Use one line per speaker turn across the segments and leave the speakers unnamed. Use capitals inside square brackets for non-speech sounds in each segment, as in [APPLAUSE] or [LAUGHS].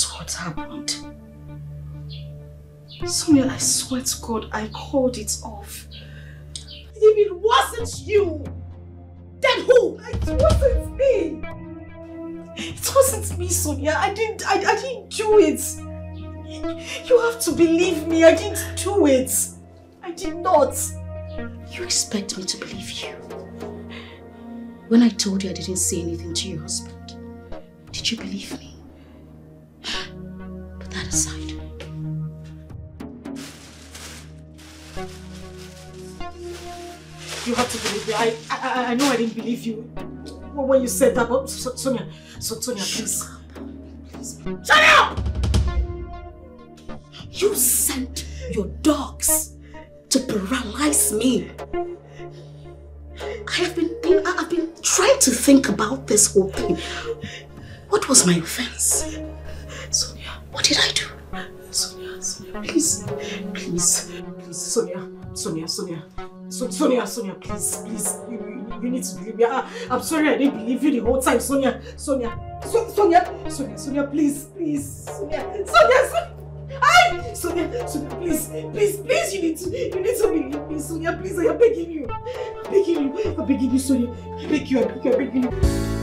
What happened. Sonia, I swear to God, I called it off.
If it wasn't you, then who?
It wasn't me. It wasn't me, Sonia. I didn't, I, I didn't do it. You have to believe me. I didn't do it. I did not.
You expect me to believe you? When I told you I didn't say anything to your husband, did you believe me?
You have to believe me. I, I, I know I didn't believe you when you said that, but so, Sonia, so, Sonia, please. Please.
Shut up!
You sent your dogs to paralyze me. I have been, been I've been trying to think about this whole thing. What was my offense?
Sonia,
what did I do?
Please, please, please, Sonia, Sonia, Sonia, so, Sonia, Sonia, please, please, you, you, you need to believe me. I, I'm sorry I didn't believe you the whole time, Sonia, Sonia, so, Sonia, Sonia, Sonia, please, please, Sonia, Sonia, Sonia. I, Sonia, Sonia, please, please, please, you need to, you need to believe me, Sonia, please, I am begging you, I'm begging you, I'm begging you, Sonia, I beg you, I beg you, I beg you.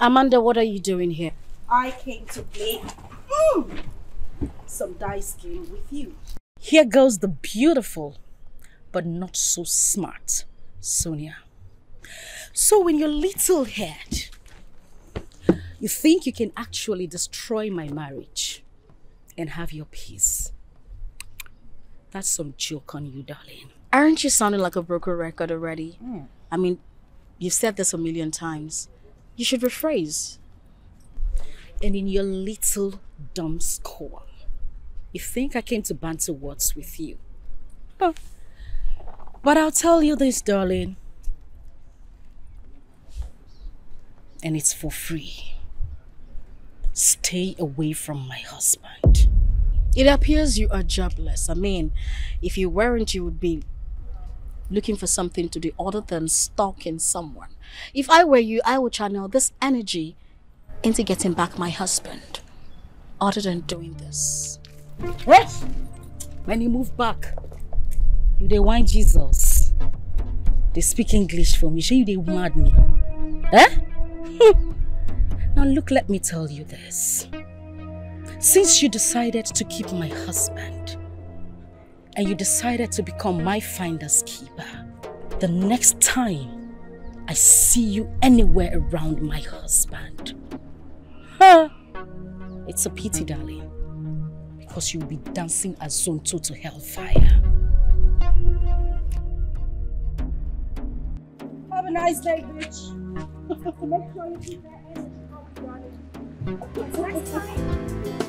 Amanda, what are you doing here?
I came to play mm, some dice game with you.
Here goes the beautiful, but not so smart, Sonia. So in your little head, you think you can actually destroy my marriage and have your peace. That's some joke on you, darling. Aren't you sounding like a broken record already?
Mm.
I mean, you've said this a million times. You should rephrase. And in your little dumb skull, you think I came to banter words with you. But, but I'll tell you this, darling. And it's for free. Stay away from my husband. It appears you are jobless. I mean, if you weren't, you would be looking for something to do other than stalking someone. If I were you, I would channel this energy into getting back my husband, other than doing this. What? When you move back, you they whine Jesus. They speak English for me. Show you they mad me. Eh? [LAUGHS] now look, let me tell you this. Since you decided to keep my husband, and you decided to become my finder's keeper, the next time I see you anywhere around my husband, huh? It's a pity, darling, because you'll be dancing azonto to hellfire.
Have a nice day, bitch. [LAUGHS] Make sure you keep that energy up running. Next time.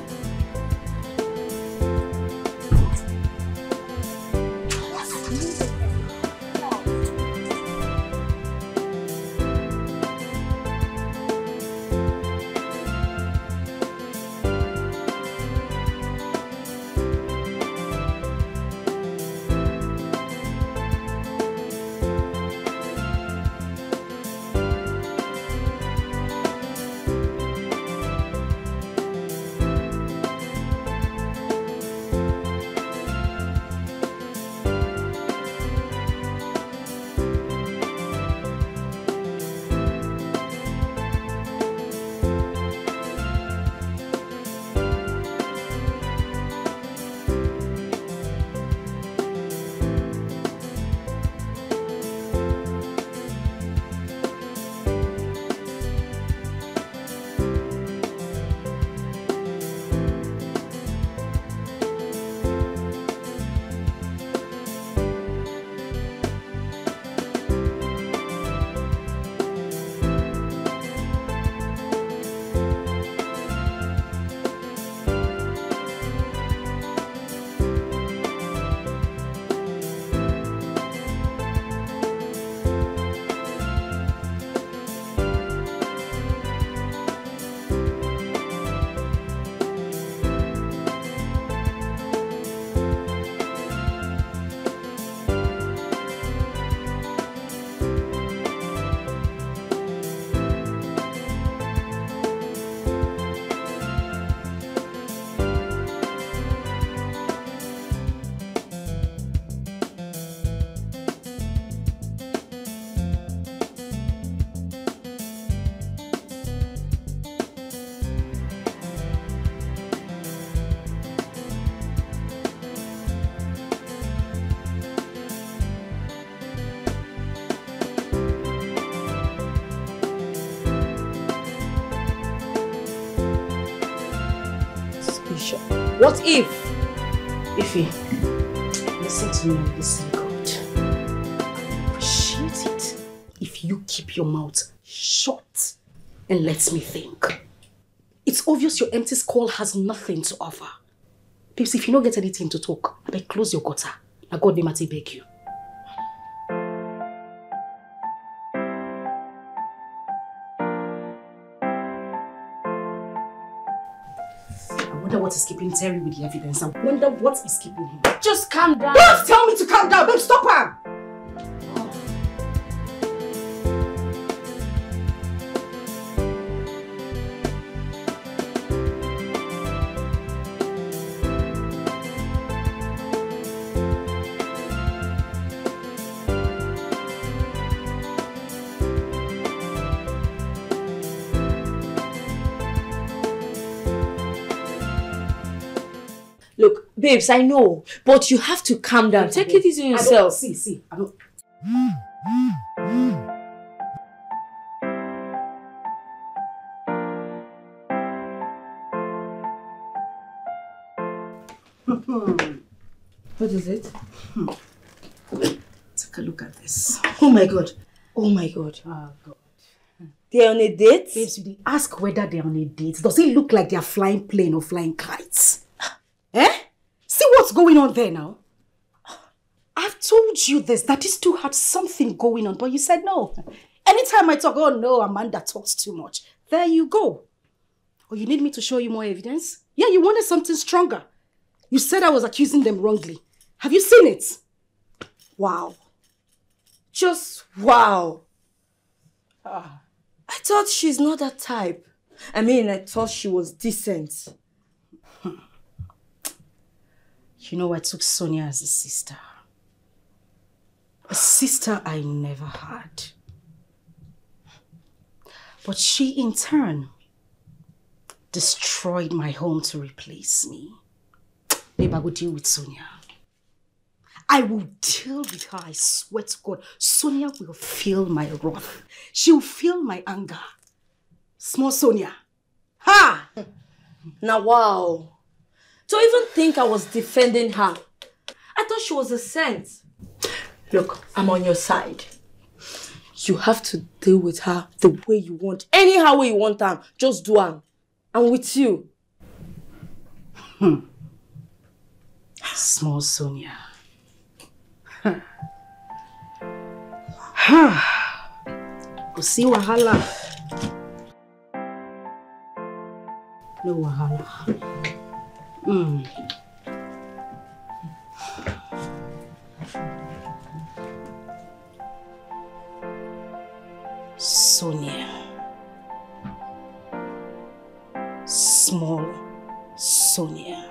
What if?
Ify, listen to me listen God. Appreciate it if you keep your mouth shut and let me think. It's obvious your empty skull has nothing to offer. Babes, if you don't get anything to talk, I beg close your gutter. Now God name I beg you. What is keeping Terry with the evidence. I wonder what is keeping him.
Just calm down.
Don't tell me to calm down. Babe, stop her.
Babes, I know, but you have to calm down. Take it easy on yourself.
See, see, I don't. [LAUGHS]
What is it?
Take a look at this.
Oh my god. Oh my god.
Oh, God.
They're on a date?
Babes, you ask whether they're on a date. Does it look like they're flying plane or flying kites? [GASPS] eh? See what's going on there now? I've told you this, that these two had something going on, but you said no. Anytime I talk, oh no, Amanda talks too much. There you go. Or you need me to show you more evidence? Yeah, you wanted something stronger. You said I was accusing them wrongly. Have you seen it?
Wow. Just wow. Ah. I thought she's not that type. I mean, I thought she was decent.
You know, I took Sonia as a sister. A sister I never had. But she, in turn, destroyed my home to replace me. Babe, I will deal with Sonia. I will deal with her, I swear to God. Sonia will feel my wrath. She'll feel my anger. Small Sonia. Ha! [LAUGHS]
Now, wow. To even think I was defending her. I thought she was a saint. Look, I'm on your side. You have to deal with her the way you want. Anyhow way you want her. Just do her. I'm with you. Hmm.
Small Sonia. [SIGHS] Sí wàhálà. No wàhálà. Sonia. Small Sonia.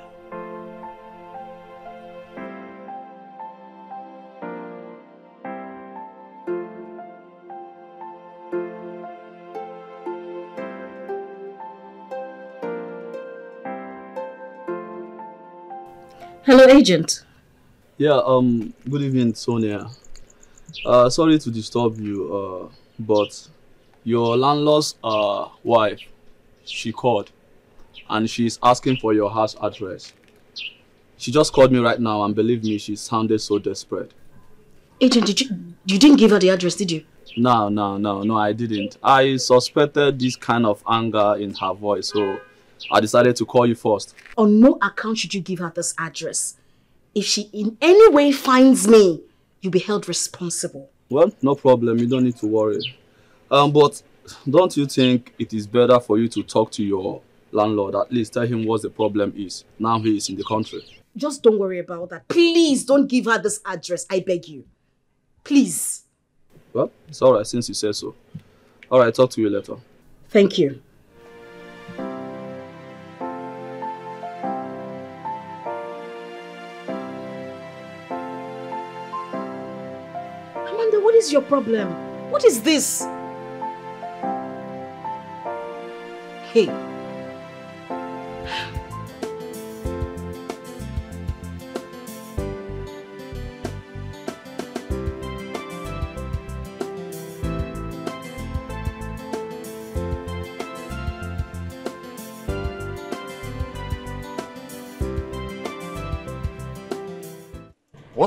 Hello, agent.
Yeah, um, good evening, Sonia. Uh, sorry to disturb you, uh, but your landlord's uh, wife, she called and she's asking for your house address. She just called me right now and believe me, she sounded so desperate.
Agent, did you you didn't give her the address, did you?
No, no, no, no, I didn't. I suspected this kind of anger in her voice, so I decided to call you first.
On no account should you give her this address. If she in any way finds me, you'll be held responsible.
Well, no problem. You don't need to worry. Um, but don't you think it is better for you to talk to your landlord? At least tell him what the problem is. Now he is in the country.
Just don't worry about that. Please don't give her this address. I beg you. Please.
Well, it's all right since you said so. All right, talk to you later.
Thank you. Your problem? What is this? Hey.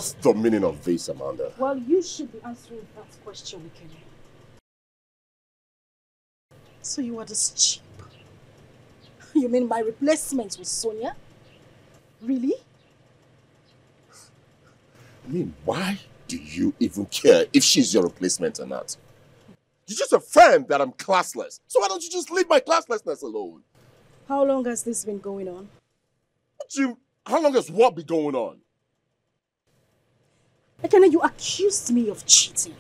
What's the meaning of this, Amanda?
Well, you should be answering that question, Ekene. So you are this cheap? You mean my replacement was Sonia? Really?
I mean, why do you even care if she's your replacement or not? You just affirmed that I'm classless. So why don't you just leave my classlessness alone?
How long has this been going on?
What you, how long has what been going on?
Ekene, you accused me of cheating.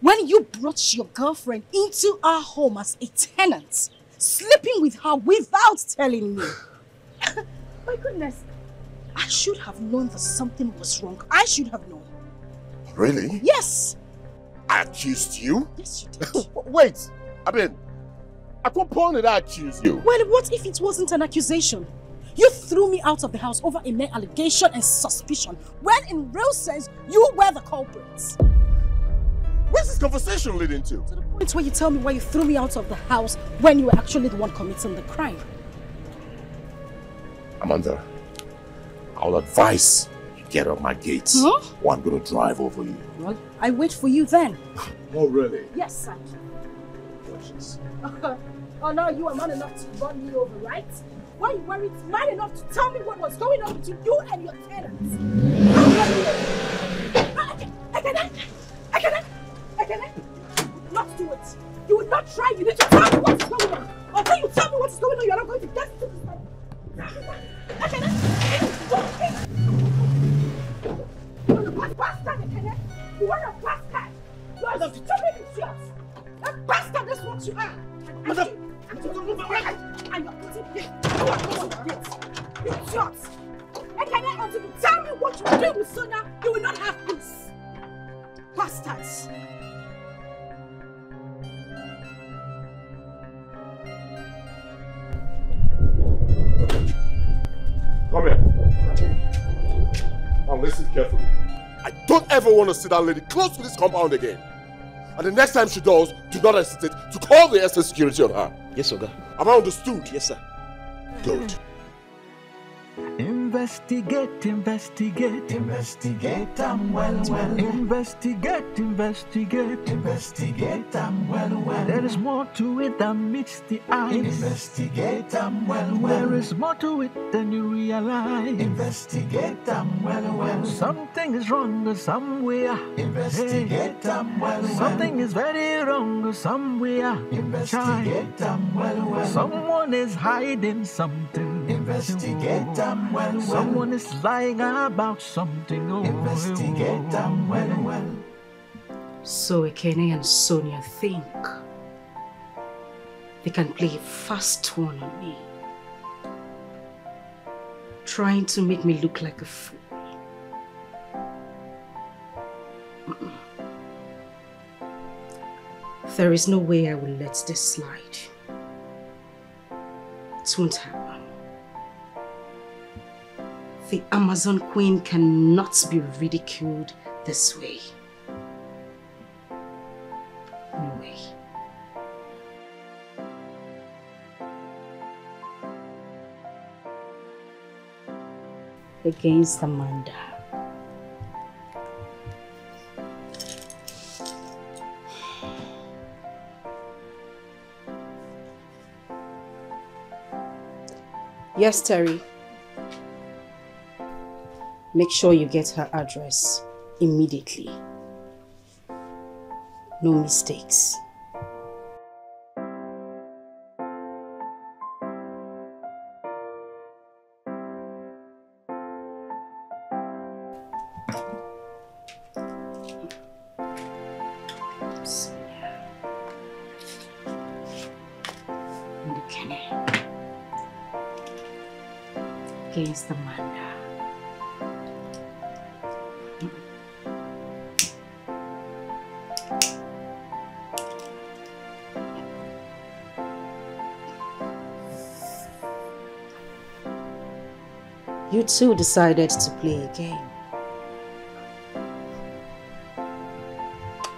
When you brought your girlfriend into our home as a tenant, sleeping with her without telling me. [SIGHS] My goodness, I should have known that something was wrong. I should have known.
Really?
Yes,
I accused you?
yes you did. [LAUGHS]
Wait, I mean, at what point did I accuse you?
well, what if it wasn't an accusation? You threw me out of the house over a mere allegation and suspicion, when in real sense, you were the culprits.
Where's this conversation leading to?
To the point where you tell me why you threw me out of the house when you were actually the one committing the crime.
Amanda, I'll advise you get off my gates
Huh?
or I'm gonna drive over you.
Well, I wait for you then. [LAUGHS]
Oh, really?
Yes, sir. [LAUGHS] oh, now you are man enough to run me over, right? Why you weren't man enough to tell me what was going on between you and your tenants? I cannot, I cannot, I cannot. Not do it. You would not try. You need to tell me what's going on. Until you tell me what's going on, you're not going to get to this. I cannot. You're a bastard, I cannot. You are a bastard. You are stupid idiot. A bastard, that's what you are. Madam. And you're. You are putting this. Idiot. And can I until you tell me what you did with Sonia, you will not have peace. Bastards.
Come here. Now listen carefully. I don't ever want to see that lady close to this compound again. And the next time she does, do not hesitate to call the SS security on her.
Yes, Oga.
Am I understood?
Yes, sir.
Good.
Investigate, investigate, investigate I'm well, well. Investigate, investigate, investigate I'm well, well. There is more to it than meets the eye. Investigate I'm well, well. There is more to it than you realize. Investigate I'm well, well. Something is wrong somewhere. Investigate them well, well. Something is very wrong somewhere. Investigate them well, well. Someone is hiding something. Investigate them well, well. Someone is lying about something. Oh, Investigate them oh, well, oh. well.
So Ekene and Sonia think they can play a fast one on me. Trying to make me look like a fool. There is no way I will let this slide. It won't happen. The Amazon Queen cannot be ridiculed this way. Against Amanda. Yes, Terry. Make sure you get her address immediately. No mistakes. You decided to play a game.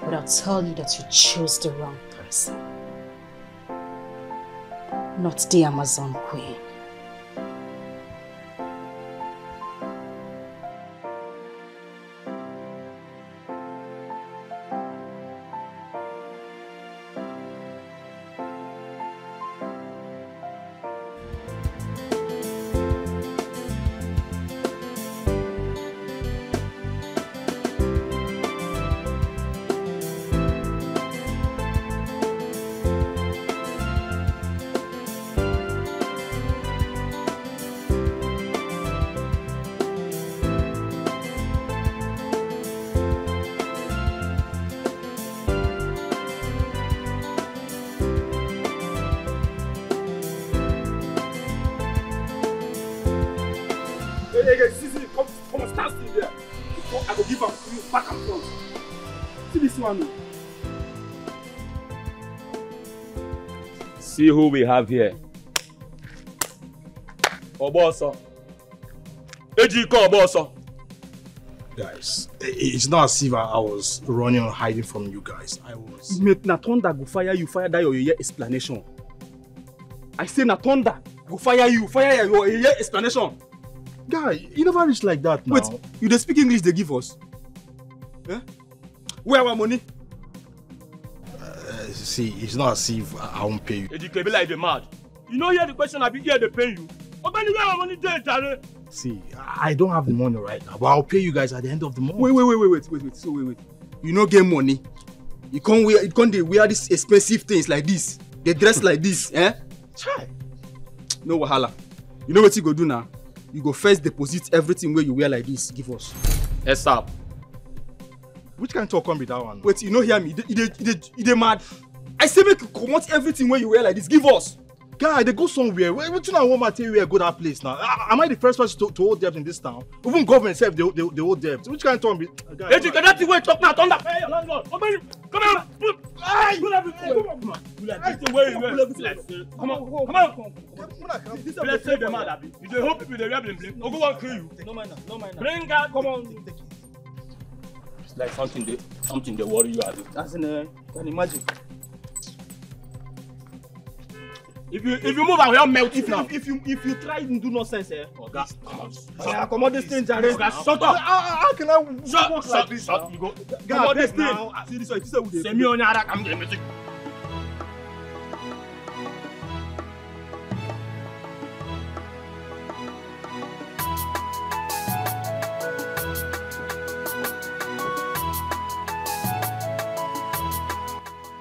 But I'll tell you that you chose the wrong person. Not the Amazon Queen.
See who we have here. Oboso. Ejike Oboso.
Guys, it's not as if I I was running or hiding from you guys. I was.
Mate, na thunder go fire you, fire that your yeye explanation. I say na thunder go fire you, fire your yeye explanation.
Guy, you never reach like that now.
Wait, you dey speak English dey give us? Eh? Where our money?
See, it's not as if I, I won't pay you.
Ejike be like dey mad. You no hear the question abi hear dey pain you? Ogbeni where money dey jare?
See, I I don't have the money right now, but I'll pay you guys at the end of the month.
Wait, wait, wait, wait, wait, wait, wait. So wait, wait. You no get money. You can't wear, you can't dey wear these expensive things like this. They dress like this, [LAUGHS] eh?
Try.
No wahala. You know what you go do now? You go first deposit everything wey you wear like this give us. ASAP.
Which kind of talk come be that one?
Wait, you no hear me? You dey mad? I say make you comot everything wey you wear like this give us.
Guy, they go somewhere. Where wetin I want to tell you where go that place now? Ah, Am I the first person to, to hold debt in this town? Even government sef they, they, they hold debt. Which kind of talk be? Guy,
Ejike, that thing wey you talk now thunder. Hey, your landlord. Ogbeni, come here. Pull, ay, pull everything. Come on, come on. Pull everything wey you wear. Say, Come on, come on. Let's say the man abi. You dey hope people dey wear bling bling. No go wan kill you.
No mind now, no mind now.
Bring out, come on. It's like something dey, something dey worry you abi. As in, uh, can imagine. If you if you move, I will melt it now.
If you if you try and do nonsense, eh?
Oga, Oga, comot this thing, jare. Oga, shut up.
how, how can I
Shut,
walk
shut,
like this
shut. You go.
Guy,
Comot this thing.
now. See this one. This one
Semi onyara kam dey message.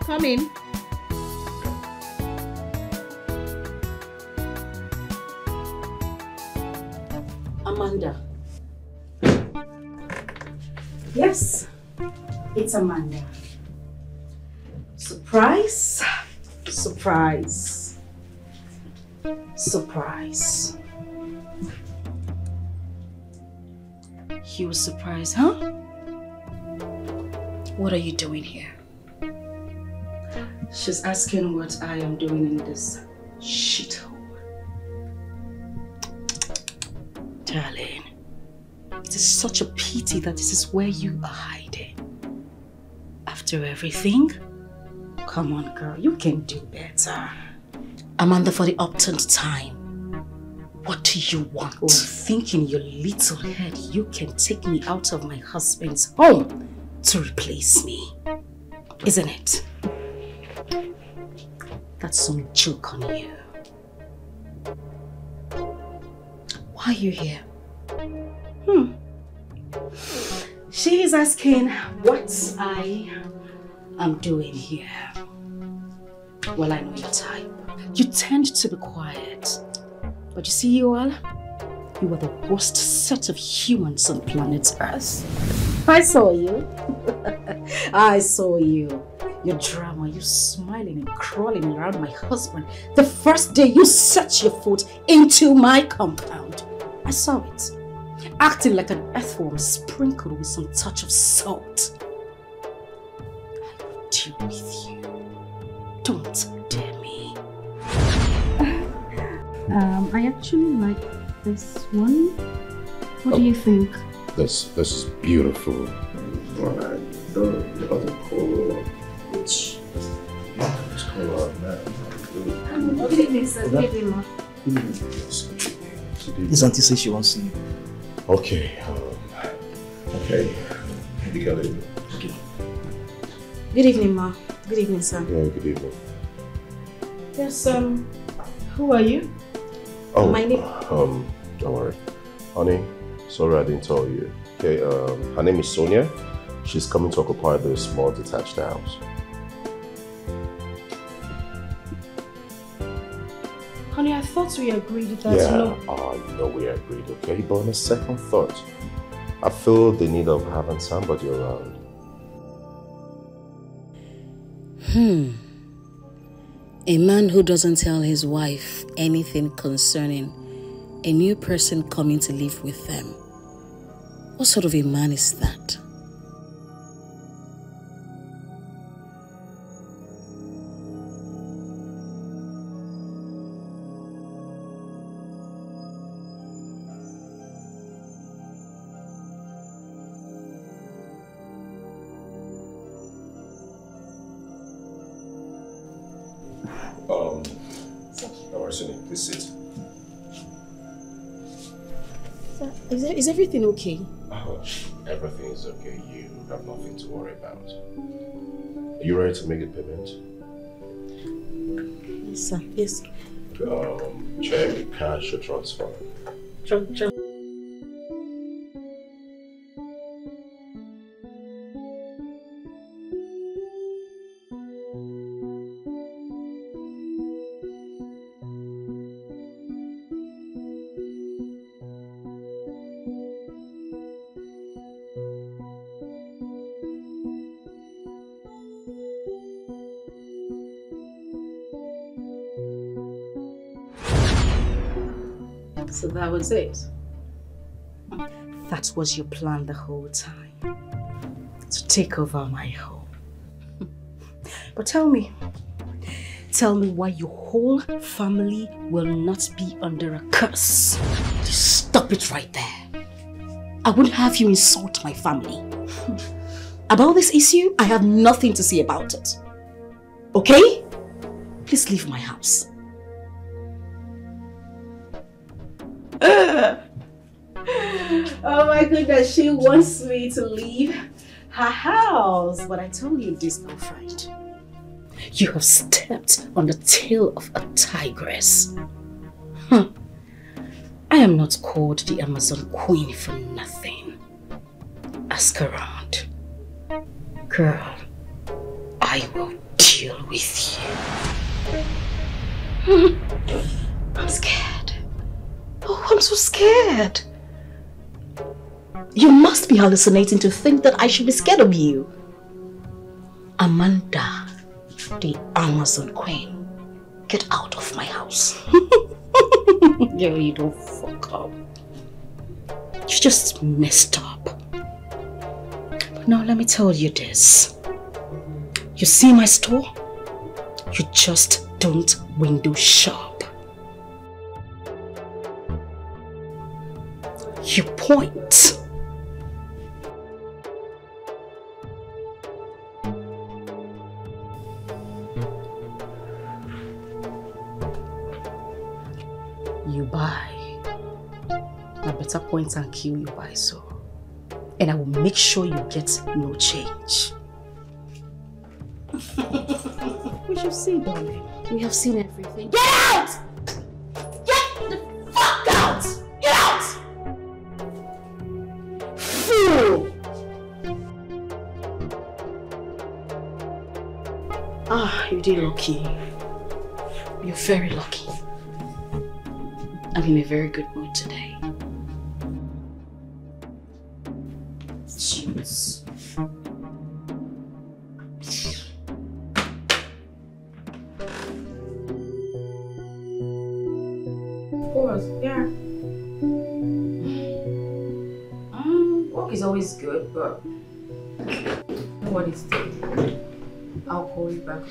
Come in.
Amanda. Yes, it's Amanda. Surprise, surprise, surprise. You were surprised, huh? What are you doing here? She's asking what I am doing in this shithole. Darling, it is such a pity that this is where you are hiding. After everything, come on, girl, you can do better. Amanda, for the upturned time, what do you want? Oh, think in your little head you can take me out of my husband's home to replace me, isn't it? That's some joke on you. Why are you here? Hmm. She is asking what I am doing here. Well, I know your type. You tend to be quiet. But you see, you all, you are the worst set of humans on planet Earth. [LAUGHS] I saw you. [LAUGHS] I saw you. Your drama, you smiling and crawling around my husband the first day you set your foot into my compound. I saw it. Acting like an earthworm sprinkled with some touch of salt. I will deal with you. Don't dare me. [LAUGHS] Um, I actually like this one. What do you think?
This this is beautiful. Alright. The, the other color.
Which?
This color, man.
Good evening, sir. Good evening, ma.
This auntie says she wants to see you.
Okay. Um, okay. You got it.
Good evening, ma. Good evening, sir.
Yeah, good evening.
Yes, um, who are you?
Oh,
My name-
um, don't worry. Honey, sorry I didn't tell you. Okay, um, her name is Sonia. She's coming to occupy the small detached house.
Honey, I thought we agreed that
yeah,
no.
uh, you know we agreed, okay? But on a second thought, I feel the need of having somebody around.
Hmm. A man who doesn't tell his wife anything concerning
A new person coming to live with them. What sort of a man is that? Is, is everything okay?
Oh, everything is okay. You have nothing to worry about. Are you ready to make the payment?
Yes, sir. Yes.
Um, check, cash, or transfer?
Tran-
So that was it. That was your plan the whole time. To take over my home. [LAUGHS] But tell me, tell me why your whole family will not be under a curse. Stop it right there. I wouldn't have you insult my family. [LAUGHS] About this issue, I have nothing to say about it. Okay? Please leave my house. Goodness, she wants me to leave her house. But I told you this, girlfriend. You have stepped on the tail of a tigress. Huh. I am not called the Amazon Queen for nothing. Ask around. Girl, I will deal with you. Hmm. I'm scared. Oh, I'm so scared. Must be hallucinating to think that I should be scared of you. Amanda, the Amazon Queen, get out of my house. [LAUGHS] Girl, you don't fuck up. You just messed up. But now let me tell you this. You see my store? You just don't window shop. You point. Point and kill you buy so. And I will make sure you get no change. [LAUGHS] we shall see, darling. We have seen everything. Get out! Get the fuck out! Get out! Fool! Ah, you did lucky. You're very lucky. I'm in a very good mood today.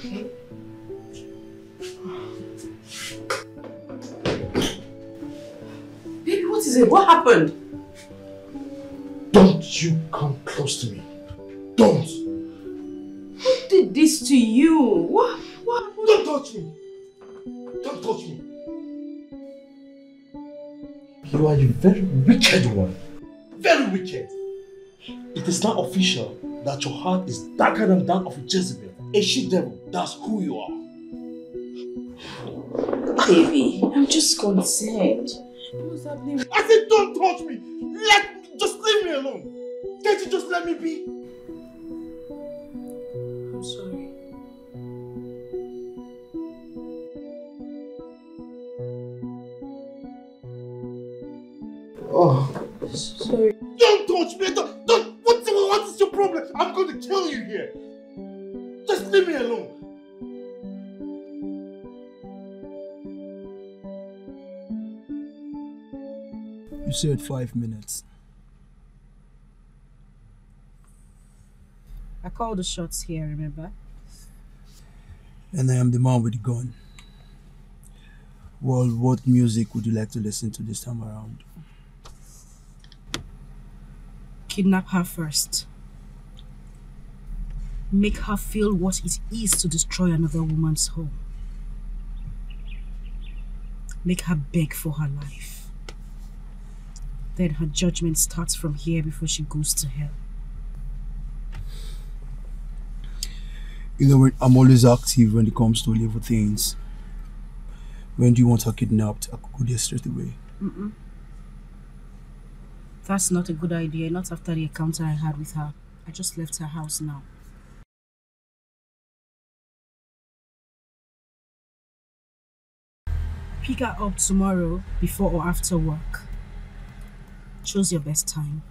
Baby, what is it? What happened?
Don't you come close to me. Don't.
Who did this to you? What? What?
Don't touch me. Don't touch me. You are a very wicked one. Very wicked. It is now official that your heart is darker than that of a Jezebel. A she devil. That's who you are.
Baby, I'm just concerned. What's happening?
I said don't touch me. Let me, just leave me alone. Can't you just let me be?
I'm sorry.
Oh.
Sorry.
Don't touch me. Don't, don't. What, what is your problem? I'm going to kill you here. Just leave me alone.
You said five minutes.
I call the shots here, remember?
And I am the man with the gun. Well, what music would you like to listen to this time around?
Kidnap her first. Make her feel what it is to destroy another woman's home. Make her beg for her life. Then her judgment starts from here before she goes to hell.
You know, I'm always active when it comes to little things. When do you want her kidnapped? I could go there straight away.
Mm-mm. That's not a good idea, not after the encounter I had with her. I just left her house now. Pick her up tomorrow before or after work. Choose your best time.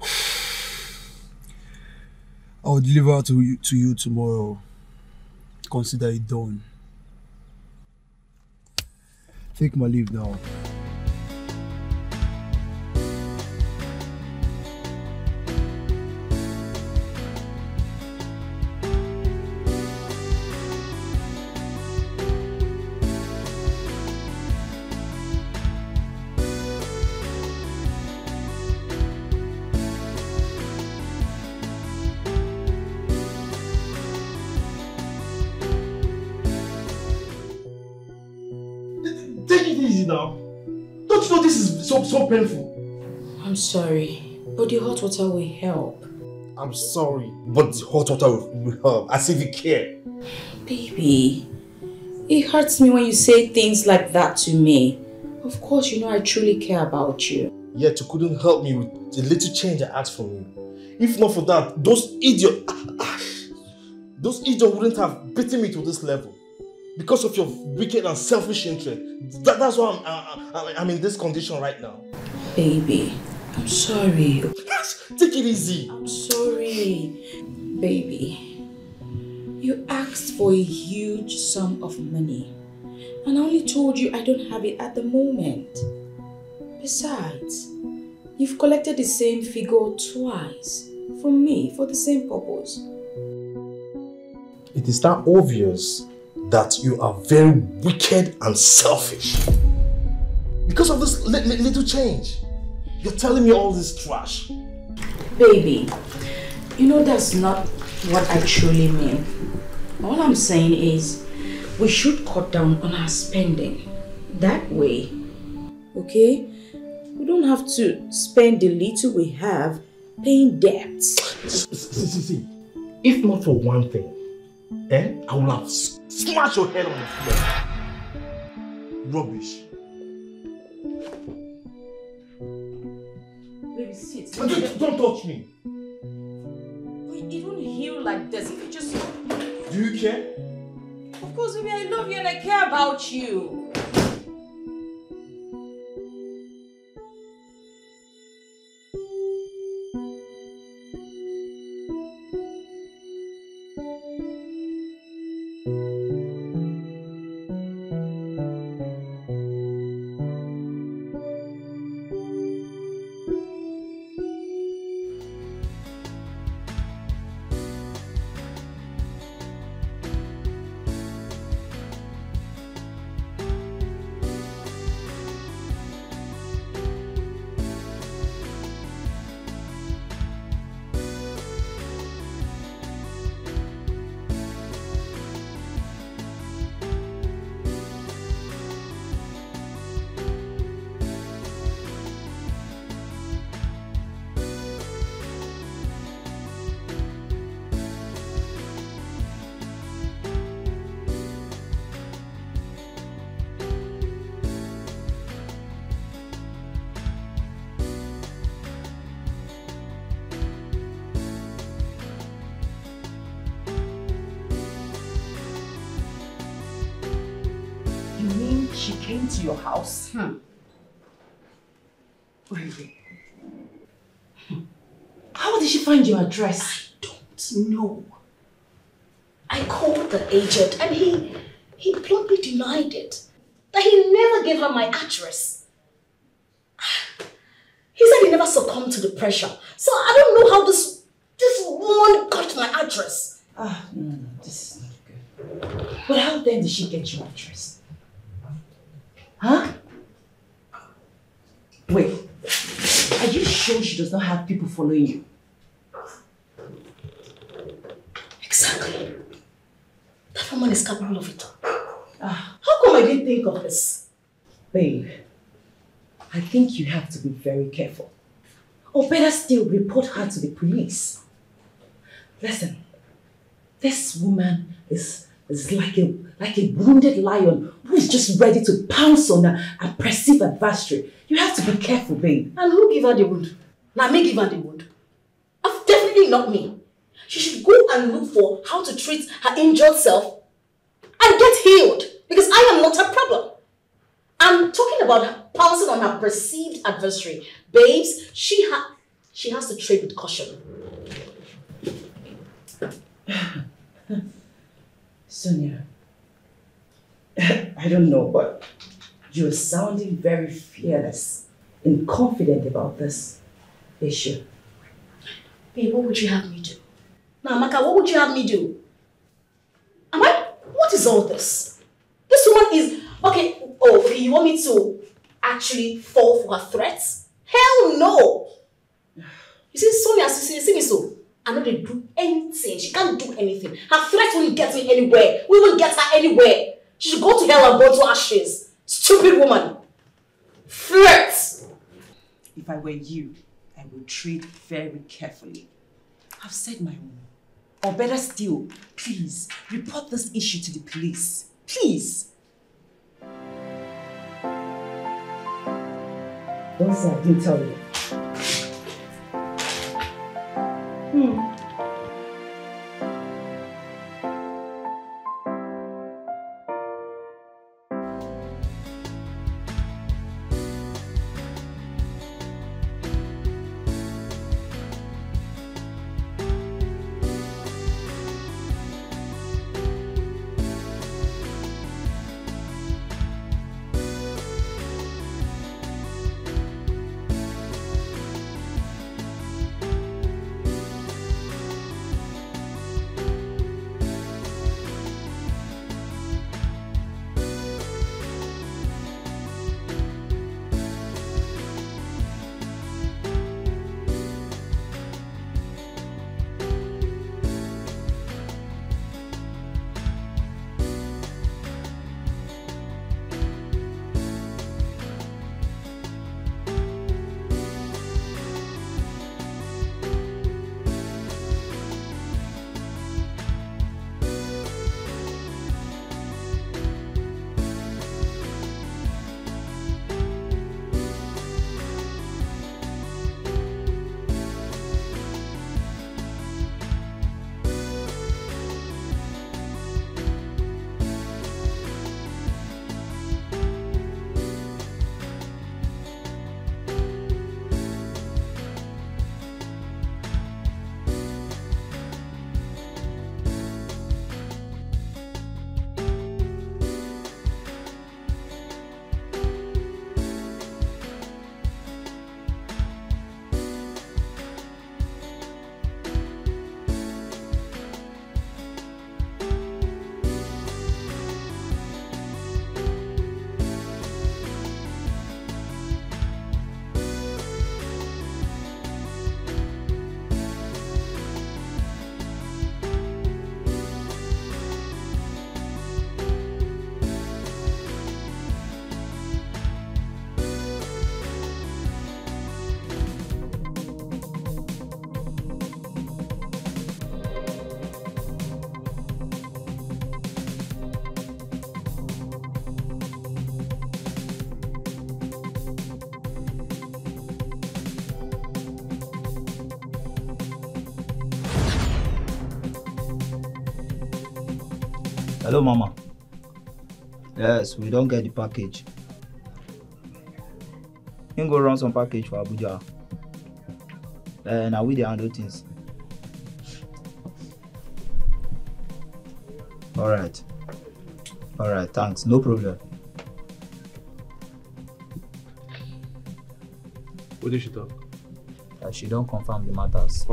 [SIGHS]
I will deliver to you, to you tomorrow. Consider it done. Take my leave now.
Painful?
I'm sorry, but the hot water will help.
I'm sorry, but the hot water will, help, as if you care.
Baby, it hurts me when you say things like that to me. Of course, you know I truly care about you.
Yet you couldn't help me with the little change I asked from you. If not for that, those idiots, ah, ah, those idiots wouldn't have beaten me to this level. Because of your wicked and selfish interest. That, that's why I'm, I, I, I'm in this condition right now.
Baby, I'm sorry.
Take it easy.
I'm sorry. Baby, you asked for a huge sum of money. And I only told you I don't have it at the moment. Besides, you've collected the same figure twice from me for the same purpose.
It is now obvious that you are very wicked and selfish. Because of this li- li- little change, you're telling me all this trash.
Baby, you know that's not what I truly mean. All I'm saying is we should cut down on our spending. That way, okay? We don't have to spend the little we have paying debts.
See, see, see. If not for one thing, eh, I will have smashed your head on the floor. Rubbish.
Baby, sit.
Don't, don't touch me.
But it won't heal like this if you just.
Do you care?
Of course, baby, I love you and I care about. You address?
Don't know. I called the agent and he he bluntly denied it. That he never gave her my address. He said he never succumbed to the pressure. So I don't know how this this woman got my address.
Ah, no, no, this is not good. But how then did she get your address? Huh? Wait, are you sure she does not have people following you?
Exactly. Woman is capable of it.
Ah,
How come I didn't think of this?
babe, I think you have to be very careful. Or better still, report her to the police. Listen, this woman is, is like a like a wounded lion who is just ready to pounce on a, a perceived adversary. You have to be careful, babe.
And who give her the wound? Now me give her the wound. I've definitely not me. She should go and look for how to treat her injured self and get healed because I am not her problem. I'm talking about her pouncing on her perceived adversary. Babes, she ha she has to tread with caution. [LAUGHS]
Sonia, [LAUGHS] I don't know, but you're sounding very fearless and confident about this issue.
Babe, what would you have me do? Now, Amaka, what would you have me do? All this? This woman is okay. Oh, okay. You want me to actually fall for her threats? Hell no! You see, Sonia, you see, see me so. I know they do anything. She can't do anything. Her threats won't get me anywhere. We won't get her anywhere. She should go to hell and go to ashes. Stupid woman. Threats.
If I were you, I would treat very carefully. I've said my own. Or better still, please report this issue to the police. Please. Don't say I didn't tell you. Hmm.
Hello, Mama. Yes, we don't get the package. You go run some package for Abuja. Uh, now we dey handle things. Alright. Alright, thanks. No problem.
What did she talk?
that she don't confirm the matters.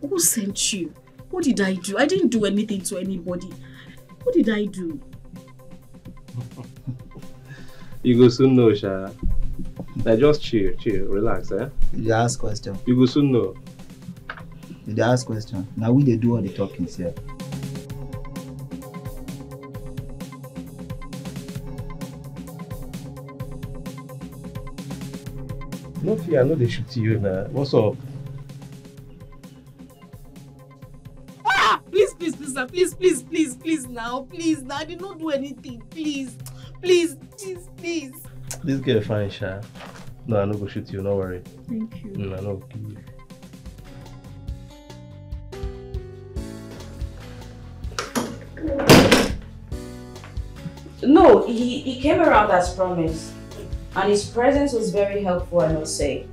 Who sent you? What did I do? I didn't do anything to anybody. What did I do? [LAUGHS]
You go soon know, Sha. Now just chill, chill, relax, eh?
You ask question.
You go soon know.
You dey ask question. Now we dey do all the talking here.
No fear, I know they shoot you now. What's up?
Now. Please now. I did not do anything. Please. Please, please, please.
This girl fine, Sha. No, I no go shoot you, no worry.
Thank you.
I no go kill you.
No, he, he came around as promised. And his presence was very helpful, I must say.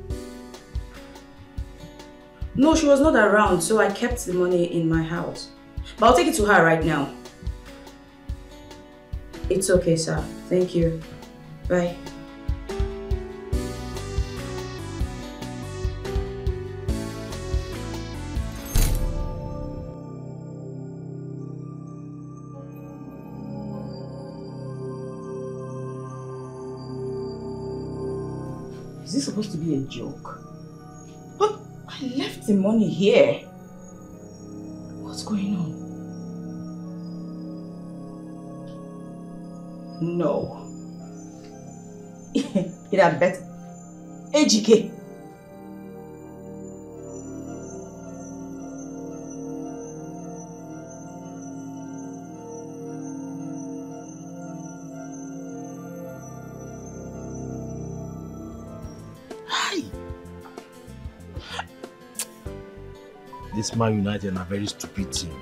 No, she was not around, so I kept the money in my house. But I'll take it to her right now. It's okay, sir. Thank you. Bye. Is this supposed to be a joke? But I left the money here. What's going on? No. it had better.
Hi. This Man United are a very stupid team.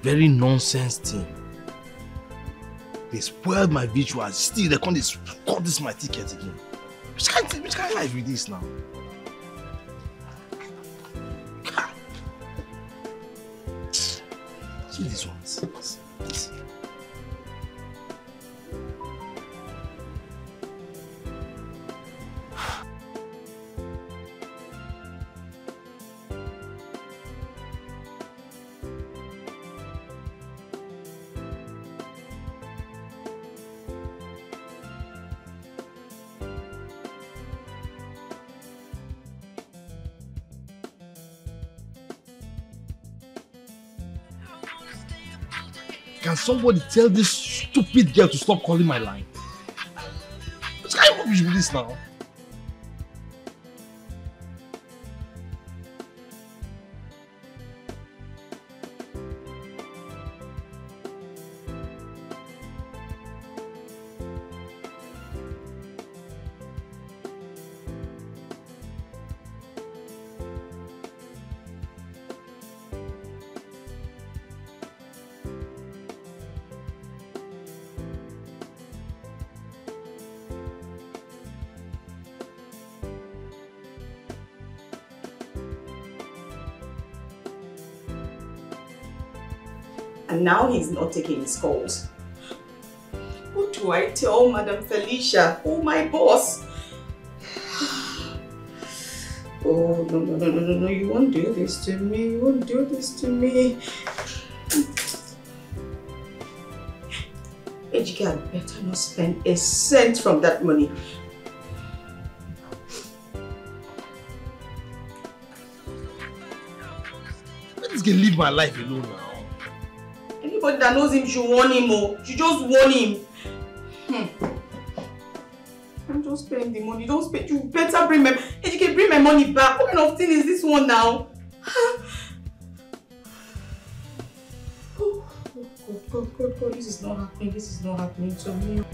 Very nonsense team. They spoiled my visuals. Still, they can't score this my ticket again. Which kind, which kind of life is this now? See these ones. Somebody tell this stupid girl to stop calling my line? Which kind of rubbish is this now?
Taking his calls. What do I tell Madam Felicia? Oh, my boss. [SIGHS] Oh, no, no, no, no, no, you won't do this to me. You won't do this to me. Ejike had better not spend a cent from that money.
This girl live my life alone now.
Anybody that knows him should warn him, oh. she just warn him. Hmm. I'm just paying the money. Don't spend. You better bring my. Ejike, bring my money back. What kind of thing is this one now? [SIGHS] Oh, God, God, God, God, this is not happening. This is not happening to me.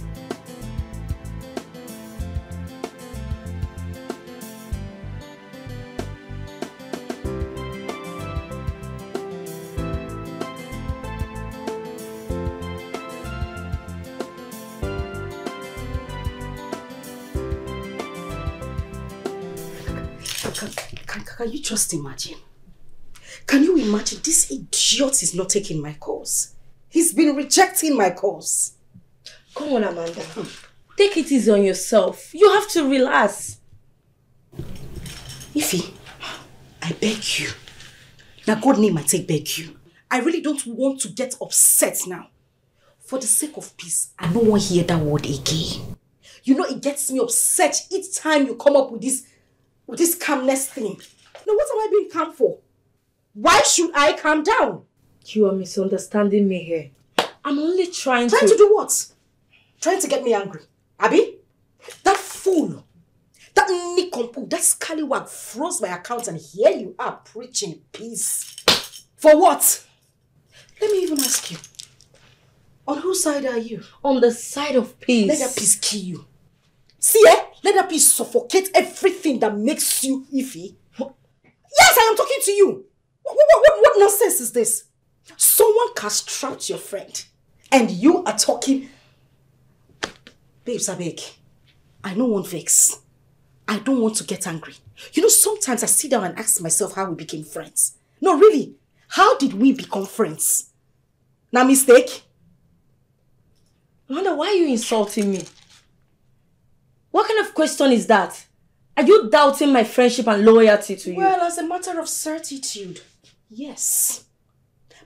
Can, you just imagine? Can you imagine this idiot is not taking my calls? He's been rejecting my calls.
Come on, Amanda. Hmm. Take it easy on yourself. You have to relax.
Ify, I beg you. Now God name I take beg you. I really don't want to get upset now. For the sake of peace, I don't want to hear that word again. You know it gets me upset each time you come up with this with this calmness thing. Now what am I being calm for? Why should I calm down?
You are misunderstanding me here. I'm only trying, to
Trying to do what? Trying to get me angry. Abby? That fool, that nincompoop, that scallywag froze my account and here you are preaching peace. For what? Let me even ask you. On whose side are you?
On the side of peace.
Let that peace kill you. See, eh? Let that peace suffocate everything that makes you iffy. Yes, I am talking to you. What, what, what, what nonsense is this? Someone castrated your friend, and you are talking. Babes, I beg. I don't want vex. I don't want to get angry. You know, sometimes I sit down and ask myself how we became friends. No, really. How did we become friends? Now, mistake?
Wanda, why are you insulting me? What kind of question is that? Are you doubting my friendship and loyalty to you?
Well, as a matter of certitude, yes.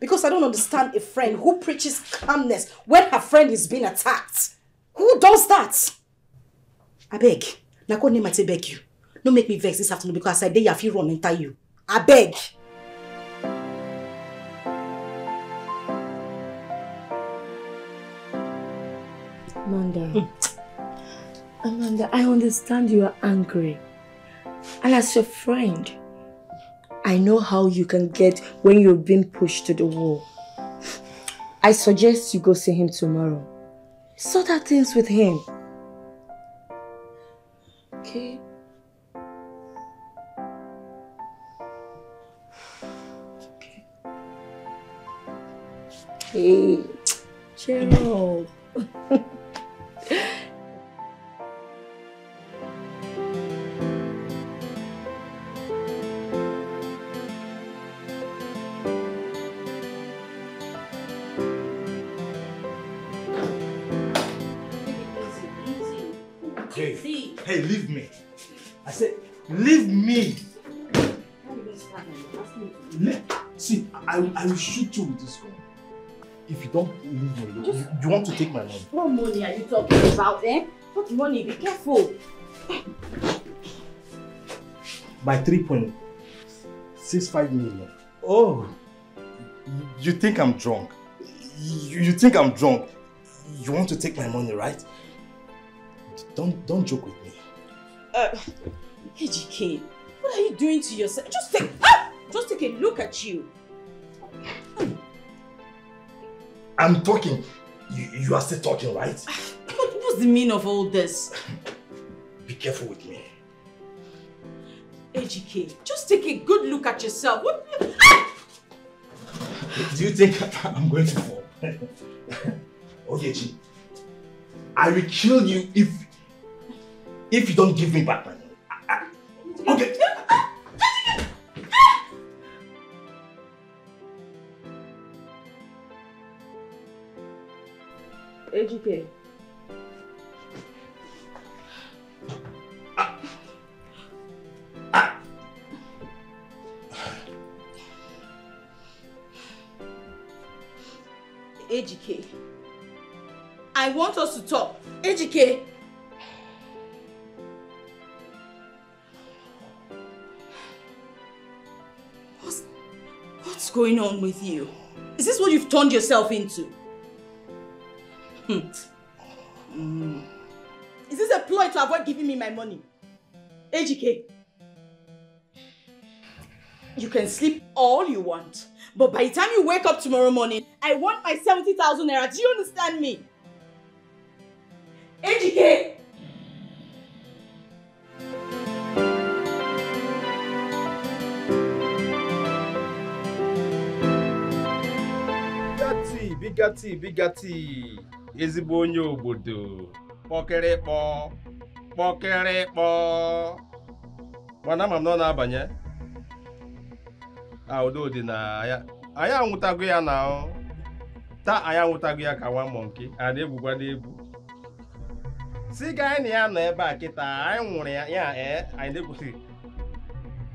Because I don't understand a friend who preaches calmness when her friend is being attacked. Who does that? I beg. Now go name I say beg you. Don't make me vex this afternoon because I dare you feel run enter you. I beg.
Amanda. Hmm. Amanda, I understand you are angry. And as your friend, I know how you can get when you're being pushed to the wall. I suggest you go see him tomorrow. Sort out things with him. Okay? Hey, cheer [LAUGHS]
hey, leave me. I said, leave me. Le- See, I, I will shoot you with this gun. If you don't leave me, you, you want to take my money.
What money are you talking about, eh? What money? Be careful.
By 3.65 million. Oh, you- you think I'm drunk? You, you think I'm drunk? You want to take my money, right? Don't don't joke with me.
Uh, what are you doing to yourself? Just take, ah! just take a look at you.
I'm talking. You, you are still talking, right?
What, what's the meaning of all this?
Be careful with me.
Ejike, just take a good look at yourself. What?
Do you think [LAUGHS] I'm going to fall? [LAUGHS] Ogechi, I will kill you if if you don't give me back my money. I- I- Okay.
HGK. AGK. I want us to talk. AGK. Going on with you? Is this what you've turned yourself into? Mm. Is this a ploy to avoid giving me my money? Ejike. You can sleep all you want, but by the time you wake up tomorrow morning, I want my 70,000 naira. Do you understand me?
Bigati bigati ezigbo onye obodo. Kpọkịrịkpọ kpọkịrịkpọ mana ama m na na-abanye. Udo ya. Anyị anwụtago ya na taa anyị anwụtago ya ka nwa mọnki a na-egwukwa n'egwu si ka anyị na ya nọ ebe a kịta anyị nwụrụ ya ee anyị na-egwusi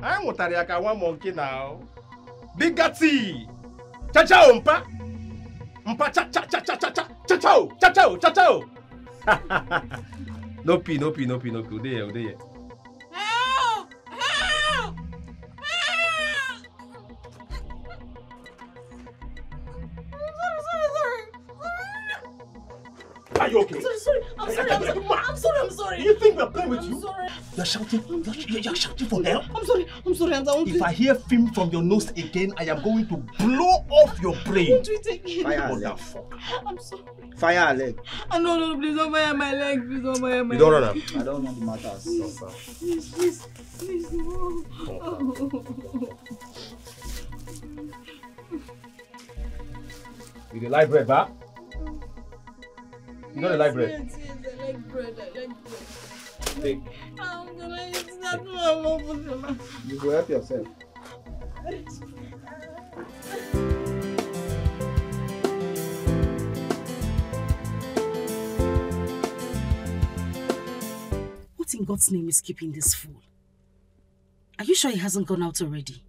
anyị nwụtara ya ka nwa monkey na bigati chachao mpa mpa cha cha cha cha cha cha cha cha cha cha cha cha o. no pee no pee no pee no pee ude here ude here.
Are you okay? I'm sorry.
You think we're playing with you?
I'm sorry.
You're shouting. You're, you're, you're shouting for help?
I'm sorry. I'm sorry. I'm sorry.
If I hear film from your nose again, I am going to blow off your brain.
Won't you take me?
Fire
the
leg.
fuck?
I'm sorry.
Fire her leg.
Oh, no, no, please don't fire my leg. Please don't fire my
You don't
leg.
run am.
I don't know the matters.
Please, please, please, no.
you dey like bread ba you no dey like bread
Yes, yes, I like bread. I like bread.
take
I'm gonna eat that one. I won't put it in my-
You go help yourself.
What in God's name is keeping this fool? Are you sure he hasn't gone out already?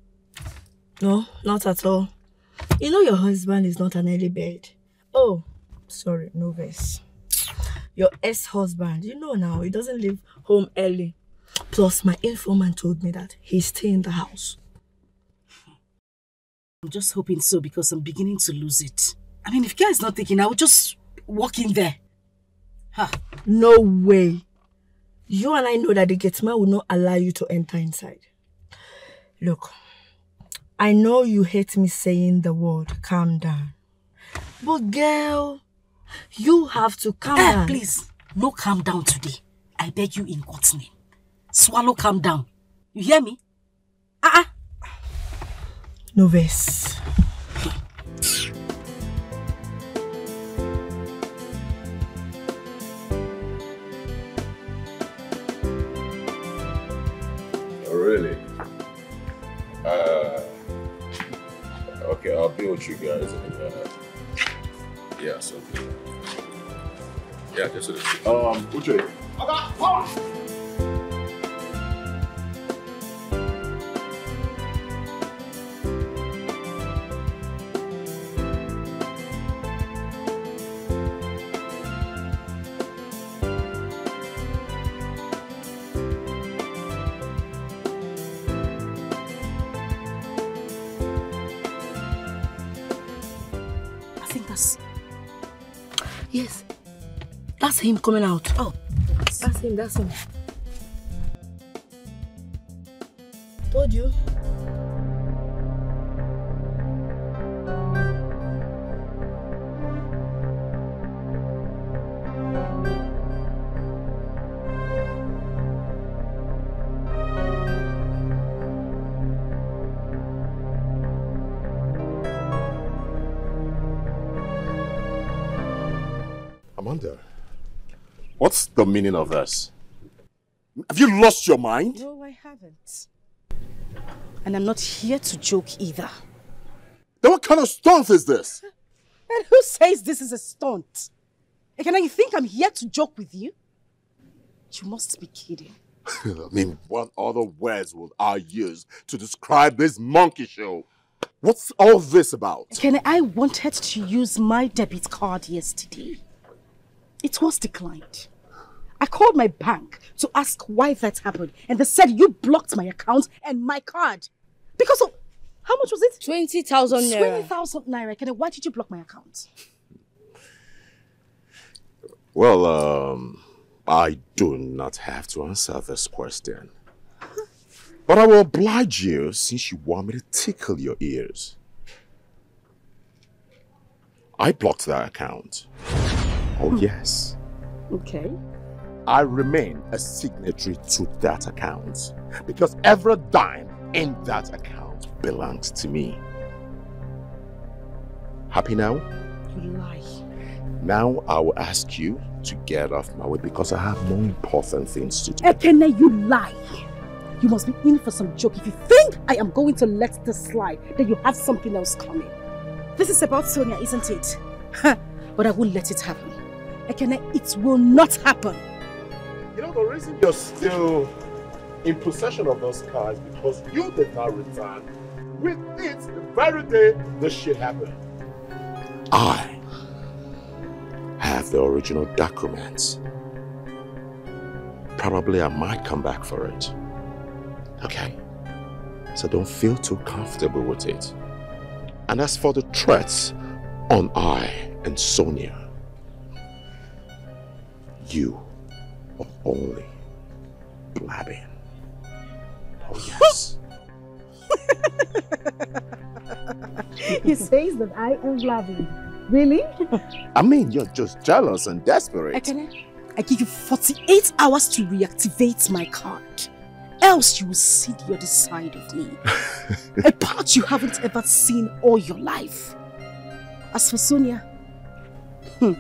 No, not at all. You know your husband is not an early bird. Oh, sorry, no verse. Your ex-husband, you know now, he doesn't leave home early. Plus, my informant told me that he's staying in the house.
I'm just hoping so because I'm beginning to lose it. I mean, if Kia is not taking, I will just walk in there. Ha!
No way. You and I know that the gate man will not allow you to enter inside. Look, I know you hate me saying the word calm down. But girl, you have to calm
Eh,
down.
please, no calm down today. I beg you in God's name. Swallow calm down. You hear me? Ah, uh
No verse.
Oh, really? Uh, okay, I'll be with you guys. And, uh, yeah, so. Yeah, just um, Uche.
I That's
him coming out.
Oh,
That's him, that's him. Told you.
Meaning of this? Have you lost your mind?
No, I haven't. And I'm not here to joke either.
Then what kind of stunt is this? [LAUGHS]
And who says this is a stunt? Can you think I'm here to joke with you? You must be kidding. [LAUGHS]
I mean, what other words would I use to describe this monkey show? What's all this about?
Kenny, I wanted to use my debit card yesterday. It was declined. I called my bank to ask why that happened, and they said you blocked my account and my card. Because of how much was it?
20,000 naira.
20,000 naira. Kenny, why did you block my account?
Well, um, I do not have to answer this question. But I will oblige you since you want me to tickle your ears. I blocked that account. Oh, yes.
Okay.
I remain a signatory to that account because every dime in that account belongs to me. Happy now?
You lie.
Now I will ask you to get off my way because I have more important things to do.
Ekene, you lie. You must be in for some joke. If you think I am going to let this slide, then you have something else coming. This is about Sonia, isn't it? [LAUGHS] But I won't let it happen. Ekene, it will not happen.
You know, the reason you're still
in possession of those cars because you did not return with it the very day this shit happened. I have the original documents. Probably I might come back for it. Okay? So don't feel too comfortable with it. And as for the threats on I and Sonia, you are only blabbing. Oh yes. [LAUGHS]
he says that I am blabbing. Really?
I mean, you're just jealous and desperate.
Ekene, I give you 48 hours to reactivate my card. Else you will see the other side of me. [LAUGHS] a part you haven't ever seen all your life. As for Sonia, hmm,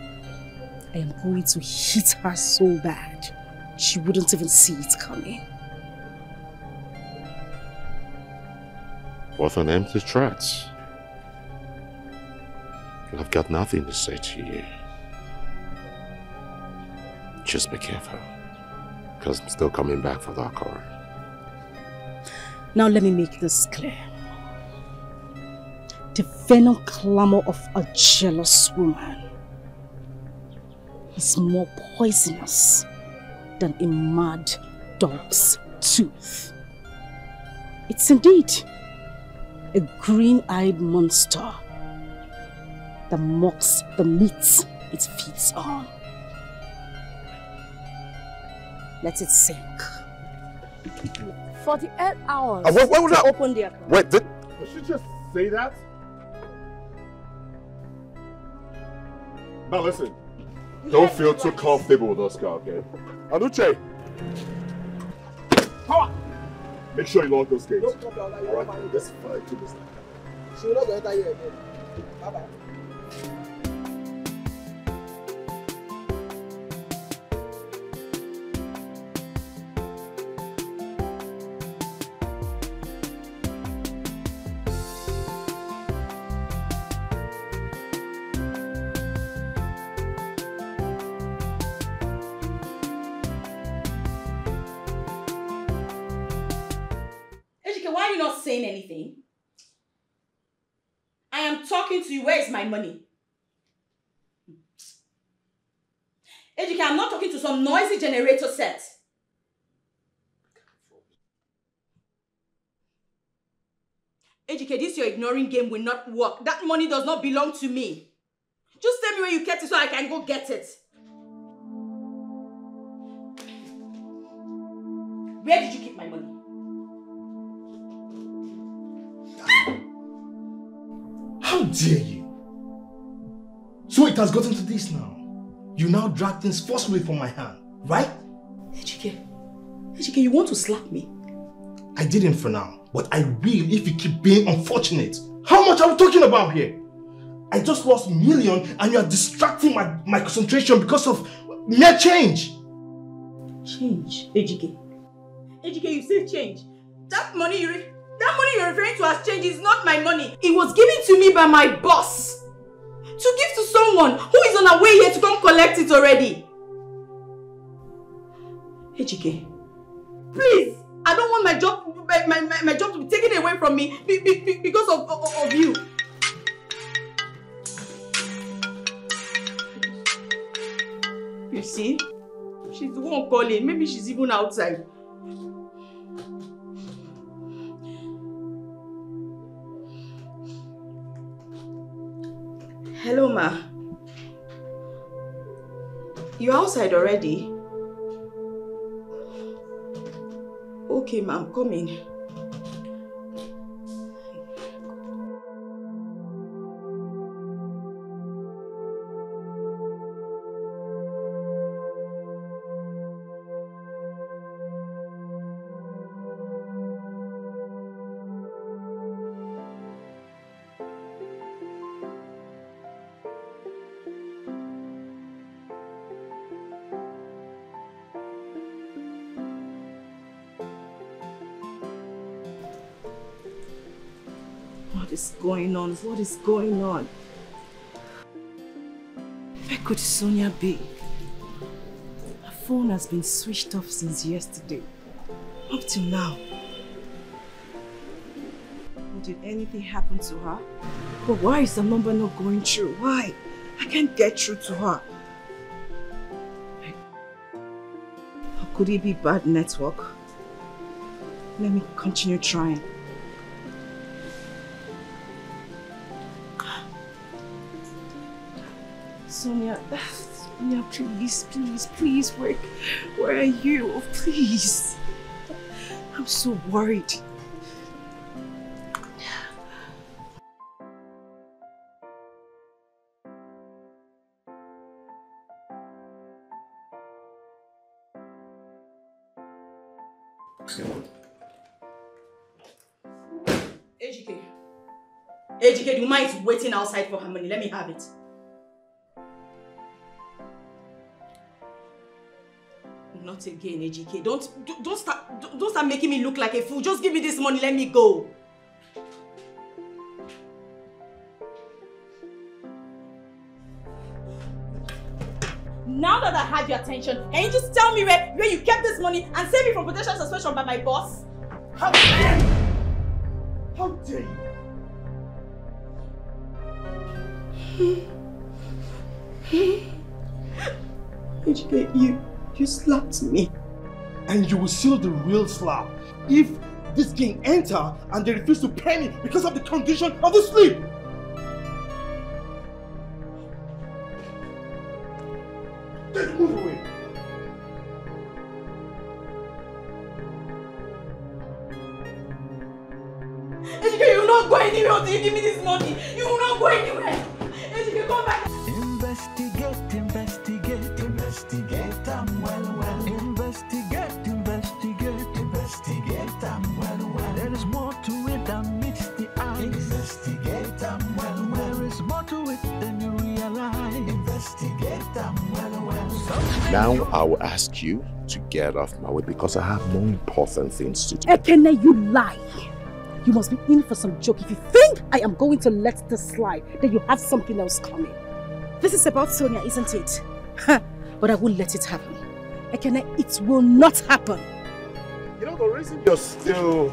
I am going to hit her so bad, she wouldn't even see it coming.
What an empty threat. I've got nothing to say to you. Just be careful. Because I'm still coming back for that car.
Now let me make this clear. The venom clamor of a jealous woman is more poisonous than a mad dog's tooth. It's indeed a green-eyed monster that mocks the meat it feeds on. Let it sink.
48 hours
Uh, what- what was
to
that?
open the account.
Wait, did, did she just say that? Now listen, don't feel too comfortable with Oscar, okay? Anuche! Power! Make sure you lock those gates. Alright, let's fight to this.
She will not go enter here again. Bye bye.
Saying anything? I am talking to you. Where is my money? Ejike, I'm not talking to some noisy generator set. Ejike, this your ignoring game will not work. That money does not belong to me. Just tell me where you kept it so I can go get it. Where did you keep my money?
How dare you? So it has gotten to this now. You now drag things forcefully from my hand, right?
Ejike, Ejike, you want to slap me?
I didn't for now, but I will if you keep being unfortunate. How much are we talking about here? I just lost million and you are distracting my, my concentration because of mere change.
Change, Ejike. Ejike, you say change. That money you that money you're referring to as change is not my money. It was given to me by my boss to give to someone who is on her way here to come collect it already. Ejike, please, I don't want my job my, my, my, job to be taken away from me be, be, be- because of, of, of you. You see? She's the one calling. Maybe she's even outside. Hello, ma. You're outside already? Okay, ma, I'm coming. Is going on? What is going on? Where could Sonia be? Her phone has been switched off since yesterday. Up till now. Did anything happen to her? But why is the number not going through? Why? I can't get through to her. Or could it be bad network? Let me continue trying. Please, please, please, where, where are you? Oh, please. I'm so worried. Ejike. Ejike, the woman is waiting outside for her money. Let me have it. Again, Ejike. Don't don't- don't start don't don't start making me look like a fool. Just give me this money. Let me go. Now that I have your attention, can you just tell me where, where you kept this money and save me from potential suspension by my boss?
How dare you? How dare you? Hmm. Hmm. Hmm.
Ejike, you you slapped me.
And you will seal the real slap if this gang enter and they refuse to pay me because of the condition of the sleep.
Will
ask you to get off my way because I have more important things to do.
Ekene, you lie. You must be in for some joke. If you think I am going to let this slide, then you have something else coming. This is about Sonia, isn't it? But I won't let it happen. Ekene, it will not happen.
You know, the reason you're still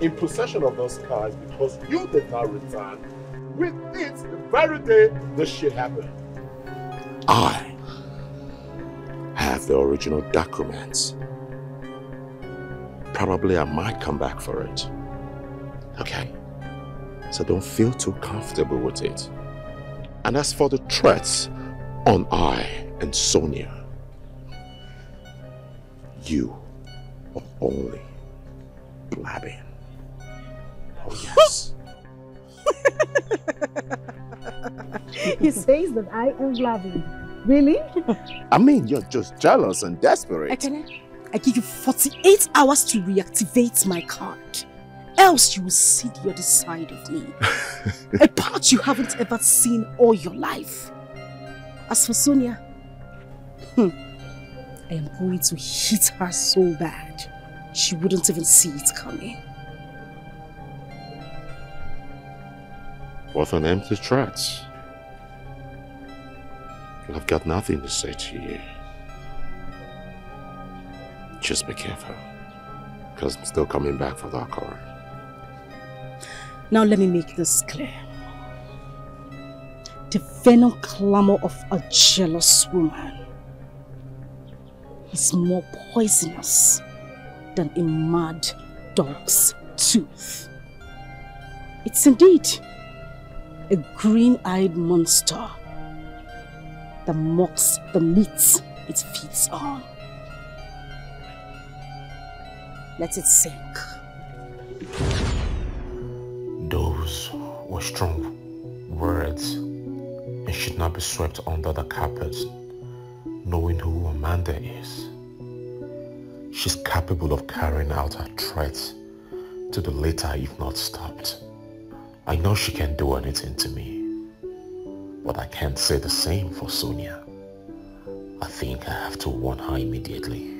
in possession of those cars because you did not return with it the very day this shit happened. I have the original documents. Probably I might come back for it. Okay? So don't feel too comfortable with it. And as for the threats on I and Sonia, you are only blabbing. Oh yes. [LAUGHS] [LAUGHS]
he says that I am blabbing. Really? [LAUGHS]
I mean, you're just jealous and desperate.
Ekene, I give you 48 hours to reactivate my card. Else you will see the other side of me. [LAUGHS] A part you haven't ever seen all your life. As for Sonia, hmm, I am going to hit her so bad, she wouldn't even see it coming.
What an empty threat. I've got nothing to say to you. Just be careful. Because I'm still coming back for that car.
Now let me make this clear. The venom clamor of a jealous woman is more poisonous than a mad dog's tooth. It's indeed a green-eyed monster that mocks the meat it feeds on. Let it sink.
Those were strong words and should not be swept under the carpet, knowing who Amanda is. She's capable of carrying out her threats to the letter if not stopped. I know she can do anything to me, but I can't say the same for Sonia. I think I have to warn her immediately.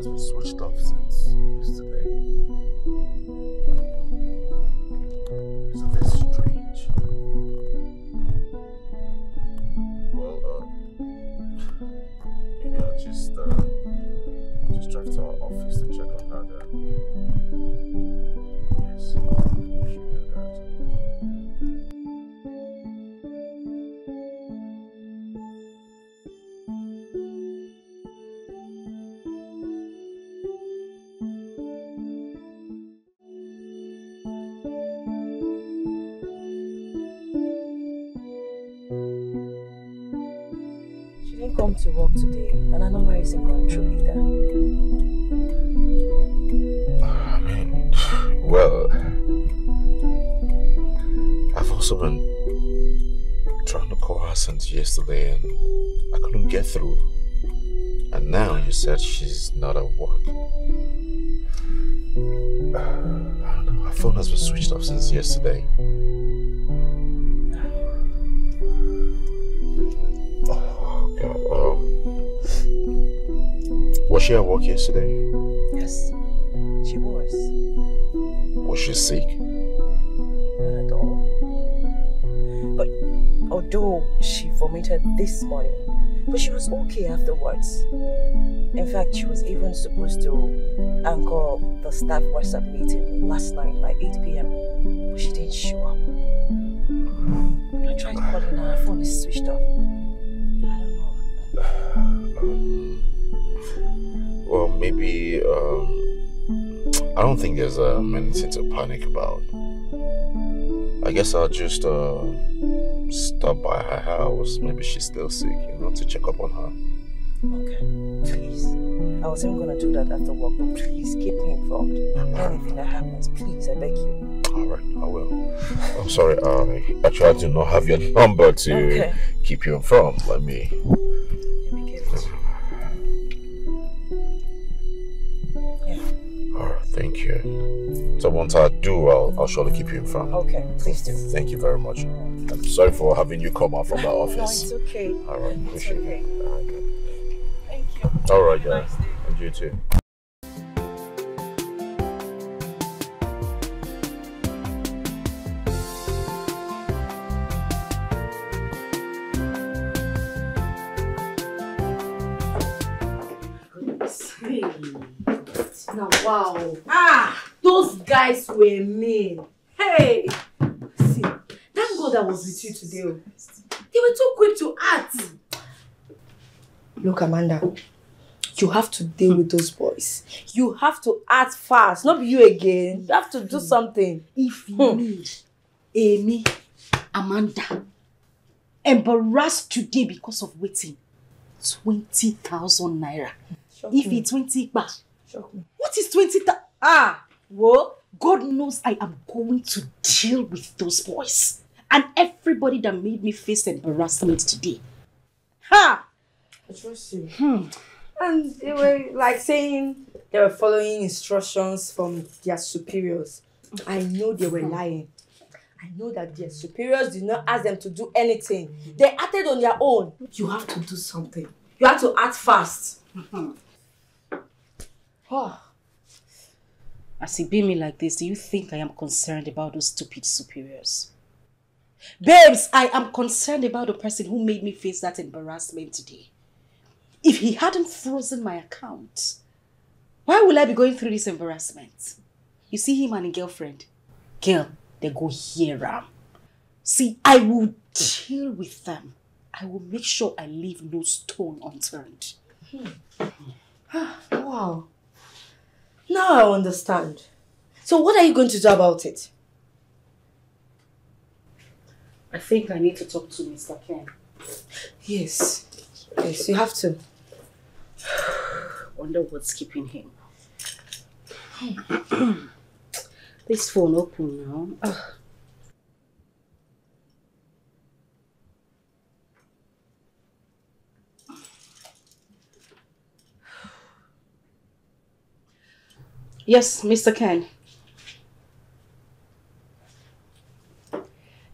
Has been switched off since yesterday? Isn't this strange? Well, uh, maybe I'll just, uh, just drive to our office to check on her then.
Isn't going through either.
I mean, well, I've also been trying to call her since yesterday and I couldn't get through. And now you said she's not at work. [SIGHS] I don't know, her phone has been switched off since yesterday. Was she at work yesterday?
Yes, she was.
Was she sick?
Not at all. But although she vomited this morning, but she was okay afterwards. In fact, she was even supposed to anchor the staff WhatsApp meeting last night by 8 p.m. But she didn't show up. I tried calling her, her phone is switched off.
Maybe, um, I don't think there's um, anything to panic about. I guess I'll just uh, stop by her house. Maybe she's still sick, you know, to check up on her.
Okay, please. I was even gonna do that after work, but please keep me informed. Anything that happens, please, I beg you.
Alright, I will. I'm sorry, I actually, I do not have your [LAUGHS] number to
Okay.
keep you informed. Let me. Alright, thank you. So once I do, I'll, I'll surely keep you informed.
Okay, please do.
Thank you very much. I'm sorry for having you come out from the [LAUGHS]
No,
office.
it's okay.
Alright,
It's
appreciate
okay.
it. Alright, good.
Thank you.
Alright, guys. And you too.
Now, wow. Ah, those guys were mean. Hey, see, thank God I was with you today. oh. They were too quick to act.
Look, Amanda, you have to deal with those boys. You have to act fast, not you again. You have to do something.
If me, Amy, Amanda, embarrassed today because of waiting, 20,000 naira. if it's 20 ba,
Shock me.
what is 20,000? Ah, well, God knows I am going to deal with those boys and everybody that made me face embarrassment today. Ha!
I trust you.
Hmm.
And they were like saying they were following instructions from their superiors. I know they were lying. I know that their superiors did not ask them to do anything. They acted on their own.
You have to do something. You have to act fast.
Oh. As he be me like this, do you think I am concerned about those stupid superiors? Babes, I am concerned about the person who made me face that embarrassment today. If he hadn't frozen my account, why will I be going through this embarrassment? You see him and his girlfriend. Girl, they go here. See, I will deal with them. I will make sure I leave no stone unturned. Hmm.
wow. Now I understand. So what are you going to do about it?
I think I need to talk to Mr. Ken.
Yes. Yes, you have to. [SIGHS]
Wonder what's keeping him. [CLEARS THROAT] this phone open now. Ugh. Yes, Mr. Ken.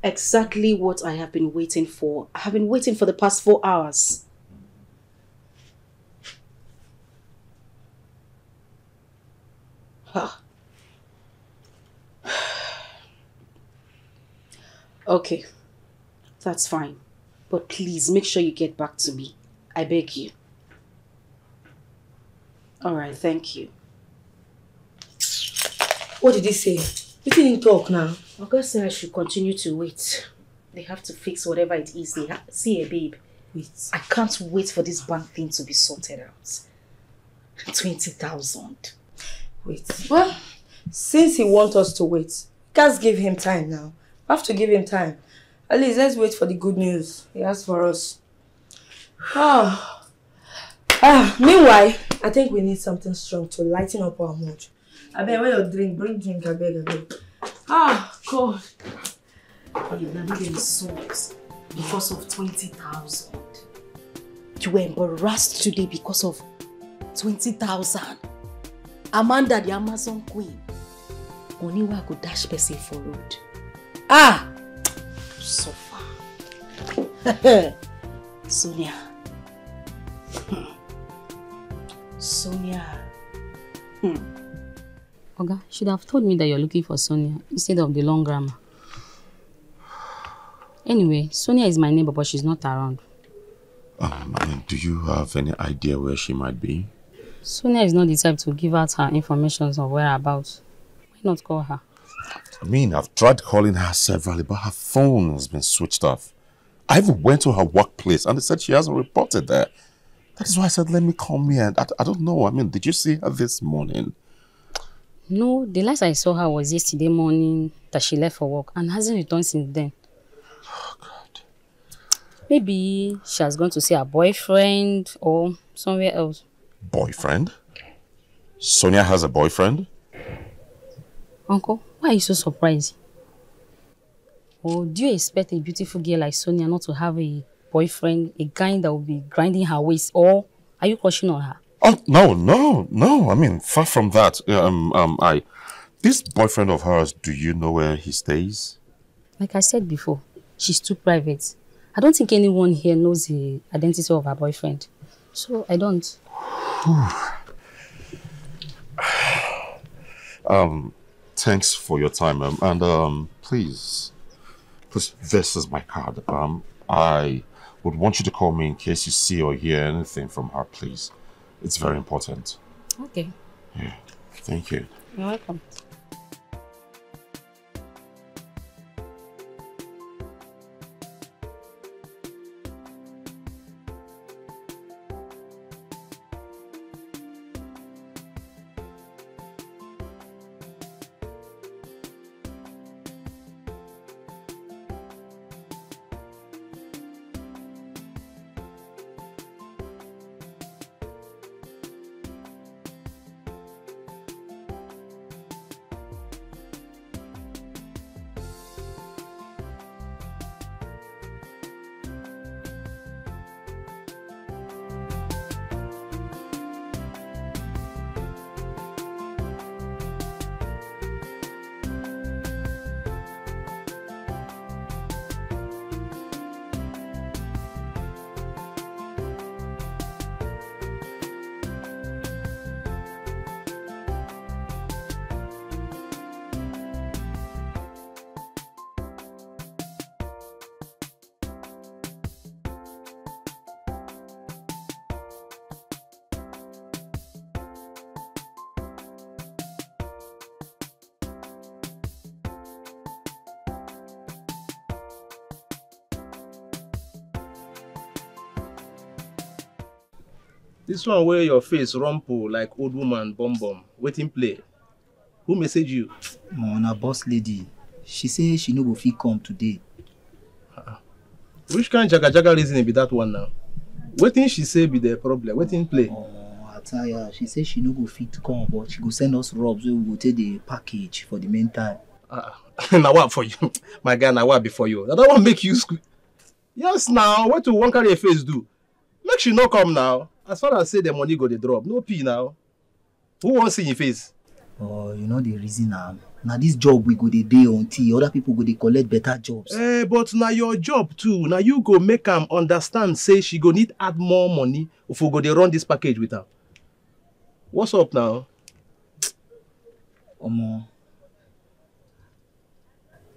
Exactly what I have been waiting for. I have been waiting for the past four hours. Okay, that's fine. But please make sure you get back to me. I beg you. Alright, thank you.
What did he say? You didn't talk now.
I should continue to wait. They have to fix whatever it is they have. See a babe. Wait. I can't wait for this bank thing to be sorted out. 20,000.
Wait. Well, since he wants us to wait, let's give him time now. We have to give him time. At least let's wait for the good news he has for us. Ah. ah. Meanwhile, I think we need something strong to lighten up our mood. I beg, where your drink? Bring drink, I beg, I beg. Ah, God.
You are not insult because of 20,000. You were embarrassed today because of 20,000. Amanda, the Amazon queen. Only one could dash person for road. Ah! So far. [LAUGHS] Sonia. Hmm. Sonia.
Hmm. Oga, should have told me that you're looking for Sonia instead of the long grammar. Anyway, Sonia is my neighbor, but she's not around.
Um, do you have any idea where she might be?
Sonia is not the type to give out her information of whereabouts. Why not call her?
I mean, I've tried calling her severally, but her phone has been switched off. I even went to her workplace and they said she hasn't reported there. That is why I said, let me come here. I, I don't know. I mean, did you see her this morning?
No, the last I saw her was yesterday morning that she left for work and hasn't returned since then.
Oh, God.
Maybe she has gone to see her boyfriend or somewhere else.
Boyfriend? Sonia has a boyfriend?
Uncle, why are you so surprised? Or do you expect a beautiful girl like Sonia not to have a boyfriend, a guy that will be grinding her waist, or are you crushing on her?
Oh no, no, no! I mean, far from that. Um, um, I, this boyfriend of hers. Do you know where he stays?
Like I said before, she's too private. I don't think anyone here knows the identity of her boyfriend, so I don't. [SIGHS]
um, thanks for your time, um, and um, please, please, this is my card. Um, I would want you to call me in case you see or hear anything from her, please. It's very important.
Okay.
Yeah. Thank you.
You're welcome.
This one where your face rumple like old woman bum bum. Waiting play. Who message you?
No, na boss lady. She say she no go fit come today.
Which kind jaga jaga reason be that one now? Wetin she say be the problem? Waiting play.
Oh, ya, she say she no go fit come, but she go send us rubs wey we go take the package for the meantime.
Ah, [LAUGHS] na what for you? My guy, na what before you? That one make you Yes, now. What to one carry your face do? Make she no come now. As far as say the money go dey drop, no pee now. Who wan see your face?
Oh, you know the reason am. na this job we go dey dey until other people go dey collect better jobs.
Eh, but na your job too. Na you go make am understand say she go need add more money if we go dey run this package with am. What's up now?
Omo.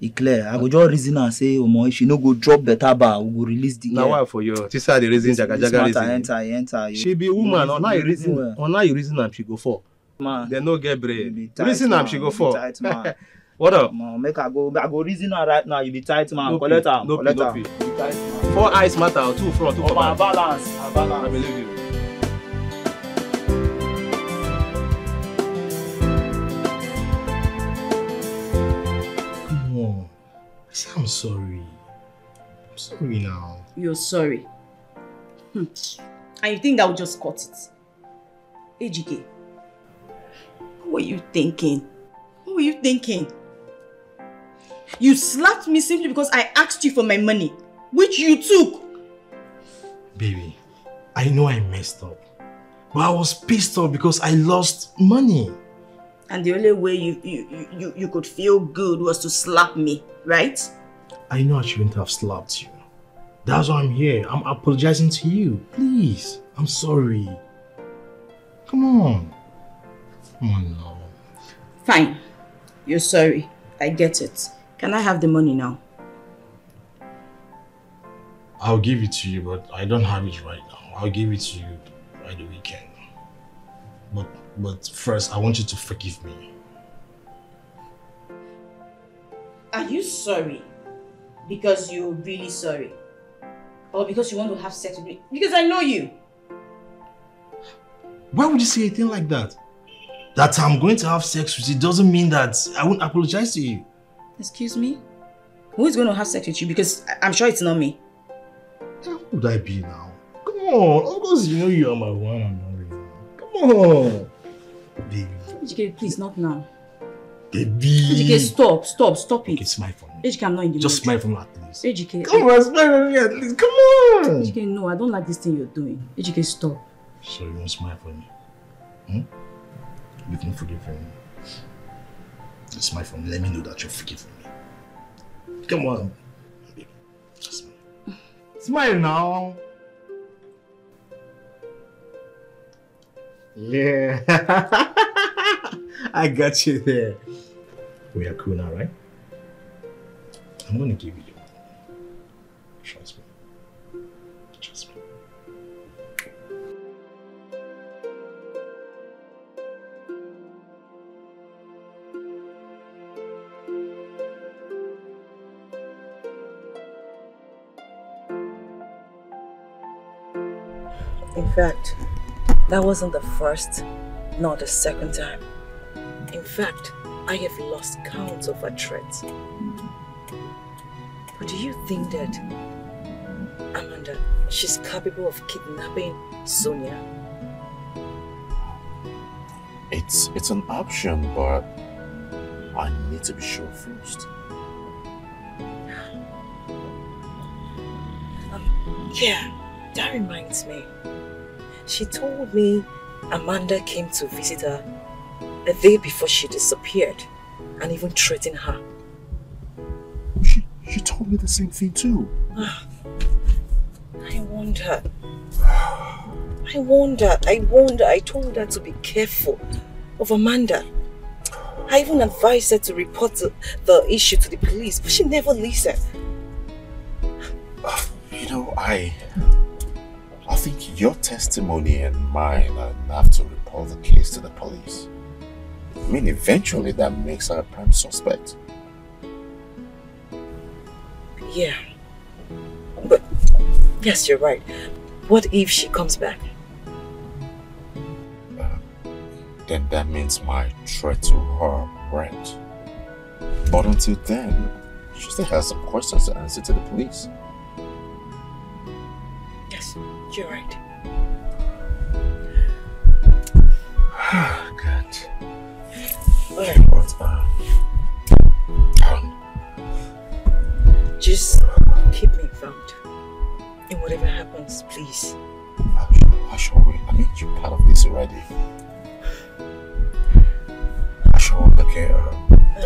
E clear. I go just reason am say omo if she no go drop better bar, we go release the
Na
girl.
why for you? This how the reason jaga
This
jaga
matter
reason.
enter, e enter.
She be woman. On how you reason, on how you reason am she go fall.
Man.
Dem no get brain. Reason am
man,
she go
be
fall.
man. [LAUGHS]
What up?
Omo, make I go, I go reason am right now. You be tight man.
No
collect
pay,
am,
no pay,
collect
no
am.
pay.
You be tight man.
Four eyes matter two front, two for
Omo, I
back.
balance, I balance.
I believe you.
Say I'm sorry. I'm sorry now.
You're sorry. Hmm. And you think that will just cut it? Ejike, what were you thinking? What were you thinking? You slapped me simply because I asked you for my money, which you took.
Baby, I know I messed up. But I was pissed off because I lost money.
And the only way you, you, you, you, could feel good was to slap me, right?
I know I shouldn't have slapped you. That's why I'm here. I'm apologizing to you. Please. I'm sorry. Come on. Come on now.
Fine. You're sorry. I get it. Can I have the money now?
I'll give it to you, but I don't have it right now. I'll give it to you by the weekend. But but first, I want you to forgive me.
Are you sorry? Because you're really sorry? Or because you want to have sex with me? Because I know you.
Why would you say a thing like that? That I'm going to have sex with you doesn't mean that I won't apologize to you.
Excuse me? Who is going to have sex with you? Because I'm sure it's not me.
Who would I be now? Come on, of course you know you are my one and only. Come on, baby.
Ejike, please, not now.
Baby.
Ejike, stop, stop, stop it.
Okay, smile for me.
Ejike, I'm not in the
Just
mood.
smile for me at least.
Ejike.
Come on, smile for me at least. Come on.
Ejike, no, I don't like this thing you're doing. Ejike, stop.
So you won't smile for me? Hmm? You can forgive me. Just smile for me. Let me know that you're forgiving me. Come on. baby. Just smile. Smile now. Yeah. [LAUGHS] I got you there. We are cool now, right? I'm gonna give you. Trust me. Trust me.
In fact, that wasn't the first nor the second time. In fact, I have lost count of her threats. But do you think that Amanda, she's capable of kidnapping Sonia?
It's it's an option, but I need to be sure first.
Um, yeah, that reminds me. She told me Amanda came to visit her a day before she disappeared and even threatened her.
She told me the same thing too.
I wonder. I wonder. I wonder. I told her to be careful of Amanda. I even advised her to report the, the issue to the police, but she never listened.
You know, I I think your testimony and mine are enough to report the case to the police. I mean, eventually that makes her a prime suspect.
Yeah. But, yes, you're right. What if she comes back?
Uh, then that means my threat to her went. But until then, she still has some questions to answer to the police.
Yes, you're right. [SIGHS]
God. But, uh, um,
Just keep me informed. And whatever happens, please.
I sure will. I mean, you're part of this already. I sure will. Okay, uh,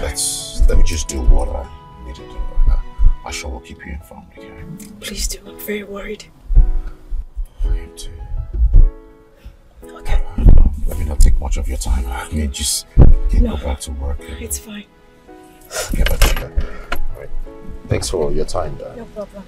let's let me just do what I need to do. Uh, I sure will keep you informed, okay?
Please do. I'm very worried.
I am too. Okay. Let me not take much of your time. I mean, just get
No.
go back to work.
It's fine.
Get back to work. All right. Thanks for all your time, Dad.
No problem.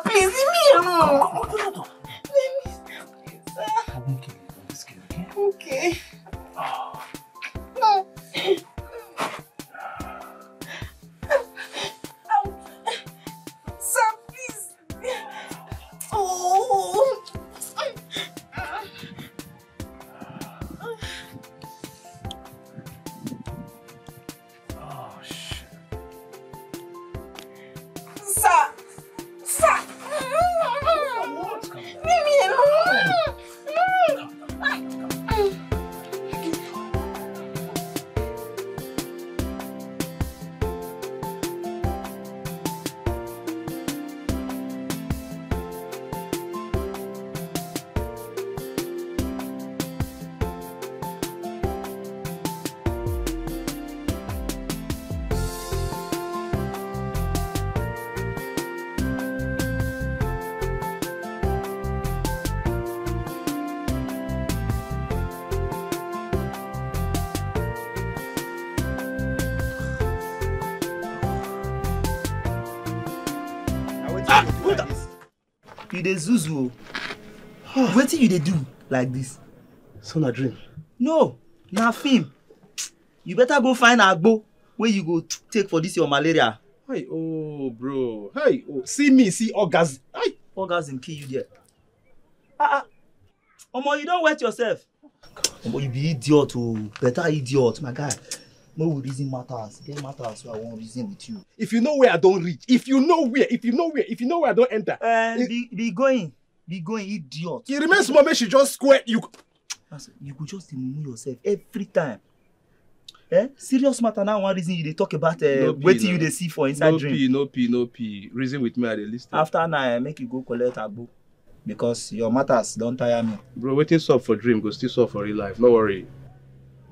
No, no, no. Sir, please, leave
You dey zuzu o. Wetin you dey do like this?
So na dream?
No, na film. You better go find agbo wey you go take for this your malaria.
Hey, oh, bro. Hey, oh, see me, see orgasm. Hey.
Orgasm kill you there. Ah ah. Omo, you don wet yourself. Omo, you be idiot o. Better idiot, my guy. Make we reason matters. Get matters wey I wan reason with you.
If you know where I don't reach, if you know where, if you know where, if you know where I don't enter.
Uh, be, be going. Be going, idiot.
It remains small, make she just square you.
You go just dey mumu yourself every time. Eh? Serious matter now one reason you dey talk about uh,
No
wetin
no.
you dey see for inside
no
dream.
pee, no pee, no pee. Reason with me, I dey lis ten.
After now, make you go collect agbo because your matters don tire me.
Bro, wetin sup for dream go still sup for real life. No worry.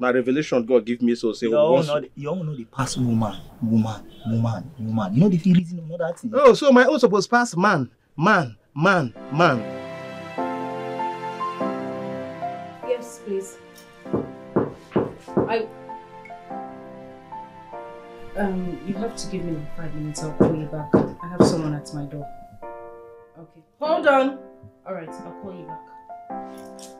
Na revelation God give me so say
Your own
once.
no dey- your own no dey pass woman, woman, woman, woman. You know the fit reason on other thing.
Oh, so my own suppose pass man, man, man, man.
Yes, please. I. Um, you have to give me like five minutes. I'll call you back. I have someone at my door. Okay. Hold on. All right, I'll call you back.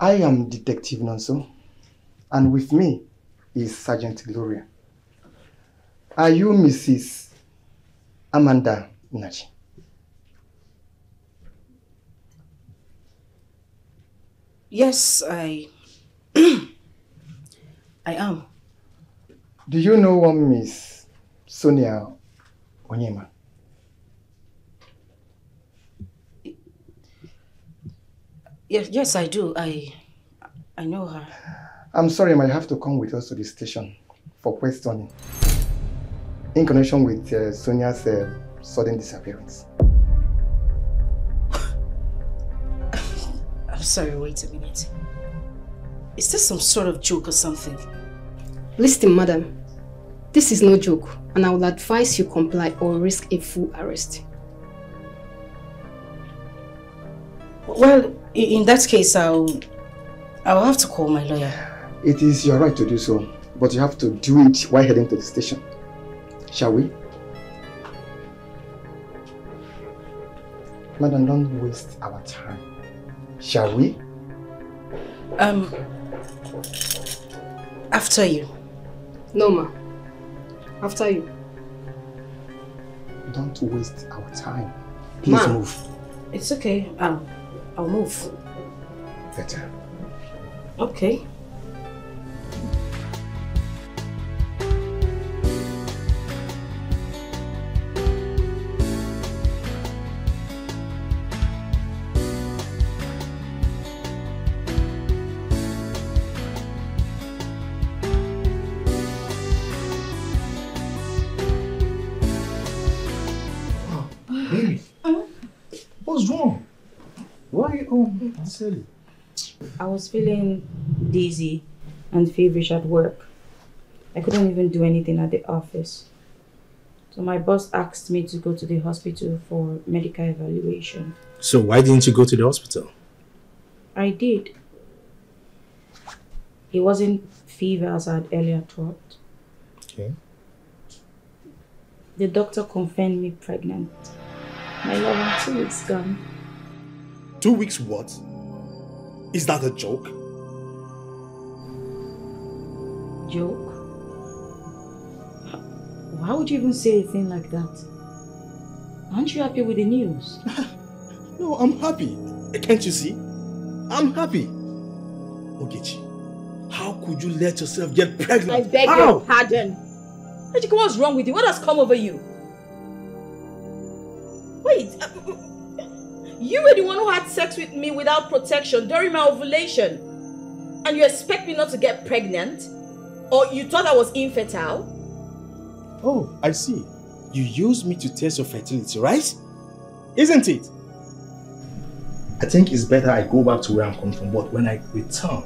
I
am Detective Nonso, and with me is Sergeant Gloria. Are you Mrs. Amanda Nachi?
Yes, I. [CLEARS THROAT] I am.
Do you know one Miss Sonia Onyema?
Yes, yes, I do. I, I know her.
I'm sorry, I might have to come with us to the station for questioning in connection with uh, Sonia's uh, sudden disappearance. [SIGHS]
I'm sorry. Wait a minute.
Is this some sort of joke or something?
Listen, madam. This is no joke, and I would advise you comply or risk a full arrest.
Well, i- in that case, I'll I'll have to call my lawyer.
It is your right to do so, but you have to do it while heading to the station. Shall we? Madam, don't waste our time. Shall we?
Um, after you.
No, ma. After you.
Don't waste our time. Please
Ma.
move.
It's okay. I'll I'll move.
Better.
Okay.
I was feeling dizzy and feverish at work. I couldn't even do anything at the office. So my boss asked me to go to the hospital for medical evaluation.
So why didn't you go to the hospital?
I did. It wasn't fever as I had earlier thought.
Okay.
The doctor confirmed me pregnant. My love, two weeks gone.
Two weeks what? Is that a joke?
Joke? Why would you even say a thing like that? Aren't you happy with the news? [LAUGHS]
No, I'm happy. Can't you see? I'm happy. Ogechi, how could you let yourself get pregnant?
I beg
how?
your pardon. Ejike, what's wrong with you? What has come over you? Wait, uh, you were the one who had sex with me without protection during my ovulation. And you expect me not to get pregnant? Or you thought I was infertile?
Oh, I see. You used me to test your fertility, right? Isn't it? I think it's better I go back to where I'm coming from, but when I return,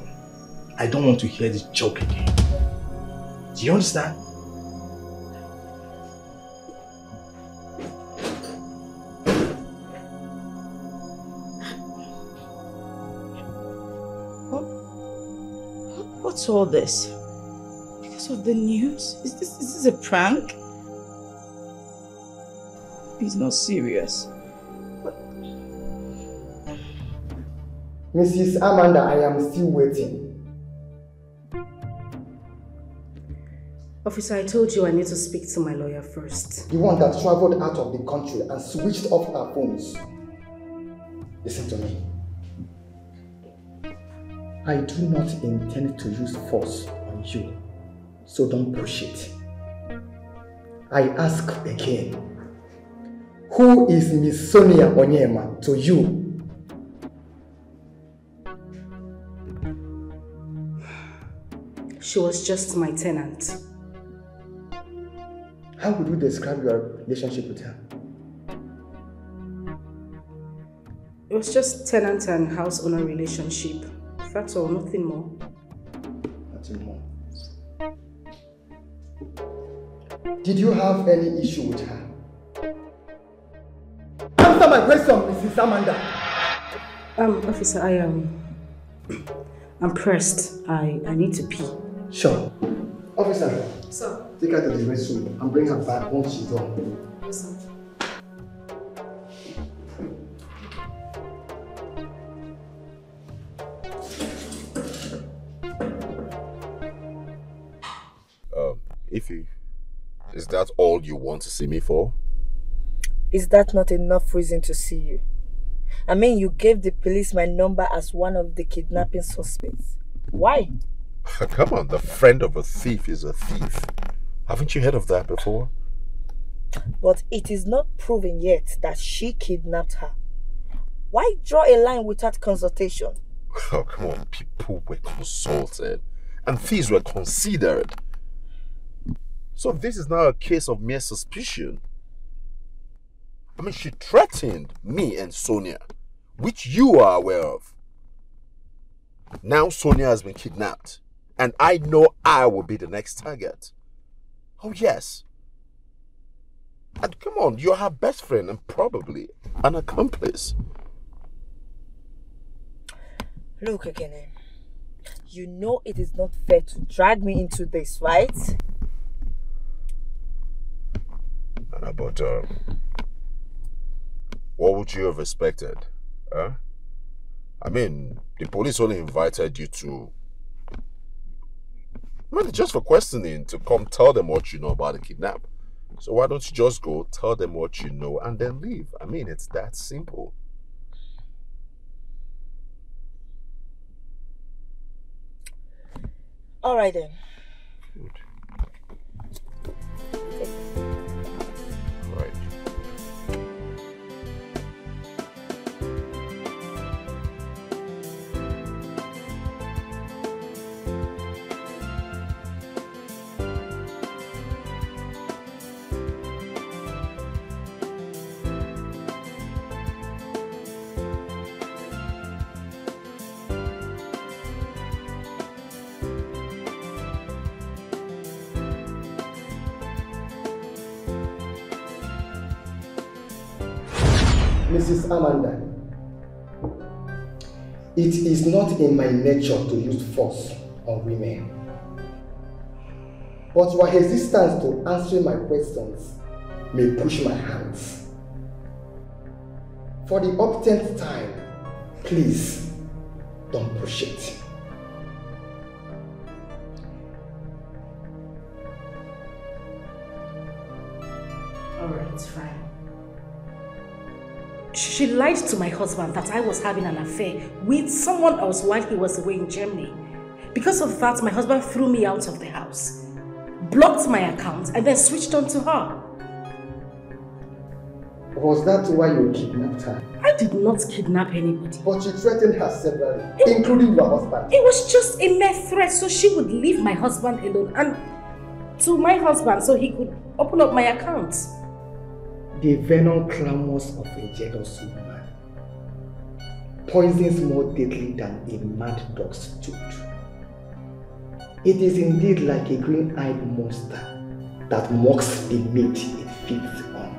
I don't want to hear this joke again. Do you understand?
What's all this? Because of the news? Is this, is this a prank? He's not serious.
Mrs. Amanda, I am still waiting.
Officer, I told you I need to speak to my lawyer first.
The one that traveled out of the country and switched off her phones. Listen to me. I do not intend to use force on you, so don't push it. I ask again, who is Miss Sonia Onyema to you?
She was just my tenant.
How would you describe your relationship with her?
It was just tenant and house owner relationship. That's all, nothing more.
Nothing more. Did you have any issue with her? Answer my question, Mrs. Amanda.
Um, officer, I am. I'm pressed. I, I need to pee.
Sure. Officer,
Sir.
take her to the restroom and bring her back once she's done.
Ify, is that all you want to see me for?
Is that not enough reason to see you? I mean, you gave the police my number as one of the kidnapping suspects. Why? [LAUGHS]
Come on, the friend of a thief is a thief. Haven't you heard of that before?
But it is not proven yet that she kidnapped her. Why draw a line without consultation?
Oh, come on, people were consulted and thieves were considered. So this is now a case of mere suspicion. I mean, she threatened me and Sonia, which you are aware of. Now Sonia has been kidnapped, and I know I will be the next target. Oh, yes. And come on, you're her best friend and probably an accomplice.
Look, Ekene. You know it is not fair to drag me into this, right?
Anna, but uh, what would you have expected? Huh? I mean, the police only invited you to. Mean, just for questioning, to come tell them what you know about the kidnap. So why don't you just go, tell them what you know, and then leave? I mean, it's that simple.
All right then.
Right.
Mrs. Amanda, it is not in my nature to use force on women. But your resistance to answering my questions may push my hands. For the uptenth time, please don't push it.
Alright, fine. She lied to my husband that I was having an affair with someone else while he was away in Germany. Because of that, my husband threw me out of the house, blocked my account, and then switched on to her.
Was that why you kidnapped her?
I did not kidnap anybody.
But you threatened her severally, including your husband.
It was just a mere threat so she would leave my husband alone and to my husband so he could open up my account.
The venom clamors of a jealous woman poisons more deadly than a mad dog's tooth. It is indeed like a green-eyed monster that mocks the meat it feeds on.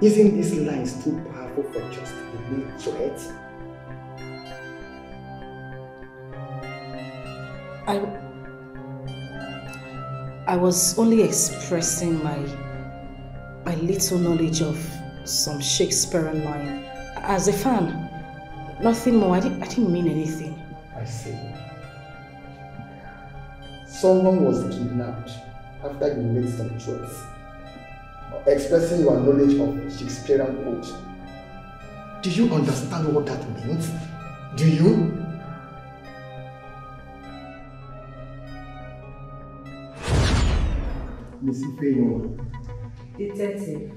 Isn't this lines too powerful for just a mere threat?
I I was only expressing my my little knowledge of some Shakespearean line. As a fan, nothing more. I didn't, I didn't mean anything.
I see. Someone was kidnapped after you made some choice, expressing your knowledge of Shakespearean quote. Do you understand what that means? Do you? Miss Ifeyinwa,
Detective.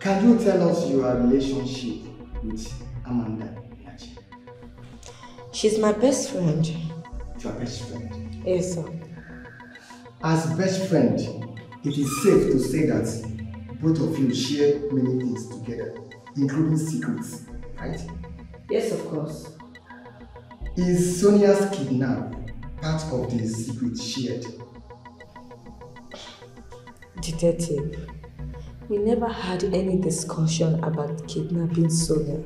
can you tell us your relationship with Amanda Nachi?
She's my best friend.
Your best friend.
Yes, sir.
As best friend, it is safe to say that both of you share many things together, including secrets, right?
Yes, of course.
Is Sonia's kidnap part of the secret shared?
Detective, we never had any discussion about kidnapping Sonia.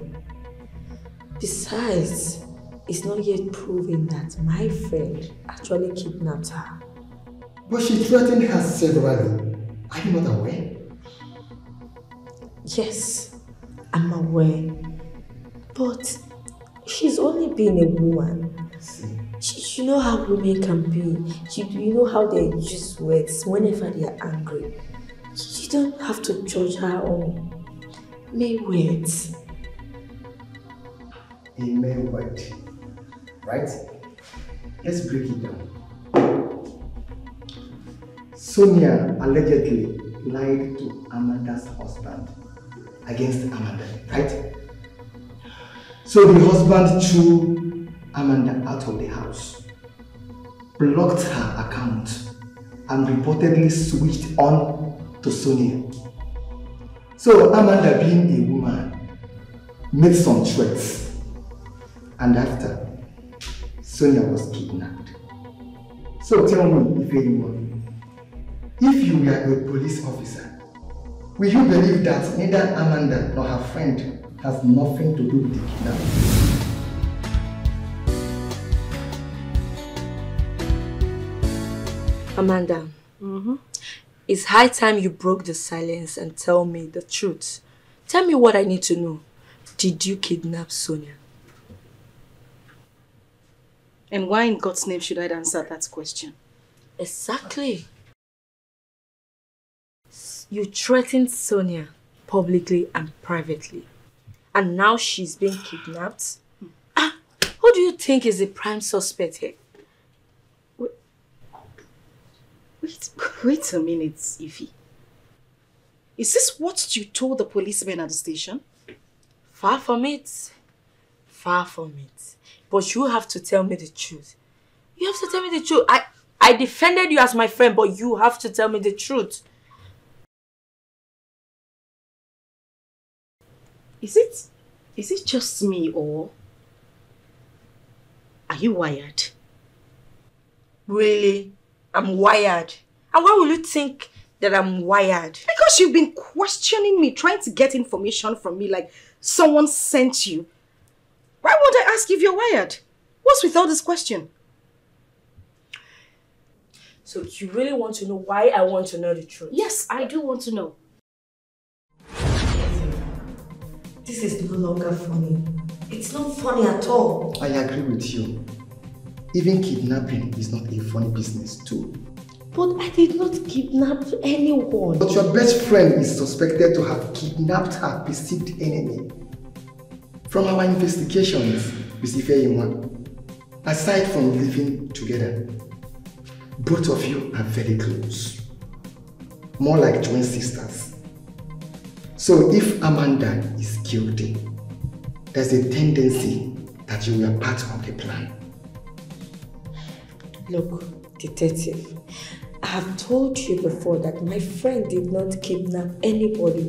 Besides, it's not yet proven that my friend actually kidnapped her.
But she threatened her severally. Are you not aware?
Yes, I'm aware. But she's only been a woman. You, you know how women can be. You, you know how they use words whenever they are angry. Don't have to judge her on mere wait.
A mere word. Right? Let's break it down. Sonia allegedly lied to Amanda's husband against Amanda, right? So the husband threw Amanda out of the house, blocked her account, and reportedly switched on to Sonia. So Amanda, being a woman, made some threats, and after Sonia was kidnapped. So tell me, if anyone, if you were a police officer, will you believe that neither Amanda nor her friend has nothing to do with the kidnapping?
Amanda, mm-hmm. It's high time you broke the silence and tell me the truth. Tell me what I need to know. Did you kidnap Sonia?
And why in God's name should I answer that question?
Exactly. You threatened Sonia publicly and privately. And now she's being kidnapped? Ah, who do you think is the prime suspect here?
Wait, [LAUGHS] wait a minute, Ify. Is this what you told the policeman at the station?
Far from it. Far from it. But you have to tell me the truth. You have to tell me the truth. I, I defended you as my friend, but you have to tell me the truth.
Is it is it just me or are you wired?
Really? I'm wired. And why will you think that I'm wired?
Because you've been questioning me, trying to get information from me like someone sent you. Why would I ask if you're wired? What's with all this question?
So you really want to know why I want to know the truth?
Yes, I do want to know.
This is no longer funny. It's not funny at all.
I agree with you. Even kidnapping is not a funny business too.
But I did not kidnap anyone.
But your best friend is suspected to have kidnapped her perceived enemy. From our investigations, Ms. Ifeyinwa, aside from living together, both of you are very close. More like twin sisters. So if Amanda is guilty, there's a tendency that you were part of the plan.
Look, detective, I have told you before that my friend did not kidnap anybody.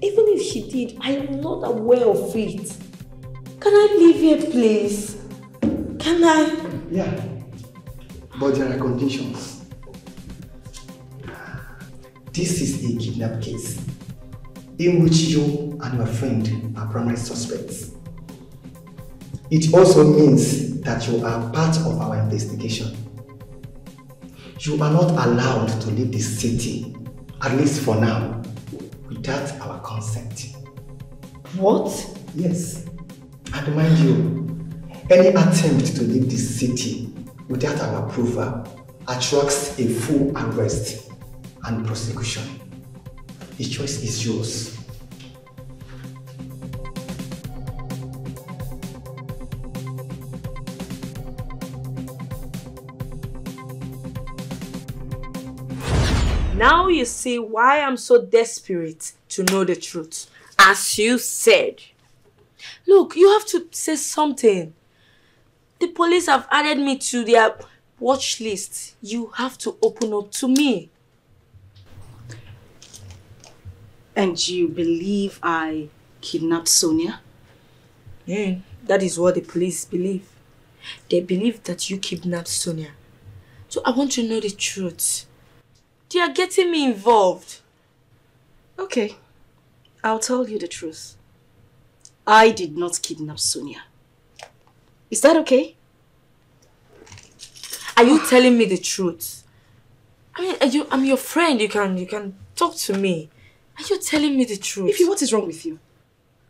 Even if she did, I am not aware of it. Can I leave here, please? Can I?
Yeah, but there are conditions. This is a kidnap case in which you and your friend are primary suspects. It also means that you are part of our investigation. You are not allowed to leave the city, at least for now, without our consent.
What?
Yes. And mind you, any attempt to leave the city without our approval attracts a full arrest and prosecution. The choice is yours.
You see why I'm so desperate to know the truth. As you said. Look, you have to say something. The police have added me to their watch list. You have to open up to me.
And you believe I kidnapped Sonia?
Yeah, that is what the police believe. They believe that you kidnapped Sonia. So I want to know the truth. They are getting me involved.
Okay, I'll tell you the truth. I did not kidnap Sonia. Is that okay?
Are you telling me the truth? I mean, are you, I'm your friend. You can you can talk to me. Are you telling me the truth?
Ify, what is wrong with you?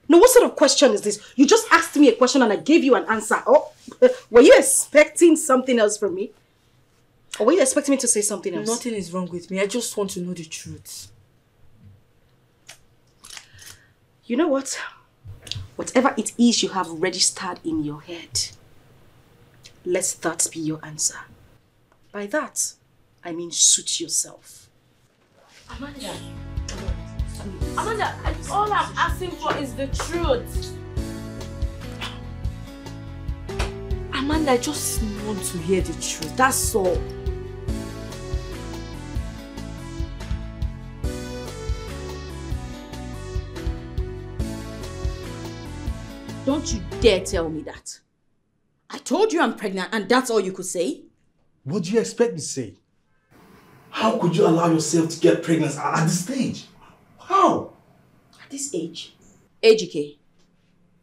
No, what sort of question is this? You just asked me a question and I gave you an answer. Oh, [LAUGHS] were you expecting something else from me? Or were you expecting me to say something else?
Nothing is wrong with me. I just want to know the truth.
You know what? Whatever it is you have registered in your head, let that be your answer. By that, I mean suit yourself.
Amanda. Amanda, I- all I'm asking for is the truth. Amanda, I just want to hear the truth. That's all.
Don't you dare tell me that. I told you I'm pregnant and that's all you could say?
What do you expect me to say? How could you allow yourself to get pregnant at this stage? How?
At this age? Ejike,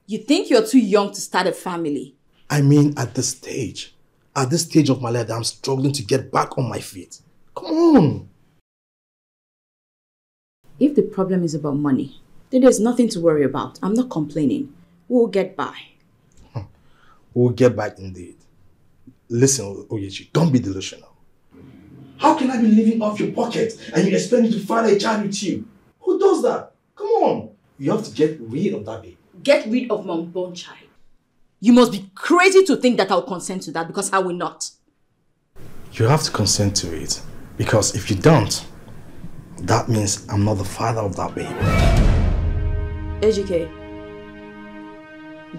you think you're too young to start a family?
I mean, at this stage. At this stage of my life, that I'm struggling to get back on my feet. Come on.
If the problem is about money, then there's nothing to worry about. I'm not complaining. We'll get by.
We'll get by indeed. Listen, Ogechi, don't be delusional. How can I be living off your pocket and you expect me to father a child with you? Who does that? Come on. You have to get rid of that baby.
Get rid of my unborn child. You must be crazy to think that I'll consent to that because I will not.
You have to consent to it. Because if you don't, that means I'm not the father of that baby.
Ejike,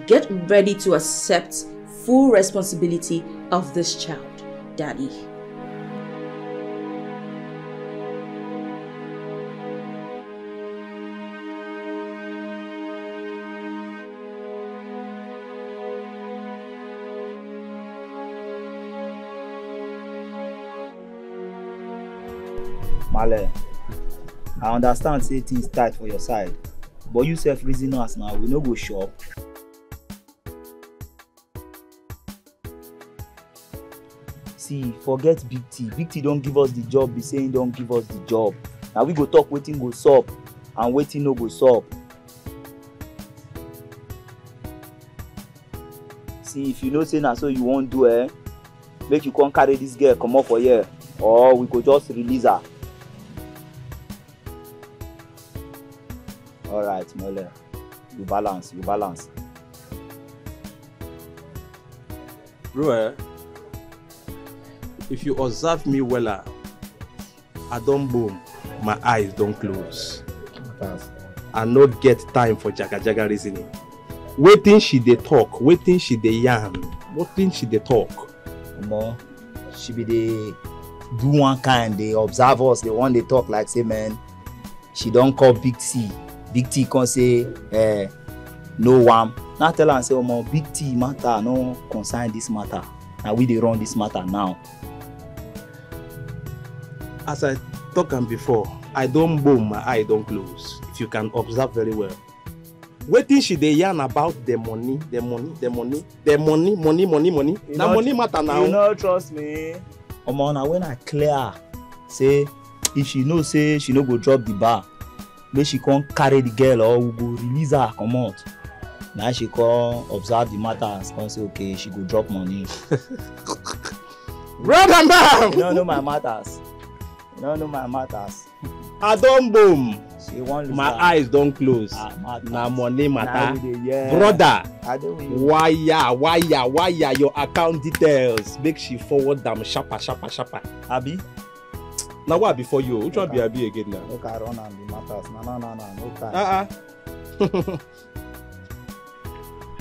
get ready to accept full responsibility of this child, Daddy.
Male, I understand say things tight for your side, but you sef reason us now, we no go shop. Forget Big T. Big T don give us the job, be saying don give us the job. Na we go talk wetin go sup and wetin no go sup. See, if you know say na so you wan do eh, make you come carry dis girl comot for here or we go just release her. alright mole you balance you balance.
Bro, eh, if you observe me wella, I don boom, my eyes don close. I no get time for jaga jaga reasoning. Wetin she dey talk, wetin she dey yarn, wetin she dey talk.
Omo, she be dey do one kind dey observe us dey wan dey talk like say man she don call big t big t come say eh, no wam now tell am say omo big t matter no concern this matter na we dey run this matter now.
As I talk am before, I don boom, my eye don close. If you can observe very well. Wetin she dey yarn about the money, the money, the money, the money, money, money, money.
You
Na money matter now.
you no trust me. omo na when i clear her say if she know say she no go drop the bar make she come carry the girl or we go release her comot na she come observe the matter and come say okay she go drop money. [LAUGHS]
Brother man!
you no know my matters you no know [LAUGHS] my matters.
I don boom. My
her.
eyes don close.
Ah.
Na money
Na
matter. Brother,
you.
wire, wire, wire your account details. Make she forward am sharper, sharper, sharper.
Abi?
Na what be for you? Which one be Abi again now?
make i run am the matters na na na na no time.
Uh-uh. [LAUGHS]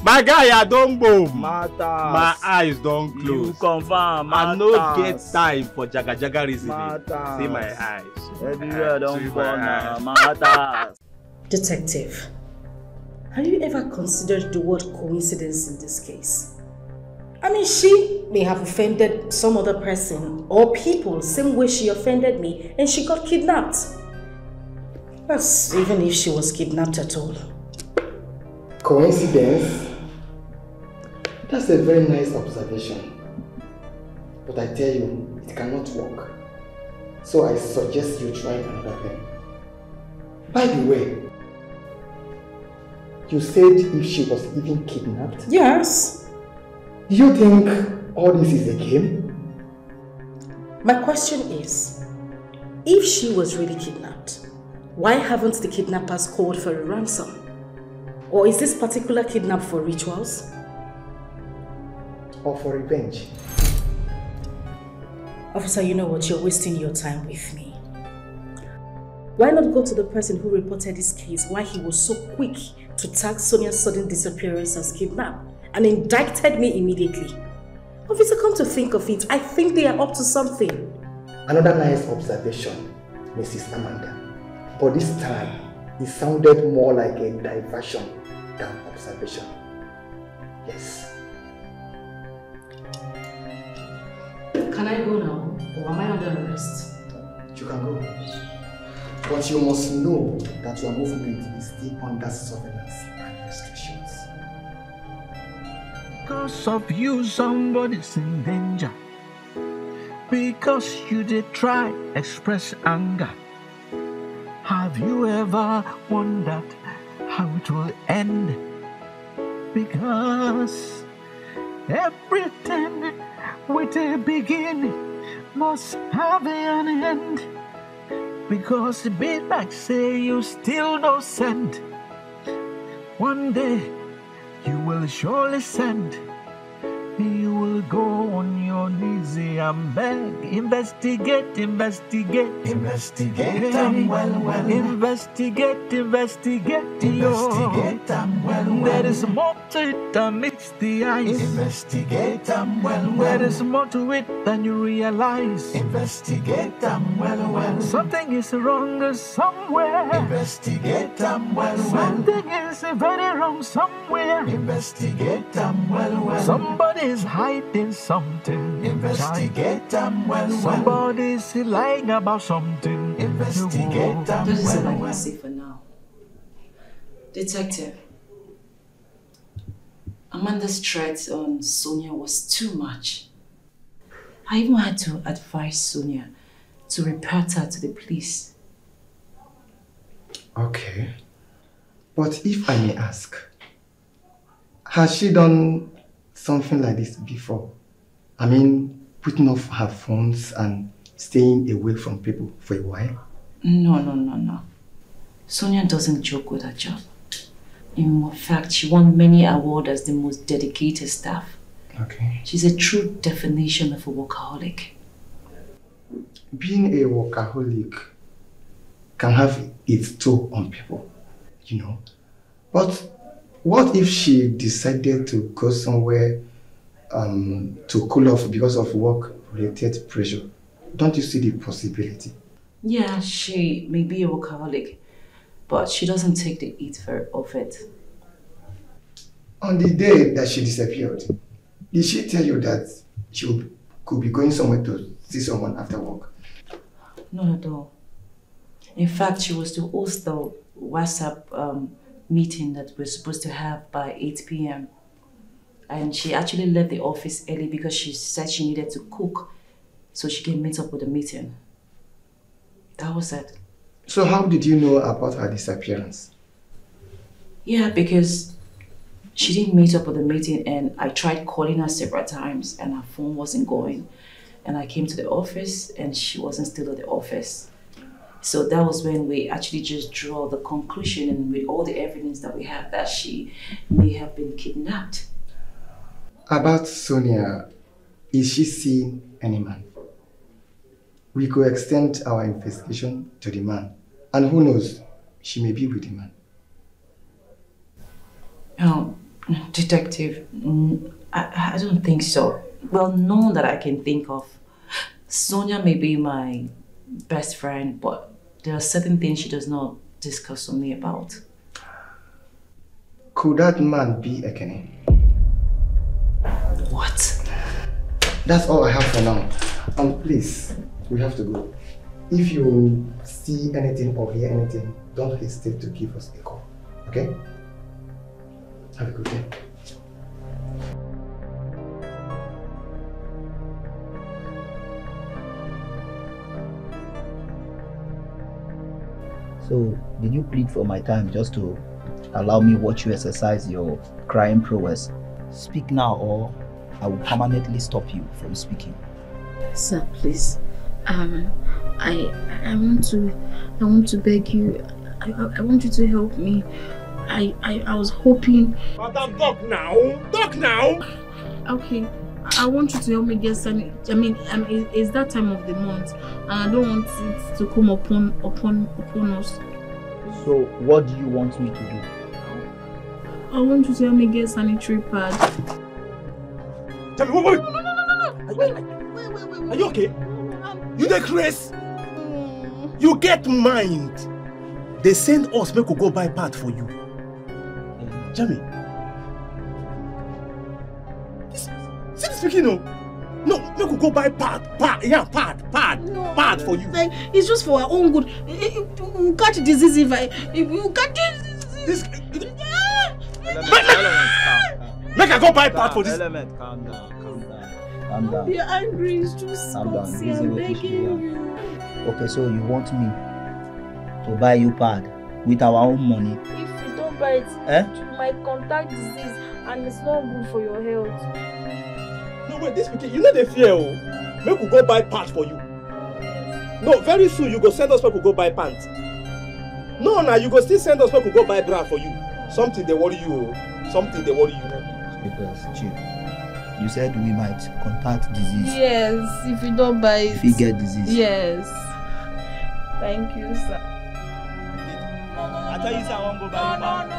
My guy, I don boom.
Matters.
My eyes don close.
You confirm
I no get time for jaga jaga reasoning.
Matters.
See my eyes.
Everywhere
See
don
my
fall na matters.
Detective, have you ever considered the word coincidence in this case? I mean, she may have offended some other person or people same way she offended me and she got kidnapped. That's even if she was kidnapped at all.
Coincidence? That's a very nice observation. But I tell you, it cannot work. So I suggest you try another thing. By the way, you said if she was even kidnapped?
Yes.
Do you think all this is a game?
My question is, if she was really kidnapped, why haven't the kidnappers called for a ransom? Or is this particular kidnap for rituals?
Or for revenge?
Officer, you know what? You're wasting your time with me. Why not go to the person who reported this case, why he was so quick to tag Sonia's sudden disappearance as kidnap and indicted me immediately? Officer, come to think of it, I think they are up to something.
Another nice observation, Mrs. Amanda. But this time, it sounded more like a diversion than observation. Yes.
Can I go now? Or am I under arrest?
You can go. But you must know that your movement is still under surveillance and restrictions.
Because of you, somebody's in danger. Because you did try express anger. Have you ever wondered how it will end? Because everything with a beginning must have an end. Because the be like say you still no send. One day you will surely send. You will go on your knees and beg. Investigate, investigate, investigate them well, well. Investigate, investigate, investigate them well, well. There is more to it than meets the eyes. Investigate them well, well. There is more to it than you realize. Investigate them well, well. Something is wrong somewhere. Investigate them well, well. Something is very wrong somewhere. Investigate them well, well. Somebody is hiding something. Investigate them well, well. Somebody's lying about something. Investigate them
This is
well,
all I can
well.
say for now. Detective, Amanda's threat on Sonia was too much. I even had to advise Sonia to report her to the police.
Okay. But if I may ask, has she done something like this before? I mean, putting off her phones and staying away from people for a while?
No, no, no, no. Sonia doesn't joke with her job. In fact, she won many awards as the most dedicated staff.
Okay.
She's a true definition of a workaholic.
Being a workaholic can have its toll on people, you know. But what if she decided to go somewhere um, to cool off because of work-related pressure? Don't you see the possibility?
Yeah, she may be a workaholic, but she doesn't take the heat for of it.
On the day that she disappeared, did she tell you that she could be going somewhere to see someone after work?
Not at all. In fact, she was to host the WhatsApp um, meeting that we're supposed to have by 8 p.m. And she actually left the office early because she said she needed to cook so she can meet up with the meeting. That was it.
So how did you know about her disappearance?
Yeah, because she didn't meet up with the meeting and I tried calling her several times and her phone wasn't going. And I came to the office and she wasn't still at the office. So that was when we actually just draw the conclusion and with all the evidence that we have that she may have been kidnapped.
About Sonia, is she seeing any man? We could extend our investigation to the man. And who knows, she may be with the man.
Um, detective, mm, I, I don't think so. Well, none that I can think of. Sonia may be my best friend, but there are certain things she does not discuss with me about.
Could that man be Ekene?
What?
That's all I have for now. Um, please, we have to go. If you see anything or hear anything, don't hesitate to give us a call. Okay? Have a good day.
So, did you plead for my time just to allow me watch you exercise your crime prowess? Speak now, or I will permanently stop you from speaking.
Sir, please. Um, I I want to I want to beg you. I, I, I want you to help me. I, I I was hoping.
Madam, talk now. Talk now.
Okay. I want you to help me get some. I mean, um, it, it's that time of the month, and I don't want it to come upon upon upon us.
So, what do you want me to do?
I want you to help me get sanitary pad.
Tell me, wait, wait. Are you okay? You dey craze? You get mind. They send us make we go buy part for you. Jamie. This, see this pikin o. No,
make we go buy pad, pad, yeah, pad, pad, pad for you.
Like, it's just for our own good. We'll catch disease if I... If we'll catch
This... Make I go buy pad for this.
Element, calm down, calm down. Calm down.
You're angry. It's just
Calm down.
I'm begging you.
Okay, so you want me to buy you pad with our own money?
If you don't buy it,
Eh?
you might contact disease and it's not good for your health.
No wait, this pikin, you know the fear oh. Make we go buy pad for you. No, very soon you go send us make we go buy pants. No, na you go still send us make we go buy bra for you. Something dey worry you oh. Something dey worry you.
Because, chief, you said we might contact disease
Yes, if you don't buy it.
if we get disease.
Yes. Thank you, sir.
I tell you, sir, I won't go buy you pad.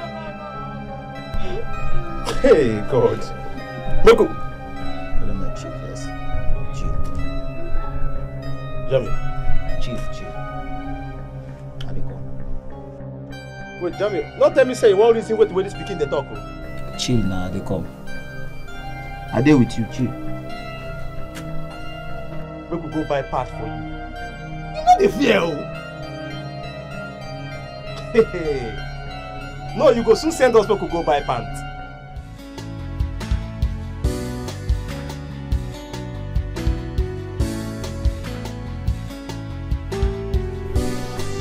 Hey God. Make we.
Element, chief, yes. Chief.
Jami.
Chief, chief. Come.
Wait, Jami, not tell me say you wan reason wetin wey this pikin dey talk oh.
Chill now, they come. I dey with you.
Make we go buy pad for you. You no dey fear oh. [LAUGHS] Hey. No, you go soon send us make we go buy pants.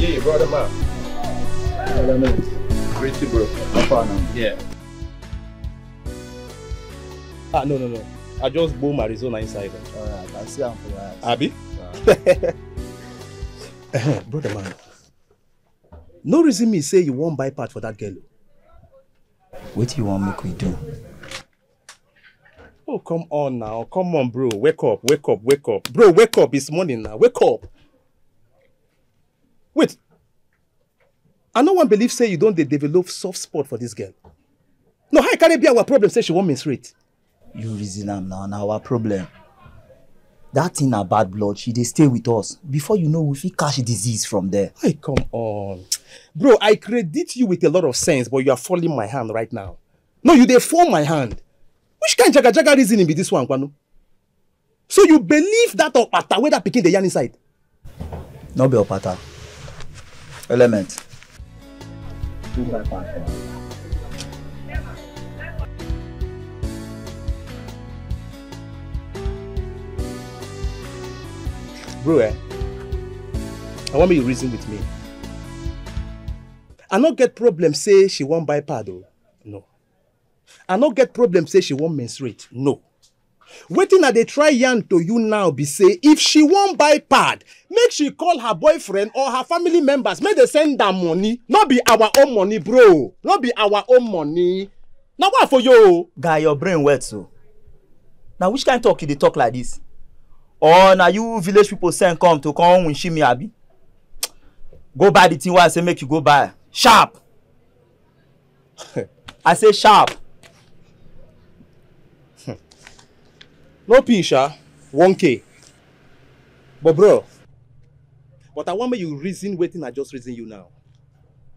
Yeah, brother man.
Element.
Pretty bro.
How far now?
Yeah.
Ah, no, no, no. I just boom Arizona inside.
Alright, I see am for your eyes.
Abi? [LAUGHS] Brother man. No reason me say you wan buy part for that girl.
Wetin you want make we do?
Oh, come on now. Come on, bro. Wake up, wake up, wake up. Bro, wake up. It's morning now. Wake up. Wait. I no one believe say you don dey develop soft spot for this girl. No, how e carry be our problem say she wan menstruate?
You reason am now, na our problem. Dat thing na bad blood, she dey stay with us. Before you know, we fit catch disease from there.
Hey, come on. Bro, I credit you with a lot of sense, but you are falling my hand right now. No, you dey fall my hand. Which kind jaga jaga reasoning be this one, Kwanu? So you believe that opata wey that pikin dey yarn inside?
No be opata. Element.
Bro, eh? I want me you reason with me. I no get problem say she won't buy pad o. No. I no get problem say she won't menstruate. No. Wetin I dey try yarn to you now be say if she wan buy pad, make she call her boyfriend or her family members make they send am money. No be our own money, bro. No be our own money. Na why for you o?
Guy, your brain wet so. Na which kind talk you dey talk like this? Or na you village people send come to come winshi me abi? Go buy the thing wey I say make you go buy. Sharp! [LAUGHS] I say sharp.
No pin sha, 1k. But bro, but I want make you reason wetin I just reason you now.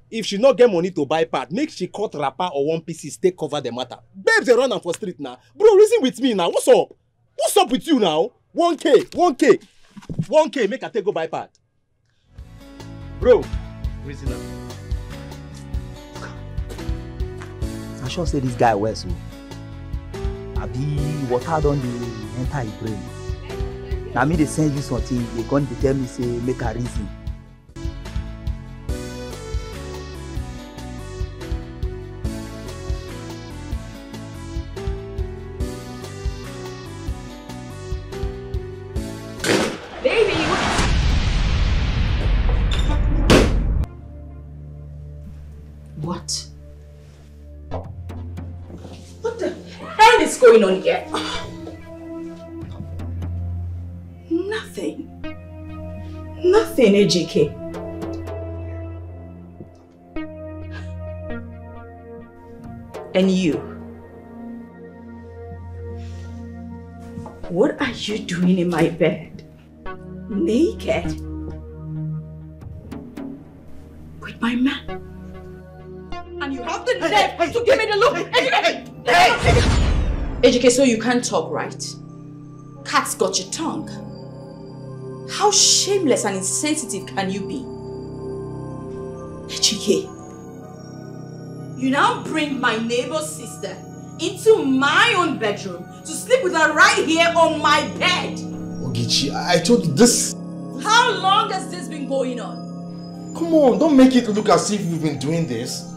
If she no get money to buy pad, make she cut wrapper or one pieces take cover the matter. Babes dey run am for street now. Bro, reason with me now. What's up? What's up with you now? 1k, 1k, 1k make I take go buy pad. Bro, reason am.
I sure say this guy well so. Abi water don dey enter him brain. Na me dey send you something, dey come dey tell me say make I reason.
Going on here? Nothing. Nothing, Ejike. And you? What are you doing in my bed? Naked? With my man? And you have the nerve to give me the look! Ejike, so you can't talk, right? cat's got your tongue. How shameless and insensitive can you be? Chike, you now bring my neighbor's sister into my own bedroom to sleep with her right here on my bed.
Ogechi, I told you this.
How long has this been going on?
Come on, don't make it look as if we've been doing this.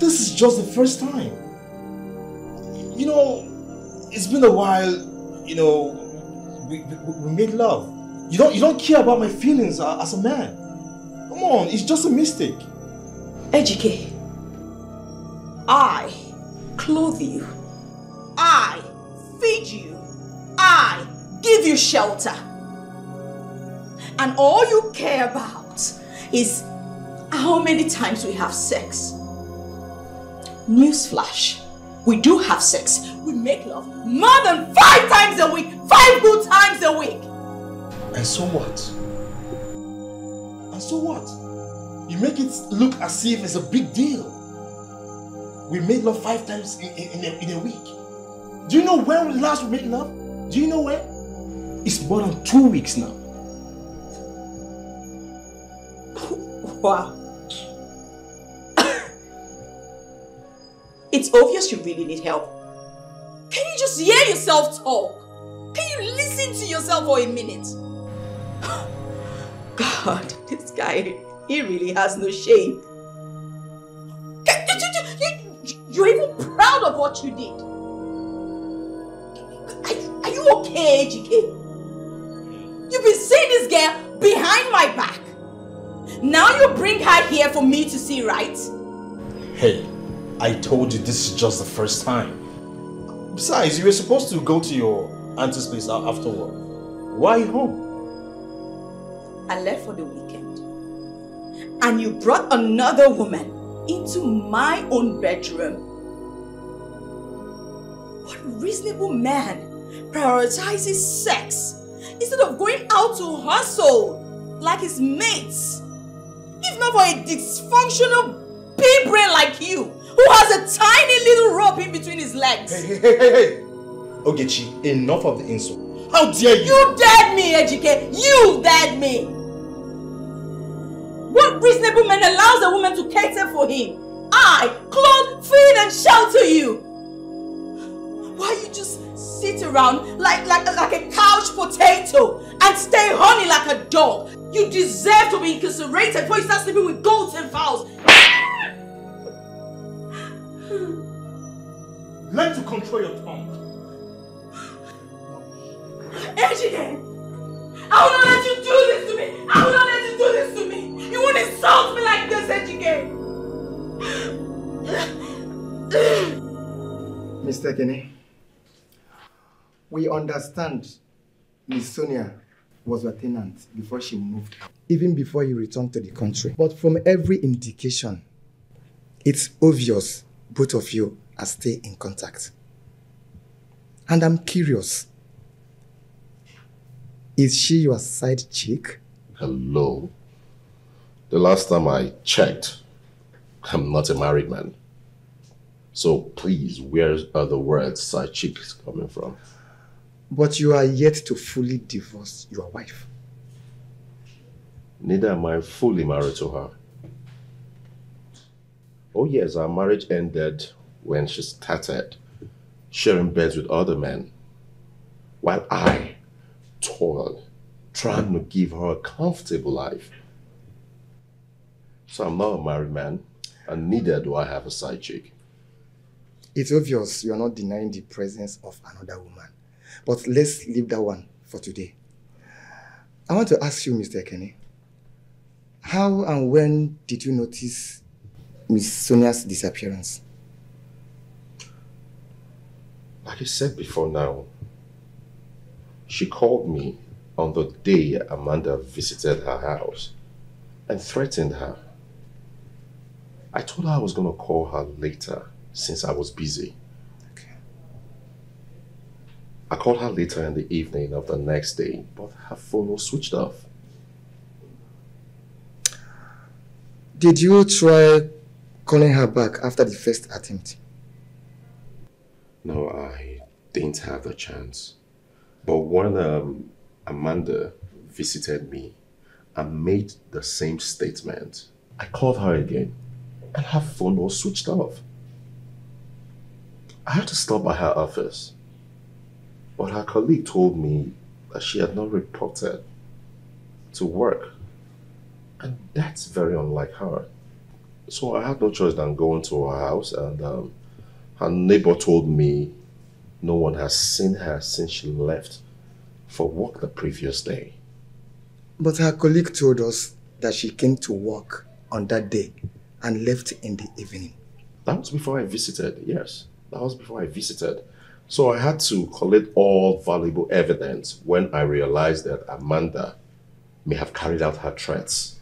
This is just the first time. You know, it's been a while, you know, we, we, we made love. You don't, you don't care about my feelings as a man. Come on, it's just a mistake.
Ejike, I clothe you. I feed you. I give you shelter. And all you care about is how many times we have sex. Newsflash. We do have sex. We make love more than five times a week. Five good times a week.
And so what? And so what? You make it look as if it's a big deal. We made love five times in, in, in, a, in a week. Do you know when we last we made love? Do you know when? It's more than two weeks now.
Wow. It's obvious you really need help. Can you just hear yourself talk? Can you listen to yourself for a minute? [SIGHS] God, this guy, he really has no shame. You- you- you- you- You're even proud of what you did. Are, you okay, GK? You've been seeing this girl behind my back. Now you bring her here for me to see, right?
Hey, I told you this is just the first time. Besides, you were supposed to go to your auntie's place after work. Why home?
I left for the weekend. And you brought another woman into my own bedroom. What reasonable man prioritizes sex instead of going out to hustle like his mates? If not for a dysfunctional pea brain like you, who has a tiny little rope in between his legs.
Hey, hey, hey, hey, hey! Ogechi, enough of the insult. How dare you?
You dared me, Ejike! You dared me! What reasonable man allows a woman to cater for him? I clothe, feed, and shelter you! Why you just sit around like, like, like a couch potato and stay honey like a dog? You deserve to be incarcerated before you start sleeping with goats and fowls. [GASPS]
Learn to control your tongue.
Ejike! I will not let you do this to me! I will not let you do this to me! You won't insult me like this, Ejike! [SIGHS]
Mr. Kenny, we understand Miss Sonia was your tenant before she moved, even before you returned to the country. But from every indication, it's obvious both of you are still in contact. And I'm curious, is she your side chick?
Hello. The last time I checked, I'm not a married man. So please, where are the words side chick is coming from?
But you are yet to fully divorce your wife.
Neither am I fully married to her. Oh yes, our marriage ended when she started sharing beds with other men, while I toiled trying to give her a comfortable life. So I'm not a married man, and neither do I have a side chick.
It's obvious you are not denying the presence of another woman. But let's leave that one for today. I want to ask you, Mr. Kenny, how and when did you notice Miss Sonia's disappearance?
Like I said before now, she called me on the day Amanda visited her house and threatened her. I told her I was going to call her later since I was busy. I called her later in the evening of the next day, but her phone was switched off.
Did you try calling her back after the first attempt?
No, I didn't have the chance. But when um, Amanda visited me and made the same statement, I called her again and her phone was switched off. I had to stop by her office, but her colleague told me that she had not reported to work. And that's very unlike her. So I had no choice than going to her house and um, her neighbor told me no one has seen her since she left for work the previous day.
But her colleague told us that she came to work on that day and left in the evening.
That was before I visited, yes. That was before I visited. So I had to collect all valuable evidence when I realized that Amanda may have carried out her threats.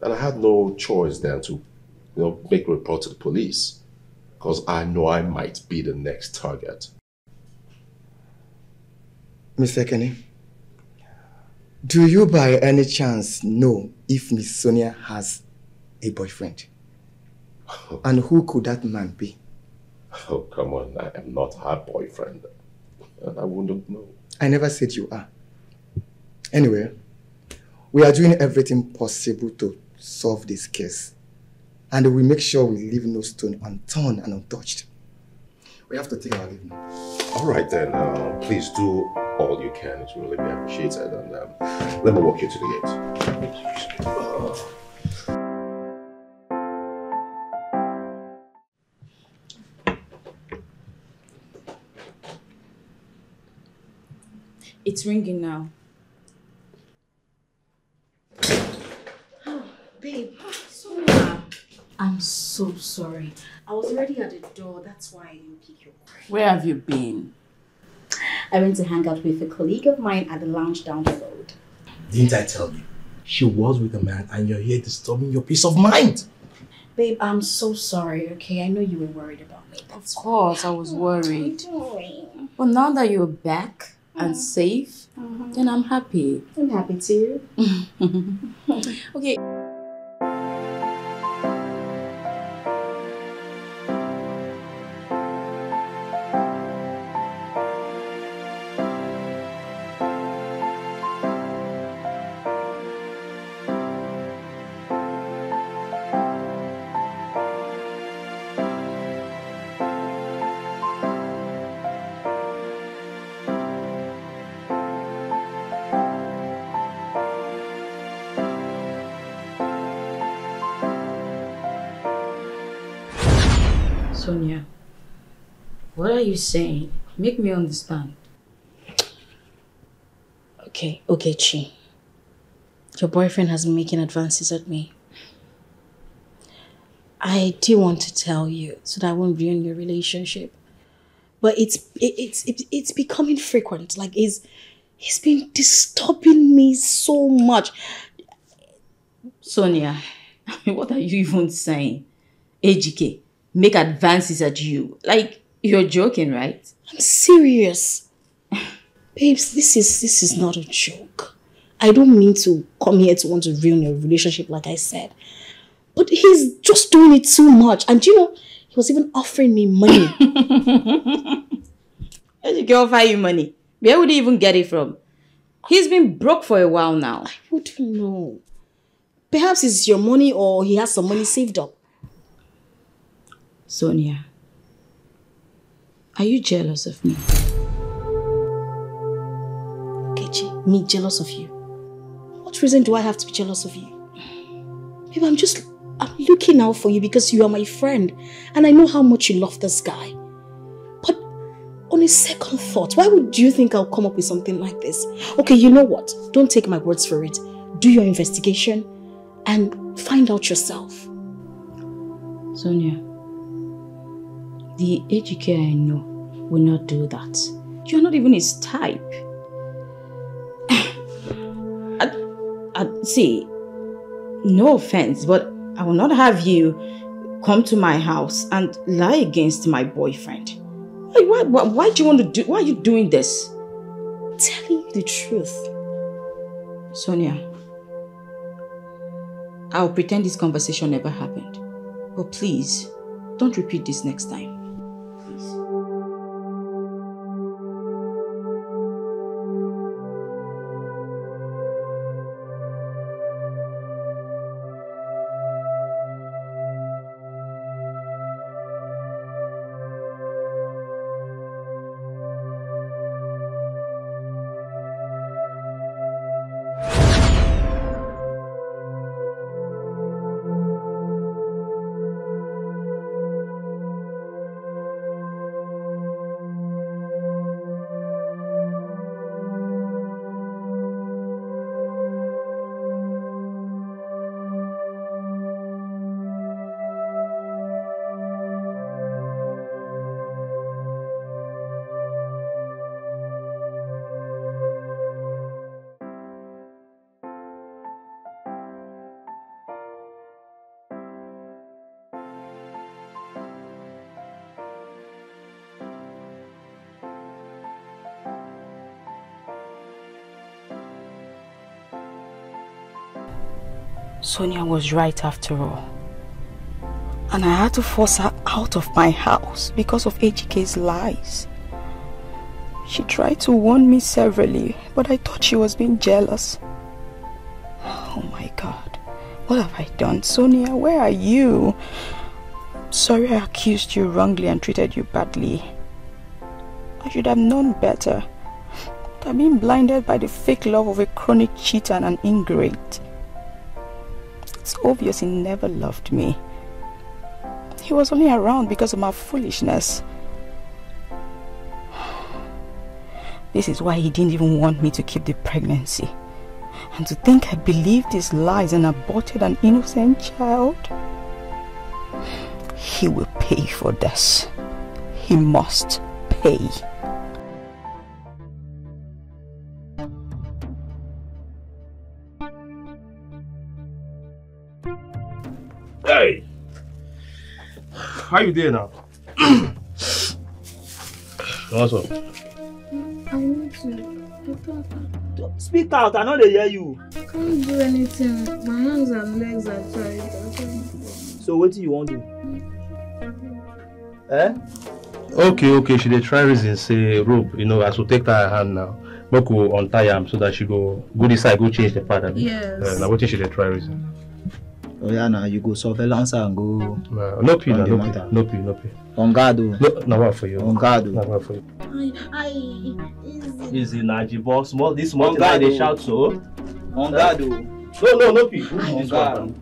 And I had no choice then to, you know, make a report to the police because I know I might be the next target.
Mr. Kenny, do you by any chance know if Miss Sonia has a boyfriend? [LAUGHS] and who could that man be?
Oh, come on, I am not her boyfriend. And I wouldn't know.
I never said you are. Anyway, we are doing everything possible to solve this case. And we make sure we leave no stone unturned and untouched. We have to take our leave now.
All right, then, uh, please do all you can. It will really be appreciated. And um, let me walk you to the gate. Uh,
It's ringing now.
Oh, babe, Sonia. Uh, I'm so sorry. I was already at the door. That's why I didn't pick your call.
Where have you been?
I went to hang out with a colleague of mine at the lounge down the road.
Didn't I tell you? She was with a man and you're here disturbing your peace of mind.
Babe, I'm so sorry, okay? I know you were worried about me.
Of course, I was worried.
Don't
But now that you're back and mm-hmm. safe, mm-hmm. then I'm happy.
I'm happy too. [LAUGHS] [LAUGHS]
okay. You saying? Make me understand.
Okay, okay, Chi. Your boyfriend has been making advances at me. I do want to tell you so that I won't ruin your relationship. But it's it, it's it, it's becoming frequent. Like he's he's been disturbing me so much.
Sonia, [LAUGHS] what are you even saying? Ejike, make advances at you. Like, you're joking, right?
I'm serious. [LAUGHS] Babes, this is this is not a joke. I don't mean to come here to want to ruin your relationship, like I said. But he's just doing it too much. And you know, he was even offering me money. [LAUGHS]
Ejike offer you money. Where would he even get it from? He's been broke for a while now.
I wouldn't know. Perhaps it's your money or he has some money saved up.
Sonia, are you jealous of me?
Kechi, me jealous of you? What reason do I have to be jealous of you? Babe, I'm just, I'm looking out for you because you are my friend and I know how much you love this guy. But on a second thought, why would you think I'll come up with something like this? Okay, you know what? Don't take my words for it. Do your investigation and find out yourself.
Sonia, the Ejike I know will not do that. You're not even his type. [COUGHS] I, I, see, no offense, but I will not have you come to my house and lie against my boyfriend. Why, why, why, do you want to do, why are you doing this?
Telling you the truth.
Sonia, I'll pretend this conversation never happened. But please, don't repeat this next time.
Sonia was right after all. And I had to force her out of my house because of Ejike's lies. She tried to warn me severally, but I thought she was being jealous. Oh my god. What have I done? Sonia, where are you? Sorry I accused you wrongly and treated you badly. I should have known better. I've been blinded by the fake love of a chronic cheater and an ingrate. Obvious he never loved me. He was only around because of my foolishness. This is why he didn't even want me to keep the pregnancy. And to think I believed his lies and aborted an innocent child. He will pay for this. He must pay.
How you doing now? What's up?
I need to. I
Speak out, I know they hear you.
I can't do anything. My hands and legs are tired.
So what do you want to do? Eh?
Okay, okay, she dey try reason say rope, you know, I should take her hand now. Make we untie am so that she go go this side, go change the pad. abi?
Yes.
Uh, now wetin she dey try reason.
Oh yeah, now you go surveillance and go.
Uh, no pee, na, no
matter.
pee, no pee, no pee.
On guard, oh.
No, na one for you.
On guard, oh.
Na one for you.
I, I,
Easy, Naji boss. Small, this small thing
guard,
they shout so. On guard, oh.
No, no, no pee.
On
This
guard.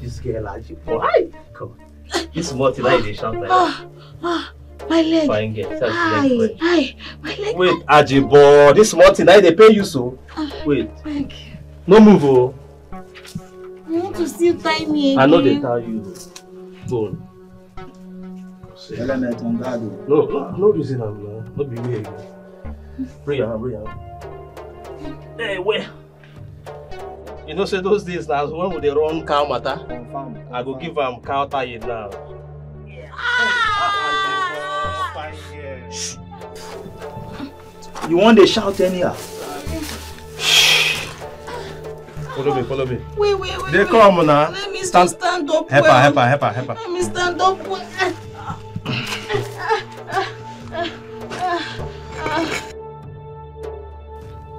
This girl, Aji, boy. Hi, come. on. This small thing they shout like that.
ah, ah, my leg.
Fine girl, tell
Hi,
leg
hi, my leg.
Wait, Aji, boy, this small thing they pay you so. Wait,
Leg.
no move, oh.
You want to still tie me again?
I know they tell you. Go.
Element on oh.
No, no, no reason I'm no. No be me again. Bring your hand, bring your hand. Hey, where? You know, say those days now, when we dey run cow matter, I go give am cow tie now.
You want they shout anyhow?
Follow me, follow me.
Wait, wait, wait.
They
wait.
come now.
Let me
Stand-
stand, up
Help her, help her, help her, help her.
Let me stand up well.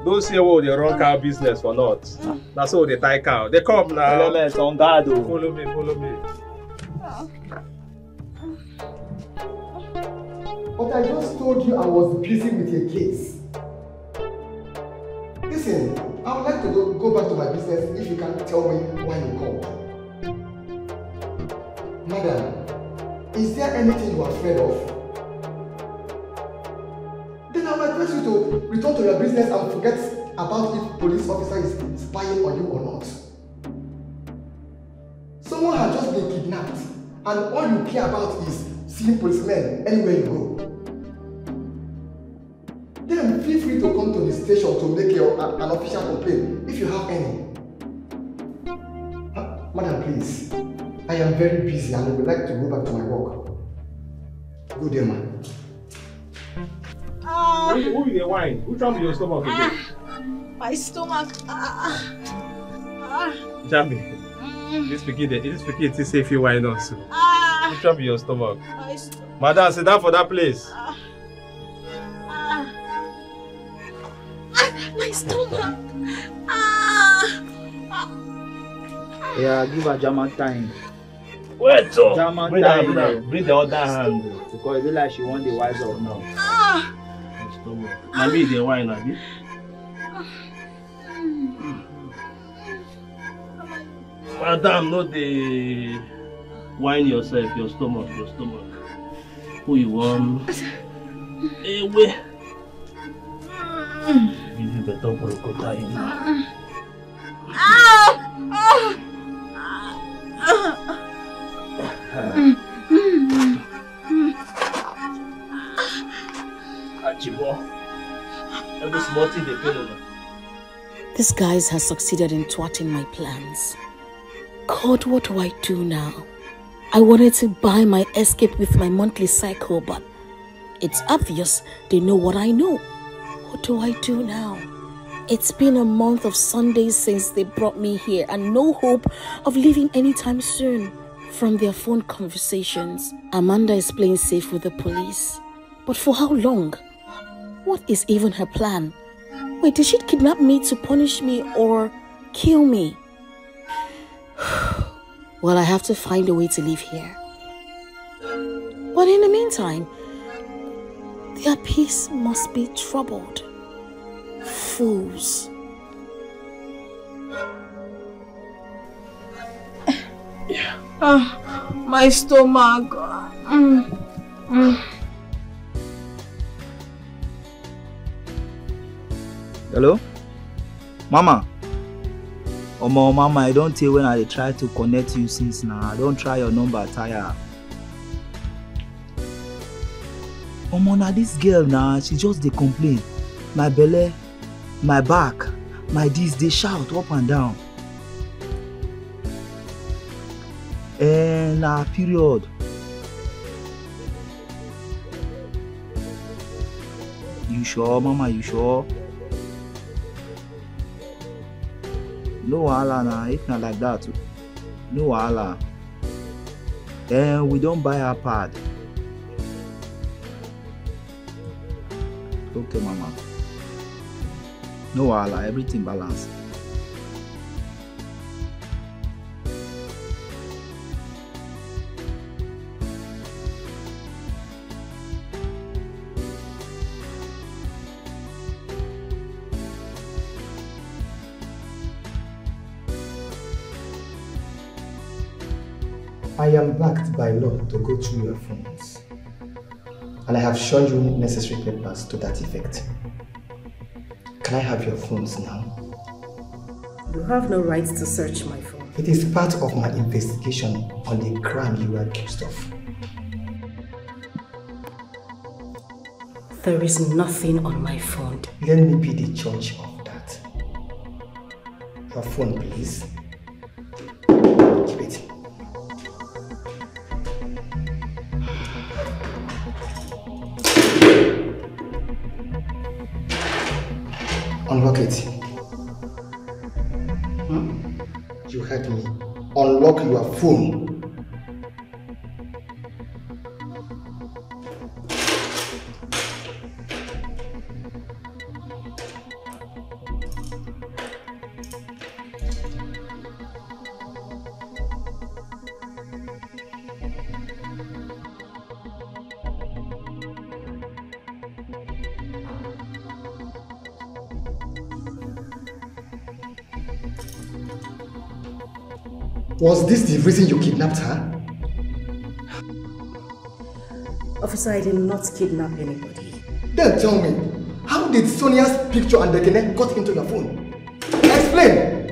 Those here dey run cow business for north. Na so we dey tie cow. They come now.
Element on guard.
Follow me, follow me.
But I just told you I was busy with a case. Listen, I would like to go, go back to my business if you can tell me why you called. Madam, is there anything you are afraid of? Then I will advise you to return to your business and forget about if police officer is spying on you or not. Someone has just been kidnapped and all you care about is seeing policemen anywhere you go. Then feel free to come to the station to make your, a- an official complaint if you have any. Ah, Madam, please. I am very busy and I would like to go back to my work. Good day, man.
Who you- who you dey whine? Who trouble your stomach again?
My stomach. Ah, ah,
Jambi. This pikin dey, this pikin think say if you whine also.
ah,
Who trouble your stomach?
my stomach.
Madam, sit down for that place.
Ah, ah, my stomach. Ah,
Yeah, give her German time.
Wait, so.
German
Bring
time.
bring
eh.
bring the other hand.
Because it be like she want the wise up now.
ah.
Na me dey whine, abi? Madam, no dey whine yourself, your stomach, your stomach. Who you want? Ewe. Give you
This guys has succeeded in thwarting my plans. God, what do I do now? I wanted to buy my escape with my monthly cycle, but it's obvious they know what I know. What do I do now? It's been a month of Sundays since they brought me here and no hope of leaving anytime soon. From their phone conversations, Amanda is playing safe with the police. But for how long? What is even her plan? Wait, did she kidnap me to punish me or kill me? [SIGHS] well, I have to find a way to leave here. But in the meantime, their peace must be troubled. Fools.
Ah, my stomach. Mm. Mm.
hello mama omo mama i don tey when i dey try to connect you since na i don try your number tire omo na dis girl na she just dey complain my belle my back my dis dey shout up and down. Eh na period. You sure mama you sure? No wahala na if na like that no wahala. Eh we don buy her pad. Okay mama no wahala everything balance
I am backed by law to go through your phones. And I have shown you necessary papers to that effect. Can I have your phones now?
You have no right to search my phone.
It is part of my investigation on the crime you are accused of.
There is nothing on my phone.
Let me be the judge of that. Your phone, please. Unlock it. Hmm? You heard me. Unlock your phone. Was this the reason you kidnapped her?
Officer, I did not kidnap anybody.
Then tell me, how did Sonia's picture and the Ekene got into your phone? Explain!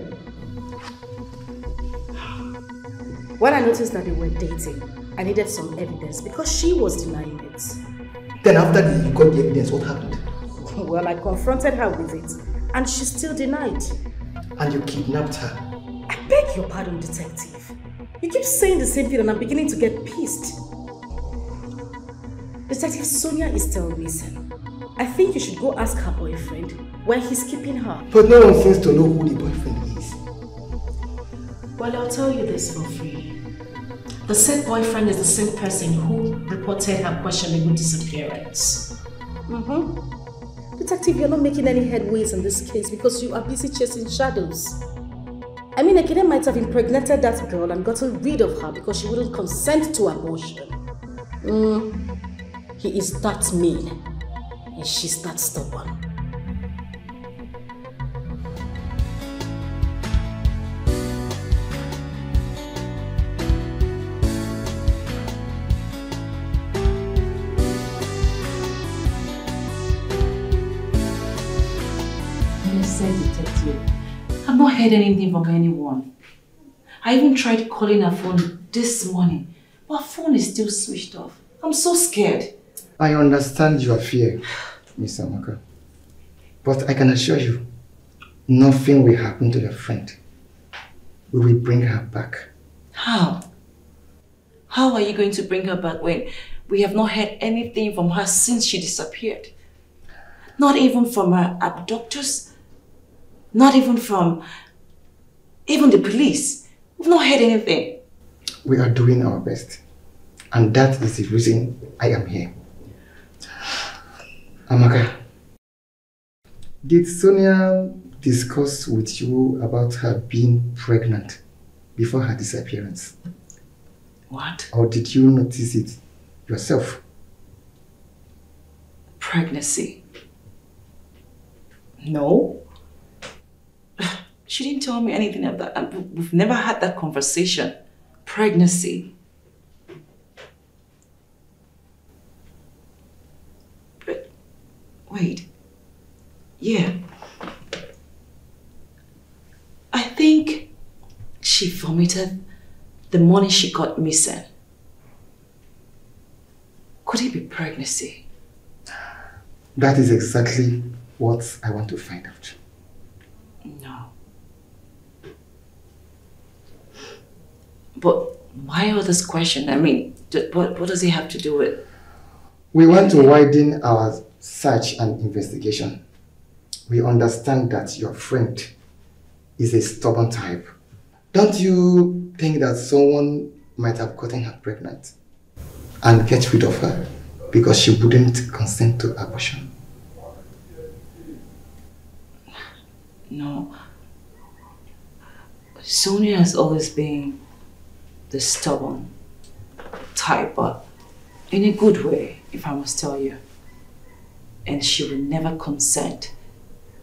When I noticed that they were dating, I needed some evidence because she was denying it.
Then after you got the evidence, what happened? [LAUGHS]
Well, I confronted her with it and she still denied.
And you kidnapped her.
I beg your pardon, detective. You keep saying the same thing and I'm beginning to get pissed. Detective Sonia is still missing. I think you should go ask her boyfriend where he's keeping her.
But no one seems to know who the boyfriend is.
Well, I'll tell you this for free. The said boyfriend is the same person who reported her questionable disappearance. Mm-hmm. Detective, you're not making any headways in this case because you are busy chasing shadows. I mean, Ekene might have impregnated that girl and gotten rid of her because she wouldn't consent to abortion. Mm. He is that mean and she's that stubborn.
Heard anything from anyone. I even tried calling her phone this morning, but her phone is still switched off. I'm so scared.
I understand your fear, Miss Amaka. But I can assure you, nothing will happen to your friend. We will bring her back.
How? How are you going to bring her back when we have not heard anything from her since she disappeared? Not even from her abductors? Not even from even the police. We've not heard anything.
We are doing our best. And that is the reason I am here. Amaka, did Sonia discuss with you about her being pregnant before her disappearance?
What?
Or did you notice it yourself?
Pregnancy? No. She didn't tell me anything of that. We've never had that conversation. Pregnancy. But wait. Yeah. I think she vomited the morning she got missing. Could it be pregnancy?
That is exactly what I want to find out.
No. But why all this question? I mean, what, what does it have to do with?
We want to widen our search and investigation. We understand that your friend is a stubborn type. Don't you think that someone might have gotten her pregnant and get rid of her because she wouldn't consent to abortion?
No. Sonia has always been the stubborn type, but in a good way, if I must tell you. And she will never consent.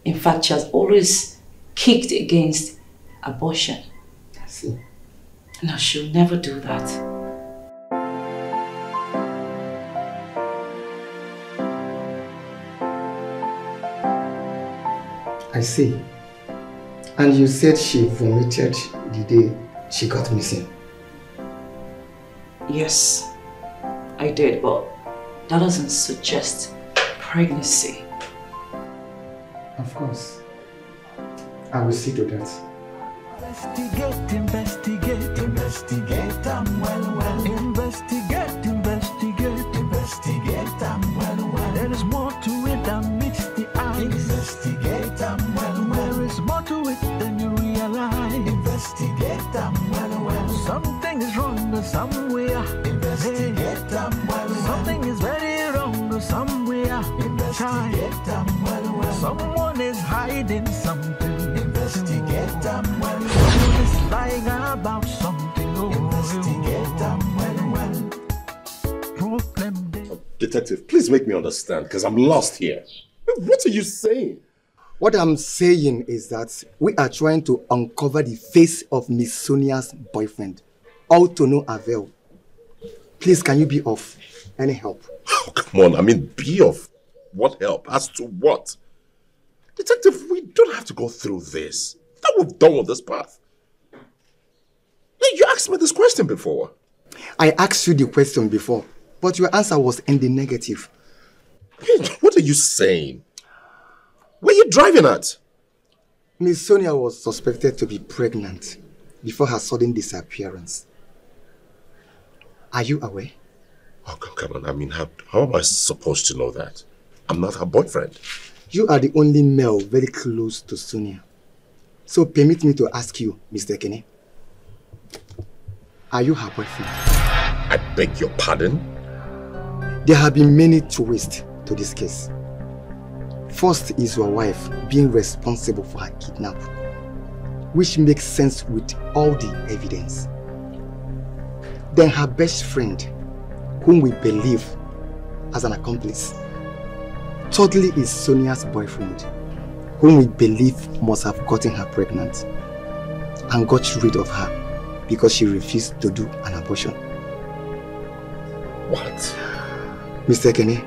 In fact, she has always kicked against abortion.
I see.
No, she'll never do that.
I see. And you said she vomited the day she got missing.
Yes, I did, but that doesn't suggest pregnancy.
Of course. I will see to that.
Investigate, investigate, investigate, Someone is hiding something. Investigate, I'm well, well. Someone is lying about something. Oh, Investigate, I'm well, well. Problem oh,
Detective, please make me understand, because I'm lost here. What are you saying?
What I'm saying is that we are trying to uncover the face of Miss Sonia's boyfriend, all to no avail. Please, can you be of any help?
Oh, come on, I mean, be of what help? As to what? Detective, we don't have to go through this. That we've done with this path. You asked me this question before.
I asked you the question before, but your answer was in the negative.
What are you saying? Where are you driving at?
Miss Sonia was suspected to be pregnant before her sudden disappearance. Are you aware?
Oh, come, come on. I mean, how, how am I supposed to know that? I'm not her boyfriend.
You are the only male very close to Sonia. So permit me to ask you, Mr. Ekene. Are you her boyfriend?
I beg your pardon?
There have been many twists to this case. First is your wife being responsible for her kidnap, which makes sense with all the evidence. Then her best friend, whom we believe as an accomplice. Thirdly is Sonia's boyfriend, whom we believe must have gotten her pregnant and got rid of her because she refused to do an abortion.
What?
Mr. Ekene,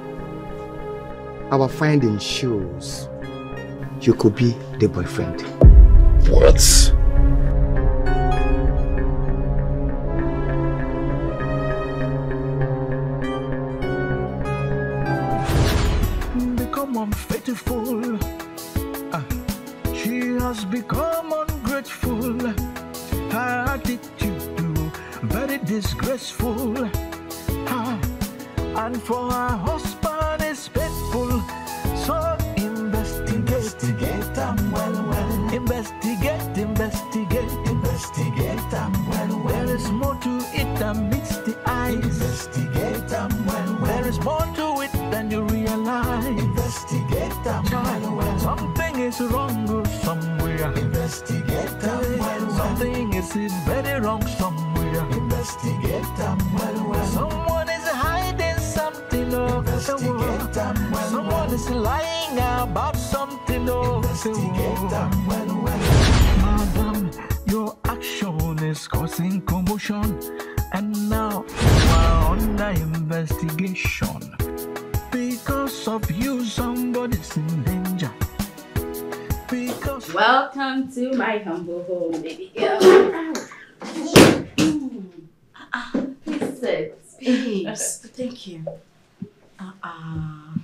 our finding shows you could be the boyfriend.
What?
Ah, she has become ungrateful. Her attitude very disgraceful. Ah, and for her husband is faithful. So investigate, investigate, I'm well, well. Investigate, investigate, investigate them well, well. There is more to it than meets the eye. Investigate them well, well. There is more to it than you realize. Investigate well. Something is wrong somewhere. Investigate well. Something is very wrong somewhere. Investigate well. Someone is hiding something off Investigate them oh, oh. Someone is lying about something off Investigate them well, well. Madam, your action is causing commotion, and now you are under investigation. Because of you, somebody's in danger. Because
Welcome to my humble home, baby girl. Ah, please sit.
Babes, [LAUGHS] thank you. Uh-uh.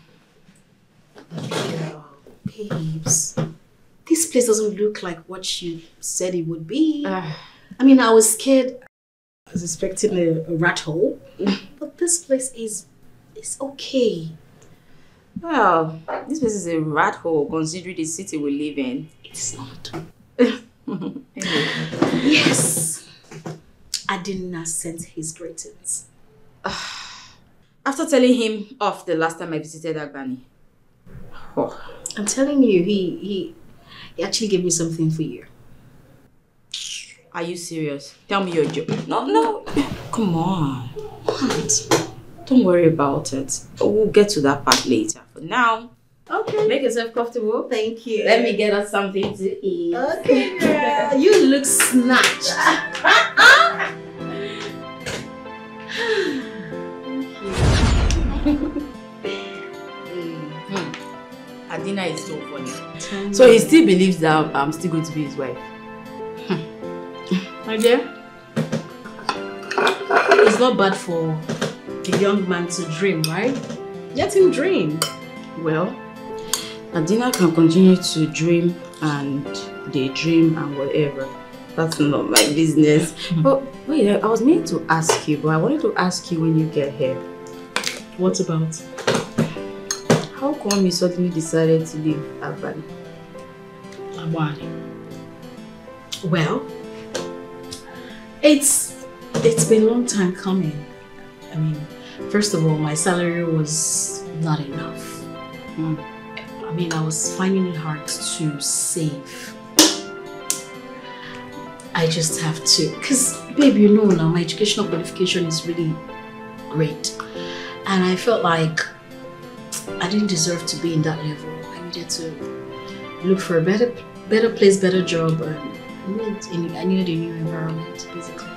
Girl, babes. This place doesn't look like what you said it would be. Ah. I mean, I was scared. I was expecting a, a rat hole. Mm. But this place is is okay.
Well, this place is a rat hole considering the city we live in.
It's not. [LAUGHS] Yes. Adina sent his greetings. [SIGHS]
After telling him off the last time I visited Agbani.
I'm telling you, he he he actually gave me something for you.
Are you serious? Tell me your joke. No, no. [LAUGHS] Come on. What? Don't worry about it. We'll get to that part later. For now,
Okay.
make yourself comfortable.
Thank you.
Let me get us something to eat.
Okay, girl. [LAUGHS] You look snatched. [LAUGHS]
Mm-hmm. Adina is so funny. So he still believes that I'm still going to be his wife.
My dear, it's not bad for a young man to dream, right? Let him dream.
Well, Adina can continue to dream and daydream and whatever. That's not my business. [LAUGHS] but wait, I was meant to ask you, but I wanted to ask you when you get here.
What about?
How come you suddenly decided to leave Agbani?
Abani. Well, it's it's been a long time coming. I mean, first of all, my salary was not enough. I mean, I was finding it hard to save. I just have to, because, babe, you know now, my educational qualification is really great. And I felt like I didn't deserve to be in that level. I needed to look for a better better place, better job, and I needed, I needed a new environment, basically.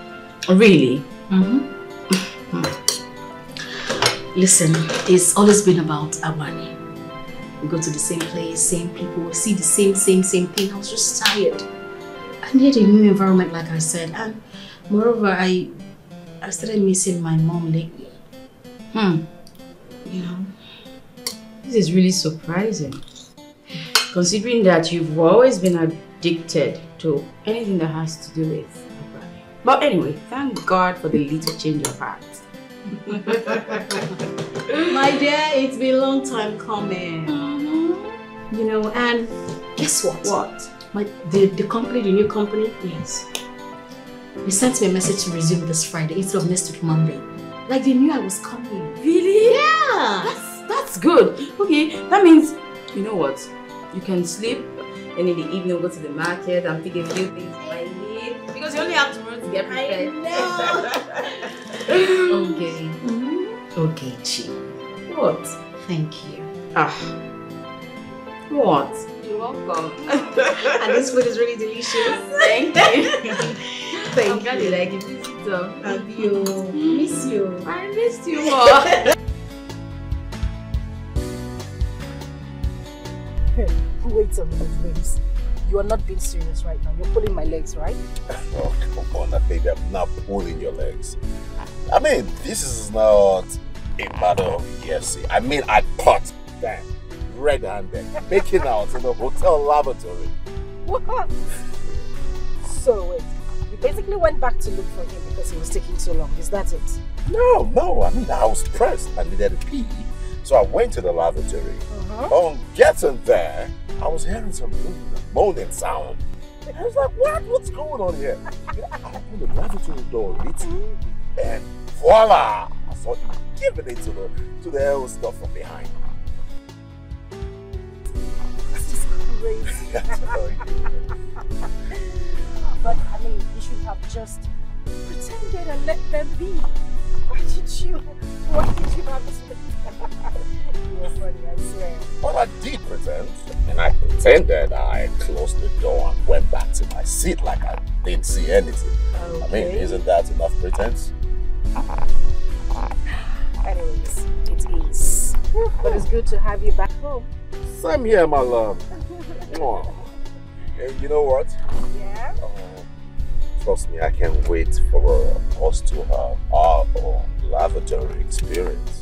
Really?
Mm-hmm. [LAUGHS] Listen, it's always been about Abani. We go to the same place, same people, see the same, same, same thing. I was just tired. I needed a new environment, like I said, and moreover, I I started missing my mom lately.
Hmm.
You know,
This is really surprising. Considering that you've always been addicted to anything that has to do with But anyway, thank God for the little change of heart. [LAUGHS]
my dear, it's been a long time coming. Mm-hmm. You know, and guess what?
What?
My the, the company, the new company, yes. They sent me a message to resume this Friday instead of next week Monday. Like they knew I was coming.
Really?
Yeah.
That's that's good. Okay, that means you know what? You can sleep and in the evening go to the market and pick a few things you might need. Because you only have tomorrow to get prepared. [LAUGHS]
okay. Okay, Chi.
What?
Thank you.
Ah. What? You're welcome. [LAUGHS]
and this food is really delicious.
Thank you. [LAUGHS]
Thank you.
I'm glad you like it. Visit them.
Love you. Miss you.
I missed you more.
Wait a minute, babes. You are not being serious right now. You're pulling my legs, right? [LAUGHS]
Oh, come on, baby. I'm not pulling your legs. I mean, this is not a matter of hearsay. I mean, I caught them red-handed making out in the hotel lavatory.
What? So wait, you basically went back to look for him because he was taking so long. Is that it?
No, no. I mean, I was pressed. I needed a pee, so I went to the lavatory.
Uh-huh.
On getting there, I was hearing some moaning sound I was like, what? What's going on here? I opened the lavatory door little, and voila! I saw him giving it to the to the hell stuff from behind.
This is Crazy. [LAUGHS] but I mean, you should have just pretended and let them be. Why did you? Why did you have this? [LAUGHS] you were funny, I swear.
Well, I did pretend, and I pretended I closed the door and went back to my seat like I didn't see anything. I mean, isn't that enough pretense? [SIGHS]
Anyways, it is. But it's good to have you back home.
Same here, my love. [LAUGHS] And you know what?
Yeah.
Um, trust me, I can't wait for us to have our own lavatory experience.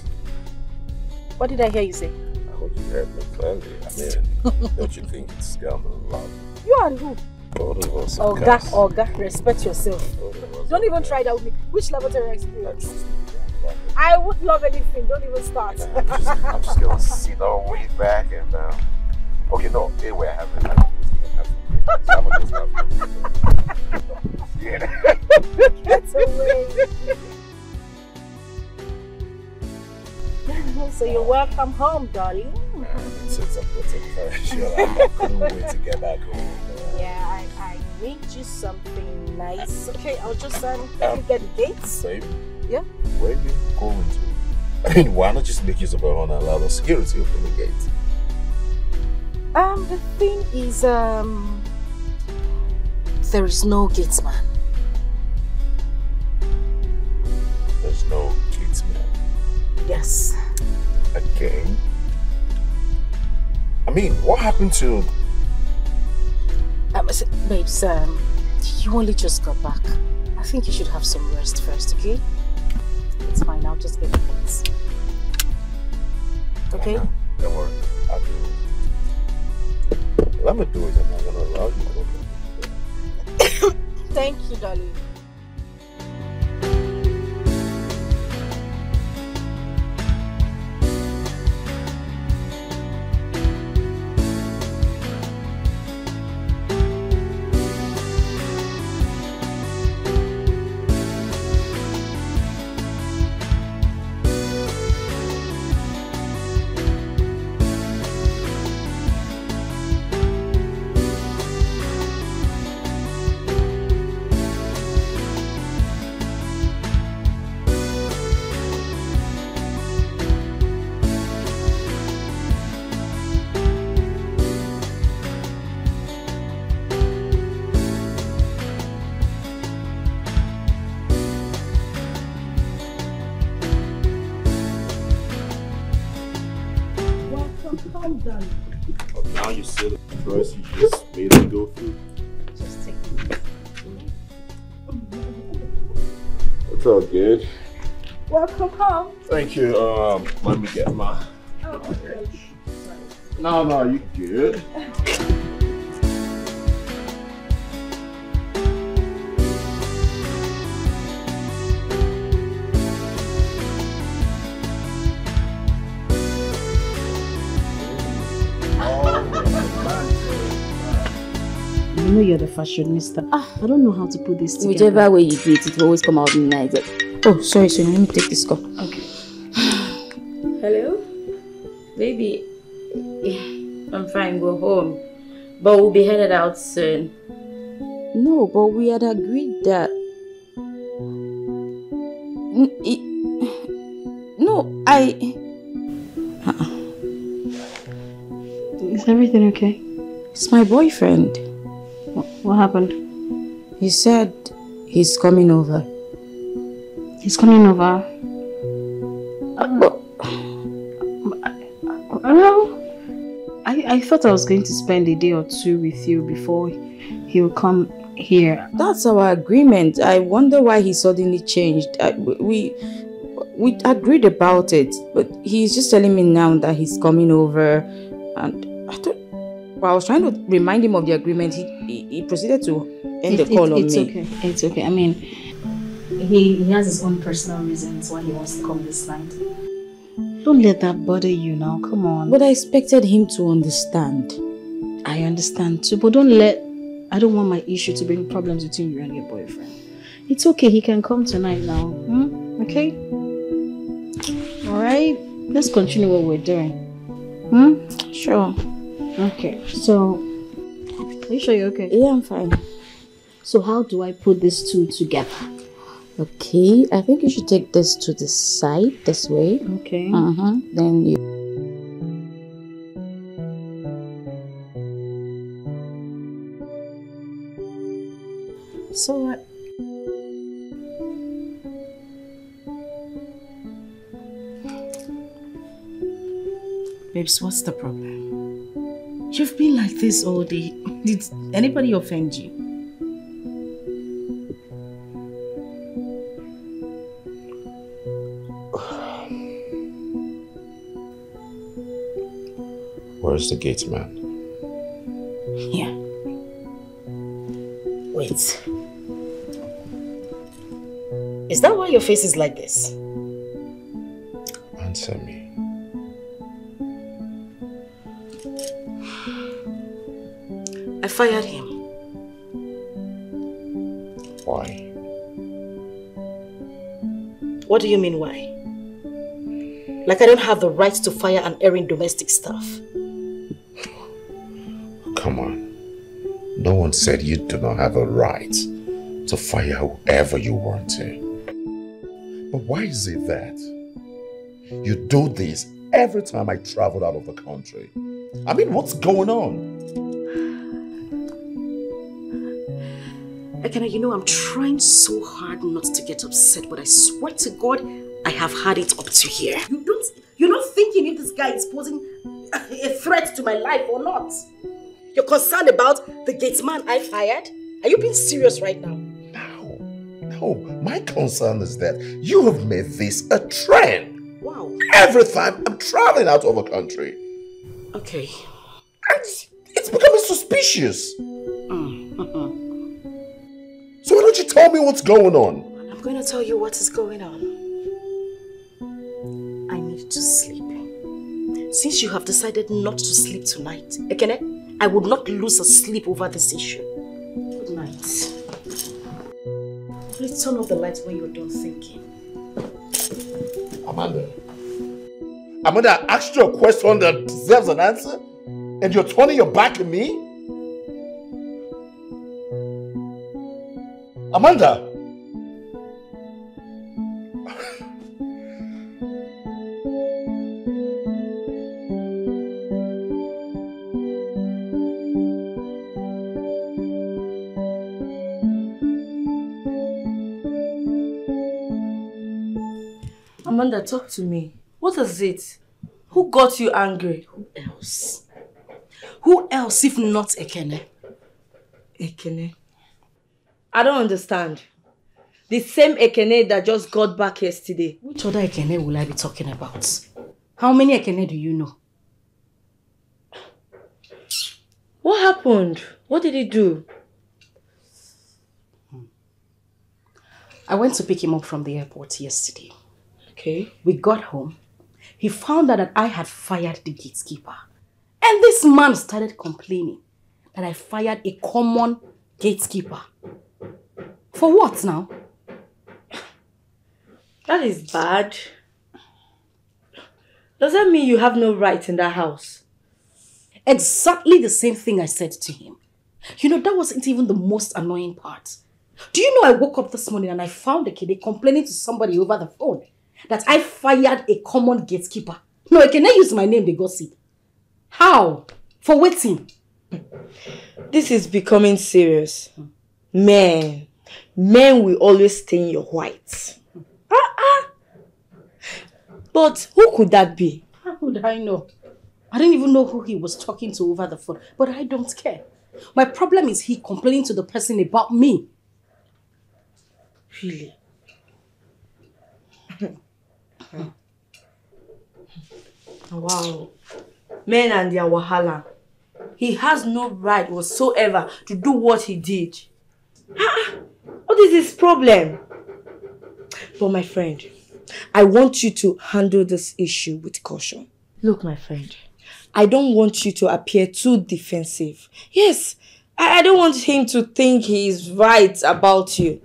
What did I hear you say?
I hope you heard me clearly. I mean, [LAUGHS] don't you think it's scandalous?
You and who?
Both of us.
Oh,
are
oh, God, respect yourself. Don't even try that with me. Which laboratory experience? I would love anything. Don't even start.
I'm just, I'm just gonna [LAUGHS] sit all way back and um, okay, no, anyway, I haven't had it. So I'm gonna just have yeah.
Get away. [LAUGHS] so you're welcome home, darling.
Since I'm putting pressure, I couldn't wait to get back home.
Yeah, I, I made you something nice. Okay, I'll just um, let you get the gates.
Babe,
Yeah.
where are you going to? I mean, why not just make use of our own and allow the security [LAUGHS] open the gate?
Um, the thing is, um, there is no gatesman.
There's no.
Yes.
Again? I mean, what happened to
Um, babes, um, you only just got back. I think you should have some rest first, okay? It's fine, I'll just get the gates. Okay?
Don't worry, I'll do it. Let me do it, I'm not gonna allow you to open [COUGHS]
Thank you, darling. Welcome home, darling.
Oh, now you see the first you just made it go through.
Just take it.
It's all good.
Welcome home.
Thank you. Um, let me get my.
Okay.
No, no, you good. [LAUGHS]
You know you're the fashionista. Ah, I don't know how to put this together.
Whichever way you do it, it will always come out nice. Oh, sorry, sorry. Let me take this call.
Okay. [SIGHS]
Hello? Baby, [SIGHS] I'm fine. Go home. But we'll be headed out soon. No, but we had agreed that. It- [SIGHS] No, I.
Is everything okay?
It's my boyfriend.
What, what happened?
He said he's coming over.
He's coming over. Uh, uh, well, I, I thought I was going to spend a day or two with you before he will come here.
That's our agreement. I wonder why he suddenly changed. I, we we agreed about it, but he's just telling me now that he's coming over, and I. Well, I was trying to remind him of the agreement. He he, he proceeded to end
It-
the call
it-
on
it's
me.
okay. It's okay. I mean,
He, he has his own personal reasons why he wants to come this night.
don't let that bother you now. Come on.
But I expected him to understand.
I understand too, but don't let
I don't want my issue to bring problems between you and your boyfriend. It's okay, he can come tonight now. Hmm? Okay? Alright? Let's continue what we're doing. Hmm? Sure. Okay, so are you sure you're okay?
Yeah, I'm fine.
So how do I put these two together?
Okay, I think you should take this to the side, this way.
Okay.
Uh-huh. Then you...
So what? Babes, what's the problem? You've been like this all day. Did anybody offend you?
Where's the gate man?
Yeah. Wait. Is that why your face is like this?
Answer me.
I fired him.
Why?
What do you mean why? Like I don't have the right to fire an erring domestic staff.
Come on. No one said you do not have a right to fire whoever you want to. But why is it that you do this every time I travel out of the country? I mean, what's going on?
Ekene, you know I'm trying so hard not to get upset, but I swear to God, I have had it up to here. You don't, you're not thinking if this guy is posing a threat to my life or not. You're concerned about the gate man I fired? Are you being serious right now?
No, no, my concern is that you have made this a trend.
Wow.
Every time I'm traveling out of a country.
Okay.
It's, it's becoming suspicious.
Mm.
So why don't you tell me what's going on?
I'm going to tell you what is going on. I need to sleep. Since you have decided not to sleep tonight, Ekene, I would not lose a sleep over this issue. Good night. Please turn off the lights when you're done thinking.
Amanda. Amanda, I asked you a question that deserves an answer, and you're turning your back on me? Amanda!
Amanda, talk to me. What is it? Who got you angry?
Who else? Who else if not Ekene?
Ekene. I don't understand. The same Ekene that just got back yesterday.
Which other Ekene will I be talking about? How many Ekene do you know?
What happened? What did he do?
I went to pick him up from the airport yesterday.
Okay.
We got home. He found out that I had fired the gatekeeper. And this man started complaining that I fired a common gatekeeper. For what now?
That is bad. Does that mean you have no right in that house?
Exactly the same thing I said to him. You know, that wasn't even the most annoying part. Do you know I woke up this morning and I found a kid complaining to somebody over the phone that I fired a common gatekeeper. No, I cannot use my name, they gossip. How? For waiting.
This is becoming serious. Men. Men will always stain your white. Ah, ah. But who could that be?
How would I know? I didn't even know who he was talking to over the phone, but I don't care. My problem is he complaining to the person about me.
Really? [LAUGHS] wow. Men and their wahala. He has no right whatsoever to do what he did. What is his problem? But my friend, I want you to handle this issue with caution. Look, my friend, I don't want you to appear too defensive. Yes, I, I don't want him to think he is right about you.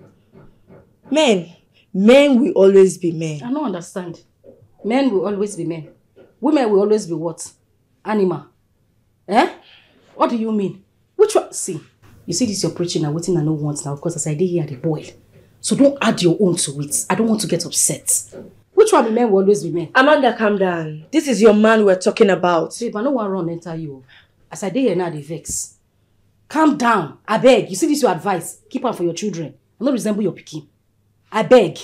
Men, men will always be men.
I don't understand. Men will always be men. Women will always be what? Animal. Eh? What do you mean? Which one? See, you see this you're preaching and waiting and no want now because as I did hear the boil. So don't add your own to it. I don't want to get upset. Which one be men will always be men?
Amanda, calm down. This is your man we're talking about.
Babe, I no wan run enter you. As I dey here now, dey vex. Calm down. I beg. You see this your advice. Keep am for your children. I don't resemble your pikin. I beg.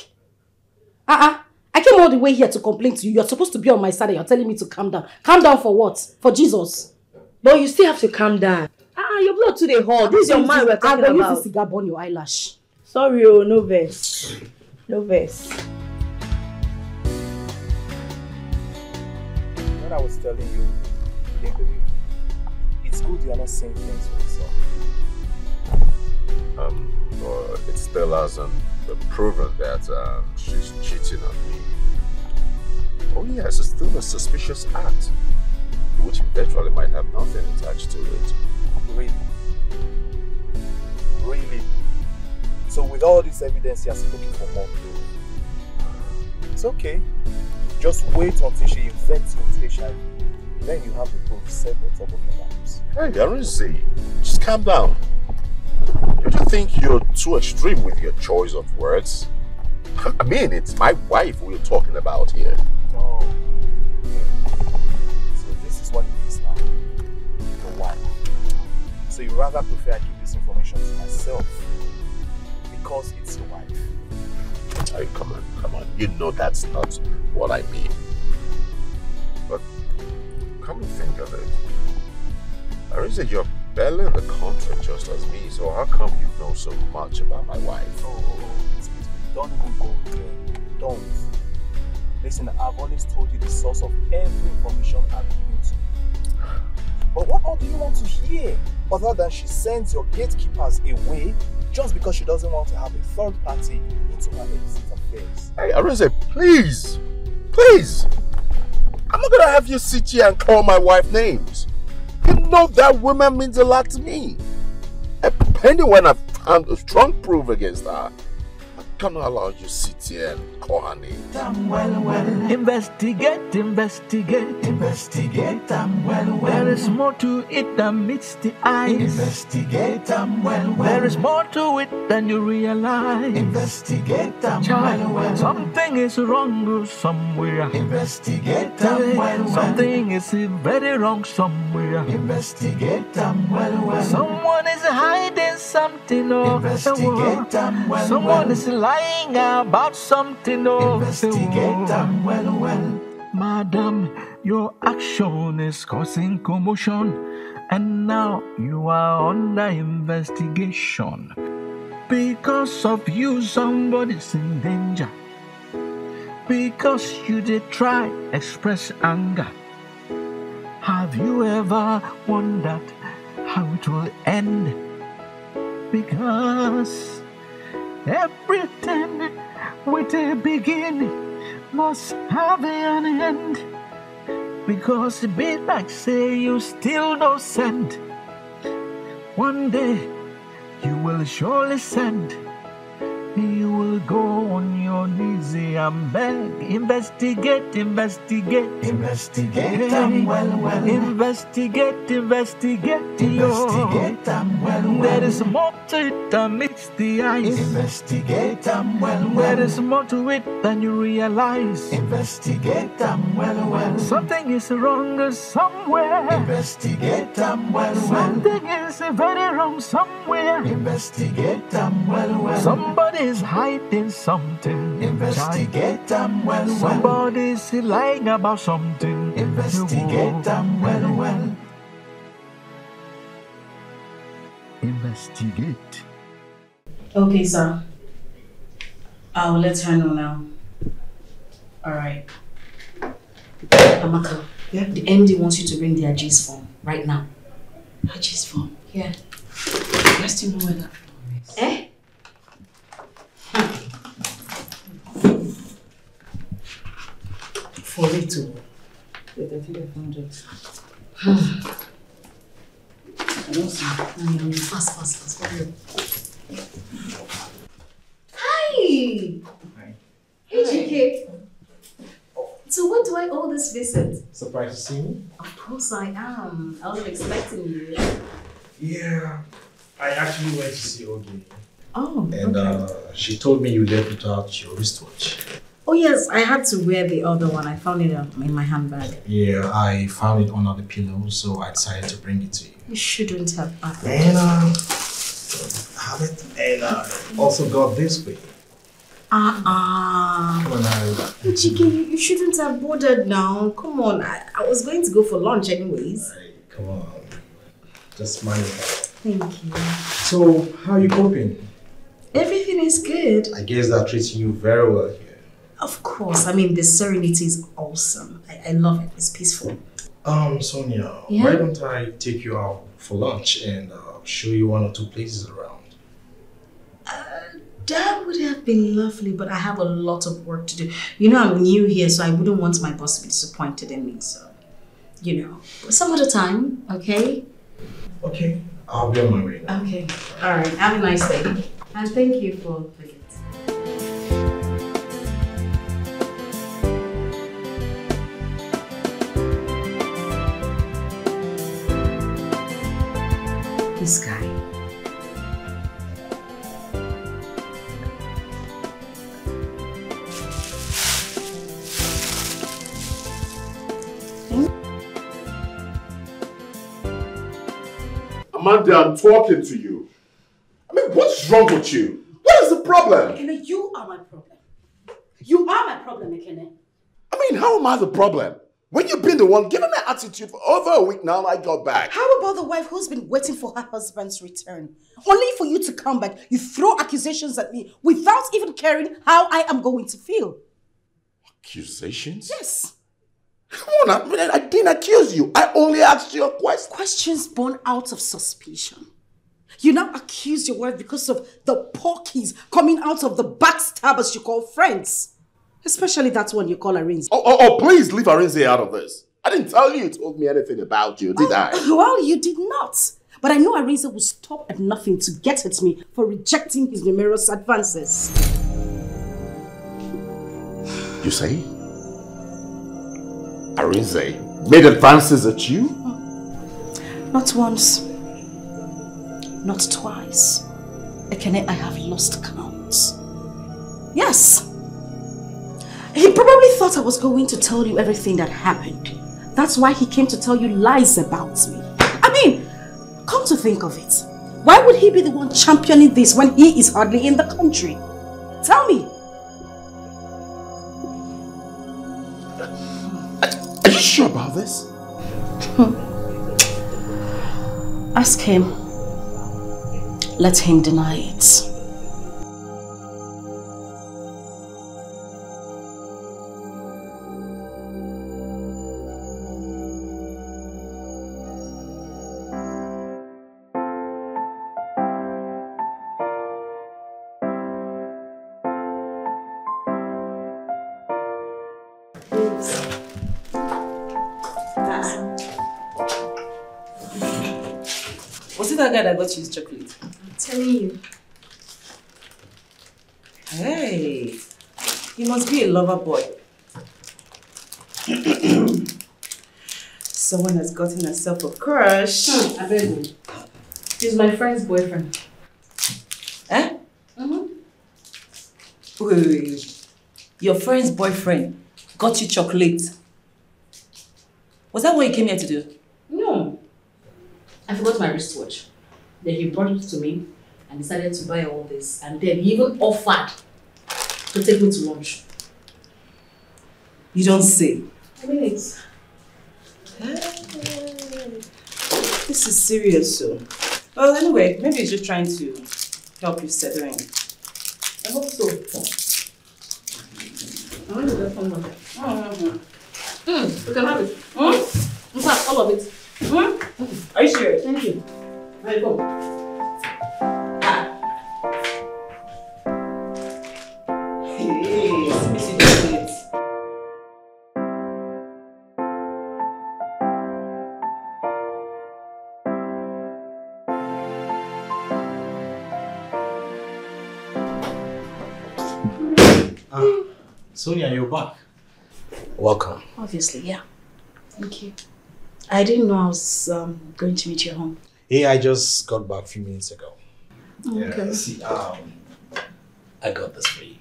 Uh-uh. I came all the way here to complain to you. You're supposed to be on my side and you're telling me to calm down. Calm down for what? For Jesus.
But you still have to calm down. Ah, your blood to the hot. This is your man we're talking about
I go use
about.
this cigar burn your eyelash.
Sorry, oh, no verse. No verse.
When I was telling you, you didn't believe me. It's good you're not seeing things for yourself.
Um, but it still hasn't been proven that um, she's cheating on me. Oh yes, it's still a suspicious act, which eventually might have nothing attached to it.
Really? Really? So with all this evidence, you're still looking for more? It's okay. Just wait until she infects you with HIV. Then you have the proof set on top of your laps.
Hey, Arinze, just calm down. Don't you think you're too extreme with your choice of words? [LAUGHS] I mean, it's my wife we're talking about here.
No. Okay. So you rather prefer I keep this information to myself because it's your wife.
Hey, come on, come on. You know that's not what I mean. But come to think of it, Arinze, you're barely in the country just as me, so how come you know so much about my wife?
Oh, oh, oh. Don't even go there. Don't. Listen, I've always told you the source of every information I've given to you. But what more do you want to hear? Other than she sends your gatekeepers away just because she doesn't want to have a third party into her illicit affairs.
Hey, please, please. I'm not gonna have you sit here and call my wife names. You know that woman means a lot to me. And pending when I found a strong proof against her, cannot allow you to sit here and call her name.
Them well, well. Investigate, investigate, investigate them well, well. There is more to it than meets the eye. Investigate them well, well. There is more to it than you realize. Investigate them well, well. Something is wrong somewhere. Investigate them well, well. Something is very wrong somewhere. Investigate them well, well. Someone is hiding something. Oh, Investigate them well, Someone is lying about something. Oh, Investigate them well, well. Madam, your action is causing commotion, and now you are under investigation. Because of you, somebody's in danger. Because you did try express anger. Have you ever wondered how it will end? Because everything with a beginning must have an end. Because it be like say you still no send. One day you will surely send. You will go on your knees and beg. Investigate, investigate, investigate them well, well. Investigate, investigate, investigate them well, well. There is more to it than meets the eyes. Investigate them well, well. There is more to it than you realize. Investigate them well, well. Something is wrong somewhere. Investigate them well, well. Something is very wrong somewhere. Investigate them well, well. Somebody is hiding something. Investigate them well, well. Somebody's lying about something. Investigate them well, well. Investigate.
Okay, sir. I'll let her know now. Alright. Amaka, yeah? the MD wants you to bring the Ajis form right now.
Ajis form?
Yeah.
I still know where that form is.
Eh? For little. Wait, I think I found it. [SIGHS] I don't see it.
hurry, fast, fast, fast. Hurry up. Hi! Hey, GK. So what do I owe this visit?
Surprised to see me?
Of course I am. I wasn't expecting you.
Yeah. I actually went to see Ogi.
Oh,
And uh, she told me you left without your wristwatch.
Oh yes, I had to wear the other one. I found it um, in my handbag.
Yeah, I found it under the pillow, so I decided to bring it to you.
You shouldn't have. asked.
And uh, have it. And uh, also got this way.
Ah,
When I
uh Chiki, you, you shouldn't have bothered now. Come on, I, I was going to go for lunch anyways.
come on, just mind.
Thank you.
So how are you coping?
Everything is good.
I guess they're treating you very well.
Of course. I mean, the serenity is awesome. I, I love it. It's peaceful.
Um, Sonia,
Yeah?
why don't I take you out for lunch and uh, show you one or two places around?
That would have been lovely, but I have a lot of work to do. You know, I'm new here, so I wouldn't want my boss to be disappointed in me. So, you know, some other time, okay?
Okay, I'll be on my way. now.
Okay. All right. Have a nice day. And thank you for This guy.
Amanda, I'm talking to you. I mean, what's wrong with you? What is the problem?
Ekene, you are my problem. You are my problem, Ekene.
I mean, how am I the problem? When you've been the one giving that attitude for over a week now, I got back.
How about the wife who's been waiting for her husband's return? Only for you to come back, you throw accusations at me without even caring how I am going to feel.
Accusations?
Yes.
Come on, I, I didn't accuse you. I only asked you a question.
Questions born out of suspicion. You now accuse your wife because of the porkies coming out of the backstabbers you call friends. Especially that one you call Arinze.
Oh, oh, oh, please leave Arinze out of this. I didn't tell you you told me anything about you, did I?
Oh, well, you did not. But I know Arinze will stop at nothing to get at me for rejecting his numerous advances.
You say? Arinze made advances at you?
Not once. Not twice. Ekene, I have lost count. Yes. He probably thought I was going to tell you everything that happened. That's why he came to tell you lies about me. I mean, come to think of it. Why would he be the one championing this when he is hardly in the country? Tell me.
Are you sure about this? Hmm.
Ask him. Let him deny it.
Was it that guy that got you his chocolate?
I'm telling you.
Hey, he must be a lover boy. Someone has gotten herself a crush.
I beg you. He's my friend's boyfriend.
Eh?
Mm-hmm.
Wait, wait, wait. Your friend's boyfriend got you chocolate. Was that what you came here to do?
No. I forgot my wristwatch. Then he brought it to me and decided to buy all this. And then he even offered to take me to lunch.
You don't say.
I mean it.
This is serious, so. Well, anyway, maybe he's just trying to help you settle in.
I hope so. I want to get some someone. Mm, you can have it. Mm? In fact, all of it. Mm?
Are you sure?
Thank you. Let. Ah.
Hey, see me. Ah,
Sonia, you're back.
Welcome. Obviously, yeah. Thank you. I didn't know I was um, going to meet you at home.
Hey, I just got back a few minutes ago.
Okay.
Yeah, see, um, I got this for you.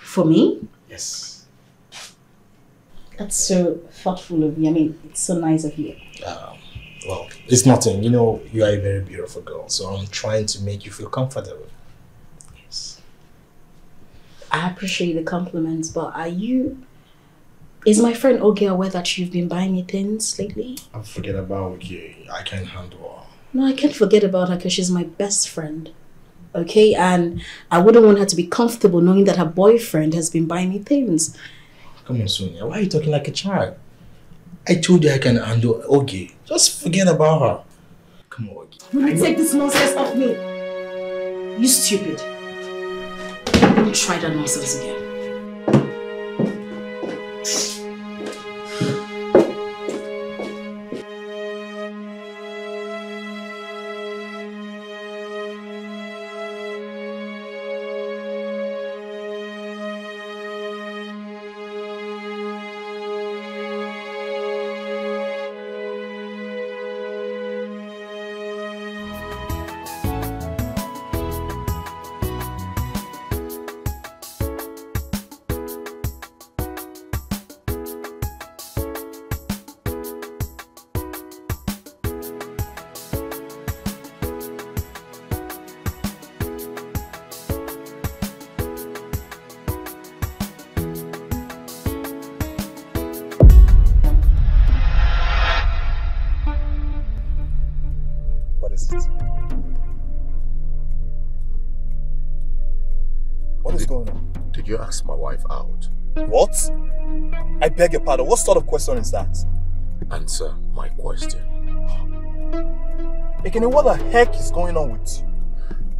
For me?
Yes.
That's so thoughtful of you. I mean, it's so nice of you.
Um, well, it's nothing. You know, you are a very beautiful girl, so I'm trying to make you feel comfortable. Yes.
I appreciate the compliments, but are you. Is my friend Oge aware that you've been buying me things lately?
I forget about you. I can't handle her.
No, I can't forget about her because she's my best friend. Okay, and I wouldn't want her to be comfortable knowing that her boyfriend has been buying me things.
Come on, Sonia. Why are you talking like a child? I told you I can handle Ogie. Just forget about her. Come on, Ogie.
Will you take this nonsense off me? You stupid. Don't try that nonsense again.
Pardon. What sort of question is that?
Answer my question.
Ekene, what the heck is going on with you?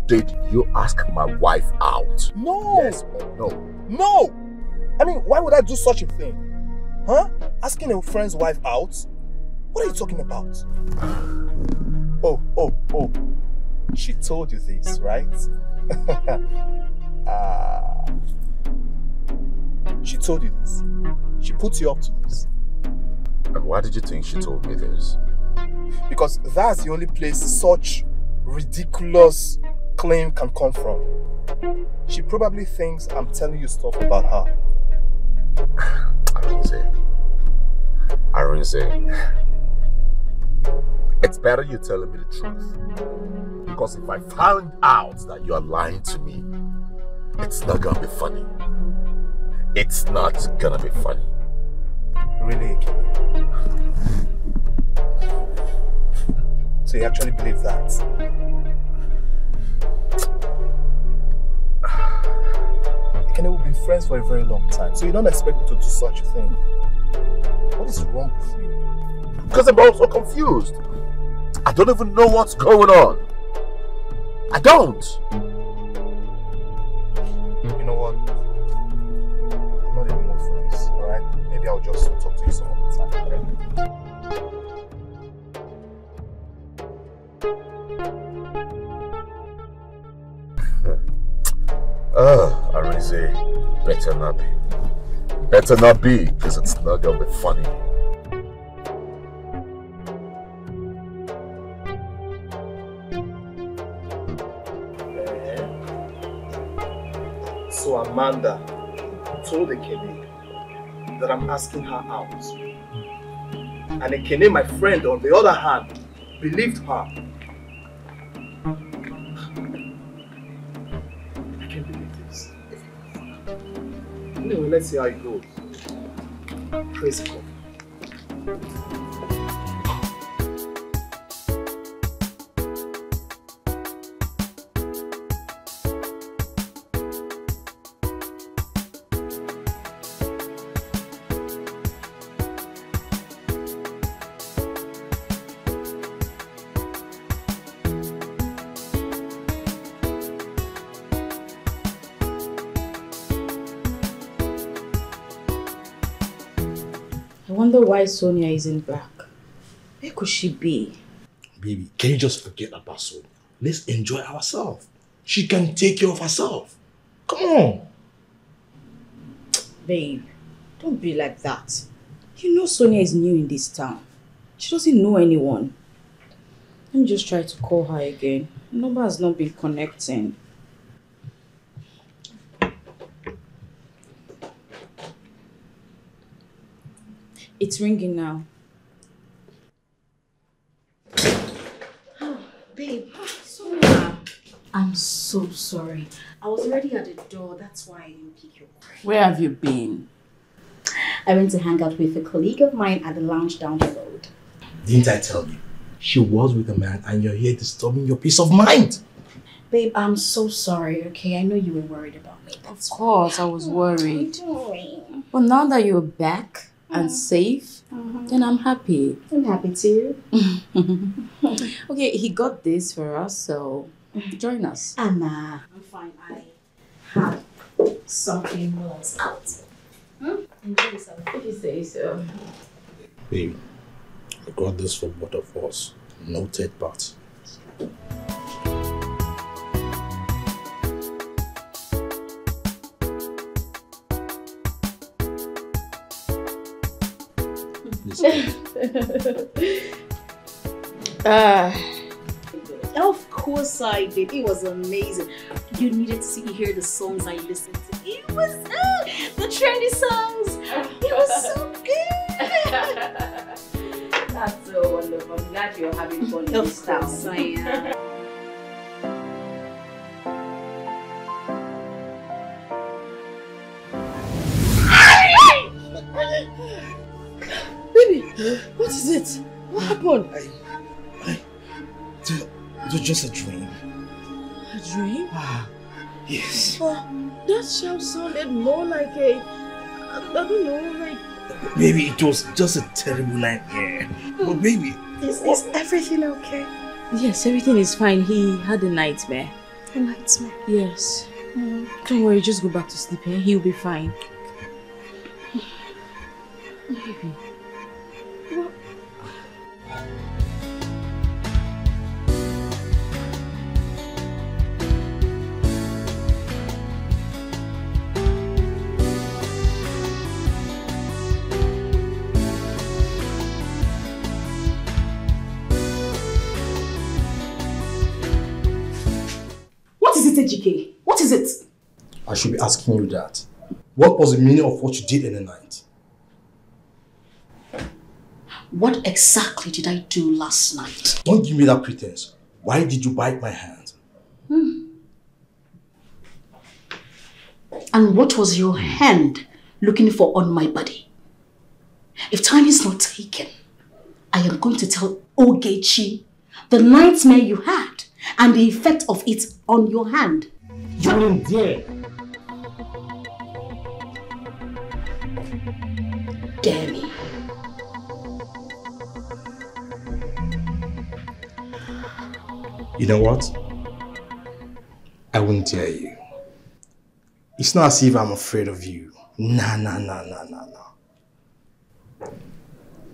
Did you ask my wife out?
No!
Yes or no?
No! I mean, why would I do such a thing? Huh? Asking a friend's wife out? What are you talking about? Oh, oh, oh. She told you this, right? [LAUGHS] Ah. She told you this. She put you up to this.
And why did you think she told me this?
Because that's the only place such ridiculous claim can come from. She probably thinks I'm telling you stuff about her. [SIGHS]
Arinze. Arinze. It's better you telling me the truth. Because if I found out that you are lying to me, it's not gonna be funny. It's not gonna be funny.
Really, [LAUGHS] So you actually believe that? [SIGHS] Ekene, we've been friends for a very long time, so you don't expect me to do such a thing. What is wrong with you?
Because I'm also confused. I don't even know what's going on. I don't.
You know what? This, alright? Maybe I'll just talk to you some other time, okay? [LAUGHS]
Ah, Arinze, better not be. Better not be, because it's not gonna be funny.
So Amanda told Ekene that I'm asking her out. And Ekene, my friend, on the other hand, believed her. I can't believe this. Anyway, let's see how it goes. Crazy call.
Why Sonia isn't back. Where could she be?
Baby, can you just forget about Sonia? Let's enjoy ourselves. She can take care of herself. Come on.
Babe, don't be like that. You know Sonia is new in this town. She doesn't know anyone. Let me just try to call her again. Number has not been connecting. It's ringing now. [GASPS]
Babe, Sonia. I'm so sorry. I was already at the door. That's why I didn't pick your call.
Where have you been?
I went to hang out with a colleague of mine at the lounge down the road.
Didn't I tell you? She was with a man and you're here disturbing your peace of mind.
Babe, I'm so sorry, okay? I know you were worried about me.
Of course, I was worried.
Don't worry.
But now that you're back and safe,
Mhm.
then I'm happy.
I'm happy too. [LAUGHS]
okay, he got this for us, so join us.
Anna, I'm fine. I have something else out. Hmm? Enjoy yourself.
If you say so.
Babe, I got this for both of us. No third [LAUGHS]
uh, of course I did. It was amazing. You needed to see, hear the songs I listened to. It was uh, the trendy songs. It was so [LAUGHS] good.
That's so wonderful. I'm glad you're having fun
Of
this town.
I am. [LAUGHS]
Baby, what is it? What happened?
i It was just a dream.
A dream?
Ah, Yes.
Oh, that shout sounded more like a. I don't know, like.
Baby, it was just a terrible nightmare. But baby,
Is, is everything okay? Yes, everything is fine. He had a nightmare.
A nightmare.
Yes. Don't worry, just go back to sleep. Eh? He'll be fine. Baby.
Is it, AGK? What is it?
I should be asking you that. What was the meaning of what you did in the night?
What exactly did I do last night?
Don't give me that pretense. Why did you bite my hand?
Hmm. And what was your hand looking for on my body? If time is not taken, I am going to tell Ogechi the nightmare you had and the effect of it on your hand.
You wouldn't dare.
Dare me.
You know what? I wouldn't dare you. It's not as if I'm afraid of you. Nah, nah, nah, nah, nah, nah.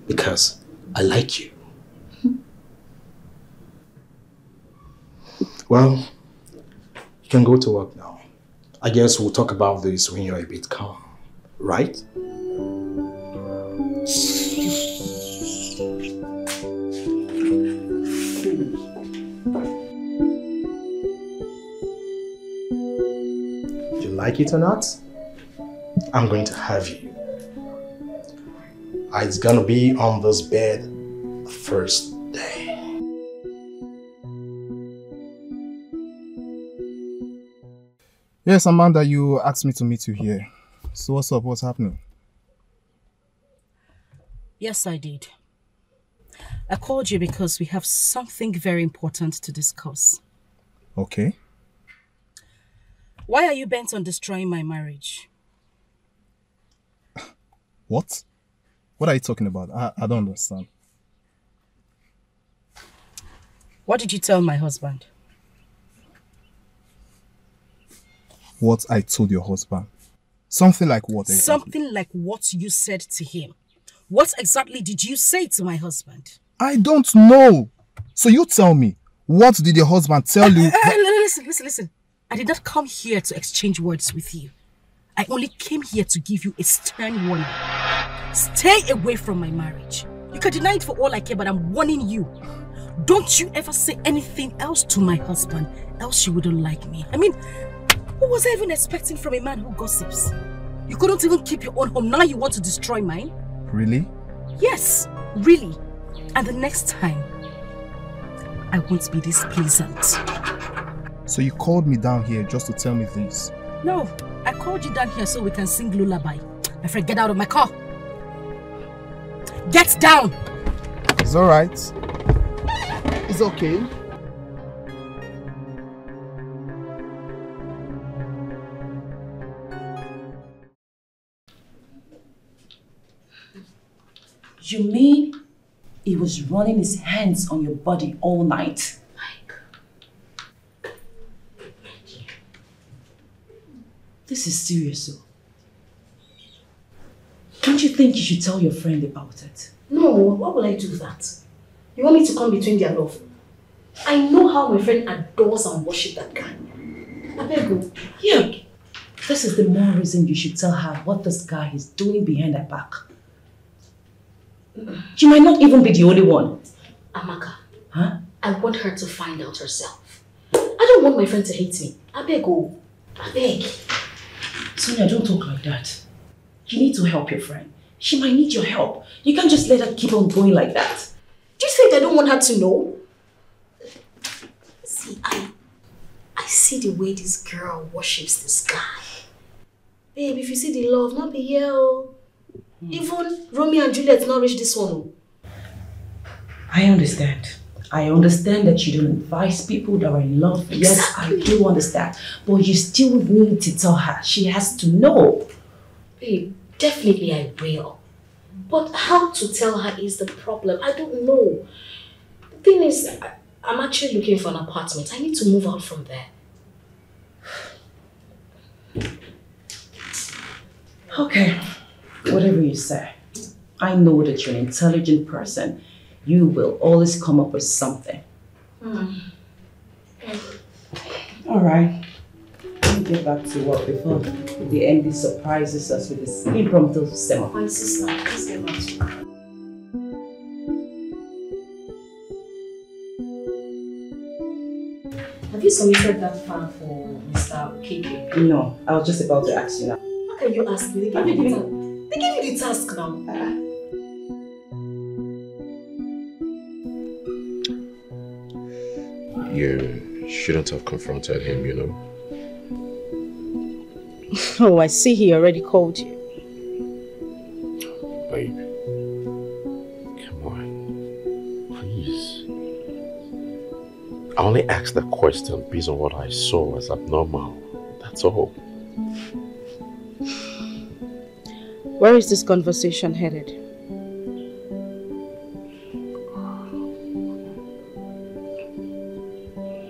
Because I like you. Well, you can go to work now. I guess we'll talk about this when you're a bit calm, right? You like it or not? I'm going to have you. Uh, It's gonna be on this bed the first day.
Yes, Amanda, you asked me to meet you here. So what's up? What's happening?
Yes, I did. I called you because we have something very important to discuss.
Okay.
Why are you bent on destroying my marriage? [LAUGHS]
What? What are you talking about? I, I don't understand.
What did you tell my husband?
What I told your husband. Something like what exactly?
Something like what you said to him. What exactly did you say to my husband?
I don't know. So you tell me. What did your husband tell you?
Eh, eh, listen, listen, listen. I did not come here to exchange words with you.
I only came here to give you a stern warning. Stay away from my marriage. You can deny it for all I care, but I'm warning you. Don't you ever say anything else to my husband, else you wouldn't like me. I mean, what was I even expecting from a man who gossips? You couldn't even keep your own home, now you want to destroy mine?
Really?
Yes, really. And the next time, I won't be this pleasant.
So you called me down here just to tell me this?
No, I called you down here so we can sing lullaby. My friend, get out of my car. Get down!
It's alright. It's okay.
You mean he was running his hands on your body all night? This is serious, though. Don't you think you should tell your friend about it?
No, why will I do that? You want me to come between their love? I know how my friend adores and worships that guy. I beg you.
Yeah. This is the more reason you should tell her what this guy is doing behind her back. She might not even be the only one.
Amaka,
Huh?
I want her to find out herself. I don't want my friend to hate me. I beg you. I beg.
Sonia, don't talk like that. You need to help your friend. She might need your help. You can't just let her keep on going like that.
Do you think I don't want her to know? See, I I see the way this girl worships this guy. Babe, if you see the love, not be here. Oh. Oh. Even Romeo and Juliet not reach this one. oh.
I understand. I understand that you don't advise people that are in love. Yes, I do understand. But you still need to tell her. She has to know.
Babe, definitely I will. But how to tell her is the problem. I don't know. The thing is, I, I'm actually looking for an apartment. I need to move out from there.
Okay, whatever you say. I know that you're an intelligent person. You will always come up with something. Hmm. All right. Let me get back to work before the MD surprises us with this impromptu seminar.
My sister, please get back to work. Have you submitted that file for Mr. KK?
No, I was just about to ask you now.
How can you ask me? They gave you the, ta- they gave you the task now.
You shouldn't have confronted him, you know. [LAUGHS]
Oh, I see he already called you.
Babe. Come on. Please. I only asked that question based on what I saw as abnormal. That's all.
Where is this conversation headed?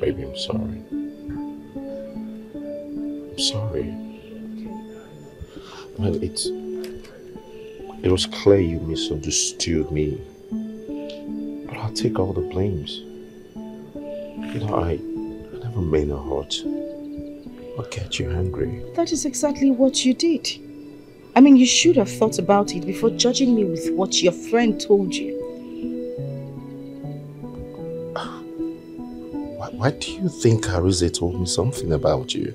Baby, I'm sorry. I'm sorry. Well, it's. It was clear you misunderstood me. But I'll take all the blames. You know, I, I never meant a hurt. Or get you angry.
That is exactly what you did. I mean, you should have thought about it before judging me with what your friend told you.
Why, why do you think Arinze told me something about you?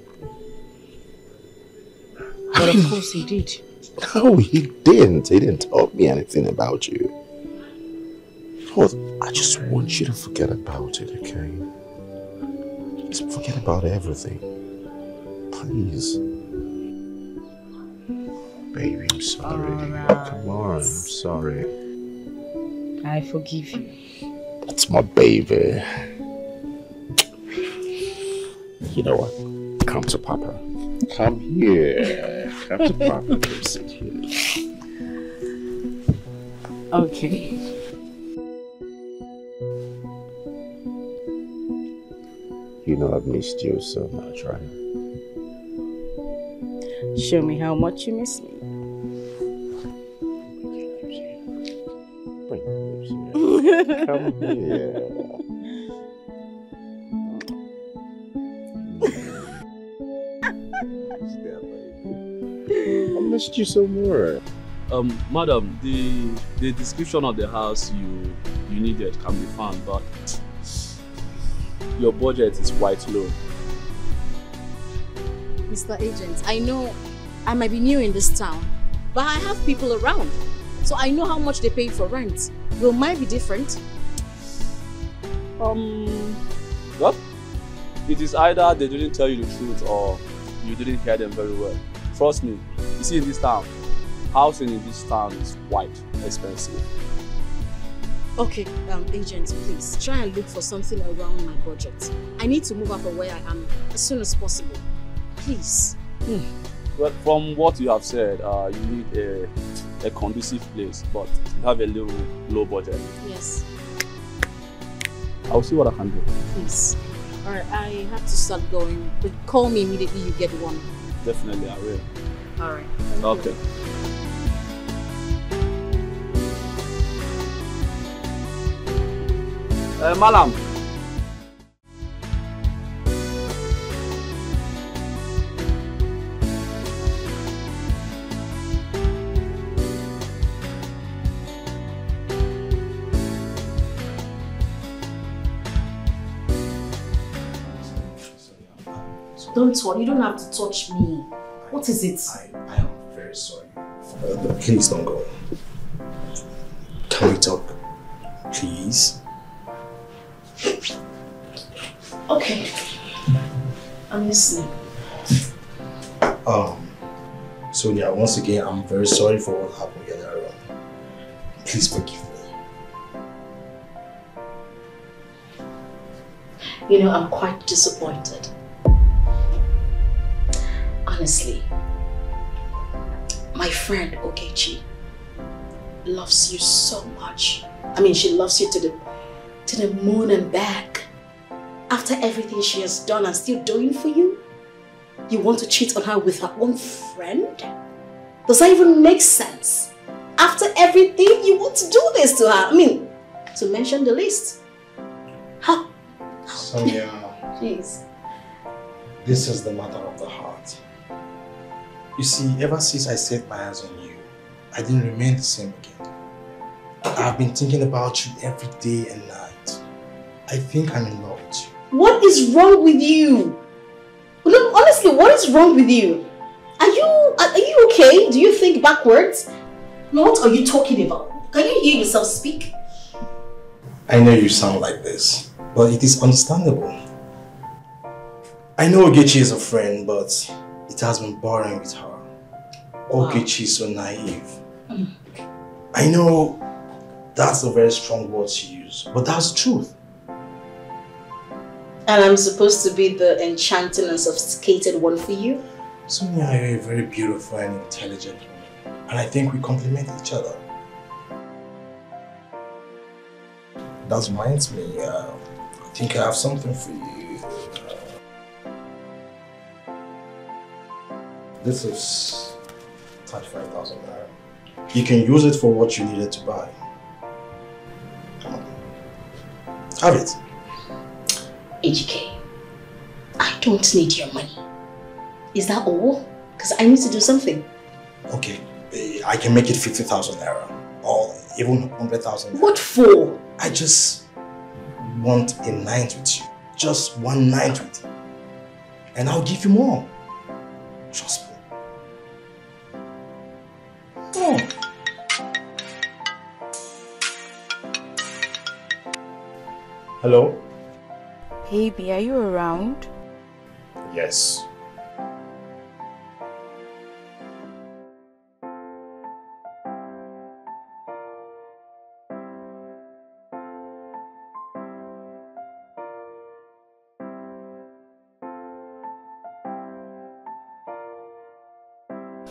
But of [LAUGHS] course he did.
No, he didn't. He didn't tell me anything about you. Look, I just want you to forget about it, okay? Just forget about everything. Please. Baby, I'm sorry. Come on, I'm sorry.
I forgive you.
That's my baby. You know what? Come to Papa. Come here. Come to Papa. Come sit here.
Okay.
You know I've missed you so much, right?
Show me how much you miss me.
Come here. [LAUGHS] I missed you so more.
Um, madam, the the description of the house you you needed can be found, but your budget is quite low.
Mr. Agent, I know I might be new in this town, but I have people around. So I know how much they pay for rent. Will mine be different?
Um, well, it is either they didn't tell you the truth or you didn't hear them very well. Trust me, you see in this town, housing in this town is quite expensive.
Okay, um, agent, please try and look for something around my budget. I need to move out of where I am as soon as possible. Please.
Well, from what you have said, uh, you need a, a conducive place, but you have a little low budget.
Yes,
I'll see what I can do.
please. Alright, I have to start going, but call me immediately you get one.
Definitely, I will.
Alright.
Okay. Uh, Malam.
Don't worry, you don't have to touch me. What is it?
I am very sorry. Uh, please don't go. Can we talk? Please?
Okay. I'm listening.
Um, Sonia, once again, I'm very sorry for what happened earlier on. Please forgive me.
You know, I'm quite disappointed. Honestly, my friend Ogechi loves you so much. I mean, she loves you to the to the moon and back. After everything she has done and still doing for you, you want to cheat on her with her own friend? Does that even make sense? After everything, you want to do this to her? I mean, to mention the least. How?
Sonia,
Please.
this is the matter of the heart. You see, ever since I set my eyes on you, I didn't remain the same again. I've been thinking about you every day and night. I think I'm in love with you.
What is wrong with you? No, honestly, what is wrong with you? Are you are are you okay? Do you think backwards? What are you talking about? Can you hear yourself speak?
I know you sound like this, but it is understandable. I know Ogechi is a friend, but it has been boring with her. Ogechi she's so naive. I know that's a very strong word to use, but that's the truth.
And I'm supposed to be the enchanting and sophisticated one for you?
Sonia, you're a very beautiful and intelligent woman, and I think we complement each other. That reminds me, uh, I think I have something for you. This is 35,000 naira. You can use it for what you needed to buy. Come on. Have it.
Ejike, I don't need your money. Is that all? Because I need to do something.
Okay, eh, I can make it 50,000 naira or even 100,000.
What for?
I just want a night with you. Just one night with you. And I'll give you more. Trust me. Hello?
Baby, are you around?
Yes.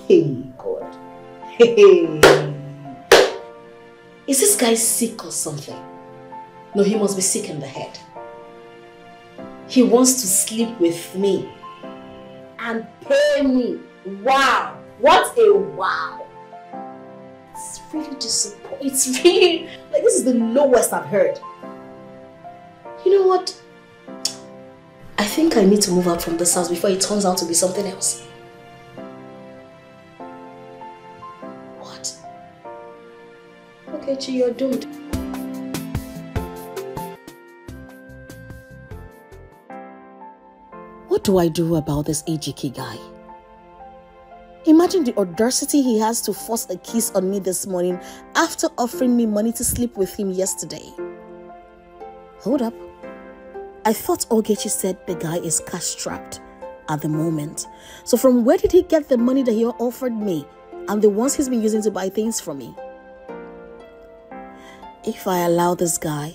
Hey, God. Hey. Is this guy sick or something? No, he must be sick in the head. He wants to sleep with me and pay me. Wow! What a wow! It's really disappointing. It's really, like, this is the lowest I've heard. You know what? I think I need to move out from this house before it turns out to be something else.
What? Okay, you're doomed.
What do I do about this Ejike guy? Imagine the audacity he has to force a kiss on me this morning after offering me money to sleep with him yesterday. Hold up. I thought Ogechi said the guy is cash strapped at the moment. So from where did he get the money that he offered me and the ones he's been using to buy things for me? If I allow this guy,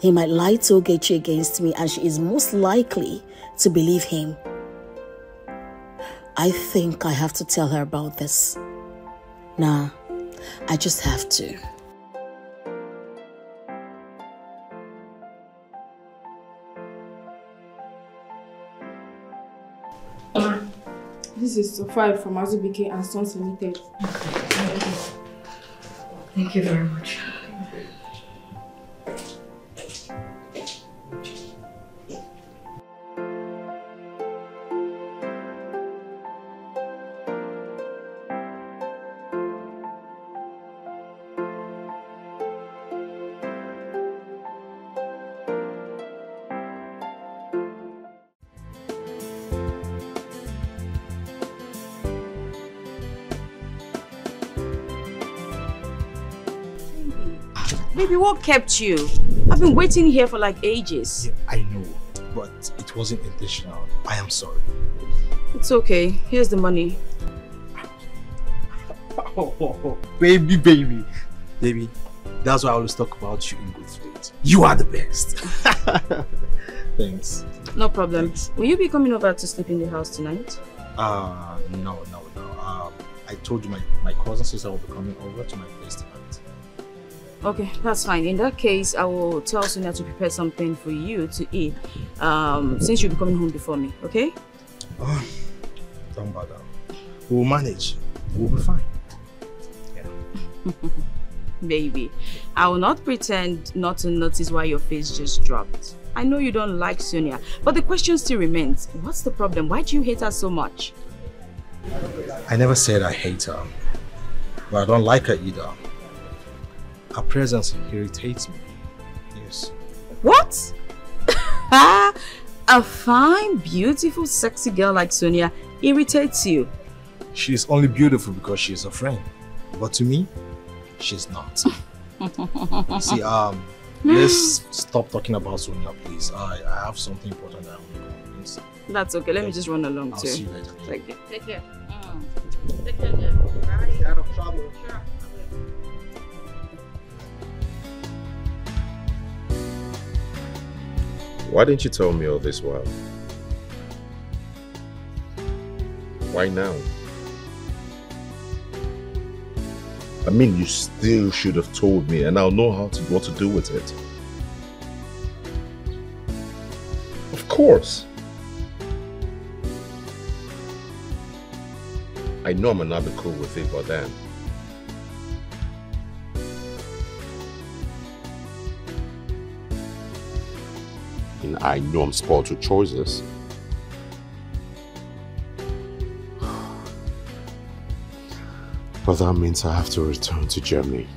he might lie to Ogechi against me and she is most likely to believe him. I think I have to tell her about this. Nah, I just have to.
This is so far from Azubike and Sons Limited.
Thank you very much.
What kept you? I've been waiting here for like ages.
I know, but it wasn't intentional. I am sorry.
It's okay. Here's the money. [LAUGHS]
baby, baby. Baby, that's why I always talk about you in good faith. You are the best. [LAUGHS] Thanks.
No problem. Will you be coming over to sleep in the house tonight?
Uh, no, no, no. Um, I told you my, my cousin sister will be coming over to my place tonight.
Okay, that's fine. In that case, I will tell Sonia to prepare something for you to eat um, since you'll be coming home before me, okay?
Oh, don't bother. We'll manage. We'll be fine. Yeah. [LAUGHS]
Baby, I will not pretend not to notice why your face just dropped. I know you don't like Sonia, but the question still remains. What's the problem? Why do you hate her so much?
I never said I hate her, but I don't like her either. Her presence irritates me. Yes.
What? [LAUGHS] A fine, beautiful, sexy girl like Sonia irritates you.
She's only beautiful because she's a friend. But to me, she's not. [LAUGHS] See, um, let's stop talking about Sonia, please. I, I have something important that I want to go. Please.
That's okay. Let me just run along
I'll
too.
see you later.
Take care.
Take care.
Take care, dear. Bye.
Sure.
Why didn't you tell me all this while? Why now? I mean, you still should have told me and I'll know how to what to do with it. Of course. I know I'm not be cool with it, but then. And I know I'm spoiled with choices. But that means I have to return to Germany.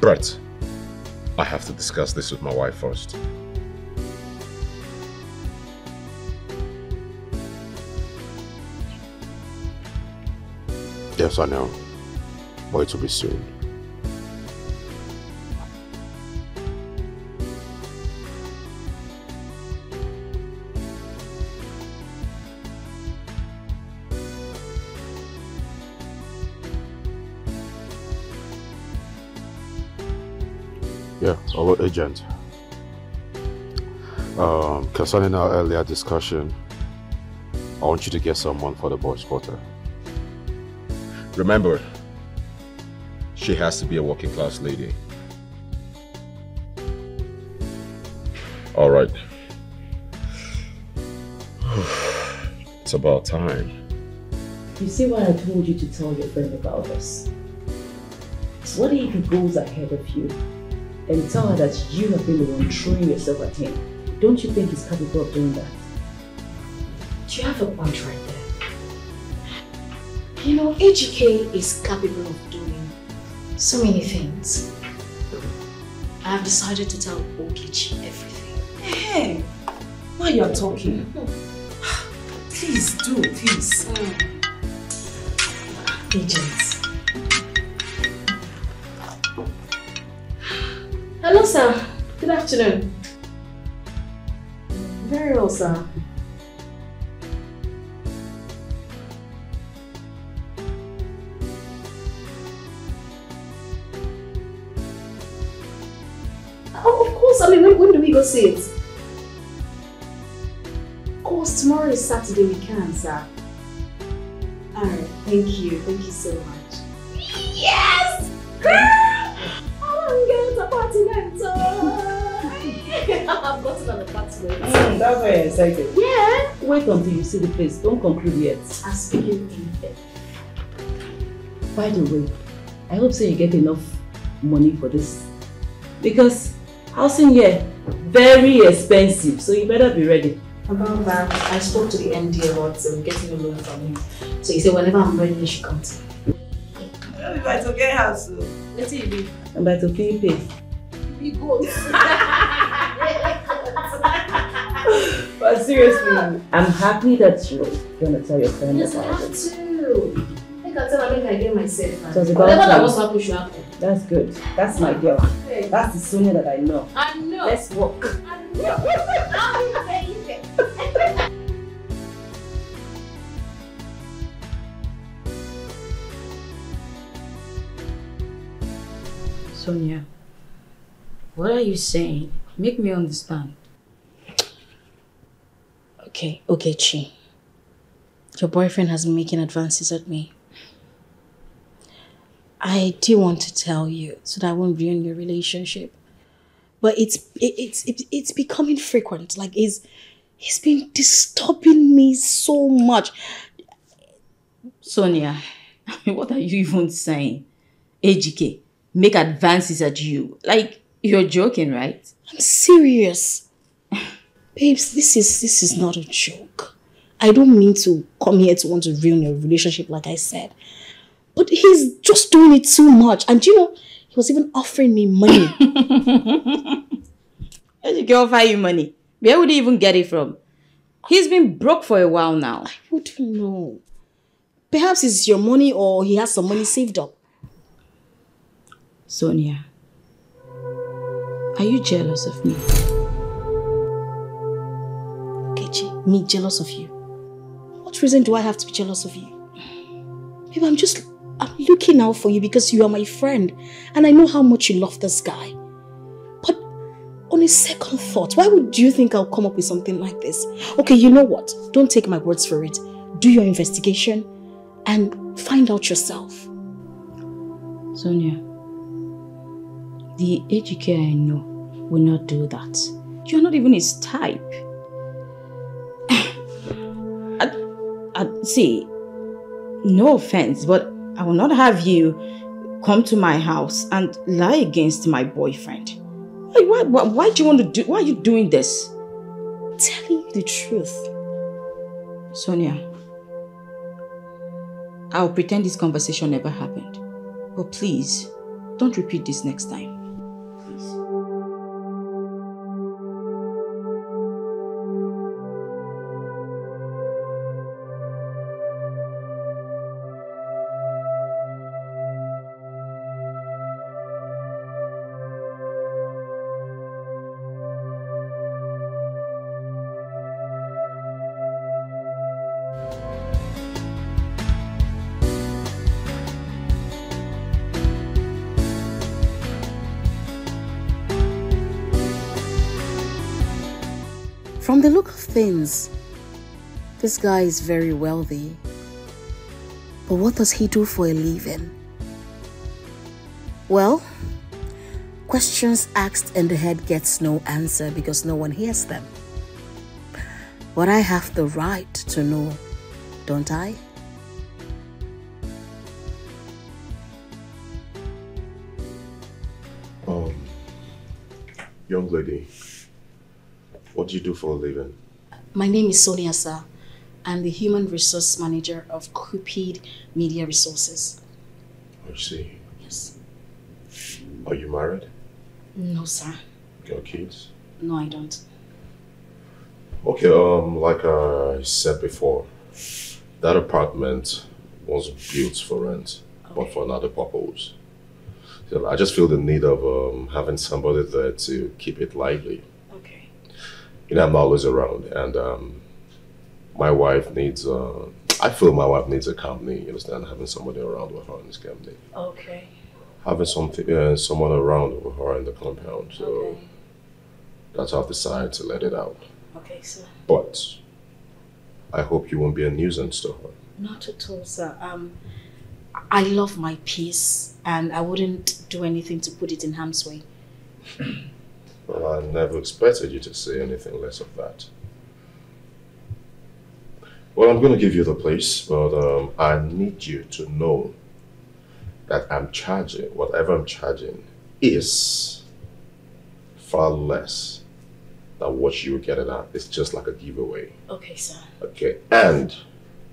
Brett, I have to discuss this with my wife first. Yes, I know. But it will be soon. Our agent. Um, concerning our earlier discussion, I want you to get someone for the boys' quarter. Remember, she has to be a working class lady. All right. [SIGHS] It's about time.
You see why I told you to tell your friend about this? What if he goes ahead of you and tell her that you have been the one throwing yourself at him? Don't you think he's capable of doing that?
Do you have a point right there. You know, Ejike is capable of doing
So many things. I have decided to tell Ogechi everything.
Hey, why you're talking? [SIGHS] Please do, please.
Agents. Hello, sir. Good afternoon. Very well, sir. Oh, of course. I mean, when, when do we go see it? Of course, tomorrow is Saturday. We can, sir. Alright, thank you. Thank you so much. Yes! Get [LAUGHS] apartment! I've gotten an apartment.
Mm, that's why you're excited.
Yeah.
Wait until you see the place. Don't conclude yet.
I'm speaking in faith.
By the way, I hope so you get enough money for this. Because housing here, very expensive. So you better be ready.
About that, I spoke to the MD about um, getting a loan from him. So he said whenever I'm ready, you should come to me.
To get house,
You.
and by to pay pay.
We go.
But seriously, I'm happy that you're gonna tell your friend
Yes, I
about
have
it.
to. Make I tell her, make I get myself. man.
So it's about
Whatever that was happen should happen.
That's good. That's my girl. That's the Sonia that I know.
I know.
Let's walk. [LAUGHS] [LAUGHS]
Sonia, what are you saying? Make me understand.
Okay, okay, Chi. Your boyfriend has been making advances at me. I do want to tell you so that I won't ruin your relationship. But it's it, it's it, it's becoming frequent. Like he's he's been disturbing me so much.
Sonia, [LAUGHS] what are you even saying? Ejike, make advances at you. Like, you're joking, right?
I'm serious. [LAUGHS] Babes, this is this is not a joke. I don't mean to come here to want to ruin your relationship, like I said. But he's just doing it too much. And you know, he was even offering me money. [LAUGHS]
Ejike offer you money. Where would he even get it from? He's been broke for a while now.
I wouldn't know. Perhaps it's your money or he has some money saved up.
Sonia, are you jealous of me?
Kechi, me jealous of you. What reason do I have to be jealous of you? Babe, I'm just I'm looking out for you because you are my friend and I know how much you love this guy. But on a second thought, why would you think I'll come up with something like this? Okay, you know what? Don't take my words for it. Do your investigation and find out yourself.
Sonia, the Ejike I know will not do that. You're not even his type. [COUGHS] I, I, see, no offense, but I will not have you come to my house and lie against my boyfriend. Why, why, why, do you want to do? Why are you doing this?
Telling you the truth.
Sonia, I'll pretend this conversation never happened. But please, don't repeat this next time.
Things, this guy is very wealthy. But what does he do for a living? Well, questions asked in the head gets no answer because no one hears them. But I have the right to know, don't I?
Um, young lady, what do you do for a living?
My name is Sonia Sir. I'm the Human Resource Manager of Cupid Media Resources.
I see.
Yes.
Are you married?
No, sir.
Got kids?
No, I don't.
Okay, um, like I said before, that apartment was built for rent, but for another purpose. So I just feel the need of um, having somebody there to keep it lively.
Okay.
You know, I'm always around, and um, my wife needs. Uh, I feel my wife needs a company. You understand? Having somebody around with her in this company,
Okay.
having something, uh, someone around with her in the compound. So that's how I've decided to let it out.
Okay, sir.
But I hope you won't be a nuisance to her.
Not at all, sir. Um, I love my peace, and I wouldn't do anything to put it in harm's way.
Well, I never expected you to say anything less of that. Well, I'm going to give you the place, but um, I need you to know that I'm charging, whatever I'm charging, is far less than what you were getting at. It's just like a giveaway.
Okay, sir.
Okay, and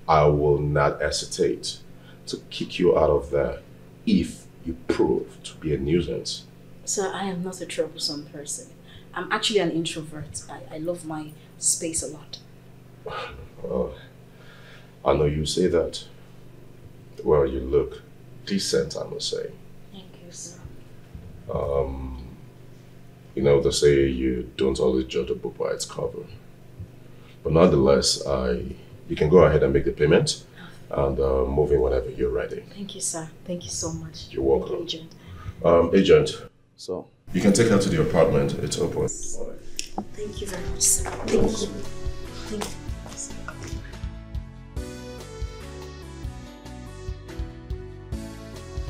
I will not hesitate to kick you out of there if you prove to be a nuisance.
Sir, I am not a troublesome person. I'm actually an introvert. I, I love my space a lot.
Well, I know you say that. Well, you look decent, I must say.
Thank you, sir.
Um, you know, they say you don't always judge a book by its cover. But nonetheless, I you can go ahead and make the payment and uh, move in whenever you're ready.
Thank you, sir. Thank you so much.
You're welcome.
You, Agent.
Um, agent.
So?
You can take her to the apartment. It's open.
Thank you very much, sir. Thank you. Thank you.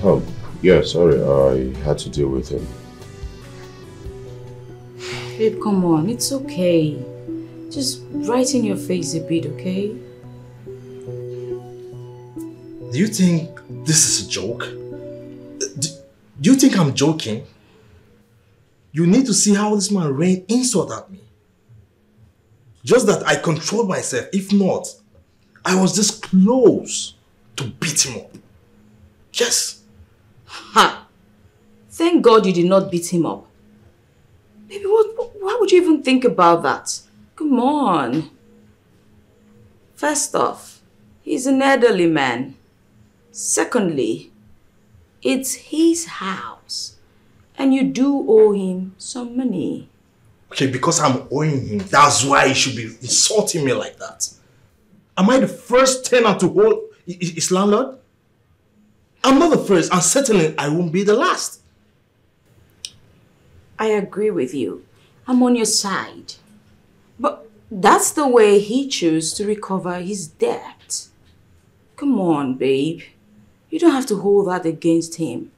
Oh, yeah, sorry, I had to deal with him.
Babe, come on. It's okay. Just brighten your face a bit, okay?
Do you think this is a joke? Do, do you think I'm joking? You need to see how this man rained insult at me. Just that I controlled myself. If not, I was this close to beat him up. Yes.
Ha! Thank God you did not beat him up. Baby, what, why would you even think about that? Come on. First off, he's an elderly man. Secondly, it's his house. And you do owe him some money.
Okay, because I'm owing him, that's why he should be insulting me like that. Am I the first tenant to hold his landlord? I'm not the first, and certainly I won't be the last.
I agree with you. I'm on your side. But that's the way he chose to recover his debt. Come on, babe. You don't have to hold that against him.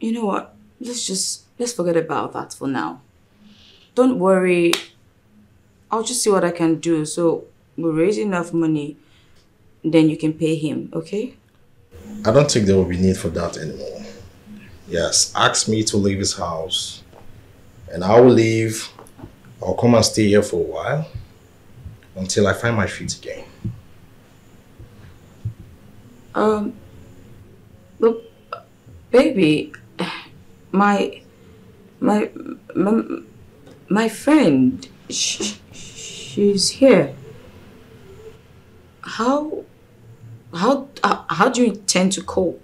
You know what? Let's just let's forget about that for now. Don't worry. I'll just see what I can do. So we'll raise enough money, then you can pay him, okay?
I don't think there will be need for that anymore. Yes, ask me to leave his house, and I will leave. I'll come and stay here for a while until I find my feet again.
Um, but baby, my, my, my, my friend, sh- she's here. How, how, how, how do you intend to cope?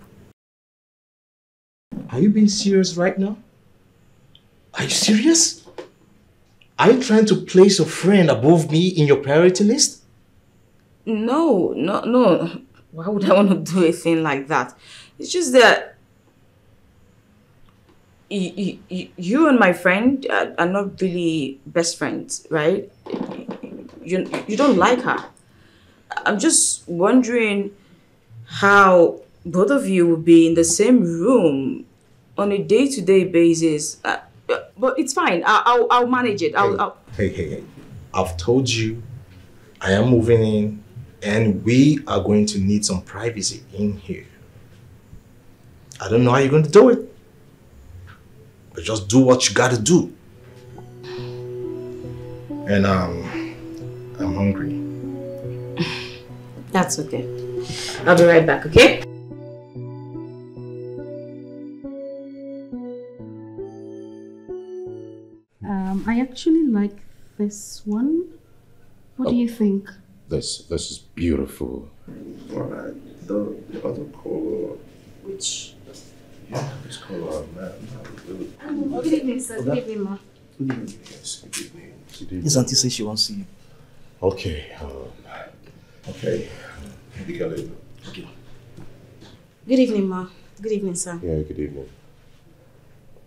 Are you being serious right now? Are you serious? Are you trying to place a friend above me in your priority list?
No, no, no. Why would I want to do a thing like that? It's just that you, you, you and my friend are, are not really best friends, right? You, you don't like her. I'm just wondering how both of you will be in the same room on a day-to-day basis. Uh, but it's fine. I, I'll, I'll manage it. I'll, I'll,
Hey, hey, hey. I've told you I am moving in and we are going to need some privacy in here. I don't know how you're going to do it, but just do what you gotta do. And um, I'm hungry. [LAUGHS]
That's okay. I'll be right back, okay?
Um, I actually like this one. What oh, do you oh. think?
This this is beautiful. Alright, the, the other color.
Which?
Yeah, this color, man.
Good evening, sir. Good evening, ma.
Good evening. Yes, good evening. Good evening.
This auntie says she wants to see you.
Okay. Um, okay. You can leave.
Okay.
Good evening, ma. Good evening, sir.
Yeah, good evening.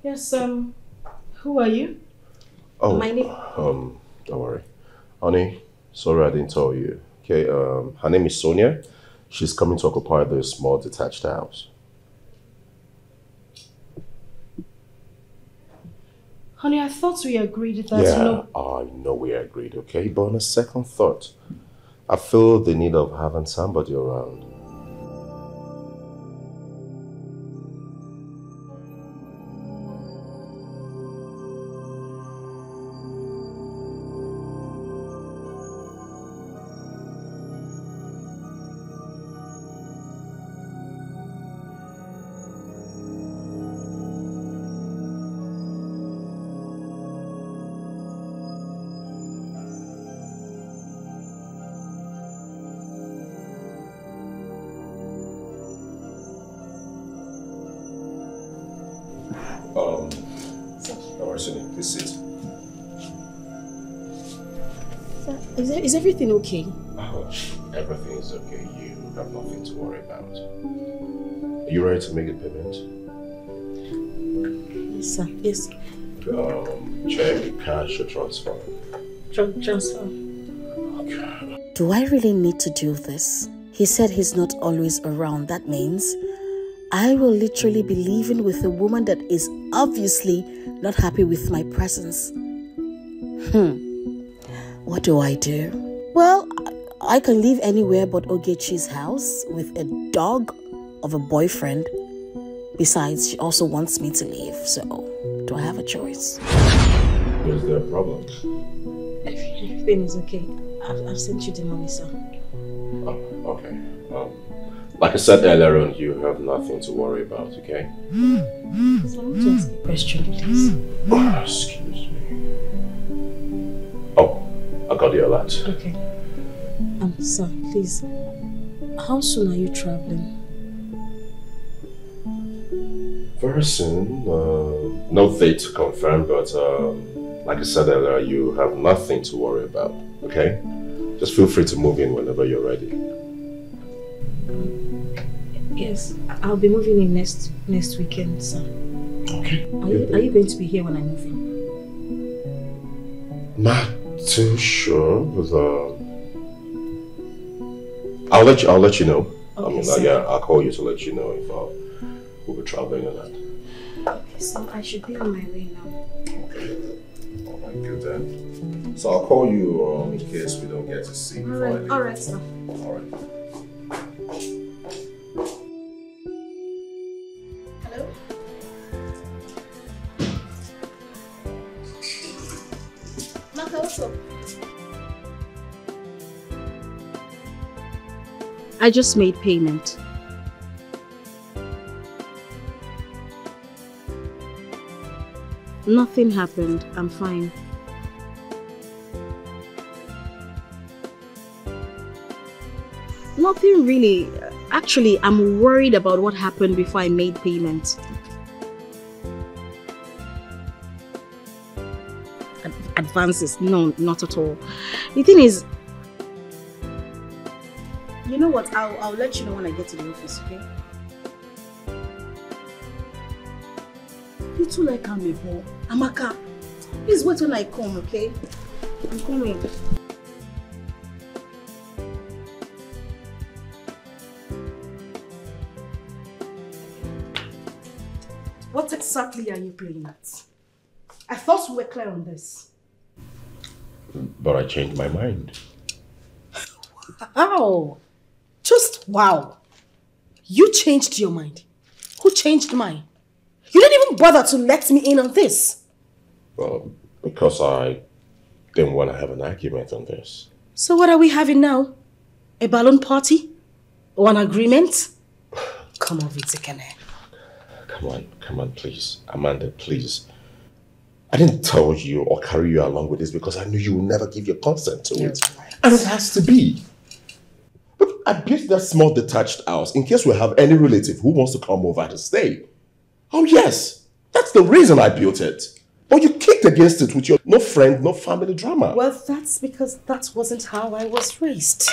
Yes, um, who are you?
Oh,
My name-
um, don't worry. Honey, sorry I didn't tell you. Okay, um, her name is Sonia. She's coming to occupy this small detached house.
Honey, I thought we agreed that
yeah,
no.
I know we agreed, okay? But on a second thought, I feel the need of having somebody around.
Okay?
Oh, everything is okay. You have nothing to worry about. Are you ready to make a payment?
Yes, sir. Yes.
Um, check, cash, or transfer?
Tra- transfer.
Do I really need to do this? He said he's not always around. That means I will literally be living with a woman that is obviously not happy with my presence. Hmm. What do I do? Well, I I can live anywhere but Ogechi's house with a dog of a boyfriend. Besides, she also wants me to leave, so do I have a choice?
Is there a problem?
Everything is okay. I've, I've sent you the money, sir.
Oh, okay. Um, like I said earlier on, you have nothing to worry about, okay?
So I want to ask a question, please.
Oh, excuse me. Oh, I got the alert.
Okay. Um, sir, please. How soon are you traveling?
Very soon. Uh, no date to confirm, but um, like I said earlier, you have nothing to worry about, okay? Just feel free to move in whenever you're ready.
Yes, I'll be moving in next next weekend, sir.
Okay.
Are you, are you going to be here when I move in?
Too sure, but uh, I'll let you. I'll let you know. I mean, uh, yeah, I'll call you to let you know if uh, we'll be traveling or not.
Okay, so I should be on my way now.
Oh my good then. So I'll call you um, in case we don't get to see you before I
Alright,
leave.
alright, sir.
All right.
Hello? I just made payment. Nothing happened. I'm fine. Nothing really. Actually, I'm worried about what happened before I made payment. Advances? No, not at all. The thing is, you know what? I'll, I'll let you know when I get to the office, okay? You too like Amebo. Amaka, please wait when I come, okay? I'm coming. What exactly are you playing at? I thought we were clear on this.
But I changed my mind.
Wow. Just wow. You changed your mind. Who changed mine? You didn't even bother to let me in on this.
Well, because I didn't want to have an argument on this.
So what are we having now? A balloon party? Or an agreement? [SIGHS] Come on, Vitikene.
Come on, come on, please. Amanda, please. I didn't tell you or carry you along with this because I knew you would never give your consent to it. And it has to be. But I built that small detached house in case we have any relative who wants to come over to stay. Oh, yes. That's the reason I built it. But you kicked against it with your no friend, no family drama.
Well, that's because that wasn't how I was raised.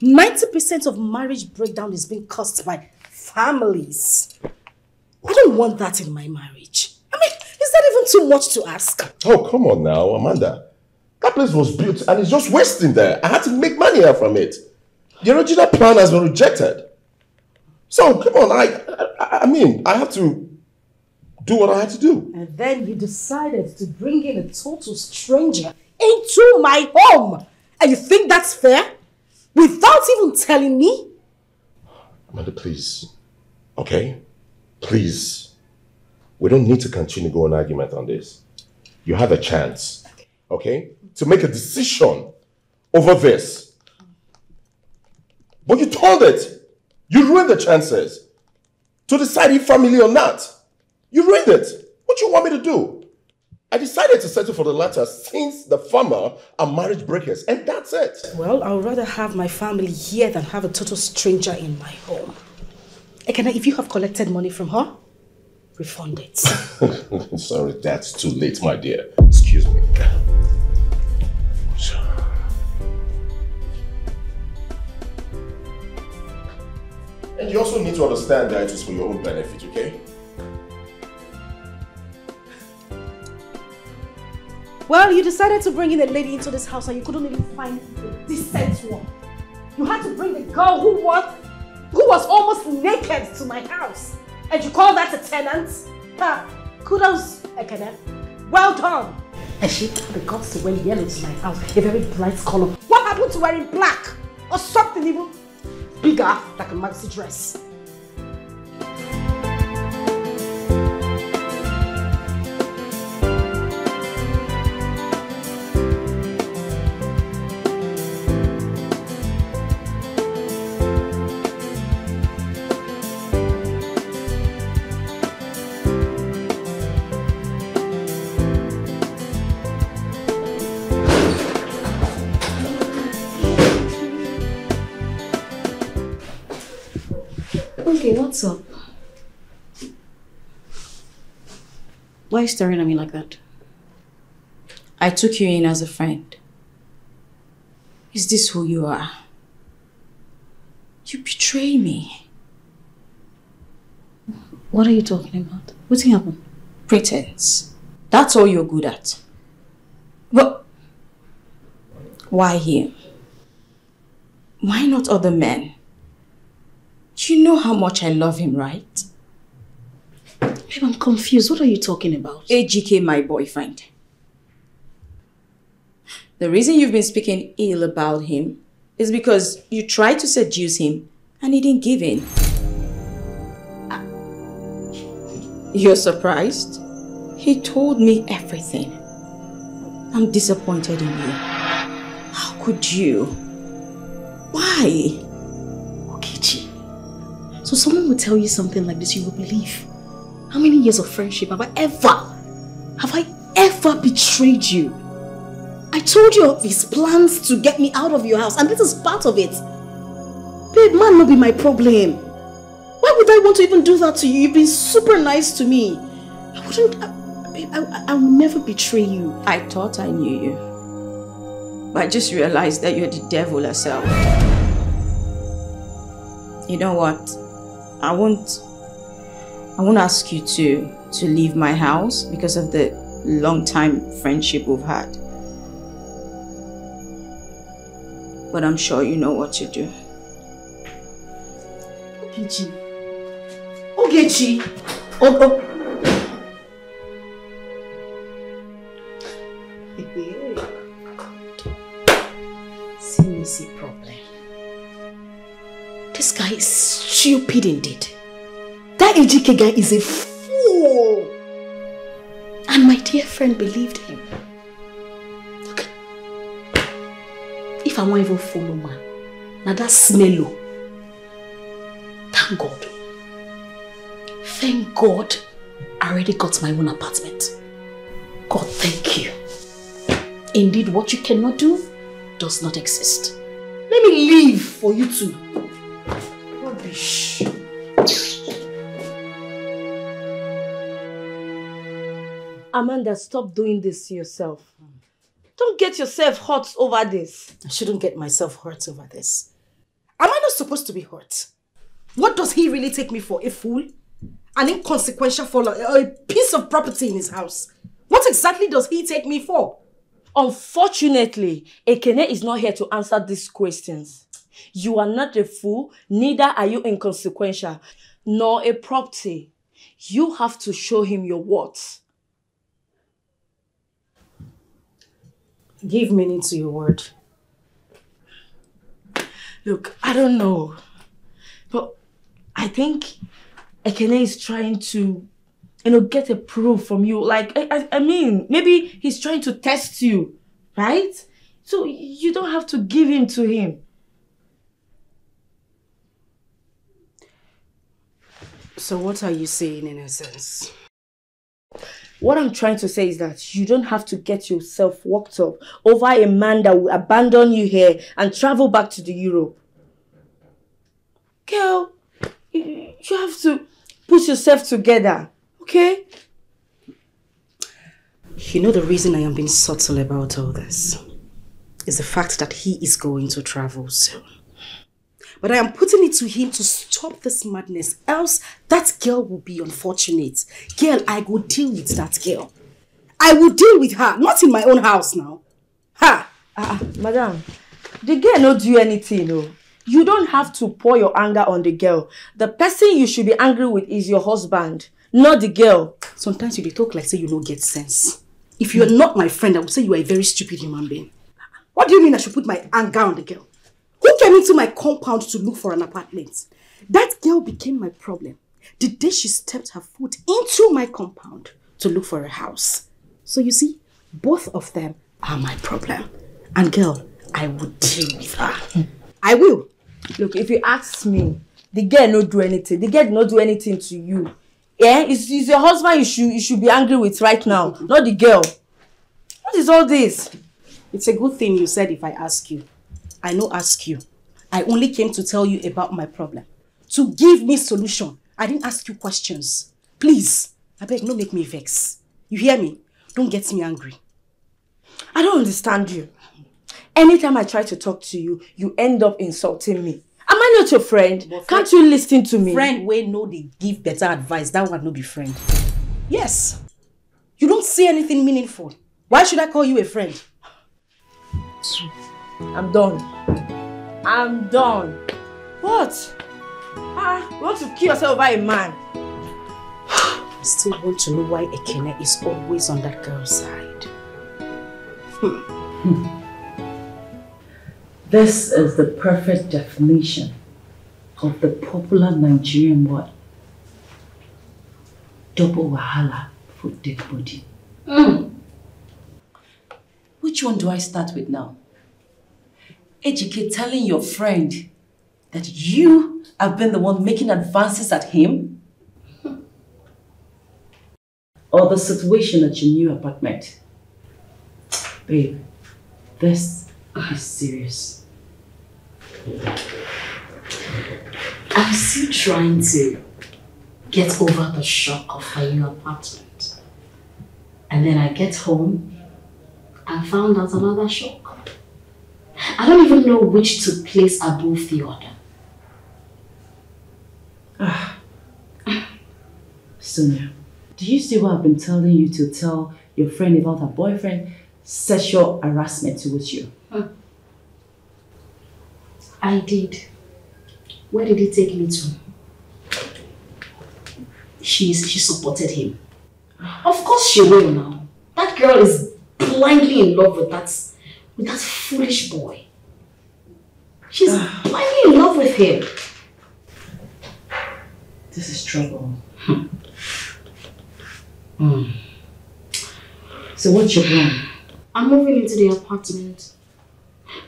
90% of marriage breakdown is being caused by families. I don't want that in my marriage. I mean, is that even too much to ask?
Oh, come on now, Amanda. That place was built and it's just wasting there. I had to make money out from it. The original plan has been rejected. So, come on, I, I, I mean, I have to do what I had to do.
And then you decided to bring in a total stranger into my home. And you think that's fair? Without even telling me?
Amanda, please. Okay? Please. We don't need to continue going argument on this. You have a chance, okay, to make a decision over this. But you told it. You ruined the chances to decide if family or not. You ruined it. What do you want me to do? I decided to settle for the latter since the former are marriage breakers, and that's it.
Well, I would rather have my family here than have a total stranger in my home. Ekene, if you have collected money from her, refund it. [LAUGHS]
Sorry, that's too late, my dear. Excuse me. And you also need to understand that it is for your own benefit, okay?
Well, you decided to bring in a lady into this house and you couldn't even find a decent one. You had to bring the girl who was, who was almost naked to my house. And you call that a tenant? Ha! Kudos, Ekene. Well done. And she guts to wear yellow to my house, a very bright color. What happened to wearing black? Or something even bigger, like a maxi dress?
Why are you staring at me like that? I took you in as a friend. Is this who you are? You betray me. What are you talking about? What's happened? Pretense. That's all you're good at. But why him? Why not other men? You know how much I love him, right? Babe, I'm confused. What are you talking about? Ejike, my boyfriend. The reason you've been speaking ill about him is because you tried to seduce him and he didn't give in. You're surprised? He told me everything. I'm disappointed in you. How could you? Why? Ogechi. So someone will tell you something like this, you will believe. How many years of friendship have I ever, have I ever betrayed you? I told you of his plans to get me out of your house and this is part of it. Babe, man will be my problem. Why would I want to even do that to you? You've been super nice to me. I wouldn't, I, babe, I, I will never betray you. I thought I knew you. But I just realized that you're the devil herself. You know what? I won't I won't ask you to to leave my house because of the long time friendship we've had. But I'm sure you know what to do.
Ogechi. Ogechi. Oh, oh. See me see problem. This guy is stupid indeed. That Ejike guy is a fool. And my dear friend believed him. Look. If I won't even follow man, now that smello. Oh, thank God. Thank God I already got my own apartment.
God, thank you. Indeed, what you cannot do does not exist. Let me leave for you to. Rubbish.
Amanda, stop doing this to yourself. Don't get yourself hurt over this.
I shouldn't get myself hurt over this. Am I not supposed to be hurt? What does he really take me for? A fool? An inconsequential follower? A piece of property in his house? What exactly does he take me for?
Unfortunately, Ekene is not here to answer these questions. You are not a fool, neither are you inconsequential, nor a property. You have to show him your worth.
Give meaning to your word.
Look, I don't know. But I think Ekene is trying to, you know, get a proof from you. Like, I, I, I mean, maybe he's trying to test you, right? So you don't have to give him to him.
So what are you saying in essence?
What I'm trying to say is that you don't have to get yourself worked up over a man that will abandon you here and travel back to the Europe. Girl, you have to put yourself together, okay?
You know the reason I am being subtle about all this is the fact that he is going to travel soon. But I am putting it to him to stop this madness, else that girl will be unfortunate. Girl, I will deal with that girl. I will deal with her, not in my own house now. Ha!
Ah, madam, the girl not do anything, no. You don't have to pour your anger on the girl. The person you should be angry with is your husband, not the girl.
Sometimes you talk like say you don't get sense. If you are not my friend, I would say you are a very stupid human being. What do you mean I should put my anger on the girl? Came into my compound to look for an apartment? That girl became my problem the day she stepped her foot into my compound to look for a house. So you see, both of them are my problem. And girl, I will deal with her. I will.
Look, if you ask me, the girl no do anything. The girl not do anything to you. Yeah, it's, it's your husband you should you should be angry with right now, not the girl. What is all this?
It's a good thing you said if I ask you. I no ask you. I only came to tell you about my problem. To give me solution. I didn't ask you questions. Please, I beg, no make me vex. You hear me? Don't get me angry.
I don't understand you. Anytime I try to talk to you, you end up insulting me. Am I not your friend? Can't you listen to me?
Friend wey no dey give better advice, that one no be friend. Yes. You don't say anything meaningful. Why should I call you a friend?
I'm done. I'm done. What? Ah, you want to kill yourself by a man? [SIGHS]
I still want to know why Ekene is always on that girl's side.
This is the perfect definition of the popular Nigerian word. Double wahala for dead body.
Which one do I start with now? Ejike telling your friend that you have been the one making advances at him?
Or the situation at your new apartment. Babe, this is serious.
I'm still trying to get over the shock of my new apartment. And then I get home and found out another shock. I don't even know which to place above the other. Ah.
Sonia, do you see what I've been telling you to tell your friend about her boyfriend sexual harassment towards you?
I did. Where did he take me to? She, she supported him. Of course she will now. That girl is blindly in love with that, with that foolish boy. She's blindly in love with him.
This is trouble.
Hmm.
So what's your plan?
I'm moving into the apartment.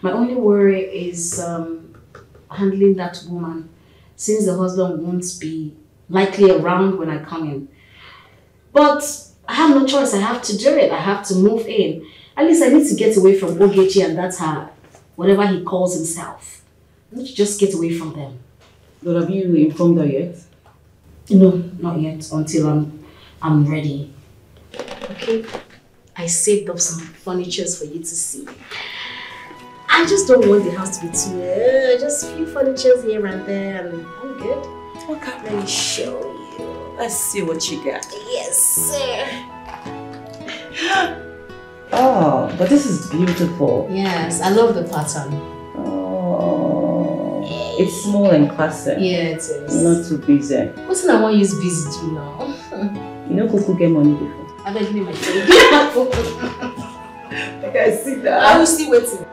My only worry is um, handling that woman since the husband won't be likely around when I come in. But I have no choice. I have to do it. I have to move in. At least I need to get away from Ogechi and that's her, whatever he calls himself. I need to just get away from them.
But have you informed her yet?
No, not yet. Until I'm, I'm ready. Okay. I saved up some furnitures for you to see. I just don't want the house to be too. Uh, just a few furnitures here and there, and I'm good.
Okay.
Let me show you.
Let's see what you got.
Yes, sir. [GASPS]
Oh, but this is beautiful.
Yes, I love the pattern.
Oh, it's small and classic.
Yeah, it is.
Not too busy.
What's I want to use busy to now? [LAUGHS]
You know Coco get money before.
I beg you, my friend. [LAUGHS]
I see that.
I will still waiting.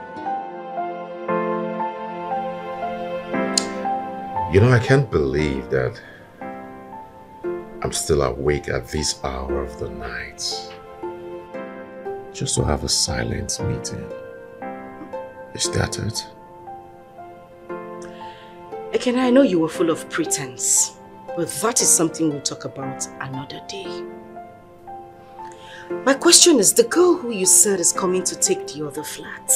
You know, I can't believe that I'm still awake at this hour of the night just to have a silent meeting. Is that it?
Again, I know you were full of pretense, but that is something we'll talk about another day. My question is, the girl who you said is coming to take the other flat,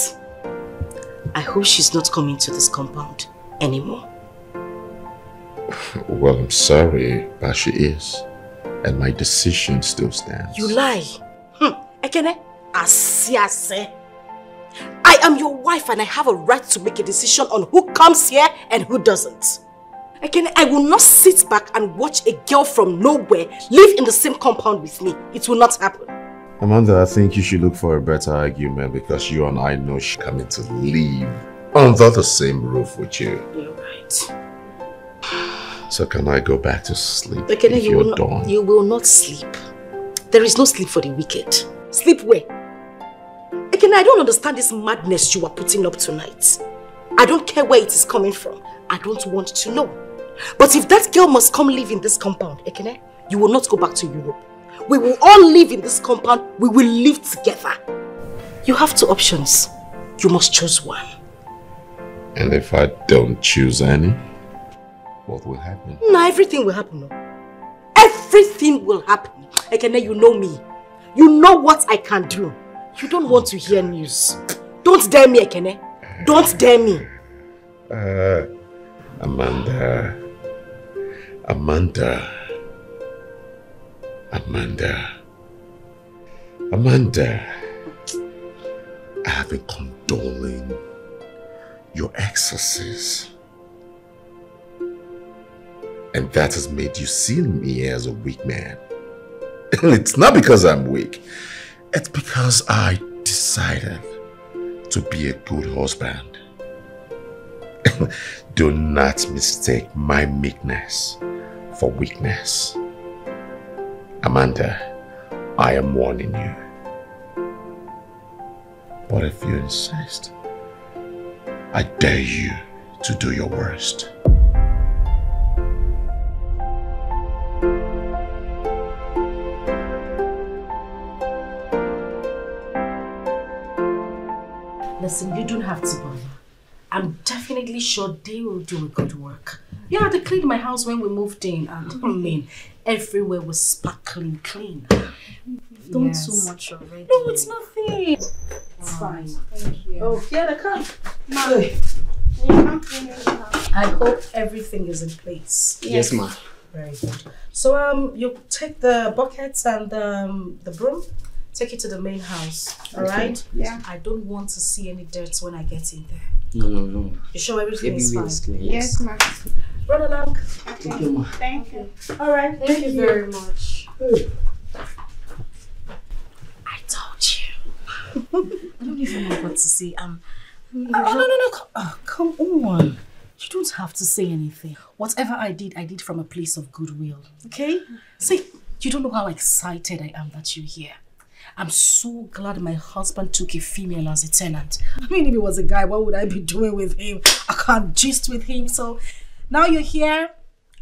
I hope she's not coming to this compound anymore. [LAUGHS]
Well, I'm sorry, but she is. And my decision still stands.
You lie. Hmm. Ekene, asiase. I am your wife and I have a right to make a decision on who comes here and who doesn't. Ekene, I will not sit back and watch a girl from nowhere live in the same compound with me. It will not happen.
Amanda, I think you should look for a better argument because you and I know she's coming to live under the same roof with you.
You're right.
So can I go back to sleep if
you
you're
will, not, you will not sleep. There is no sleep for the wicked. Sleep where? Ekene, I don't understand this madness you are putting up tonight. I don't care where it is coming from. I don't want to know. But if that girl must come live in this compound, Ekene, you will not go back to Europe. We will all live in this compound. We will live together. You have two options. You must choose one.
And if I don't choose any, what will happen?
No, everything will happen. Everything will happen. Ekene, you know me. You know what I can do. You don't want to hear news. Don't dare me, Ekene. Don't dare me.
Uh, Amanda. Amanda. Amanda. Amanda. I have been condoling your excesses. And that has made you see me as a weak man. [LAUGHS] It's not because I'm weak. It's because I decided to be a good husband. [LAUGHS] Do not mistake my meekness for weakness. Amanda, I am warning you. But if you insist, I dare you to do your worst.
Listen, you don't have to bother. I'm definitely sure they will do a good work. Yeah, they cleaned my house when we moved in, and I mean, everywhere was sparkling clean.
You've done
Yes.
so much already.
No, it's nothing. It's fine.
Thank you.
Oh, yeah, they come.
Mom.
I hope everything is in place.
Yes, ma.
Very good. So, um, you take the buckets and um, the broom, take it to the main house. All
Okay.
right?
Yeah.
I don't want to see any dirt when I get in there.
No, no, no.
You sure everything is fine?
is clean.
Yes, ma'am.
Run along.
Thank you, ma.
Thank you.
All right.
Thank you very much.
I told you. [LAUGHS] I don't even know what to say. Um, oh, no, no, no. Come, oh, come on. You don't have to say anything. Whatever I did, I did from a place of goodwill. Okay? See, you don't know how excited I am that you're here. I'm so glad my husband took a female as a tenant. I mean, if it was a guy, what would I be [LAUGHS] doing with him? I can't gist with him. So now you're here.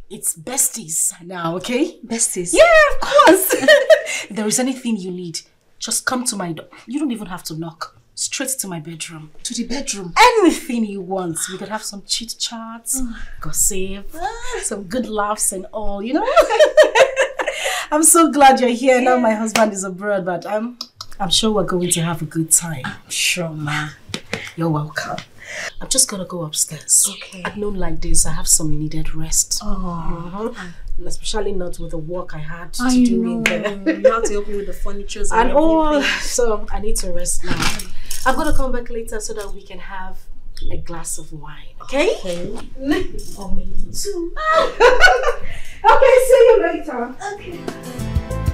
It's besties now, okay?
Besties?
Yeah, of course. if [LAUGHS] there is anything you need, just come to my door. You don't even have to knock. Straight to my bedroom. To the bedroom. Anything you want. We could have some chit chats, oh. gossip, ah. some good laughs and all, you know? [LAUGHS] I'm so glad you're here. Now my husband is abroad, but I'm I'm sure we're going to have a good time. Sure, ma. You're welcome. I'm just gonna go upstairs. Okay. At noon like this, I have some needed rest.
Oh.
Mhm. Especially not with the work I had to
I
do
know.
in there. [LAUGHS]
You have to help me with the furniture and,
and all. [LAUGHS] So I need to rest now. I'm gonna come back later so that we can have a glass of wine. Oh, okay?
or maybe two.
okay, see you later.
Okay.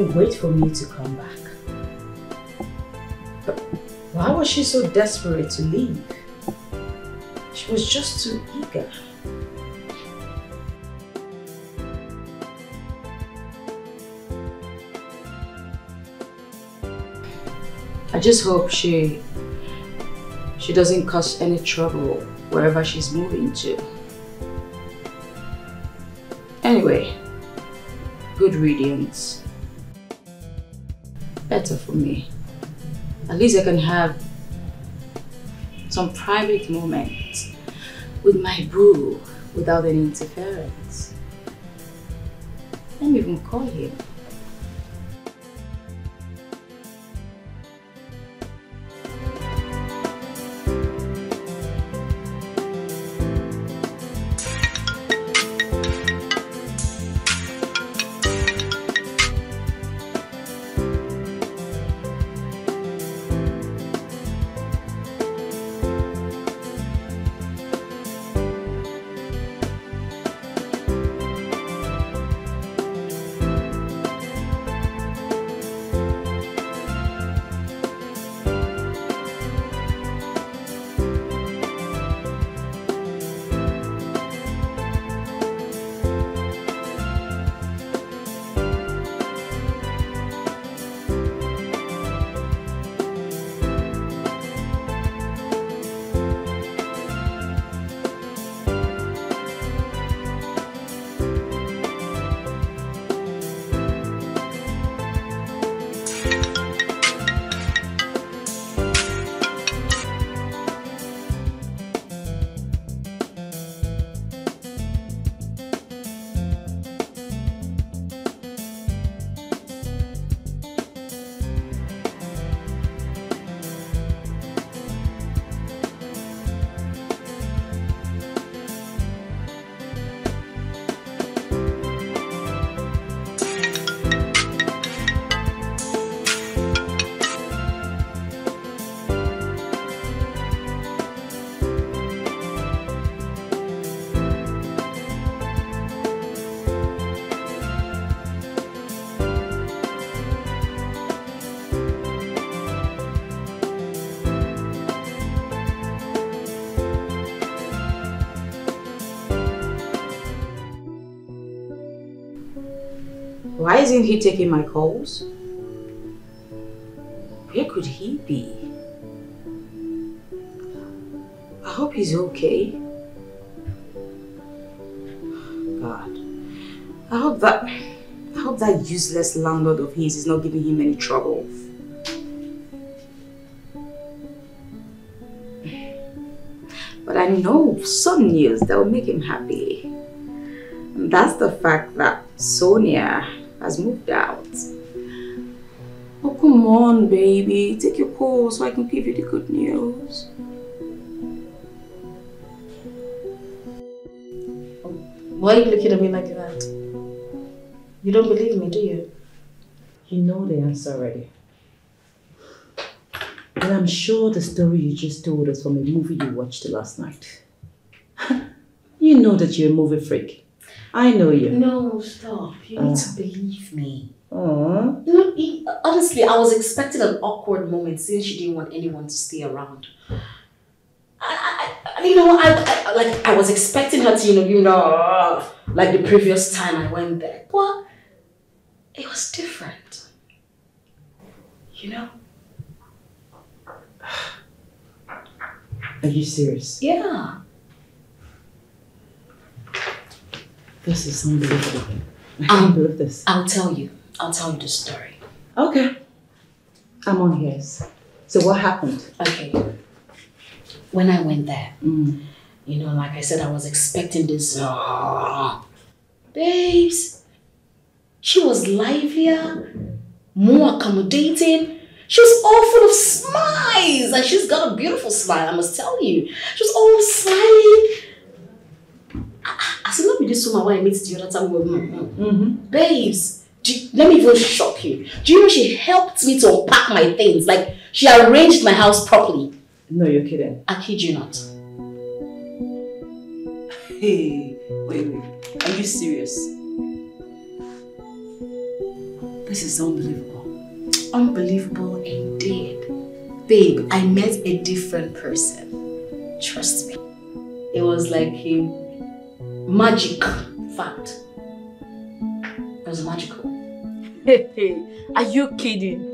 Even wait for me to come back. But why was she so desperate to leave? She was just too eager. I just hope she she doesn't cause any trouble wherever she's moving to. Anyway, good riddance. Better for me. At least I can have some private moments with my boo without any interference. Let me even call him. Isn't he taking my calls? Where could he be? I hope he's okay. God. I hope that I hope that useless landlord of his is not giving him any trouble. But I know some news that will make him happy.
And That's the fact that Sonia has moved out. Oh, come on, baby. Take your call so I can give you the good news.
Why are you looking at me like that? You don't believe me, do you?
You know the answer already. And I'm sure the story you just told us from a movie you watched last night. [LAUGHS] you know that you're a movie freak. I know you.
No, stop. You need
Uh.
to believe me.
Aww.
No, he- honestly, I was expecting an awkward moment since she didn't want anyone to stay around. I, I, you know, I, I like I was expecting her to, you know, you know, like the previous time I went there, but it was different. You know?
Are you serious?
Yeah.
This is unbelievable. I can't believe this.
I'll tell you. I'll tell you the story.
Okay. I'm on ears. So what happened?
Okay. When I went there, you know, like I said, I was expecting this. Uh, babes, she was livelier, more accommodating. She was all full of smiles, and she's got a beautiful smile. I must tell you, she was all smiling. I, I let me this woman when I met the other time. We were, mm, mm. Babes, you- let me even shock you. Do you know she helped me to unpack my things? Like she arranged my house properly.
No, you're kidding.
I kid you not.
Hey, wait, wait. Are you serious? This is unbelievable.
Unbelievable indeed. Babe, I met a different person. Trust me. It was like a magic fact. It was magical.
Hey, are you kidding?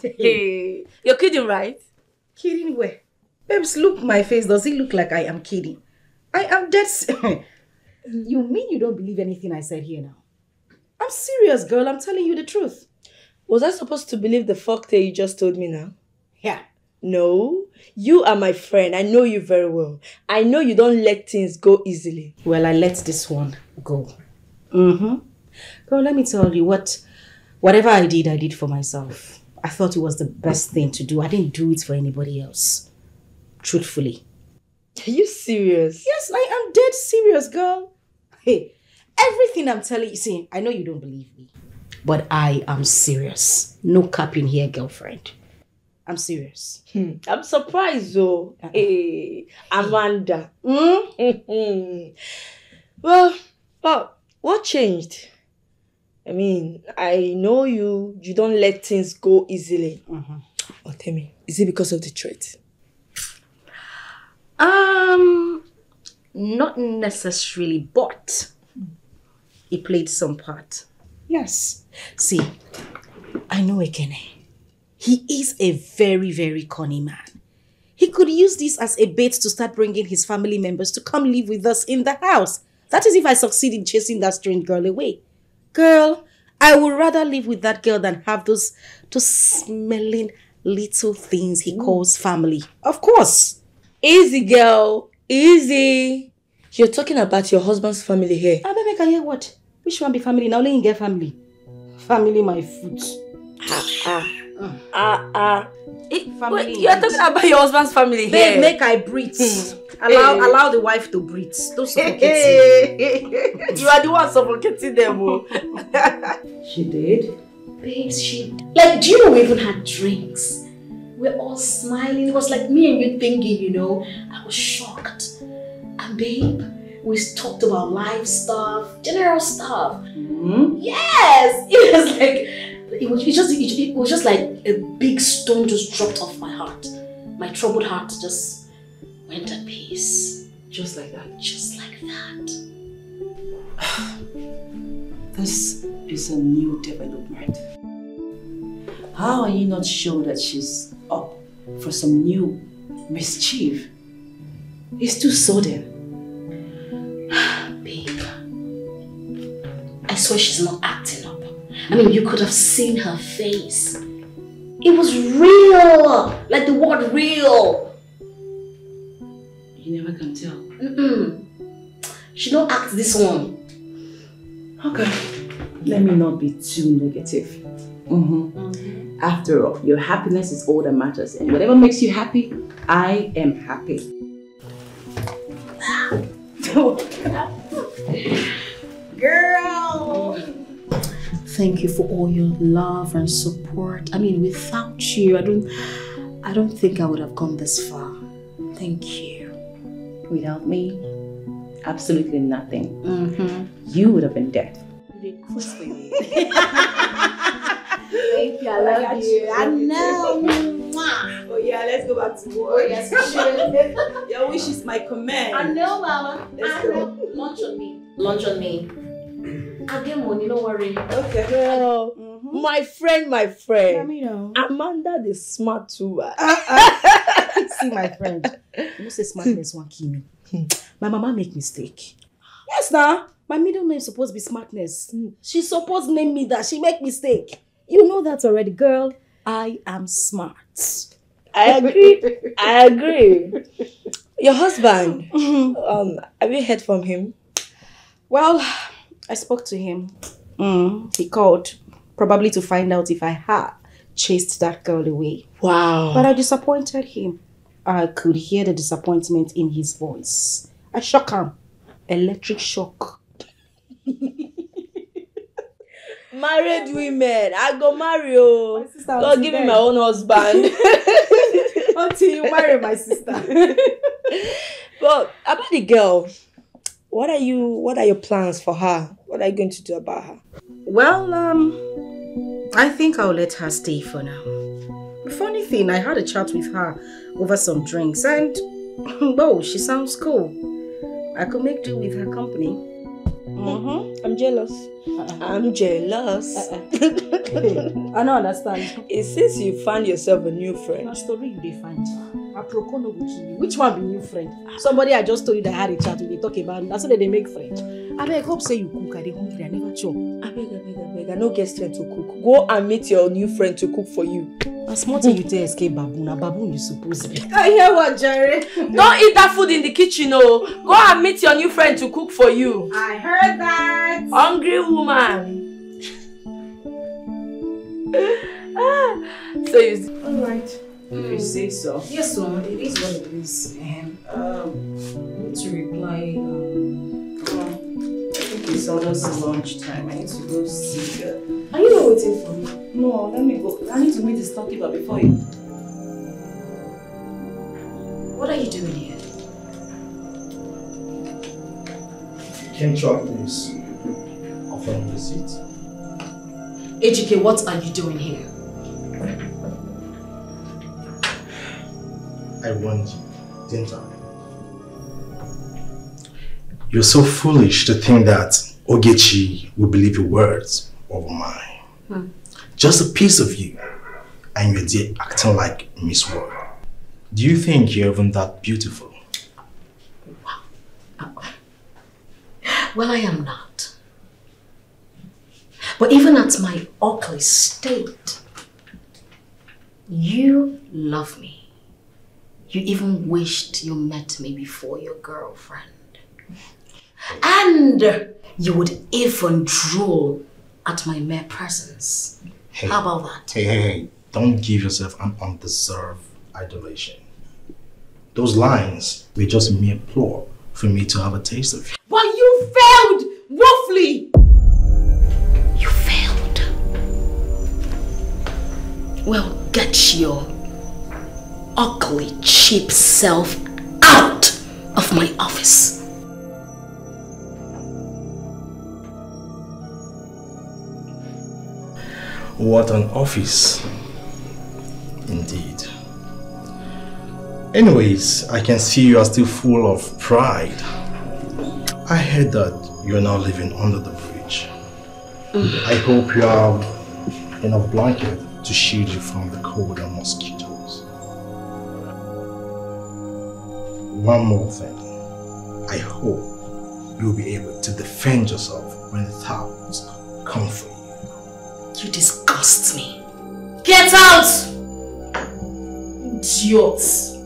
Hey, you're kidding, right?
Kidding where? Babes, look my face. Does it look like I am kidding? I am dead. [LAUGHS] you mean you don't believe anything I said here now? I'm serious, girl. I'm telling you the truth.
Was I supposed to believe the fuck tale you just told me now?
Yeah.
No, you are my friend. I know you very well. I know you don't let things go easily.
Well, I let this one go. Mm-hmm. Girl, let me tell you what whatever I did, I did for myself. I thought it was the best thing to do. I didn't do it for anybody else. Truthfully.
Are you serious?
Yes, I am dead serious, girl. Hey, everything I'm telling you, see, I know you don't believe me, but I am serious. No capping here, girlfriend. I'm serious.
Hmm. I'm surprised though.
Uh-uh.
Hey, Amanda. Mm? well, well, what changed? I mean, I know you. You don't let things go easily.
Mm-hmm.
Oh, tell me, is it because of the threat?
Um, not necessarily, but it played some part. Yes. See, I know Ekene. He is a very, very cunny man. He could use this as a bait to start bringing his family members to come live with us in the house. That is if I succeed in chasing that strange girl away. Girl, I would rather live with that girl than have those, those smelling little things he calls family. Of course.
Easy, girl. Easy. You're talking about your husband's family here.
Ah, baby, can you hear what? Which one be family? Now let in get family. Family, my foot.
Ah, ah, ah, ah.
Eh, family.
Wait, you're talking about your husband's family
Babe,
here.
make I breathe. Hmm. allow,
Hey.
allow the wife to breathe. Don't suffocate eh. [LAUGHS]
you are the one suffocating them. Oh. [LAUGHS]
She did?
Babes, she like do you know we even had drinks? We're all smiling. It was like me and you thinking, you know. I was shocked. And babe, we talked about life stuff, general stuff. Hmm? Yes! [LAUGHS] It was like it was it just it, it was just like a big stone just dropped off my heart. My troubled heart just went at peace.
Just like that.
Just like that. [SIGHS]
This is a new development. How are you not sure that she's up for some new mischief? It's too sudden. [SIGHS]
Babe, I swear she's not acting up. I mean, you could have seen her face. It was real, like the word real.
You never can tell.
Mm-mm. She don't act this one.
Okay. Let me not be too negative. Mm-hmm. After all, your happiness is all that matters. And whatever makes you happy, I am happy. [LAUGHS]
Girl! Thank you for all your love and support. I mean, without you, I don't I don't think I would have gone this far. Thank you.
Without me, absolutely nothing.
Mm-hmm.
You would have been dead. [LAUGHS]
Thank you. I love you. I know.
Oh yeah, let's go back to work.
Oh, yes, we should.
Your wish is my command.
I know, Mama.
Let's
I
go.
know. Lunch on me. Lunch on me. I'll get money, don't worry.
Okay. Girl, mm-hmm. my friend, my friend.
Let me know.
Amanda the smart woman. Uh-uh. [LAUGHS]
See, my friend, you say smartness wan kill me. Hmm. My mama make mistake. Yes, now my middle name supposed to be smartness. Hmm. She supposed name me that. She make mistake. You know that already, girl. I am smart.
I agree. I agree. Your husband, mm-hmm. um, have you heard from him?
Well, I spoke to him. Mm, he called, probably to find out if I had chased that girl away.
Wow.
But I disappointed him. I could hear the disappointment in his voice. I shock him. Electric shock. [LAUGHS]
Married women, I go marry oh. God give me my own husband. [LAUGHS]
Until you marry my sister. [LAUGHS]
but about the girl, what are you? What are your plans for her? What are you going to do about her?
Well, um, I think I'll let her stay for now. The funny thing, I had a chat with her over some drinks, and [LAUGHS] oh, she sounds cool. I could make do with her company.
Mm-hmm. I'm jealous. I'm jealous. [LAUGHS]
I don't understand.
It's since you found yourself a new friend.
Na story you dey find. Aproko no go kill you. Which one be new friend? Somebody I just told you that I had a chat with, they talk about, that's how they make friend. Abeg, hope say you cook, I dey hungry, I never chop.
Abeg, abeg, abeg, I no get strength to cook. Go and meet your new friend to cook for you.
Na small thing you take escape baboon, na baboon you suppose be. [LAUGHS]
I hear what, Jerry?
Don't eat that food in the kitchen, oh. Go and meet your new friend to cook for you.
I heard that.
Hungry woman. Ah, [LAUGHS] so you.
Alright.
If you say so. Yes, so it is what it is. Um, um, need to reply. Um, well, I think it's almost lunchtime. I need to go see. Uh,
Are you not waiting for me?
no, let me go. I need to meet the storekeeper before you. What are you doing here?
Came to our place. Offering the seat.
Ejike, what are you doing here?
I want you, didn't I? You're so foolish to think that Ogechi will believe your words over mine.
Hmm.
Just a piece of you, and you're there acting like Miss World. Do you think you're even that beautiful?
Well, I am not. But even at my ugly state, you love me. You even wished you met me before your girlfriend. And you would even drool at my mere presence.
Hey.
How about that?
Hey, hey, hey, don't give yourself an undeserved adulation. Those lines were just mere ploy for me to have a taste of you.
Well, you failed woefully. You failed. Well, get your ugly, cheap self out of my office.
What an office. Indeed. Anyways, I can see you are still full of pride. I heard that you are now living under the bridge. Mm. I hope you have enough blanket to shield you from the cold and mosquitoes. One more thing. I hope you'll be able to defend yourself when the thoughts come for you.
You disgust me. Get out! Idiots. [SIGHS]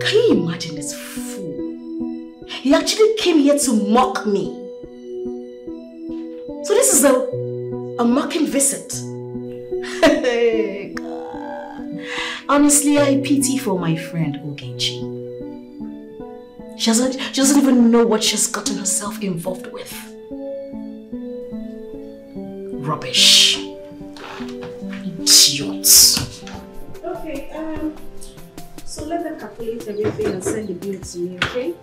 Can you imagine this fool? He actually came here to mock me. So this is a, a mocking visit. [LAUGHS] Honestly, I pity for my friend Ogechi. She doesn't, she doesn't even know what she's gotten herself involved with. Rubbish. Idiots.
Okay, um, so let them calculate everything and send the bill to me, okay?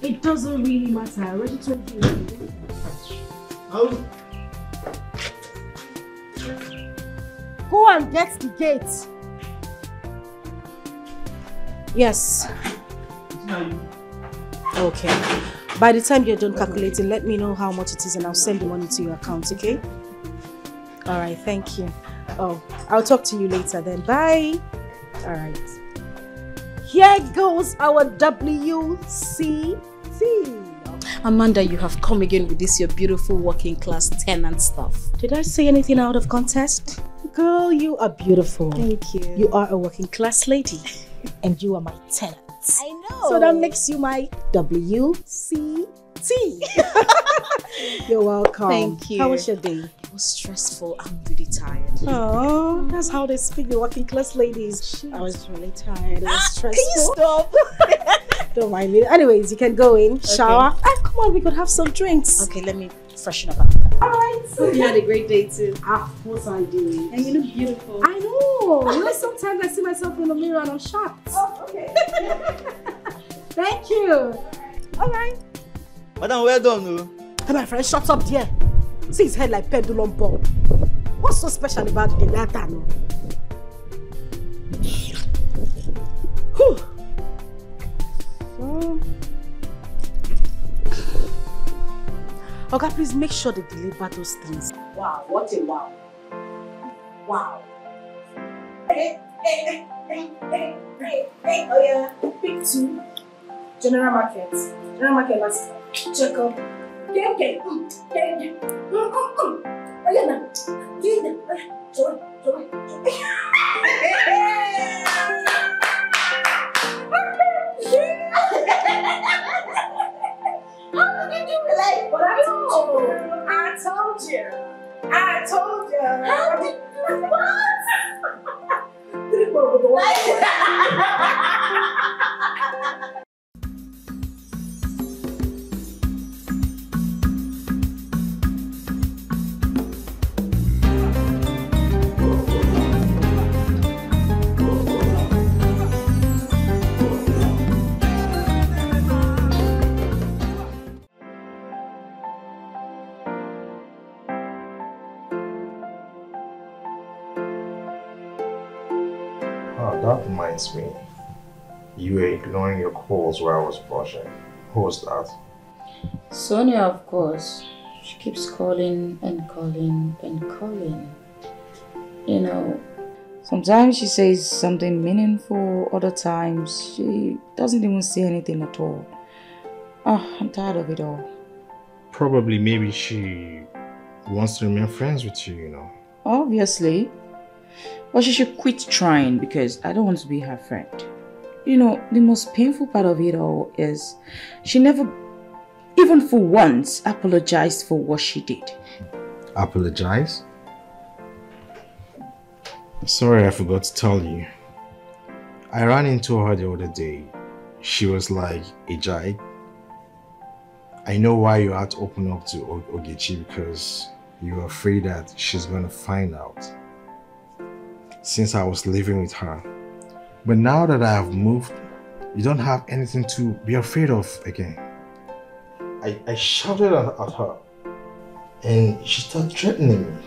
It doesn't really matter. I already told you.
Oh.
Go and get the gate. Yes. Okay. By the time you're done calculating, let me know how much it is and I'll send the money to your account, okay? All right, thank you. Oh, I'll talk to you later then. Bye. All right. Here goes our WCT. Amanda, you have come again with this your beautiful working class tenant stuff. Did I say anything out of contest? Girl, you are beautiful. Thank you. You are a working class lady. and you are my tenant. I know. So that makes you my WCT. [LAUGHS] You're welcome.
Thank you.
How was your day?
It was stressful. I'm really tired.
Oh, that's how they speak, the working class ladies. I was really tired. It was stressful.
Can you stop? [LAUGHS]
Don't mind me. Anyways, you can go in, shower. Ah, come on, we could have some drinks.
Okay, let me freshen up after.
Alright.
Hope you had a great day too.
Ah, of course I did.
And you look beautiful.
I know. You know, sometimes I see myself in the mirror and I'm shocked.
Oh, okay. [LAUGHS]
Thank you. Alright.
Madam, well done, no.
Hey, my friend, shut up there. See his head like pendulum ball. What's so special about the no? Whew. So... Okay, please make sure they deliver those things.
Wow, what a wow. Wow. Hey, hey, hey, hey, hey, hey, oh yeah. Pick two. General Market. General Market last Check up. Gang, mm, gang, gang. Mm, mm, mm. Oh yeah, now. Get. Oh yeah. Joy, joy, [LAUGHS] [LAUGHS] How did you like? But I told you. I told you. I told you. How did you what? [LAUGHS] More with [LAUGHS] [LAUGHS]
reminds me. You were ignoring your calls while I was brushing. Who was that?
Sonia, of course. She keeps calling and calling and calling. You know, sometimes she says something meaningful, other times she doesn't even say anything at all. Oh, I'm tired of it all.
Probably maybe she wants to remain friends with you, you know.
Obviously. But she should quit trying because I don't want to be her friend. You know, the most painful part of it all is she never, even for once, apologized for what she did.
Apologize? Sorry, I forgot to tell you. I ran into her the other day. She was like, Ejai, I know why you had to open up to Ogechi because you're afraid that she's going to find out since I was living with her. But now that I have moved, you don't have anything to be afraid of again. I, I shouted at, at her and she started threatening me.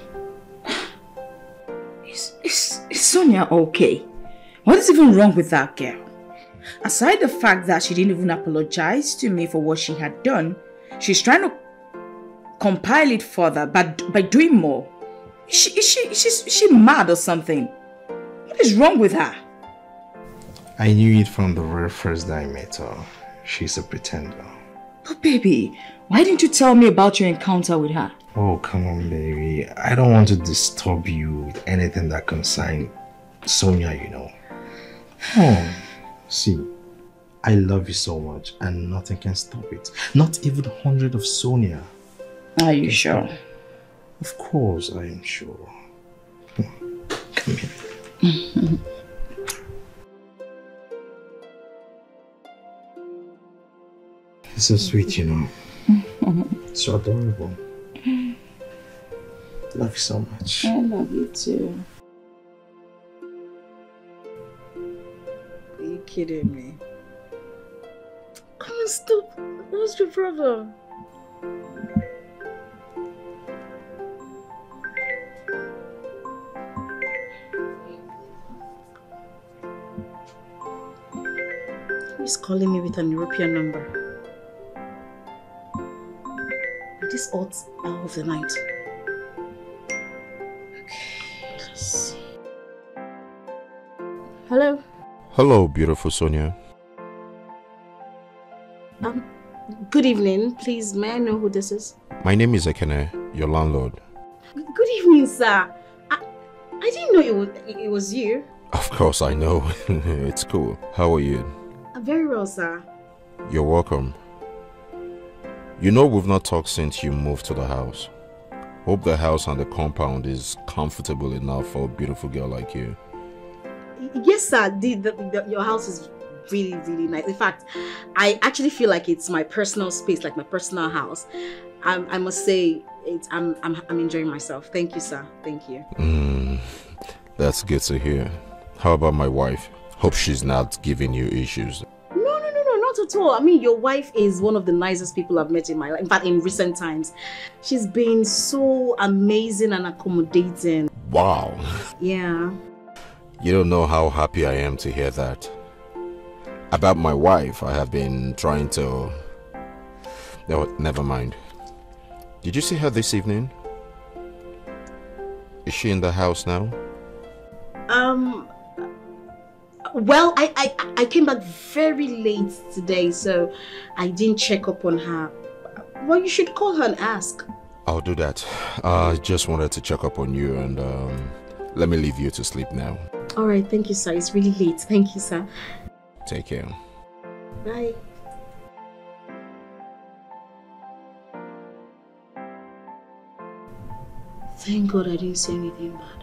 Is, is, is Sonia okay? What is even wrong with that girl? Aside the fact that she didn't even apologize to me for what she had done, she's trying to compile it further by, by doing more. Is she, is she, is she, is she mad or something? What is wrong with her?
I knew it from the very first day I met her. She's a pretender.
But baby, why didn't you tell me about your encounter with her?
Oh, come on, baby. I don't want to disturb you with anything that concerns Sonia, you know. Oh, see, I love you so much and nothing can stop it. Not even a hundred of Sonia.
Are you sure?
Of course, I am sure. Come here. It's so sweet, you know. [LAUGHS] So adorable. Love you so much.
I love you too.
Are you kidding me? Come on, stop. What's your problem? Who's calling me with an European number? At this odd hour of the night. Okay, let's see. Hello?
Hello, beautiful Sonia.
Um, good evening. Please, may I know who this is?
My name is Ekene, your landlord.
Good evening, sir. I, I didn't know it was, it was you.
Of course, I know. [LAUGHS] it's cool. How are you?
Very well, sir.
You're welcome. You know we've not talked since you moved to the house. Hope the house and the compound is comfortable enough for a beautiful girl like you.
Yes, sir. The, the, the, your house is really, really nice. In fact, I actually feel like it's my personal space, like my personal house. I, I must say, it's, I'm, I'm, I'm enjoying myself. Thank you, sir. Thank you.
Mm, that's good to hear. How about my wife? Hope she's not giving you issues.
No, no, no, no, not at all. I mean, your wife is one of the nicest people I've met in my life. In fact, in recent times, she's been so amazing and accommodating.
Wow.
Yeah.
You don't know how happy I am to hear that. About my wife, I have been trying to. No, never mind. Did you see her this evening? Is she in the house now?
Um. Well, I, I I came back very late today, so I didn't check up on her. Well, you should call her and ask.
I'll do that. I just wanted to check up on you and um, let me leave you to sleep now.
All right, thank you, sir. It's really late. Thank you, sir.
Take care.
Bye. Thank God I didn't say anything bad.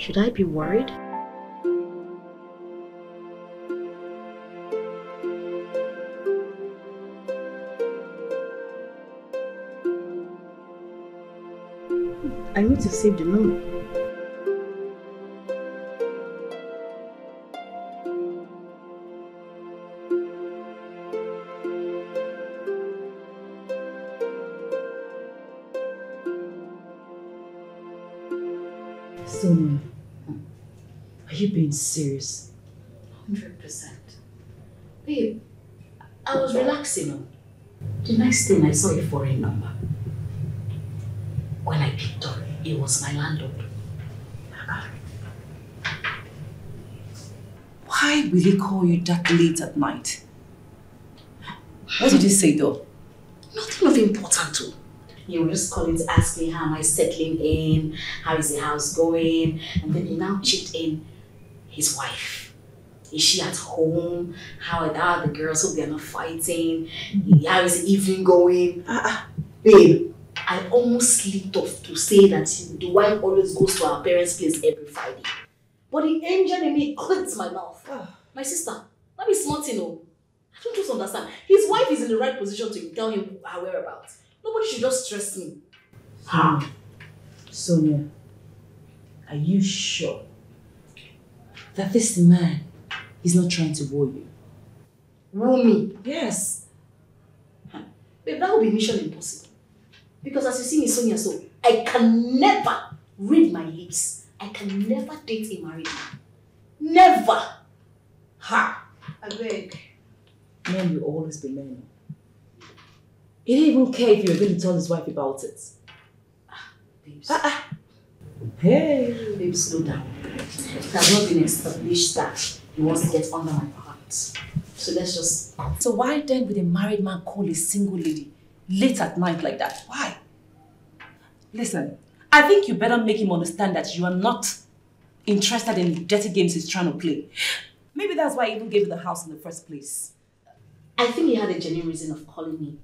Should I be worried? I need to save the number.
You being serious?
100%. Babe, I was relaxing. oh. The next thing I saw a foreign number. When I picked up, it was my landlord.
Why will he call you that late at night? What did he say though?
Nothing of importance too. He was just calling to ask me how am I settling in, how is the house going, and then he now chipped in his wife. Is she at home? How are, how are the girls? Hope they're not fighting. How is the evening going? Ah, babe, I almost slipped off to say that the wife always goes to our parents' place every Friday. But the angel in me clipped my mouth. My sister, let me smart you know. I don't just understand. His wife is in the right position to tell him her whereabouts. Nobody should just stress me.
How? Sonia, are you sure that this man is not trying to woo you?
Woo me?
Yes.
Babe, that would be mission impossible. Because as you see me, Sonia, so I can never read my lips. I can never date a married man. Never. Ha! I beg.
Men will always be men. He didn't even care if you were going to tell his wife about it.
Ah, babes. Ah, ah.
Hey.
Babe, slow down. It has not been established that he wants to get under my heart. So let's just.
So why then would a married man call a single lady late at night like that? Why? Listen, I think you better make him understand that you are not
interested in dirty games he's trying to play. Maybe that's why he even gave you the house in the first place.
I think he had a genuine reason of calling me.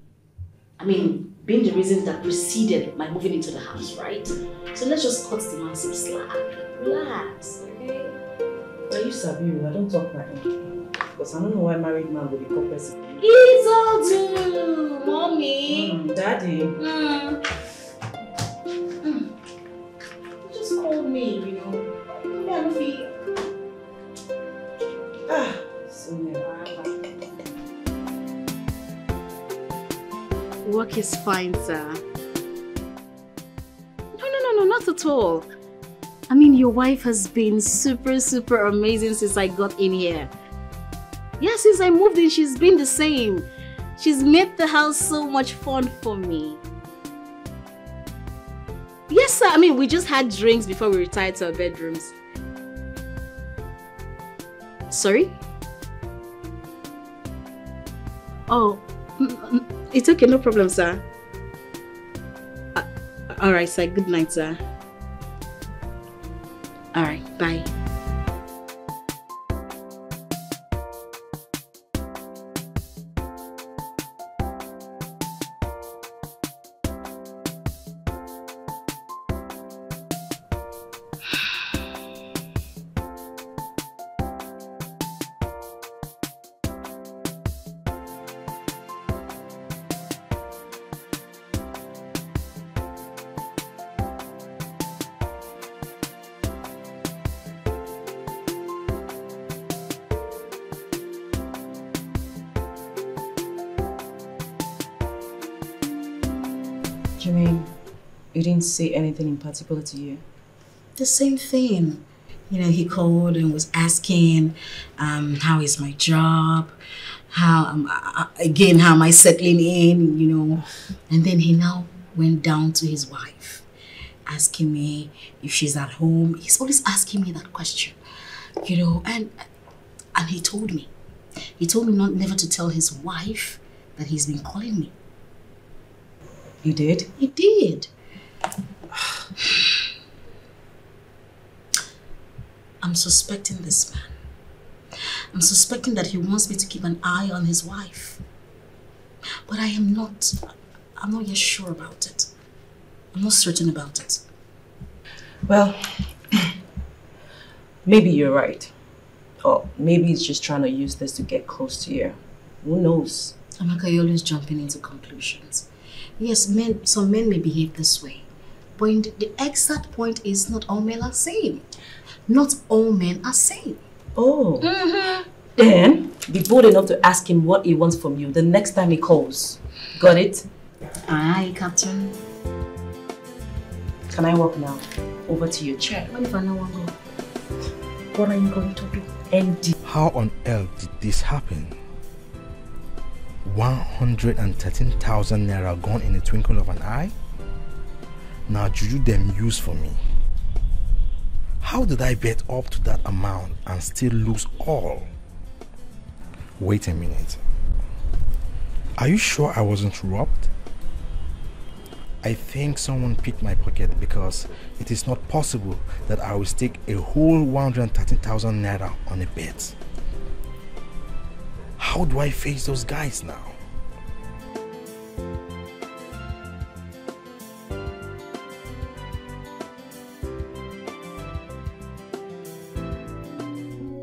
I mean, being the reason that preceded my moving into the house, right? So let's just cut the man some slack. Relax, okay?
Are you sabi I don't talk like that. Because I don't know why married man will be called person.
It's all due, mommy.
Mm, daddy.
Mm. Mm. Just call me, you know. Maybe I don't feel.
Ah, Sonia.
Work is fine, sir. No, no, no, no, not at all. I mean, your wife has been super, super amazing since I got in here. Yeah, since I moved in, she's been the same. She's made the house so much fun for me. Yes, sir. I mean, we just had drinks before we retired to our bedrooms. Sorry? Oh, it's okay, no problem, sir. Uh, Alright, sir. Good night, sir. Alright, bye.
Say anything in particular to you.
The same thing. You know, he called and was asking, um, how is my job? How, um, uh, again, how am I settling in, you know? And then he now went down to his wife, asking me if she's at home. He's always asking me that question, you know, and, and he told me, he told me not never to tell his wife that he's been calling me.
You did?
He did. [SIGHS] I'm suspecting this man. I'm suspecting that he wants me to keep an eye on his wife. But I am not, I'm not yet sure about it. I'm not certain about it.
Well, [CLEARS THROAT] maybe you're right. Or maybe he's just trying to use this to get close to you. Who knows?
Amaka, you're always jumping into conclusions. Yes, men, some men may behave this way. But in the, the exact point is not all men are same. Not all men are same.
Oh.
Mm-hmm.
Then be bold enough to ask him what he wants from you the next time he calls. Got it?
Aye, Captain.
Can I walk now? Over to your chair.
What if I now go?
What are you going to do? ND.
How on earth did this happen? 113,000 naira gone in a twinkle of an eye? Now juju them use for me. How did I bet up to that amount and still lose all? Wait a minute. Are you sure I wasn't robbed? I think someone picked my pocket because it is not possible that I will stake a whole 113,000 naira on a bet. How do I face those guys now?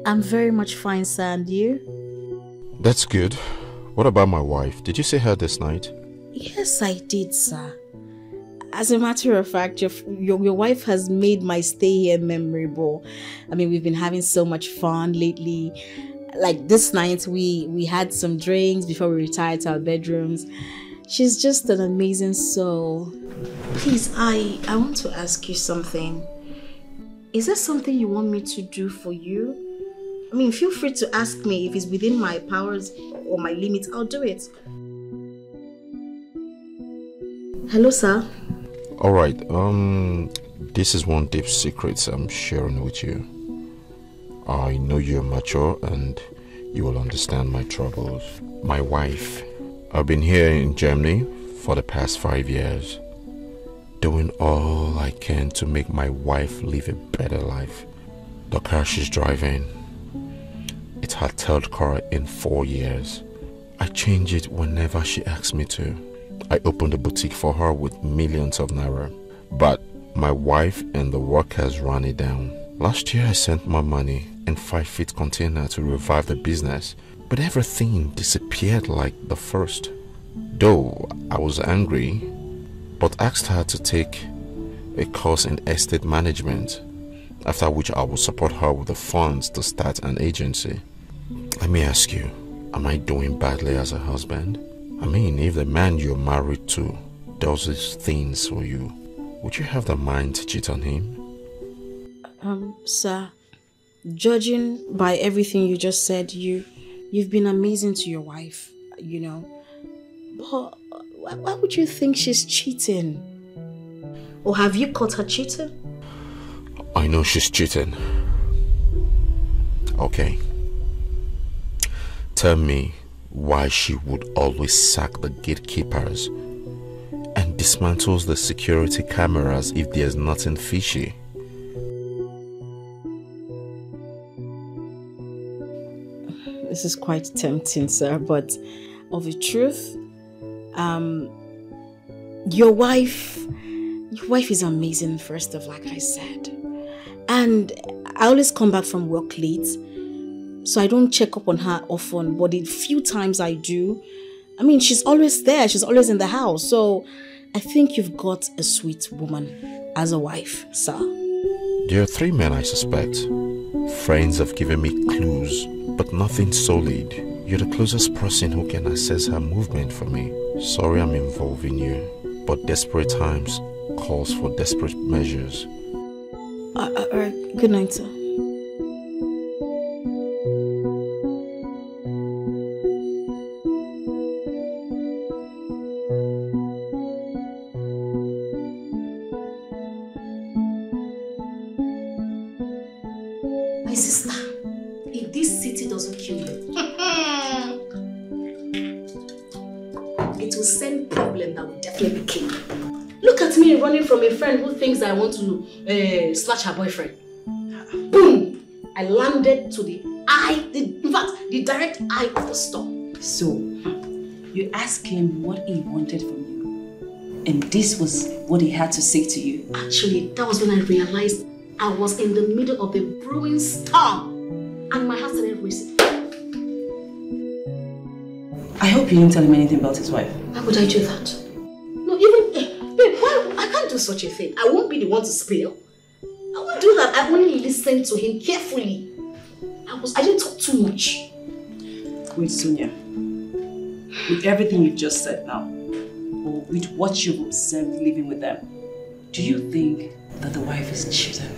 I'm very much fine, sir, and you?
That's good. What about my wife? Did you see her this night?
Yes, I did, sir. As a matter of fact, your, your, your wife has made my stay here memorable. I mean, we've been having so much fun lately. Like this night, we we had some drinks before we retired to our bedrooms. She's just an amazing soul. Please, I I want to ask you something. Is there something you want me to do for you? I mean, feel free to ask me if it's within my powers or my limits. I'll do it. Hello, sir.
All right. Um, this is one deep secret I'm sharing with you. I know you're mature and you will understand my troubles. My wife, I've been here in Germany for the past five years, doing all I can to make my wife live a better life.
The car she's driving, it's her third car in four years. I change it whenever she asks me to. I opened a boutique for her with millions of naira. But my wife and the workers ran it down. Last year I sent my money in five feet container to revive the business, but everything disappeared like the first. Though I was angry, but asked her to take a course in estate management, after which I will support her with the funds to start an agency. Let me ask you, am I doing badly as a husband? I mean, if the man you're married to does these things for you, would you have the mind to cheat on him?
Um, sir, judging by everything you just said, you you've been amazing to your wife, you know. But why, why would you think she's cheating? Or have you caught her cheating?
I know she's cheating. Okay. Tell me why she would always sack the gatekeepers and dismantles the security cameras if there's nothing fishy.
This is quite tempting, sir, but of the truth, um, your wife, your wife is amazing, first of like I said. And I always come back from work late, so I don't check up on her often, but the few times I do, I mean, she's always there, she's always in the house. So I think you've got a sweet woman as a wife, sir.
There are three men I suspect. Friends have given me clues, but nothing solid. You're the closest person who can assess her movement for me. Sorry I'm involving you, but desperate times calls for desperate measures.
Uh, uh, all right, good night, sir.
I want to uh, snatch her boyfriend. Boom! I landed to the eye, the, in fact, the direct eye of the storm.
So, you asked him what he wanted from you, and this was what he had to say to you.
Actually, that was when I realized I was in the middle of a brewing storm and my heart started racing.
I hope you didn't tell him anything about his wife.
Why would I do that? Babe, why, I can't do such a thing. I won't be the one to spill. I won't do that. I only listened to him carefully. I was, I didn't talk too much.
Wait, Sonia. With everything you've just said now, or with what you've observed living with them, do you think that the wife is cheating?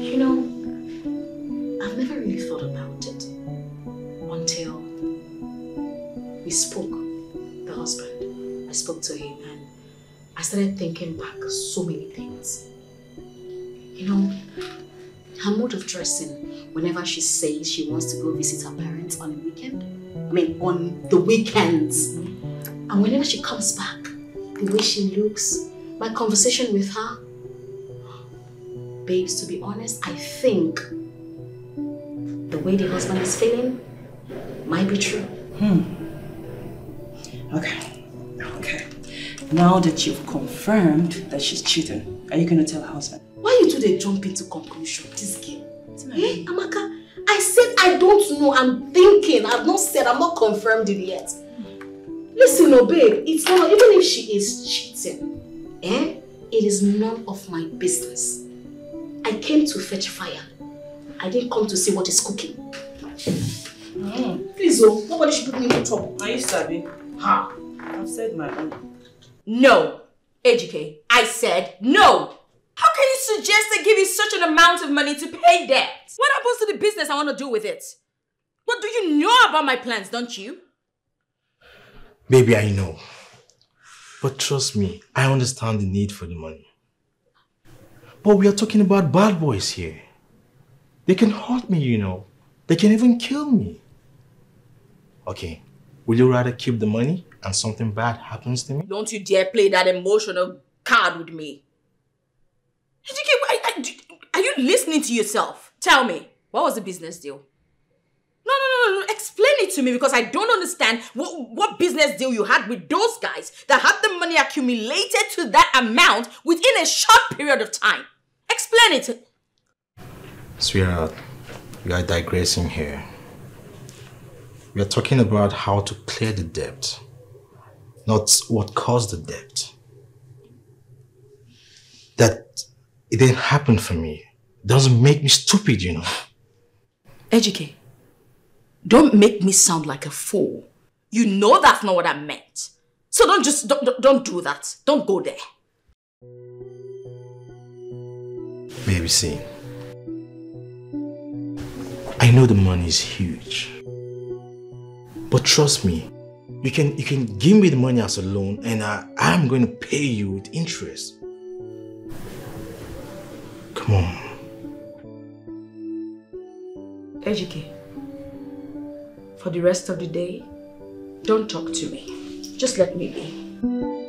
You know, I've never really thought about it until we spoke, the husband. I spoke to him and I started thinking back so many things. You know, her mode of dressing whenever she says she wants to go visit her parents on a weekend. I mean, on the weekends. And whenever she comes back, the way she looks, my conversation with her. Babes, to be honest, I think the way the husband is feeling might be true.
Hmm. Okay. Okay. Now that you've confirmed that she's cheating, are you going to tell her husband?
Why you two they jump into conclusion, this game? Eh, Amaka, I said I don't know. I'm thinking. I've not said. I'm not confirmed it yet. Listen, oh babe, it's not even if she is cheating, eh? It is none of my business. I came to fetch fire. I didn't come to see what is cooking. Please, oh, nobody should put me in trouble.
Are you Sabi?
Ha!
I've said my own.
No. Ejike, I said no. How can you suggest I give you such an amount of money to pay debt? What happens to the business I want to do with it? What do you know about my plans, don't you?
Baby, I know. But trust me, I understand the need for the money. But we are talking about bad boys here. They can hurt me, you know. They can even kill me. Okay, will you rather keep the money and something bad happens to me?
Don't you dare play that emotional card with me. Ejike, I, I,
listening to yourself. Tell me, what was the business deal? No, no, no, no, explain it to me because I don't understand what, what business deal you had with those guys that had the money accumulated to that amount within a short period of time. Explain it.
Sweetheart, we are digressing here. We are talking about how to clear the debt, not what caused the debt. That it didn't happen for me doesn't make me stupid, you know.
Educate. don't make me sound like a fool. You know that's not what I meant. So don't just, don't, don't, don't do that. Don't go there.
Baby, see. I know the money is huge. But trust me, you can you can give me the money as a loan and I, I'm going to pay you with interest. Come on.
Ejike, for the rest of the day, don't talk to me. Just let me be.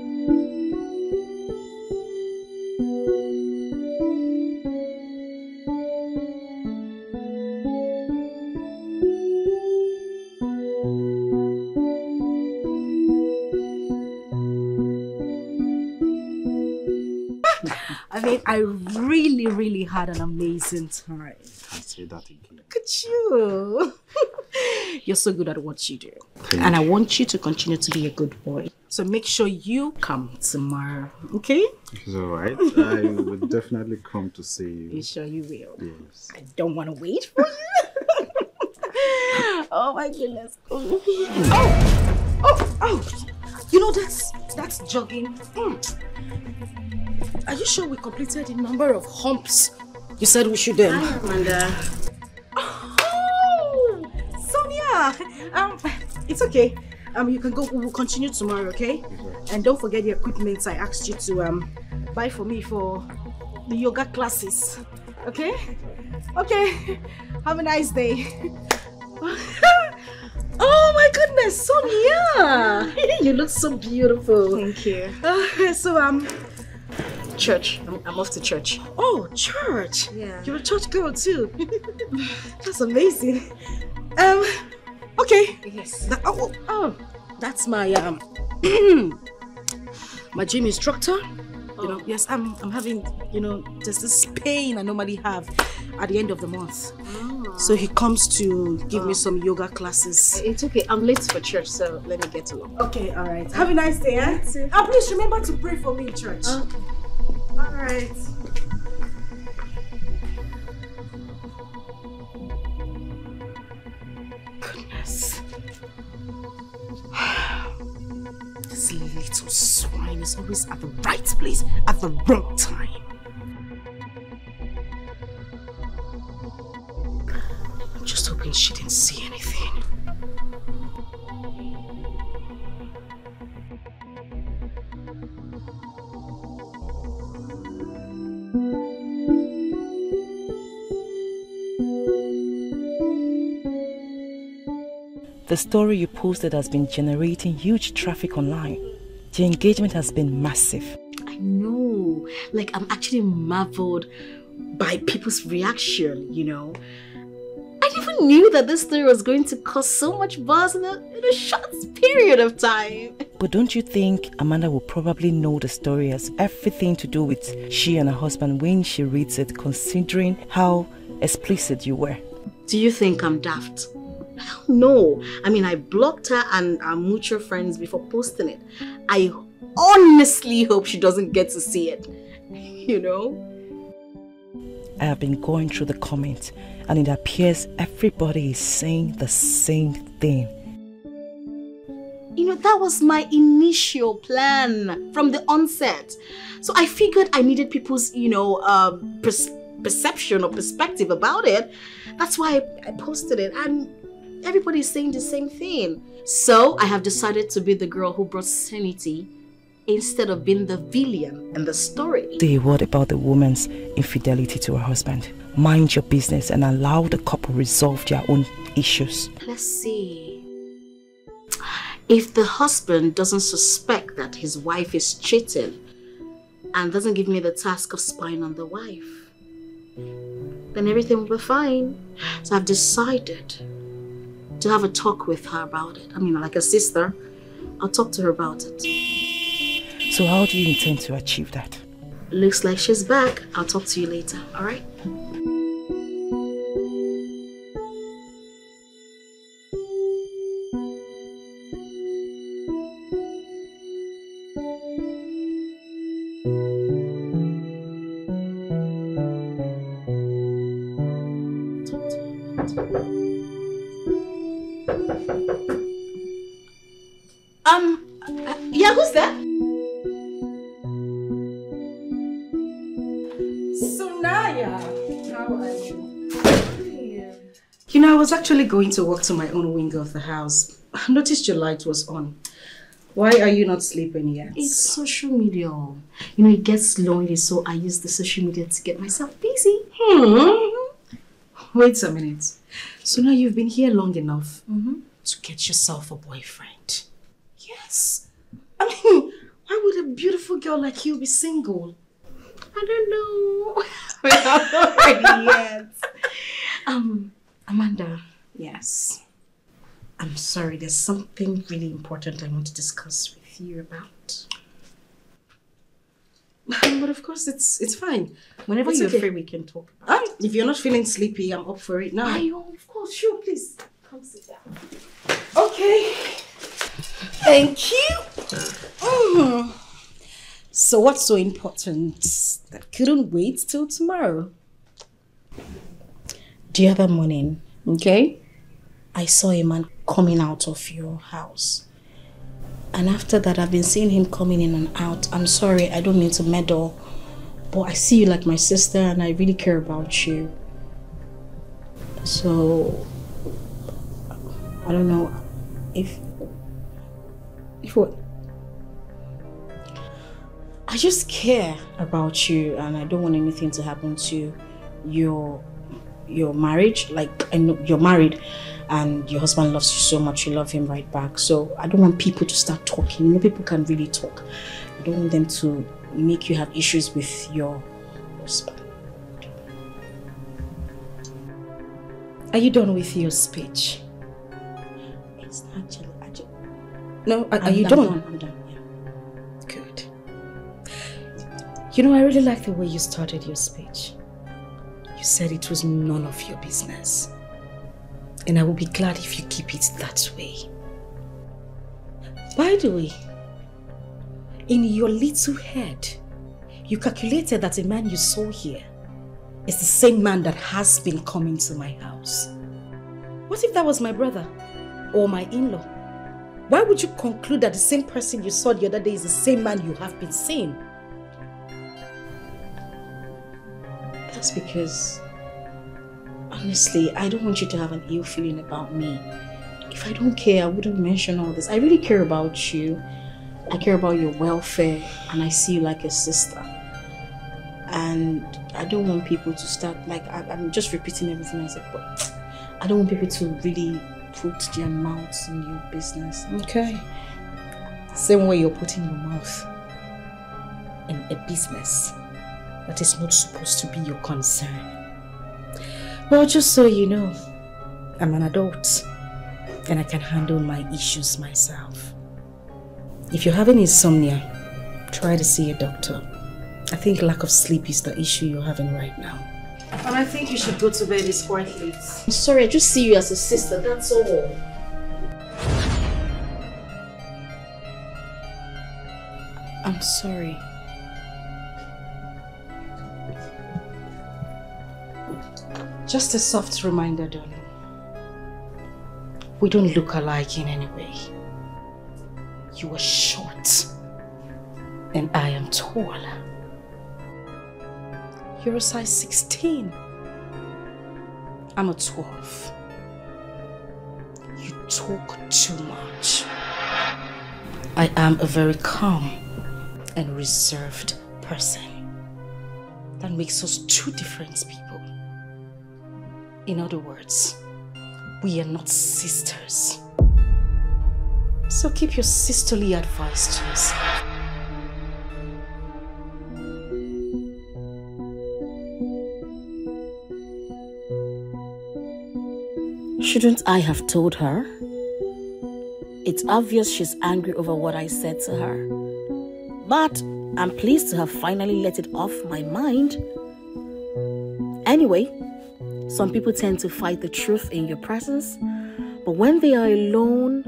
Really, really had an amazing time.
Can't say that again.
Look at you. [LAUGHS] You're so good at what you do.
Thank
and I want you to continue to be a good boy. So make sure you come tomorrow, okay?
It's all right. I will definitely come to see you.
You sure you will?
Yes.
I don't want to wait for you. [LAUGHS] oh my goodness. Oh, oh, oh. You know, that's, that's jogging. Mm. Are you sure we completed the number of humps you said we should do?
Hi, Amanda.
Oh, Sonia. Um, it's okay. Um, you can go. We will continue tomorrow, okay? And don't forget the equipment I asked you to um buy for me for the yoga classes. Okay? Okay. Have a nice day. [LAUGHS] oh my goodness, Sonia! [LAUGHS] you look so beautiful.
Thank you.
Uh, [SIGHS] so um,
Church. I'm, I'm off to church.
oh church.
Yeah.
You're a church girl too. [LAUGHS] That's amazing. Um, okay.
Yes.
That- oh, oh, that's my um [CLEARS THROAT] my gym instructor. You know, yes, I'm I'm having, you know, just this pain I normally have at the end of the month. Oh. So he comes to give me some yoga classes.
It's okay. I'm late for church, so let me get along.
Okay, all right. Have a nice day, eh? And please remember to pray for me in church. All right. Goodness. [SIGHS] This little swine is always at the right place at the wrong time. I'm just hoping she didn't see anything.
The story you posted has been generating huge traffic online. The engagement has been massive.
I know. Like, I'm actually marveled by people's reaction, you know. I never knew that this story was going to cause so much buzz in a, in a short period of time.
But don't you think Amanda will probably know the story has everything to do with she and her husband when she reads it, considering how explicit you were?
Do you think I'm daft? Hell no. I mean, I blocked her and our mutual friends before posting it. I honestly hope she doesn't get to see it. [LAUGHS] You know?
I have been going through the comments and it appears everybody is saying the same thing.
You know, that was my initial plan from the onset. So I figured I needed people's, you know, um, pers- perception or perspective about it. That's why I, I posted it. And everybody's saying the same thing. So I have decided to be the girl who brought sanity instead of being the villain in the story.
Say what about the woman's infidelity to her husband. Mind your business and allow the couple resolve their own issues.
Let's see. If the husband doesn't suspect that his wife is cheating and doesn't give me the task of spying on the wife, then everything will be fine. So I've decided to have a talk with her about it. I mean, like a sister, I'll talk to her about it.
So how do you intend to achieve that?
Looks like she's back. I'll talk to you later, alright? Um,
actually going to walk to my own wing of the house. I noticed your light was on. Why are you not sleeping yet?
It's social media. You know, it gets lonely, so I use the social media to get myself busy.
Hmm. Wait a minute. So now you've been here long enough to get yourself a boyfriend. Yes. I mean, why would a beautiful girl like you be single?
I don't know. [LAUGHS]
We're not ready yet. [LAUGHS]
Um, Amanda,
Yes.
I'm sorry. There's something really important I want to discuss with you about.
but of course, it's it's fine. Whenever
It's
you're
okay.
free, we can talk. Ah, if you're not feeling sleepy, I'm up for it now.
I, of course, sure, please. Come sit down.
Okay. Thank you. Mhm. So what's so important that couldn't wait till tomorrow?
The other morning, okay, I saw a man coming out of your house. And after that, I've been seeing him coming in and out. I'm sorry, I don't mean to meddle, but I see you like my sister and I really care about you. So, I don't know if. If what? I just care about you and I don't want anything to happen to your your marriage. Like I know you're married and your husband loves you so much, you love him right back. So I don't want people to start talking. You know, people can really talk. I don't want them to make you have issues with your husband.
Are you done with your speech?
It's actually I just,
No, are, are you done?
done, I'm done,
Good. You know, I really like the way you started your speech. You said it was none of your business. And I will be glad if you keep it that way. By the way, in your little head, you calculated that a man you saw here is the same man that has been coming to my house. What if that was my brother or my in-law? Why would you conclude that the same person you saw the other day is the same man you have been seeing?
That's because honestly, I don't want you to have an ill feeling about me. If I don't care, I wouldn't mention all this. I really care about you. I care about your welfare and I see you like a sister. And I don't want people to start like I, I'm just repeating everything I said, but I don't want people to really put their mouths in your business.
Okay. Same way you're putting your mouth in a business that is not supposed to be your concern. Well, just so you know, I'm an adult and I can handle my issues myself. If you're having insomnia, try to see a doctor. I think lack of sleep is the issue you're having right now. And I think you should go to bed. It's quite late.
I'm sorry, I just see you as a sister, that's all. I'm sorry.
Just a soft reminder, darling. We don't look alike in any way. You are short, and I am tall. You're a size 16. I'm a 12. You talk too much. I am a very calm and reserved person. That makes us two different people. In other words, we are not sisters. So keep your sisterly advice to yourself.
Shouldn't I have told her? It's obvious she's angry over what I said to her. But I'm pleased to have finally let it off my mind. Anyway, some people tend to fight the truth in your presence, but when they are alone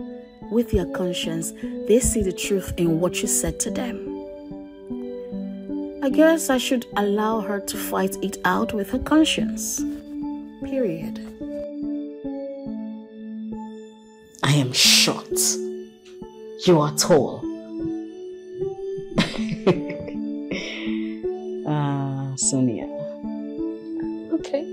with their conscience, they see the truth in what you said to them. I guess I should allow her to fight it out with her conscience. Period. I am short. You are tall. [LAUGHS] Ah, Sonia. Okay.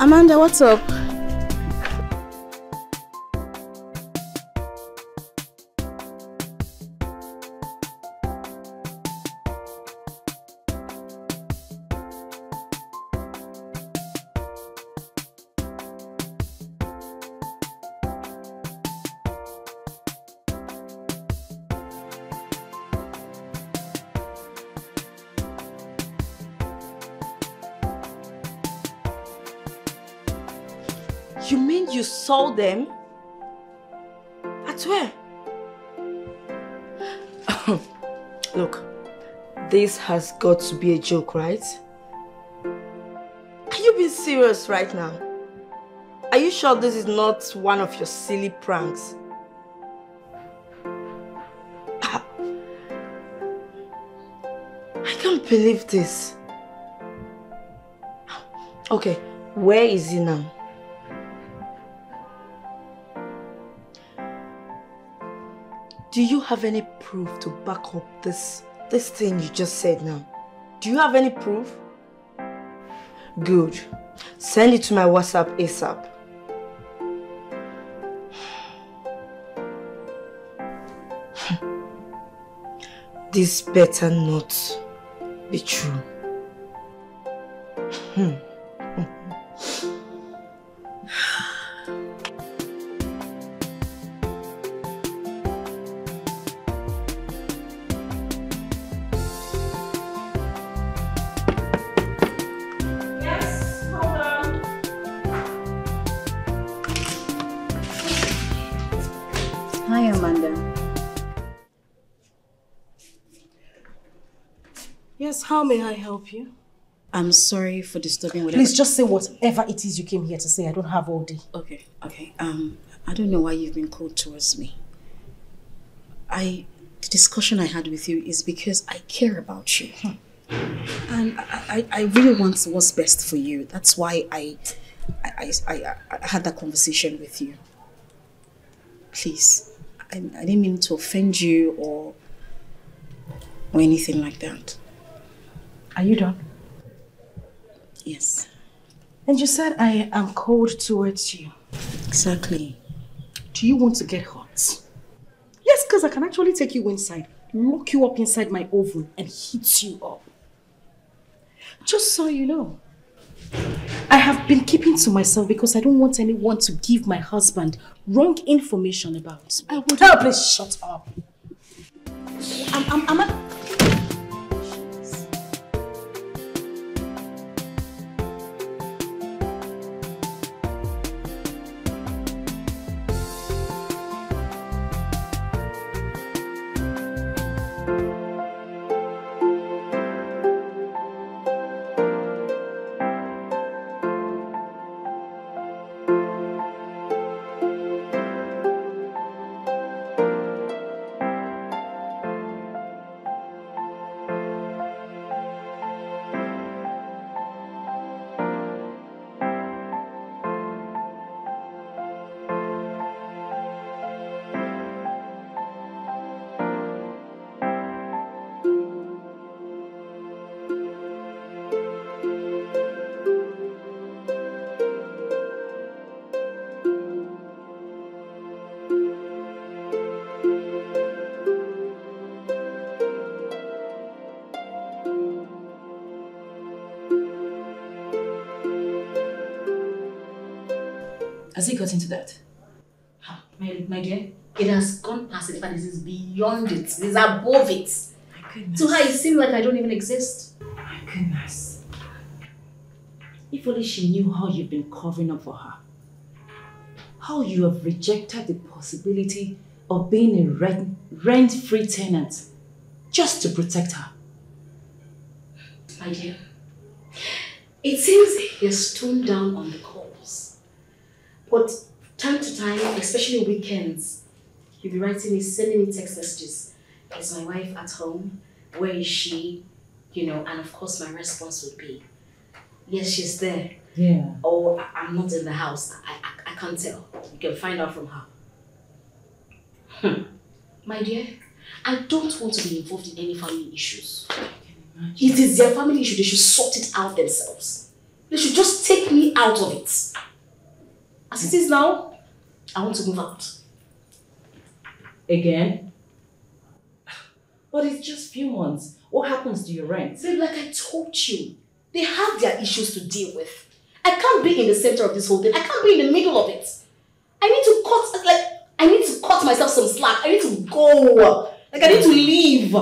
Amanda, what's up?
Them? At where? [GASPS] Look, this has got to be a joke, right? Are you being serious right now? Are you sure this is not one of your silly pranks? I can't believe this. Okay, where is he now? Do you have any proof to back up this this thing you just said now? Do you have any proof? Good. Send it to my WhatsApp ASAP. [SIGHS] this better not be true. Hmm. [LAUGHS]
Yes,
how may I help you?
I'm sorry for disturbing whatever.
Please just say whatever it is you came here to say. I don't have all day.
Okay, okay. Um, I don't know why you've been cold towards me. I, the discussion I had with you is because I care about you, and I, I, I really want what's best for you. That's why I, I, I, I, I had that conversation with you. Please, I, I didn't mean to offend you or, or anything like that.
Are you done?
Yes.
And you said I am cold towards you.
Exactly.
Do you want to get hot? Yes, because I can actually take you inside, lock you up inside my oven, and heat you up. Just so you know. I have been keeping to myself because I don't want anyone to give my husband wrong information about. I would. Oh, please shut up. I'm, I'm, I'm a...
Has it gotten to that?
My, my dear, it has gone past it, but it is beyond it. It is above it. My goodness. To her, it seems like I don't even exist.
My goodness.
If only she knew how you've been covering up for her. How you have rejected the possibility of being a rent, rent-free tenant just to protect her.
My dear, it seems he's toned down on the calls. But time to time, especially weekends, he'll be writing me, sending me text messages. Is my wife at home? Where is she? You know, and of course my response would be, yes, she's there.
Yeah.
Or "I- I'm not in the house. I, I, I can't tell. You can find out from her. Hmm. My dear, I don't want to be involved in any family issues. It is their family issue. They should sort it out themselves. They should just take me out of it. As it is now, I want to move out.
Again? But it's just few months. What happens to your rent?
Babe, like I told you, they have their issues to deal with. I can't be in the center of this whole thing. I can't be in the middle of it. I need to cut, like, I need to cut myself some slack. I need to go. Like, I need to leave.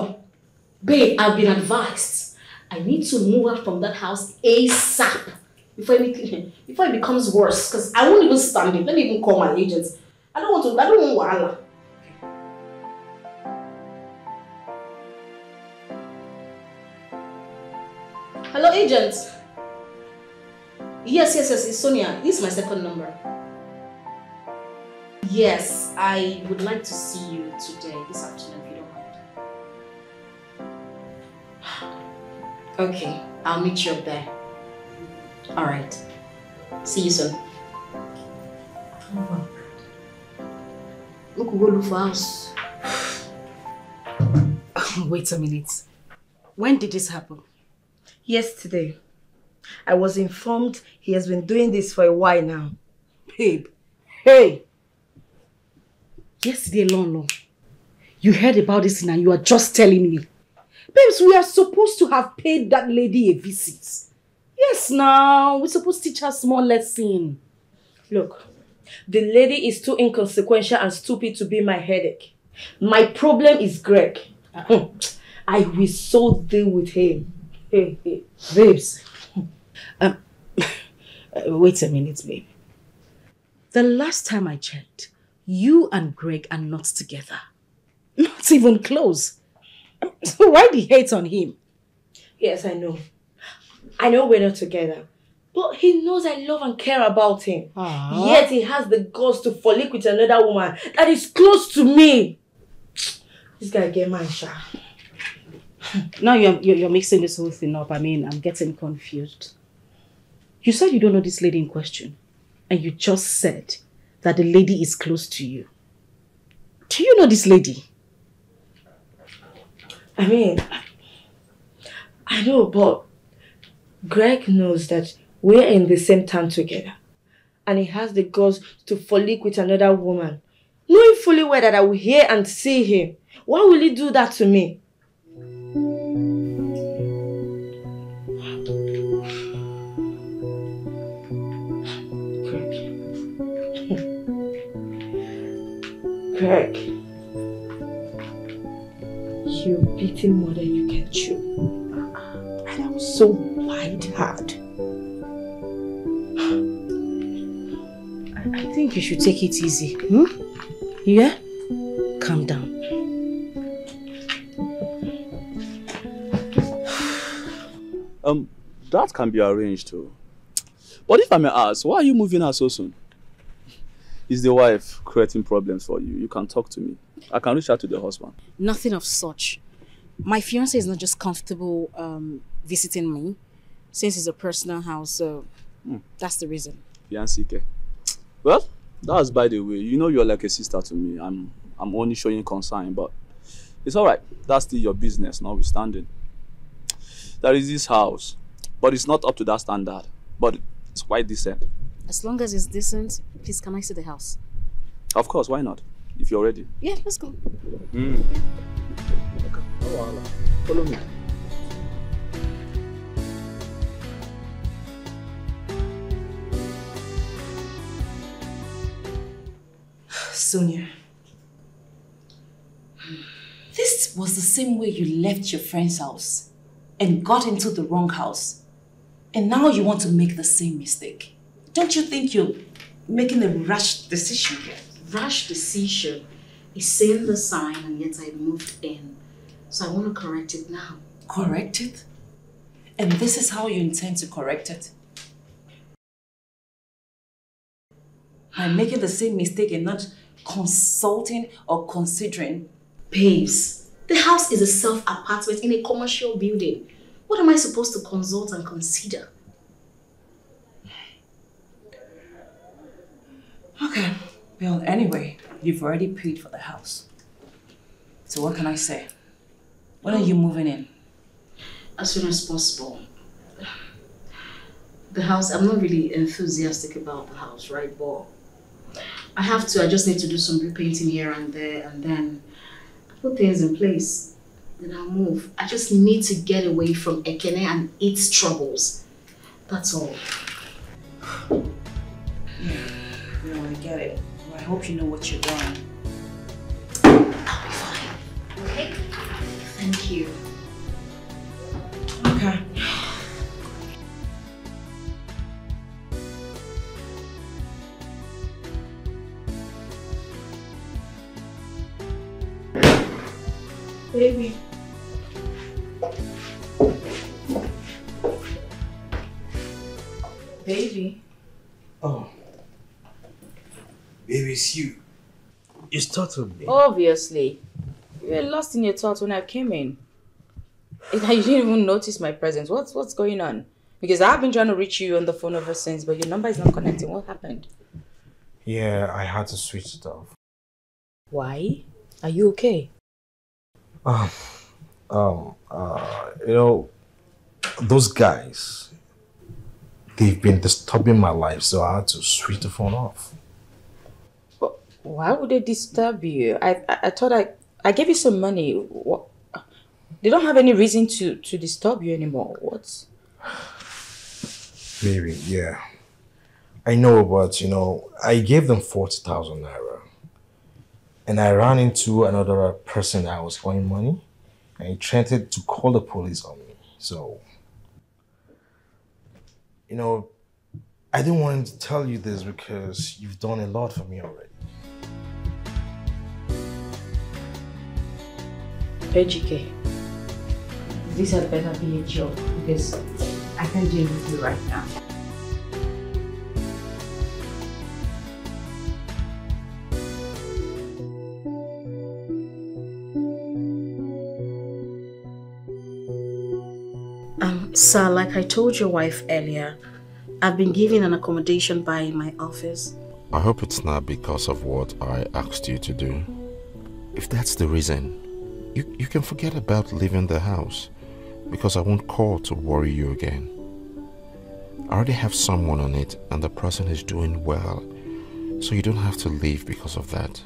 Babe, I've been advised. I need to move out from that house ASAP before it, [LAUGHS] before it becomes worse. Because I won't even stand it. Let me even call my agents. I don't want to, I don't want wahala. Hello, agent. Yes, yes, yes, it's Sonia. This is my second number. Yes, I would like to see you today, this afternoon, if you don't mind. [SIGHS] Okay, I'll meet you up there. All right. See you soon. Look, we'll go look for house. [SIGHS]
Wait a minute. When did this happen?
Yesterday, I was informed he has been doing this for a while now.
Babe, hey! Yesterday, Lolo, you heard about this thing and you are just telling me. Babes, we are supposed to have paid that lady a visit. Yes, now, we're supposed to teach her small lesson.
Look, the lady is too inconsequential and stupid to be my headache. My problem is Greg. I will so deal with him. Hey, hey.
Babes, um, [LAUGHS] wait a minute, babe. The last time I checked, you and Greg are not together. Not even close. So [LAUGHS] why the hate on him?
Yes, I know. I know we're not together. But he knows I love and care about him. Yet he has the guts to fornic with another woman that is close to me. This guy get my shot.
Now you're, you're, you're mixing this whole thing up. I mean, I'm getting confused. You said you don't know this lady in question. And you just said that the lady is close to you. Do you know this lady?
I mean, I know, but Greg knows that we're in the same town together. And he has the guts to fornic with another woman. Knowing fully well that I will hear and see him. Why will he do that to me? Greg. [LAUGHS] You're beating more than you can chew. Uh-uh. And I'm so wide hard.
I, I think you should take it easy. Hmm? Yeah? Calm down.
Um, that can be arranged too. But if I may ask, why are you moving out so soon? Is the wife creating problems for you? You can talk to me. I can reach out to the husband.
Nothing of such. My fiance is not just comfortable um, visiting me, since it's a personal house. So
Hmm.
that's the reason.
Fiancé. ke. Well, that's by the way. You know you're like a sister to me. I'm I'm only showing concern, but it's alright. That's still your business, notwithstanding. There is this house, but it's not up to that standard. But it's quite decent.
As long as it's decent, please can I see the house?
Of course, why not? If you're ready.
Yeah, let's go.
Mm. Follow me.
Sonia. This was the same way you left your friend's house and got into the wrong house. And now you want to make the same mistake. Don't you think you're making a rash decision here?
Rash decision is seeing the sign and yet I moved in. So I want to correct it now.
Correct it? And this is how you intend to correct it? By making the same mistake and not consulting or considering.
Babes, the house is a self-apartment in a commercial building. What am I supposed to consult and consider?
Okay. Well, anyway, you've already paid for the house. So what can I say? When are you moving in?
As soon as possible. The house, I'm not really enthusiastic about the house, right? But I have to, I just need to do some repainting here and there and then put things in place. Then I'll move. I just need to get away from Ekene and its troubles. That's all. [SIGHS]
Yeah, no, I get it. Well, I hope you know what you're doing. I'll be fine.
Okay? Thank you.
Okay.
Baby. Baby.
Oh. Baby, it's you. You startled me.
Obviously. You were lost in your thoughts when I came in. [LAUGHS] You didn't even notice my presence. What's what's going on? Because I've been trying to reach you on the phone ever since, but your number is not connecting. What happened?
Yeah, I had to switch it off.
Why? Are you okay?
Um, [SIGHS] um, uh, you know, those guys, they've been disturbing my life, so I had to switch the phone off.
But why would they disturb you? I I, I thought I I gave you some money. What? They don't have any reason to to disturb you anymore. What?
Baby, yeah. I know, but you know, I gave them 40,000 naira. And I ran into another person that was owing money. And he threatened to call the police on me. So, you know, I didn't want to tell you this because you've done a lot for me already.
Ejike, this had better be a joke because I can't deal with you right now.
Sir, like I told your wife earlier, I've been given an accommodation by my office.
I hope it's not because of what I asked you to do. If that's the reason, you, you can forget about leaving the house because I won't call to worry you again. I already have someone on it and the person is doing well, so you don't have to leave because of that.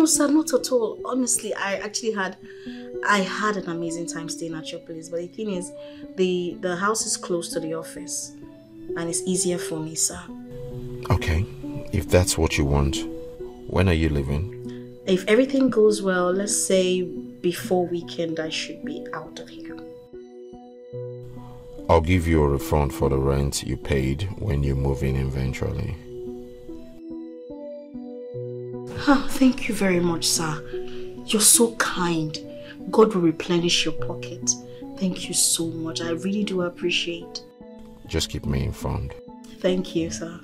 No, sir, not at all. Honestly, I actually had, I had an amazing time staying at your place. But the thing is, the the house is close to the office, and it's easier for me, sir.
Okay, if that's what you want, when are you leaving?
If everything goes well, let's say before weekend, I should be out of here.
I'll give you a refund for the rent you paid when you move in eventually.
Ah, thank you very much, sir. You're so kind. God will replenish your pocket. Thank you so much. I really do appreciate.
Just keep me informed.
Thank you, sir.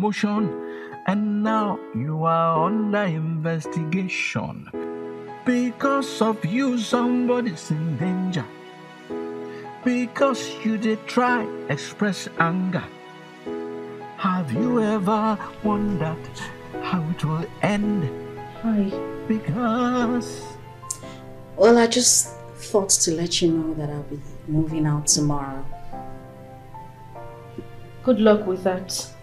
Causing commotion, and now you are under investigation. Because of you, somebody's in danger. Because you did try express anger. Have you ever wondered how it will end?
Hi.
Because
Well, I just thought to let you know that I'll be moving out tomorrow.
Good luck with that.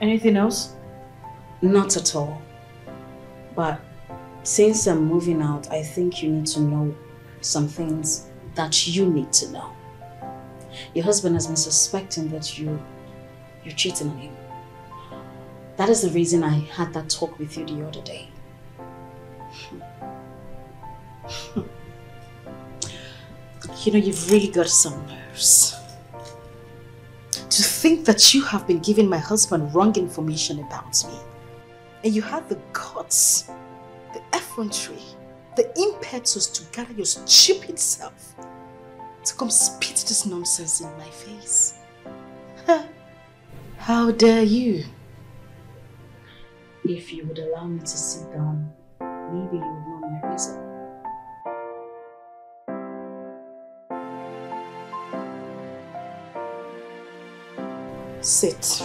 Anything else?
Not at all. But since I'm moving out, I think you need to know some things that you need to know. Your husband has been suspecting that you you're cheating on him. That is the reason I had that talk with you the other day. [LAUGHS] You know, you've really got some nerves. To think that you have been giving my husband wrong information about me. And you had the guts, the effrontery, the impetus to gather your stupid self to come spit this nonsense in my face. How dare you? If you would allow me to sit down, maybe you would Sit.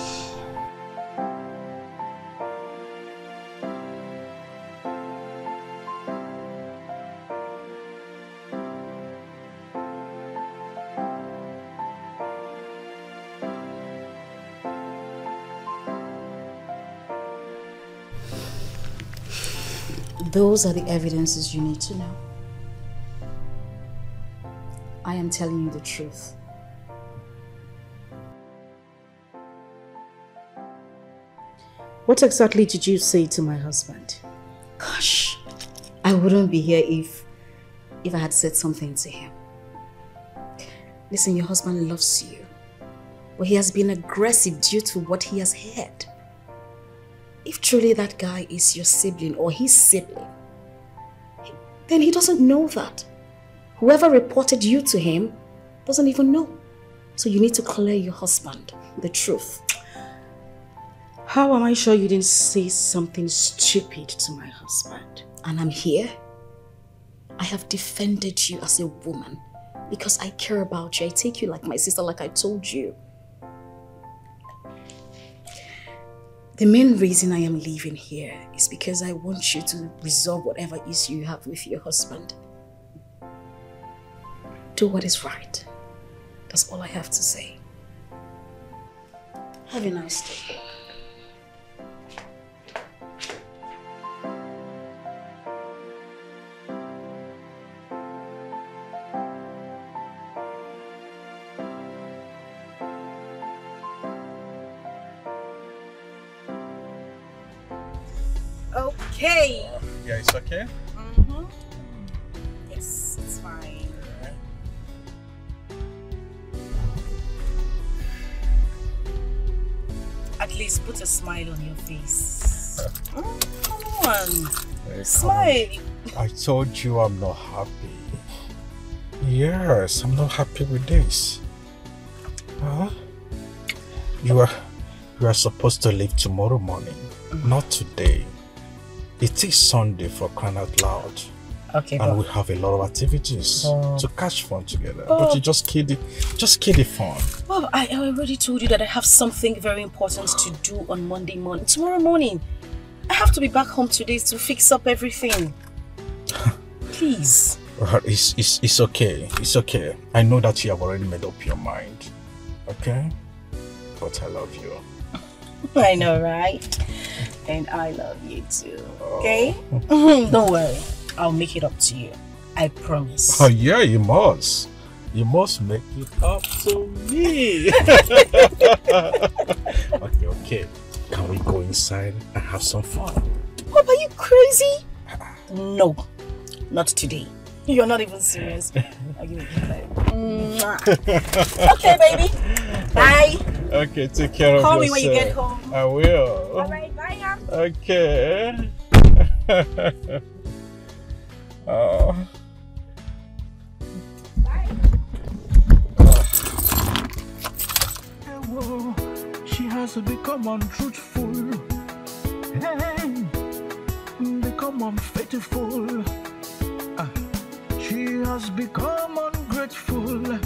Those are the evidences you need to know. I am telling you the truth. What exactly did you say to my husband? Gosh, I wouldn't be here if if I had said something to him. Listen, your husband loves you, but he has been aggressive due to what he has heard. If truly that guy is your sibling or his sibling, then he doesn't know that. Whoever reported you to him doesn't even know. So you need to clear your husband the truth. How am I sure you didn't say something stupid to my husband? And I'm here. I have defended you as a woman because I care about you. I take you like my sister, like I told you. The main reason I am leaving here is because I want you to resolve whatever issue you have with your husband. Do what is right. That's all I have to say. Have a nice day. Okay? Mm-hmm. Yes, it's fine. At least put a smile on your face. [LAUGHS] Mm, come on. Smile.
I told you I'm not happy. Yes, I'm not happy with this. Huh? You are you are supposed to leave tomorrow morning, not today. It is Sunday for crying out loud.
Okay,
and we have a lot of activities
But-
to catch fun together.
But-
but you just kill the just kill the fun.
Well, I I already told you that I have something very important to do on Monday morning. Tomorrow morning. I have to be back home today to fix up everything. [LAUGHS] Please.
It's, it's, it's okay. It's okay. I know that you have already made up your mind. Okay? But I love you. [LAUGHS]
I know, right? And I love you too. Okay? [LAUGHS] Don't worry. I'll make it up to you. I promise.
Oh, yeah, you must. You must make it up to me. [LAUGHS] okay, okay. Can we go inside and have some fun?
What are you crazy? No, not today. You're not even serious. [LAUGHS] I'll give you a five. Okay, baby. Bye.
Okay, take care of yourself.
Call me when you get home.
I will.
Alright, bye now.
Okay. [LAUGHS] oh.
Whoa, she has become untruthful. Hey, become unfaithful. Ah, she has become ungrateful.
ungrateful.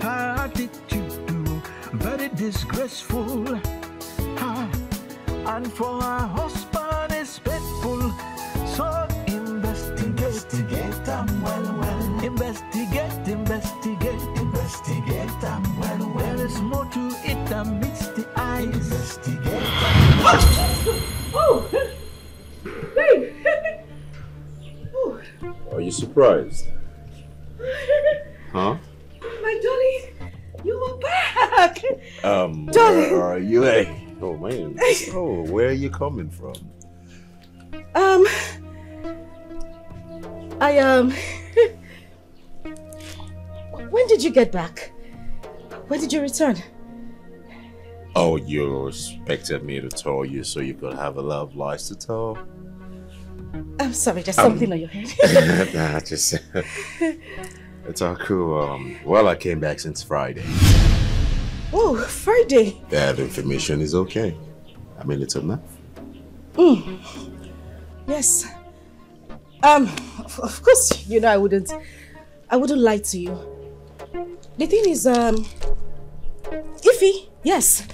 Her attitude very disgraceful. Ah, And for her husband is faithful. So investigate, them well, well. Investigate, investigate, investigate them well, well. There is more to it than meets the eye. Investigate
Oh! Babe!
Are you surprised? Huh?
My darling, you are back!
Um,
Darling.
where are you? Hey. Oh man. Oh, where are you coming from?
Um, I, um, [LAUGHS] when did you get back? When did you return?
Oh, you expected me to tell you so you could have a lot of lies to tell?
I'm sorry, there's
Um,
something on your head. [LAUGHS] [LAUGHS]
nah, just it's all cool. Um, well, I came back since Friday.
Oh, Friday.
That information is okay. I mean, it's enough.
Mm. Yes. Um, of course, you know I wouldn't, I wouldn't lie to you. The thing is, um, Ify, yes.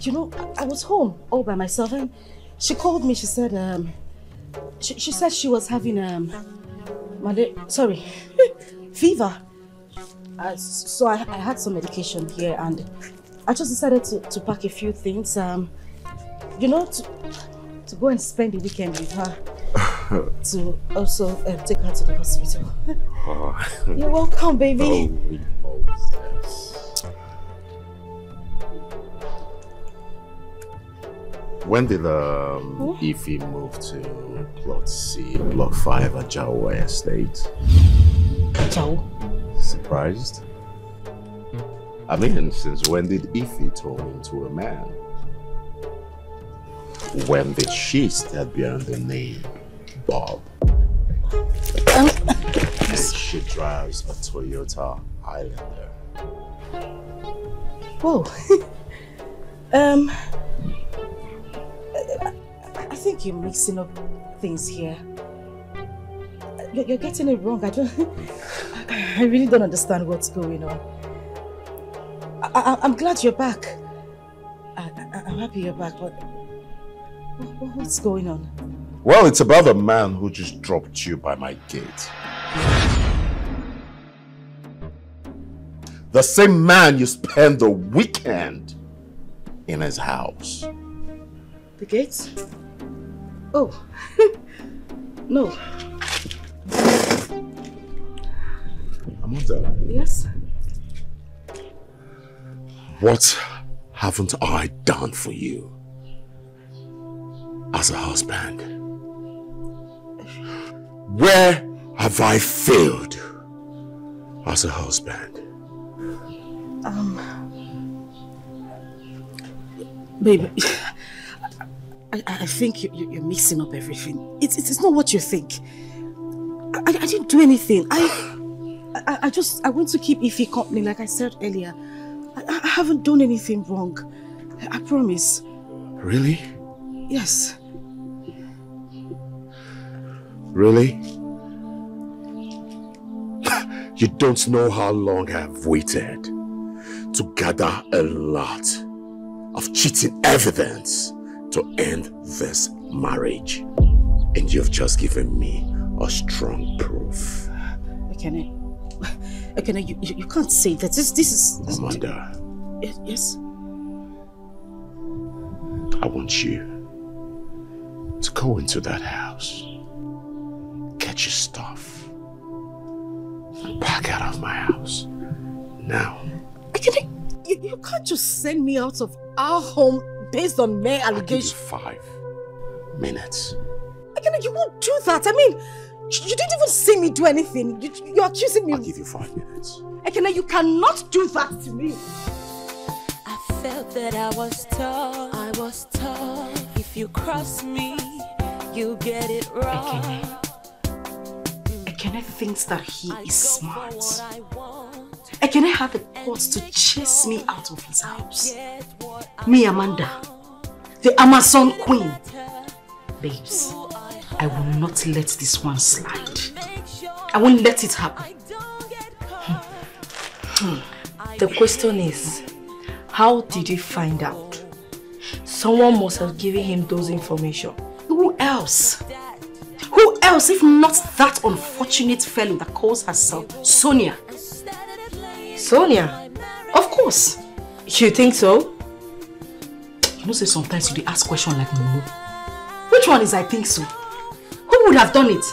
You know, I was home all by myself and she called me, she said, um, she, she said she was having, um, mala- sorry, [LAUGHS] fever. Uh, so I, I had some medication here and I just decided to, to pack a few things, um, you know, to, to go and spend the weekend with her. [LAUGHS] to also um, take her to the hospital.
Oh. [LAUGHS]
You're welcome, baby.
Holy Moses. When did um,
Huh?
Ify move to Plot C, Block 5 at Jawa Estate?
Jao?
Surprised? I mean, since when did Ify turn into a man? When did she start bearing the name Bob? And she drives a Toyota Highlander.
Whoa. [LAUGHS] um, I think you're mixing up things here. You're, you're getting it wrong. I don't. [LAUGHS] I really don't understand what's going on. I, I'm glad you're back. I, I'm happy you're back, but what- what's going on?
Well, it's about the man who just dropped you by my gate. The same man you spent the weekend in his house.
The gates? Oh, [LAUGHS] no.
Amanda,
Yes?
what haven't I done for you as a husband? Where have I failed as a husband?
Um, babe, I, I think you, you, you're mixing up everything. It's, it's not what you think. I, I, didn't do anything. I, I, I just, I went to keep Ify company, like I said earlier. I, I I haven't done anything wrong. I, I promise.
Really?
Yes.
Really? You don't know how long I've waited to gather a lot of cheating evidence to end this marriage. And you've just given me a strong proof.
Ekene, Ekene, you, you, you can't say that. This, this is... This,
Amanda,
Yes, yes.
I want you to go into that house, get your stuff, and pack out of my house. Now.
Ekene, you, you can't just send me out of our home based on mere allegations.
Five minutes.
Ekene, you won't do that. I mean, you, you didn't even see me do anything. You, you're accusing me. I'll
give you five minutes.
Ekene, you cannot do that to me.
I felt that I was taught, I was taught. If you cross me, you get it wrong.
Ekene thinks that he is smart. Ekene had the guts to chase me out of his house. Me, Amanda, the Amazon queen. Babes, I will not let this one slide. I won't let it happen. Hmm.
The question is, how did he find out? Someone must have given him those information.
Who else? Who else if not that unfortunate fellow that calls herself Sonia?
Sonia?
Of course.
You think so?
You know say sometimes you ask question like Momo. Which one is I think so? Who would have done it?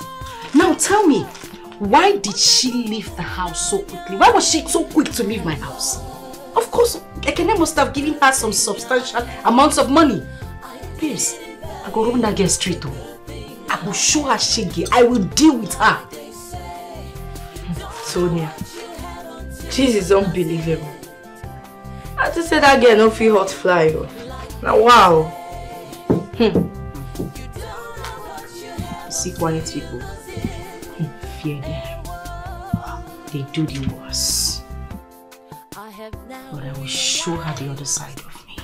Now tell me, why did she leave the house so quickly? Why was she so quick to leave my house? Of course, Ekene must have given her some substantial amounts of money. Please, I go run that girl straight though. I will show her shege. I will deal with her.
Sonia, this is unbelievable. I just said that girl no feel hot fly. oh. Now wow. Hmm.
See quiet people. Hmm, Fear them. They do the worst. But I will show her the other side of me.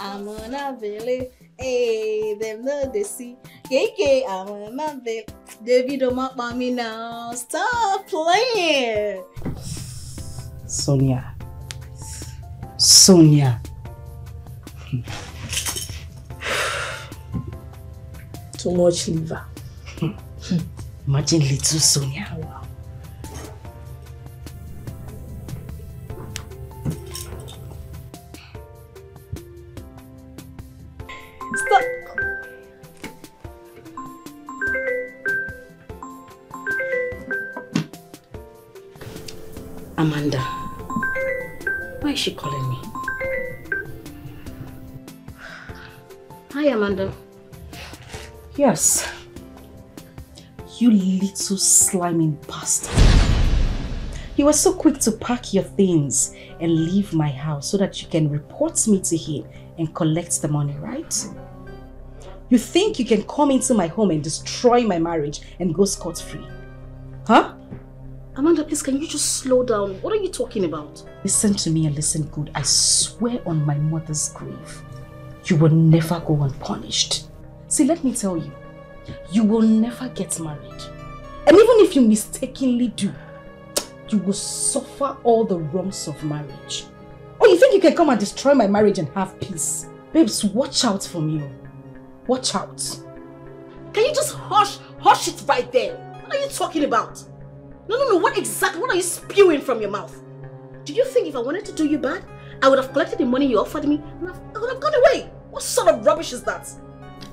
I'm on a belly. Hey, them know they see. KK, I'm on a belly. David, don't mock me now. Stop playing.
Sonia. Sonia.
Too much liver. Hmm.
Imagine little Sonia.
Oh, Stop.
Amanda. Why is she calling me? Hi, Amanda. Yes. You little sliming bastard. You were so quick to pack your things and leave my house so that you can report me to him and collect the money, right? You think you can come into my home and destroy my marriage and go scot-free? Huh? Amanda, please, can you just slow down? What are you talking about? Listen to me and listen good. I swear on my mother's grave, you will never go unpunished. See, let me tell you, you will never get married. And even if you mistakenly do, you will suffer all the wrongs of marriage. Oh, you think you can come and destroy my marriage and have peace? Babes, watch out for me. Watch out. Can you just hush, hush it right there? What are you talking about? No, no, no, what exactly, what are you spewing from your mouth? Do you think if I wanted to do you bad, I would have collected the money you offered me and I would have gone away? What sort of rubbish is that?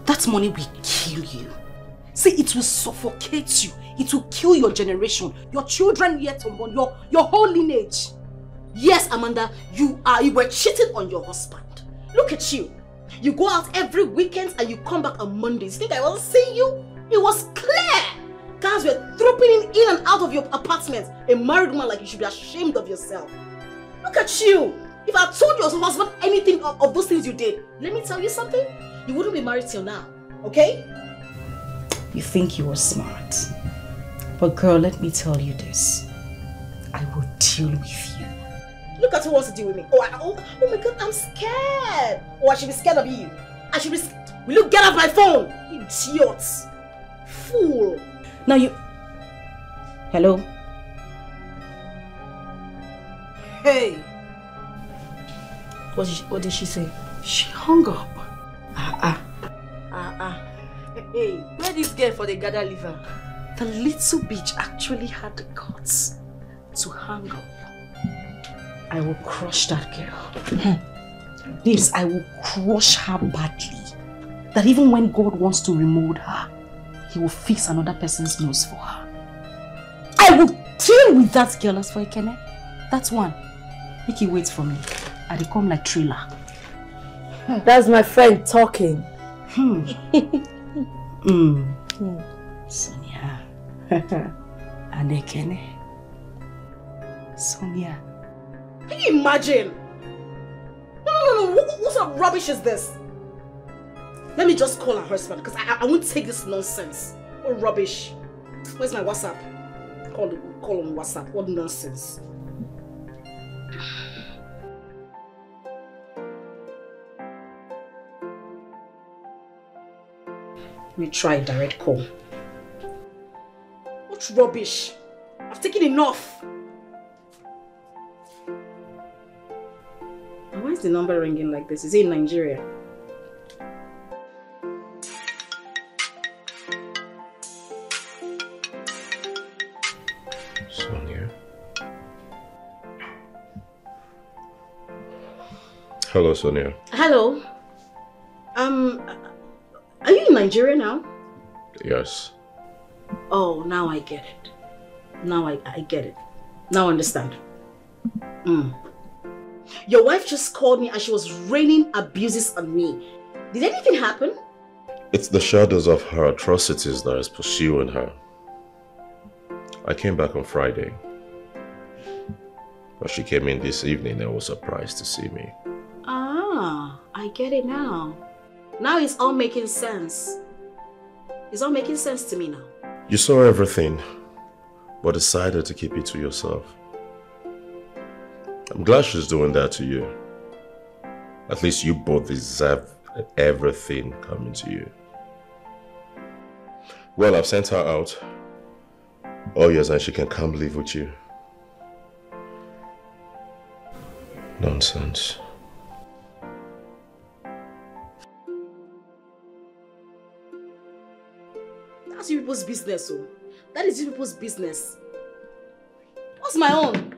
That money will kill you. See, it will suffocate you. It will kill your generation, your children yet unborn, your, your whole lineage. Yes, Amanda, you are you were cheating on your husband. Look at you. You go out every weekend and you come back on Mondays. Think I wasn't seeing you? It was clear. Guys were trooping in and out of your apartment. A married woman like you should be ashamed of yourself. Look at you. If I told your husband anything of, of those things you did, let me tell you something. You wouldn't be married till now. Okay? You think you were smart. But girl, let me tell you this. I will deal with you. Look at who wants to deal with me. Oh, I, oh, oh my god, I'm scared. Oh, I should be scared of you. I should be. sc- Will you get off my phone? Idiot. Fool. Now you. Hello? Hey.
What did she, what did she say?
She hung up.
Ah ah. Ah ah. Hey, where this girl for the gather liver?
The little bitch actually had the guts to hang up. I will crush that girl. Babes, I will crush her badly. That even when God wants to remold her, he will fix another person's nose for her. I will deal with that girl as for Ekene. That's one. Make you wait for me. I will come like trailer.
That's my friend talking.
Hmm. [LAUGHS] mm. Sonia. [LAUGHS] and Ekene. Sonia.
Can you imagine? No, no, no, no. What, what sort of rubbish is this? Let me just call her husband because I, I, I won't take this nonsense. What rubbish? Where's my WhatsApp? Call, call on WhatsApp. What nonsense?
We try direct call.
What rubbish? I've taken enough.
Why is the number ringing like this? Is it in Nigeria?
Sonia. Hello, Sonia.
Hello. Um, are you in Nigeria now?
Yes.
Oh, now I get it. Now I, I get it. Now I understand. Mm. Your wife just called me and she was raining abuses on me. Did anything happen?
It's the shadows of her atrocities that is pursuing her. I came back on Friday. But she came in this evening and was surprised to see me.
Ah, I get it now. Now it's all making sense. It's all making sense to me now.
You saw everything, but decided to keep it to yourself. I'm glad she's doing that to you. At least you both deserve everything coming to you. Well, I've sent her out. Oh yes, and she can come live with you. Nonsense.
That's you people's business, oh. That is you people's business. What's my own?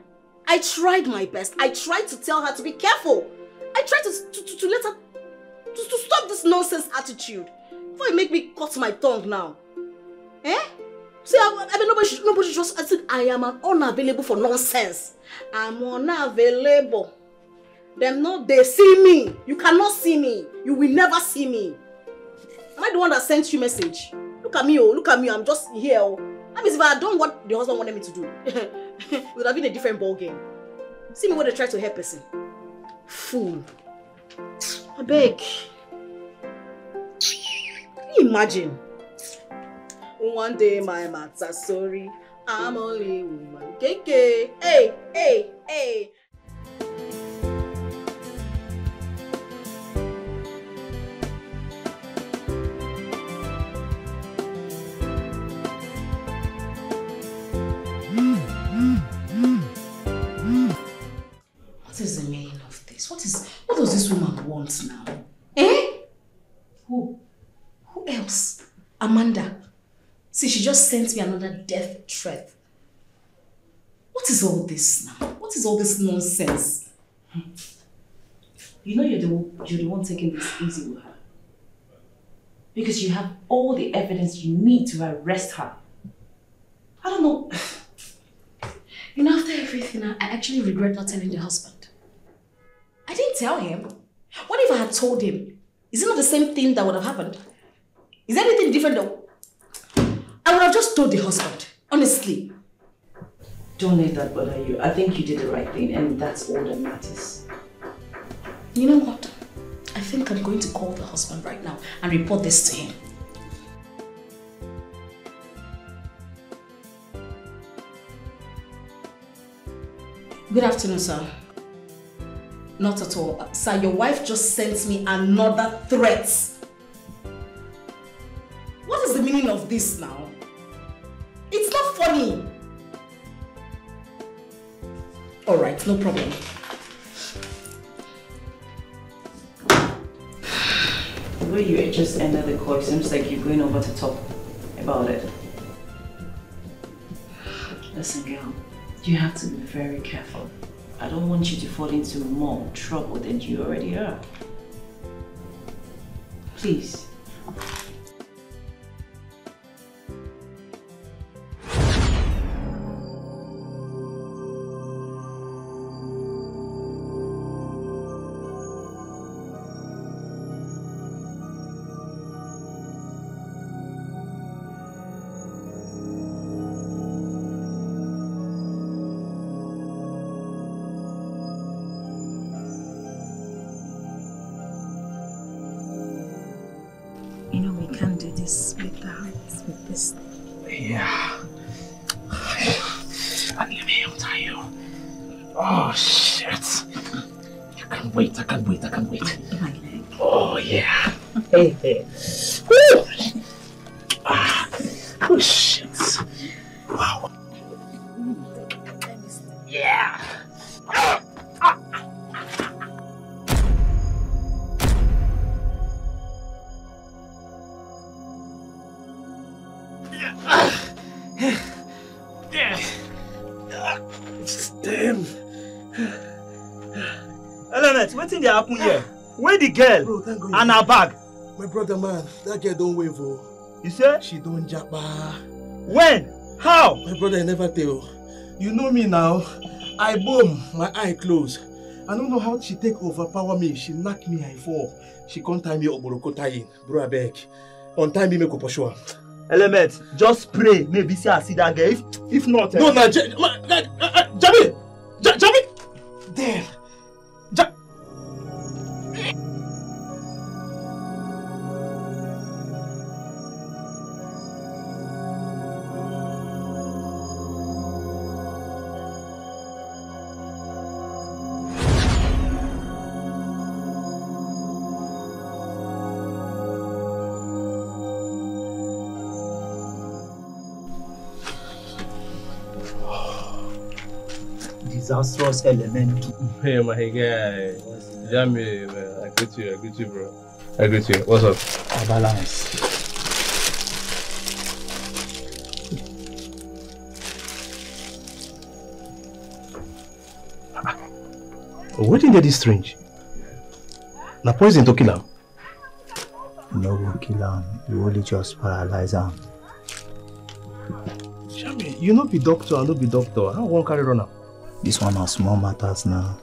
I tried my best. I tried to tell her to be careful. I tried to, to, to, to let her to, to stop this nonsense attitude. Before you make me cut my tongue now. Eh? See, I, I mean, nobody should, nobody just, I said, I am unavailable for nonsense. I'm unavailable. Them not, they see me. You cannot see me. You will never see me. Am I the one that sent you message? Look at me, oh, look at me. I'm just here, oh. That means if I had done what the husband wanted me to do, [LAUGHS] it would have been a different ball game. See me when they try to help person. Fool. I beg. Can you imagine? One day my matter sorry. I'm only woman. KK. Hey, hey, hey. Want now? Eh? Who? Who else? Amanda. See, she just sent me another death threat. What is all this now? What is all this nonsense?
You know you're the, you're the one taking this easy with her. Because you have all the evidence you need to arrest her.
I don't know. [SIGHS] You know, after everything, I, I actually regret not telling the husband. I didn't tell him. What if I had told him? Is it not the same thing that would have happened? Is anything different though? I would have just told the husband, honestly.
Don't let that bother you. I think you did the right thing and that's all that matters.
You know what? I think I'm going to call the husband right now and report this to him. Good afternoon, sir. Not at all. Sir, your wife just sent me another threat. What is the meaning of this now? It's not funny. All right, no problem.
The way you just ended the call, it seems like you're going over to talk about it. Listen, girl, you have to be very careful. I don't want you to fall into more trouble than you already are. Please.
ah. Oh, shit. Wow. Yeah. Yeah.
Damn. Eleanor, what's in the happen here? Where the girl? Bro, and her bag?
My brother man, that girl don wave o.
You say?
She don japa.
When? How?
My brother I never tell. You know me now. I boom, my eye close. I don't know how she take overpower me. She knack me, I fall. She can't tie me oboroko tying. Bro, abeg. Untie me, make we pursue am.
Element, just pray maybe see I see that girl. If if not, eh,
No, na Ja-
disastrous element.
Hey, my guy. Jamie, man. I greet you. I greet you, bro. I greet you. What's up?
A balance. [LAUGHS]
Wetin dey this strange? Na poison to kill am?
No go kill am, you only just paralyze am.
Jamie, you no be doctor, I no be doctor. How I wan carry run am?
This one na small matters now.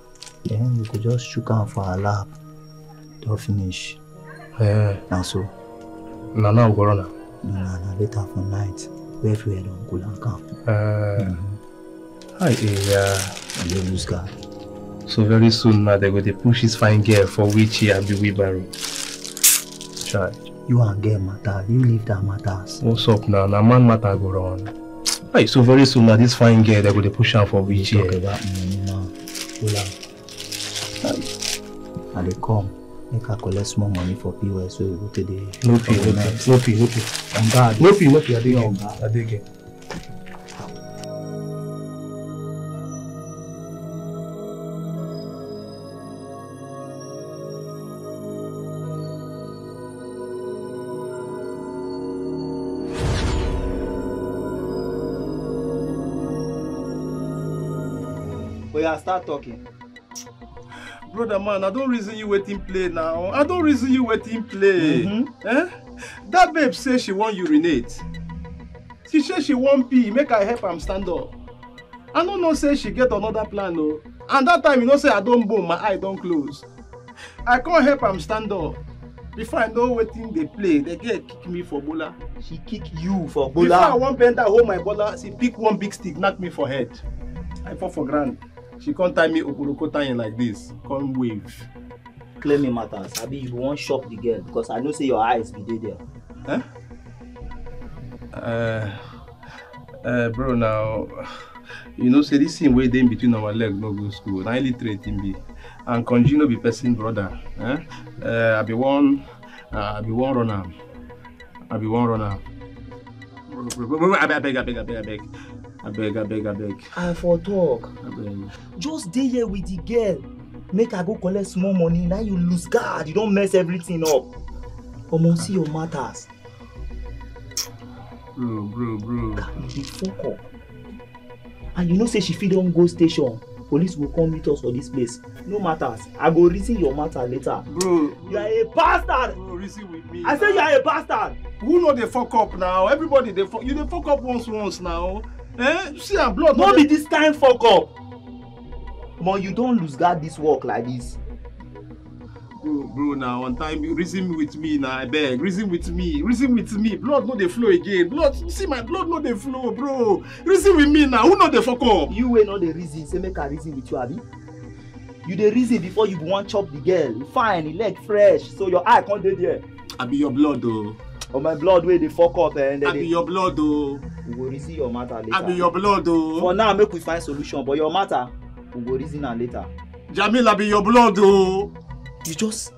Then we go just chook am for our lab. Don finish.
Eh.
Na so.
Na now go run am.
No, na na later for night. Everywhere don cool and calm.
Uh, Hi, yeah.
I dey lose guard.
So very soon now they go dey push this fine girl for wheelchair and be wheelbarrow. Try.
You and girl matter, you leave that matters.
What's up now? Na man matter go run. Hi, so very soon now this fine girl they go dey push am for wheelchair.
Talk about money now. Hold am. I dey come. Make I collect small money for POS so we go take the.
No pay, no pay, no pay, no pay.
Guard.
No pay, no pay. I dey here. I dey here.
Oya start talking.
Brother man, I don't reason you waiting play now. I don't reason you waiting play.
Mhm.
Eh? That babe say she want urinate. She say she want pee, make I help am stand up. I no know say she get another plan o. And that time you know say I don boom, my eye don close. I come help am stand up. Before I know wetin dey play, the girl kick me for bola.
She kick you for
Before I
bola.
wan bend down hold my bola, she pick one big stick knack me for head. I fall for ground. She come tie me oporoko tying like this, come wave.
Clear me matters. Abi you wan shock the girl because I know say your eyes be dey there.
Huh? Uh, uh, bro, now, you know, say this thing wey dey in between our leg no go school. Na illiterate him be. And Konji no be person brother. Eh? Uh, I be one, uh, I be one run am. I be one run am. Abeg, abeg, abeg, abeg, abeg. Abeg, abeg, abeg.
I for talk.
Abeg.
Just dey here with the girl. Make I go collect small money. Now you lose guard. You don mess everything up. Omo see your matters.
Bro, bro, bro.
You dey fuck up. And you know say she fit don go station. Police go come meet us for this place. No matters. I go reason your matter later.
Bro,
You are a bastard.
bro, reason with me.
I say you are a bastard.
Who know dey fuck up now? Everybody dey fuck. You dey fuck up once once now. Eh? See am blood.
No be this kind fuck up. Omo you don lose guard this work like this.
bro bro na one time reason with me na abeg reason with me reason with me blood no dey flow again blood see my blood no dey flow bro reason with me na who no dey fuck up.
You wey no dey reason say make I reason with you abi? You dey reason before you wan chop the girl. Fine, leg fresh so your eye come dey there.
abi your blood o.
Or my blood wey dey fuck up eh, and then
abi
dey.
your blood o.
We go reason your matter later.
abi your blood o.
For now make we find solution but your matter we go reason am later.
jamil abi your blood o.
You just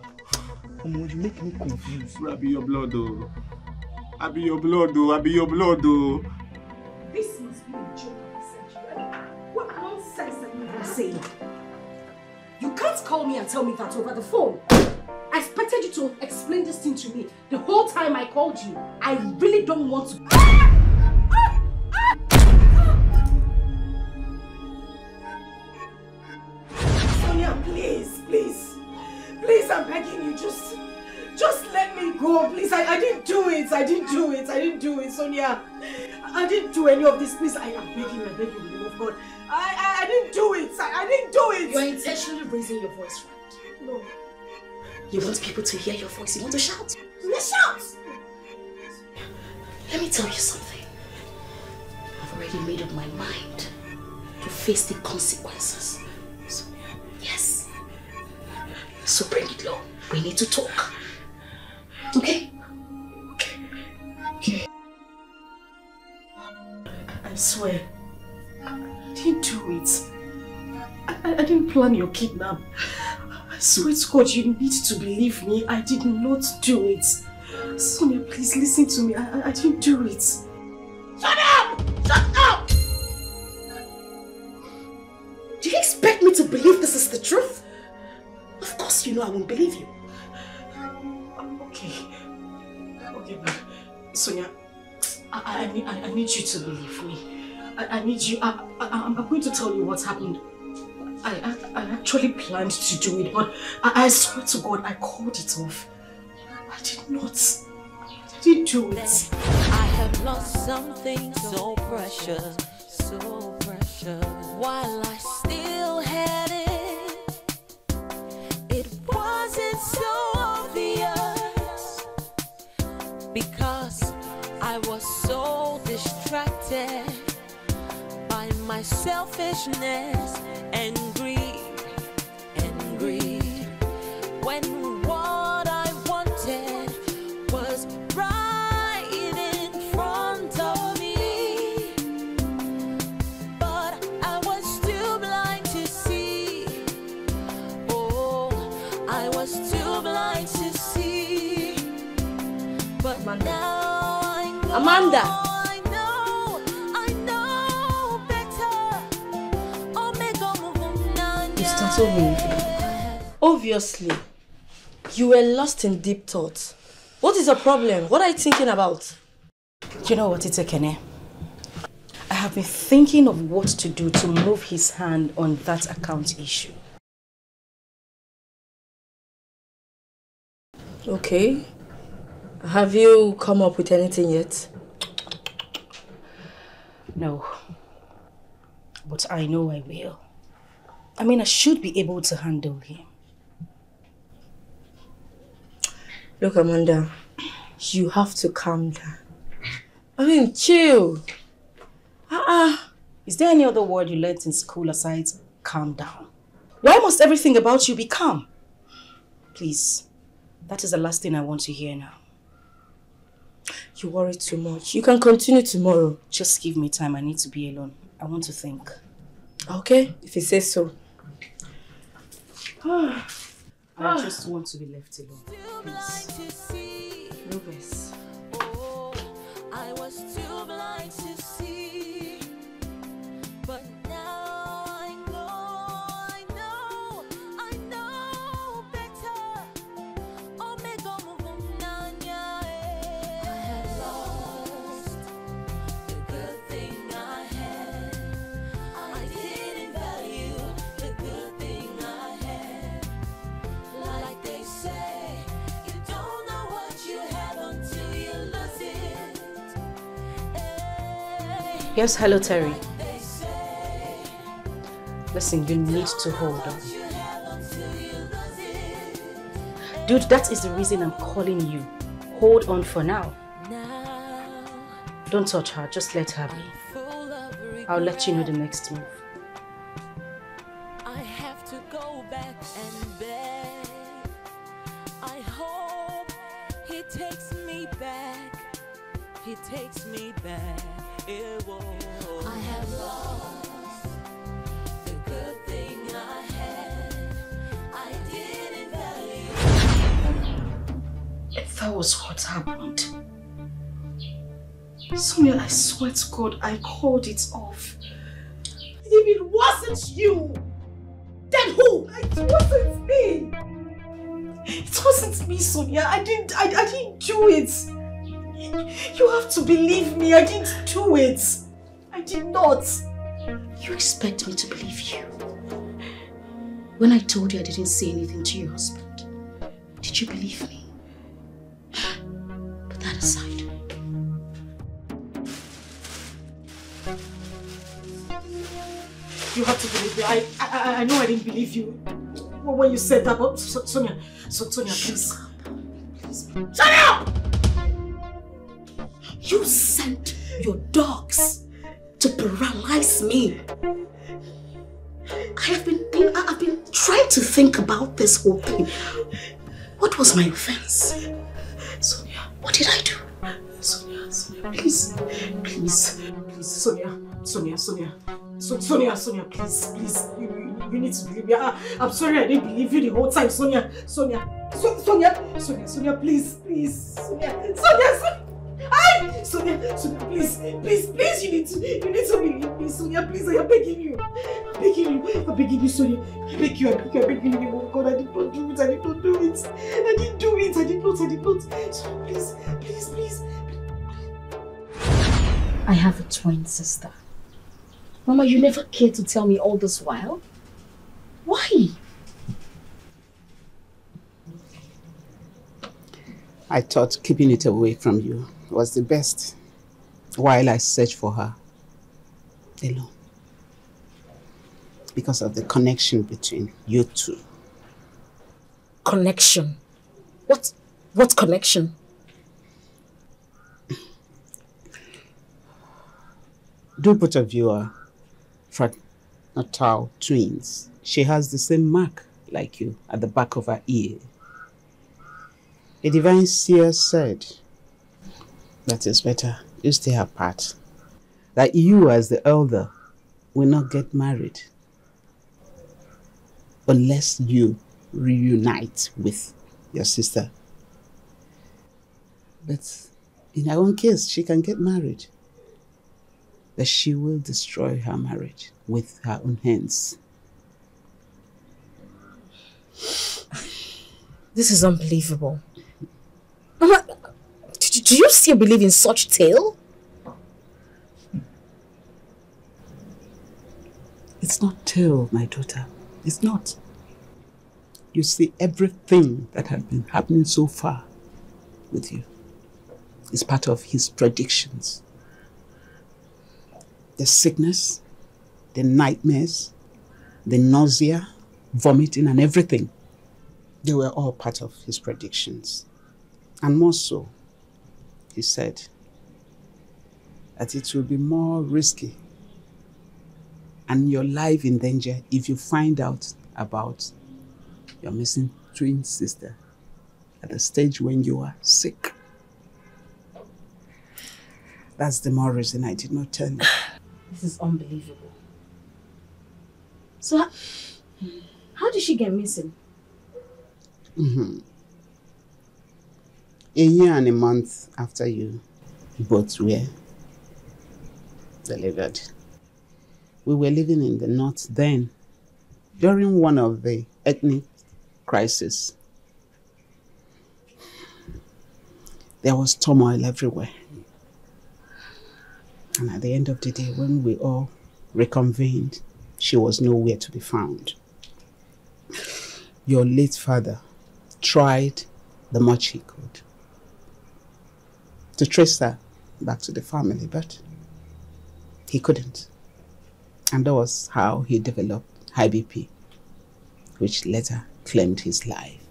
omo you make me confused.
bro abi your blood o. abi your blood o abi your blood o.
This must be a joke. What nonsense are you even saying? You can't call me and tell me that over the phone. I expected you to explain this thing to me the whole time I called you. I really don't want to. Sonia, please, please. Please, I'm begging you, just, just let me go, please. I, I didn't do it. I didn't do it. I didn't do it, Sonia. I didn't do any of this. Please, I am begging you. I beg you, in the name of God. I, I, I didn't do it. I, I didn't do it.
You're intentionally raising your voice, right?
No.
You want people to hear your voice. You want to shout.
Let's shout.
Let me tell you something. I've already made up my mind to face the consequences. So, yes. So bring it low. We need to talk. Okay?
Okay. Okay. I swear, I didn't do it. I, I, I didn't plan your kidnap. To God, you need to believe me. I did not do it. Sonia, please listen to me. I, I, I didn't do it.
Shut up! Shut up! Do you expect me to believe this is the truth? Of course you know I won't believe you.
Okay. Okay, but Sonia, I, I, I, need, I, I need you to believe me. I, I need you. I, I, I'm going to tell you what's happened. I, I, I actually planned to do it, but I, I swear to God, I called it off. I did not. I didn't do it.
I have lost something so precious, so precious. While I still had it, it wasn't so obvious because I was so distracted by my selfishness and and greed. When what I wanted was right in front of me, but I was too blind to see. Oh, I was too blind to see. But now I know.
Amanda.
I know, I know better. Oh, make a move
Obviously, you were lost in deep thought. What is the problem? What are you thinking about?
Do you know what, Itekene? I have been thinking of what to do to move his hand on that account issue.
Okay. Have you come up with anything yet?
No. But I know I will. I mean, I should be able to handle him.
Look, Amanda, you have to calm down. I mean, chill.
Ah, Is there any other word you learnt in school aside calm down? Why must everything about you be calm? Please, that is the last thing I want to hear now.
You worry too much. You can continue tomorrow.
Just give me time. I need to be alone. I want to think.
Okay, if you say so. [SIGHS]
I ah. just want to be left alone. Please.
Rubes.
Oh, I was too blind to see. But
Yes, hello, Terry. Listen, you need to hold on. Dude, that is the reason I'm calling you. Hold on for now. Don't touch her, just let her be. I'll let you know the next move.
I have to go back and beg. I hope he takes me back. He takes me back. It. I have lost the good thing I had. I didn't
that was what happened. Sonia, I swear to God, I called it off. If it wasn't you, then who? It wasn't me. It wasn't me, Sonia. I didn't. I, I didn't do it. You have to believe me. I didn't do it. I did not.
You expect me to believe you? When I told you I didn't say anything to your husband. did you believe me? Put that aside.
You have to believe me. I, I, I know I didn't believe you when you said that, but So- Sonia, so, Sonia, please. Please. Sonia!
You sent your dogs to paralyze me. I have been I've been trying to think about this whole thing. What was my offense?
Sonia,
what did I do?
Sonia, Sonia, please, please, please, Sonia, Sonia, Sonia, so, Sonia, Sonia, please, please, you, you, you need to believe me. I, I'm sorry I didn't believe you the whole time, Sonia, Sonia, so, Sonia, Sonia, Sonia, please, please, Sonia, Sonia, Sonia. Ay! Sonia, Sonia, please, please, please, you need to, you need to believe me, Sonia, please, I am begging you, I'm begging you, I'm begging you, Sonia, I beg you, I beg you, I beg you, in the name of God, I did not do it, I did not do it, I didn't do it, I did not, I did not, Sonia, please, please, please,
I have a twin sister. Mama, you never cared to tell me all this while. Why?
I thought keeping it away from you was the best while I searched for her alone. Because of the connection between you two.
Connection. What? What connection?
Do both of you are fraternal twins. She has the same mark like you at the back of her ear. A divine seer said that it's better you stay apart. That you, as the elder, will not get married unless you reunite with your sister. But in her own case, she can get married. But she will destroy her marriage with her own hands.
This is unbelievable. Mama, [LAUGHS] do, you still believe in such tale?
It's not tale, my daughter. It's not. You see, everything that has been happening so far with you is part of his predictions. The sickness, the nightmares, the nausea, vomiting, and everything. They were all part of his predictions. And more so, he said that it will be more risky and your life in danger if you find out about your missing twin sister at the stage when you are sick. That's the more reason I did not tell you. [SIGHS]
This is unbelievable. So, how, how did she get missing?
Mhm. A year and a month after you both were delivered. We were living in the north then, during one of the ethnic crises. There was turmoil everywhere. And at the end of the day, when we all reconvened, she was nowhere to be found. Your late father tried the much he could to trace her back to the family, but he couldn't. And that was how he developed high BP, which later claimed his life.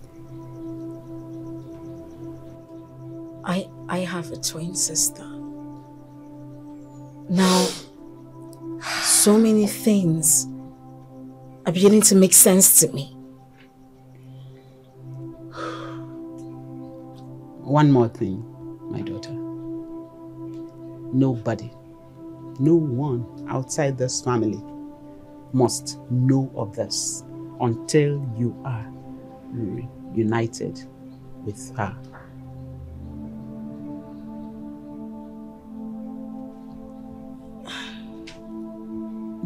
I I have a twin sister. Now, so many things are beginning to make sense to me.
One more thing, my daughter. Nobody, no one outside this family must know of this until you are united with her.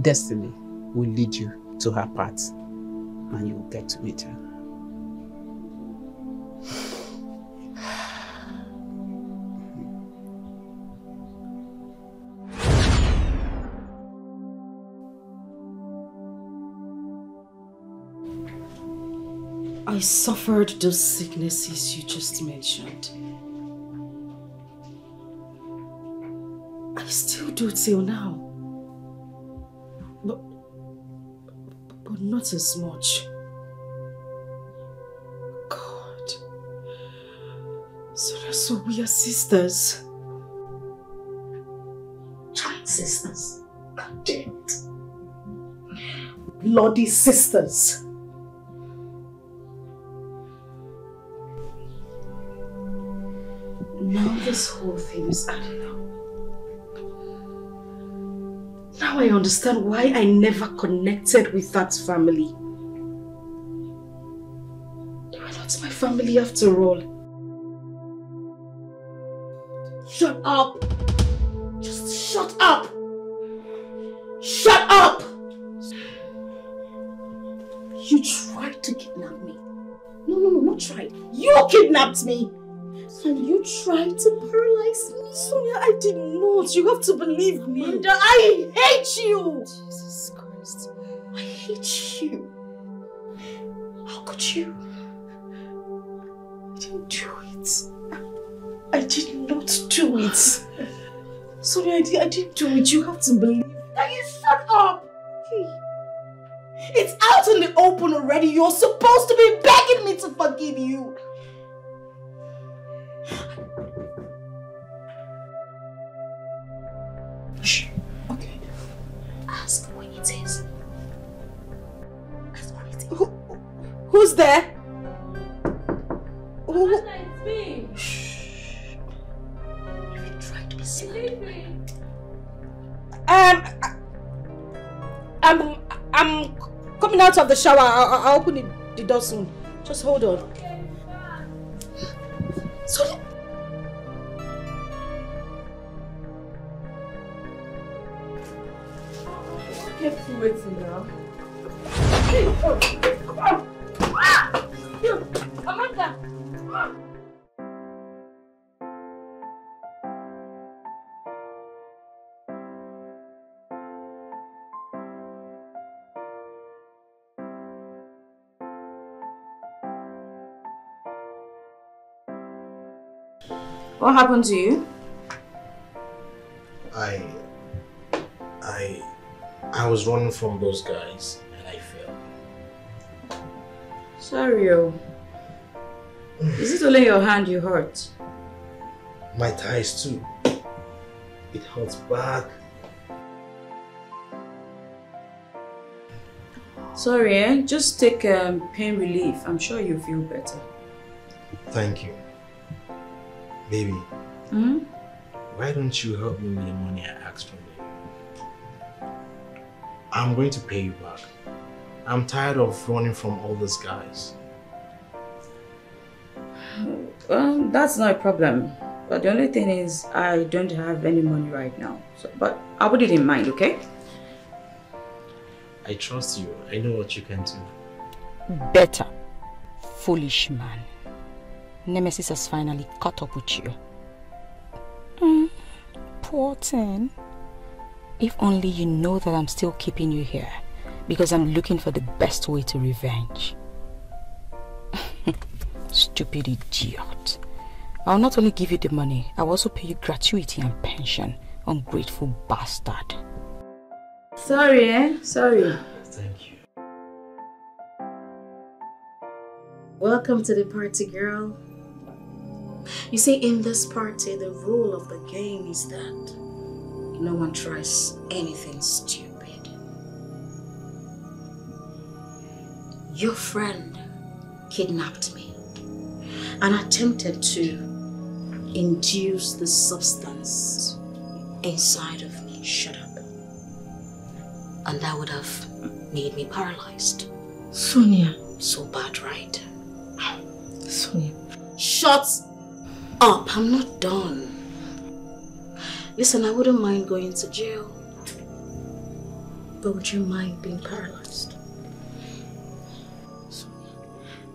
Destiny will lead you to her path and you will get to meet her.
I suffered those sicknesses you just mentioned. I still do till now. But, but not as much. God. So that's so we are sisters. Child sisters. God damn it. Bloody sisters. Now this whole thing is adding up. Now I understand why I never connected with that family. They were not my family after all. Shut up! Just shut up! Shut up! You tried to kidnap me. No, no, no, not tried. You kidnapped me! And you tried to paralyze me. Sonia, I did not. You have to believe me. Amanda, I hate you. Jesus Christ. I hate you. How could you? I didn't do it. I did not do it. Sonia, I, did, I didn't do it. You have to believe. Now you shut up. Hey. It's out in the open already. You're supposed to be begging me to forgive you. There? Who?
It's me.
Trying to be. Um, I'm I'm coming out of the shower. I'll, I'll open the, the door soon. Just hold on. So.
Kept you waiting now. Amanda!
Happened to you?
I, I, I was running from those guys and I fell.
Sorry, oh. Is it only your hand you hurt?
My thighs too. It hurts bad.
Sorry, eh? Just take um, pain relief. I'm sure you'll feel better.
Thank you. Baby,
Hmm?
why don't you help me with the money I asked from you? I'm going to pay you back. I'm tired of running from all these guys.
Well, that's not a problem. But the only thing is, I don't have any money right now. So, but I'll put it in mind, okay?
I trust you. I know what you can do.
Better. Foolish man. Nemesis has finally caught up with you. Mm, poor thing. If only you know that I'm still keeping you here because I'm looking for the best way to revenge. [LAUGHS] Stupid idiot. I'll not only give you the money, I'll also pay you gratuity and pension. Ungrateful bastard.
Sorry, eh? Sorry.
Thank you.
Welcome to the party, girl. You see, in this party, the rule of the game is that no one tries anything stupid. Your friend kidnapped me and attempted to induce the substance inside of me. Shut up. And that would have made me paralyzed.
Sonia.
So bad, right?
Sonia.
Shut up. I'm not done. Listen, I wouldn't mind going to jail. But would you mind being paralyzed?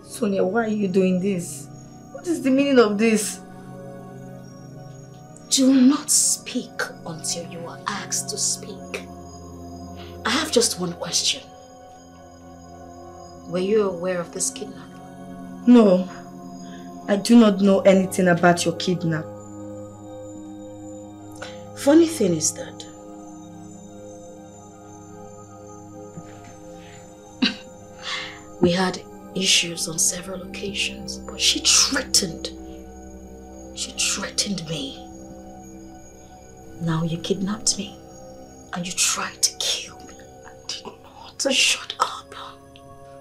Sonia, why are you doing this? What is the meaning of this?
Do not speak until you are asked to speak. I have just one question. Were you aware of this kidnapping?
No, I do not know anything about your kidnap.
Funny thing is that [LAUGHS] we had issues on several occasions, but she threatened. She threatened me. Now you kidnapped me and you tried to kill me. I did not. So shut up.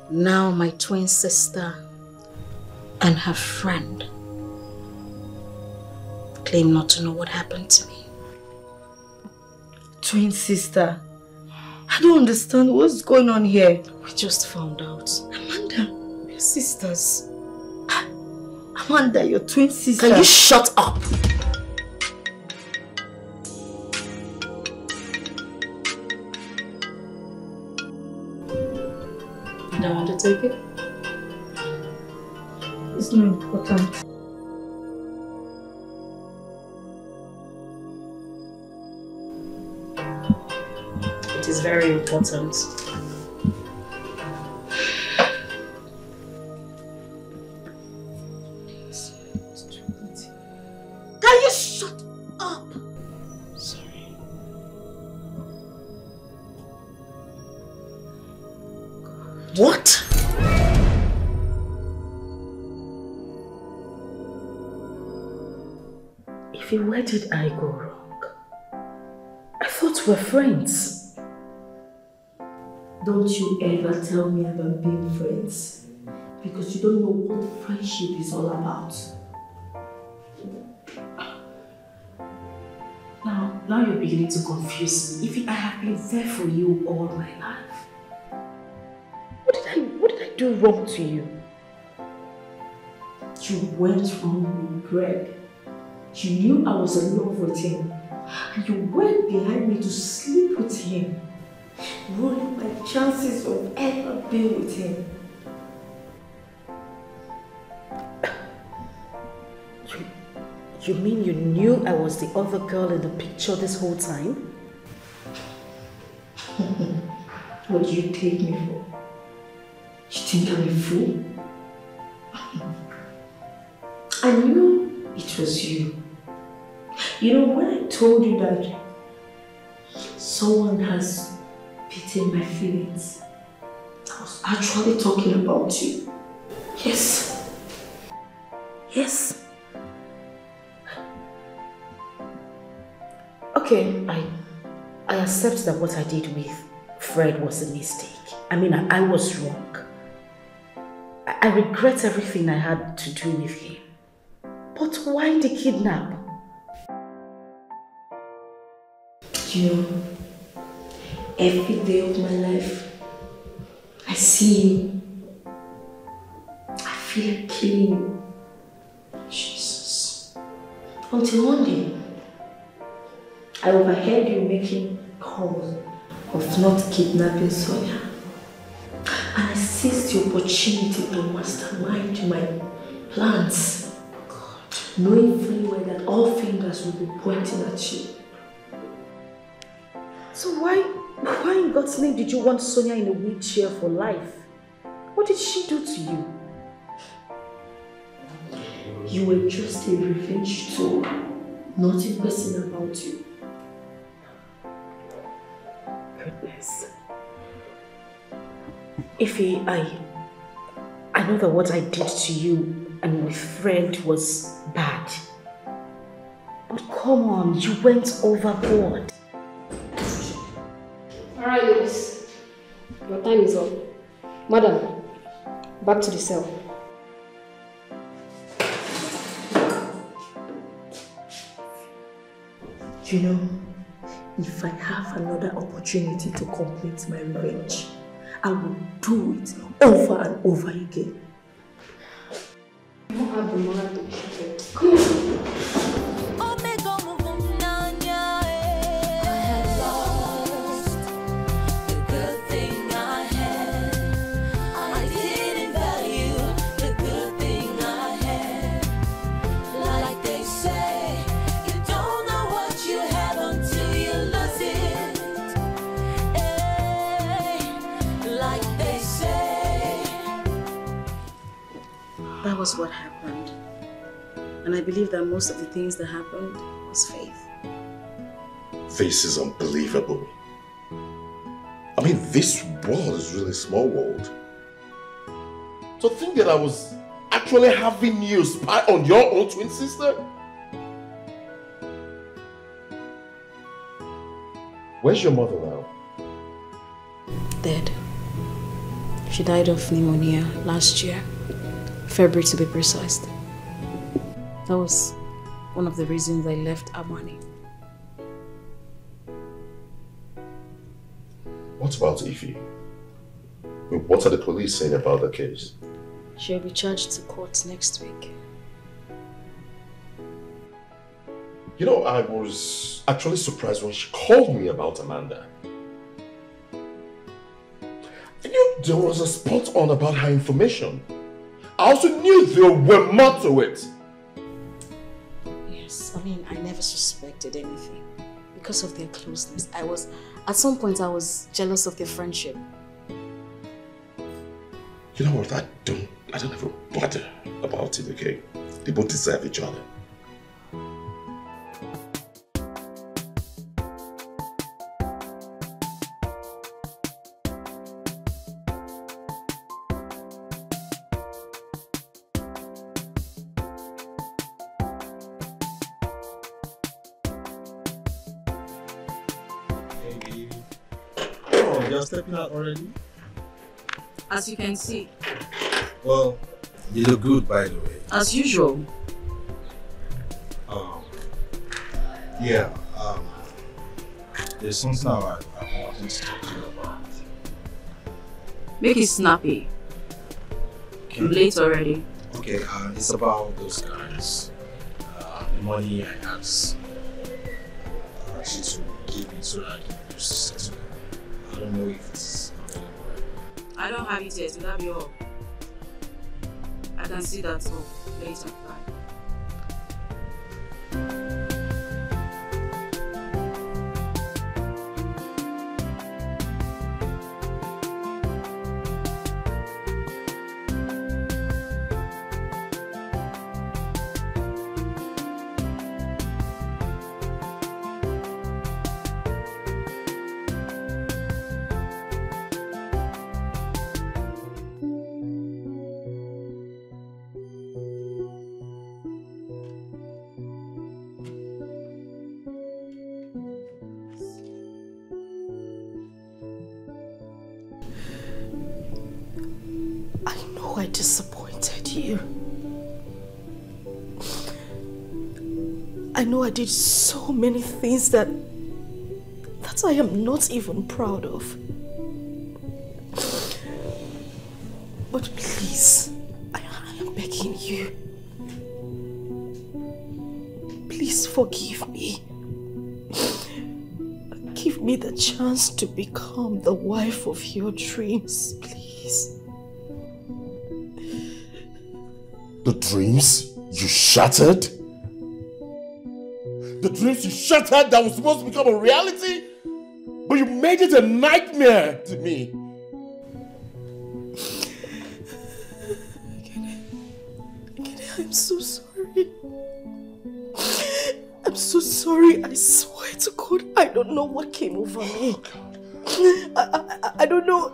Now my twin sister and her friend claim not to know what happened to me.
Twin sister. I don't understand what's going on here.
We just found out.
Amanda, we're sisters. Amanda, your twin sister.
Can you shut up?
You don't want to take it?
It's not important.
It is very important. Friends.
Don't you ever tell me about being friends. Because you don't know what friendship is all about.
Now, now you're beginning to confuse me. If I have been there for you all my life. What did I, what did I do wrong to you?
You went wrong with Greg. You knew I was in love with him. And you went behind me to sleep with him. Ruining my chances of ever being with him.
You mean you knew I was the other girl in the picture this whole time? [LAUGHS]
What do you take me for? You think I'm a fool? [LAUGHS] I knew it was you. You know, when I told you that someone has beaten my feelings, I was actually talking about you. Yes. Yes.
Okay, I I accept that what I did with Fred was a mistake. I mean, I, I was wrong. I, I regret everything I had to do with him. But why the kidnap?
You every day of my life, I see you. I feel like killing. Jesus. Until one day, I overheard you making calls of not kidnapping Sonia. And I seized the opportunity to mastermind my plans. Knowing fully well that all fingers will be pointing at you.
So why, why in God's name did you want Sonia in a wheelchair for life? What did she do to you?
You were just a revenge tool, not a person about you.
Goodness. Ify, I, I know that what I did to you and with friend was bad. But come on, you went overboard.
Alright, ladies. Your time is up. Madam, back to the cell.
You know, if I have another opportunity to complete my revenge, I will do it over and over again.
You don't have the money to it. Come on.
Was what happened. And I believe that most of the things that happened was faith.
This is unbelievable. I mean, this world is really a small world. To think that I was actually having you spy on your own twin sister? Where's your mother now?
Dead. She died of pneumonia last year. February to be precise. That was one of the reasons I left Amani.
What about Ify? What are the police saying about the case?
She'll be charged to court next week.
You know, I was actually surprised when she called me about Amanda. I knew there was a spot on about her information. I also knew there were more to it.
Yes, I mean, I never suspected anything because of their closeness. I was, at some point, I was jealous of their friendship.
You know what? I don't, I don't ever bother about it, okay? They both deserve each other.
Already?
As you can see,
Well, you look good, by the way.
as usual.
Um, yeah, um, there's something I, I want to talk to you about.
Make it snappy. I'm late already.
Okay, uh, it's about those guys. Uh, the money I asked uh, she to give me so that I can use to settle. I don't know if it's available.
I don't have it yet. Will that be all? I can see that so later.
Did so many things that that I am not even proud of. But please, I, I am begging you. Please forgive me. Give me the chance to become the wife of your dreams, please.
The dreams you shattered? The dreams you shattered that was supposed to become a reality? But you made it a nightmare to me.
I'm so sorry. I'm so sorry. I swear to God, I don't know what came over me. I, I, I- I don't know.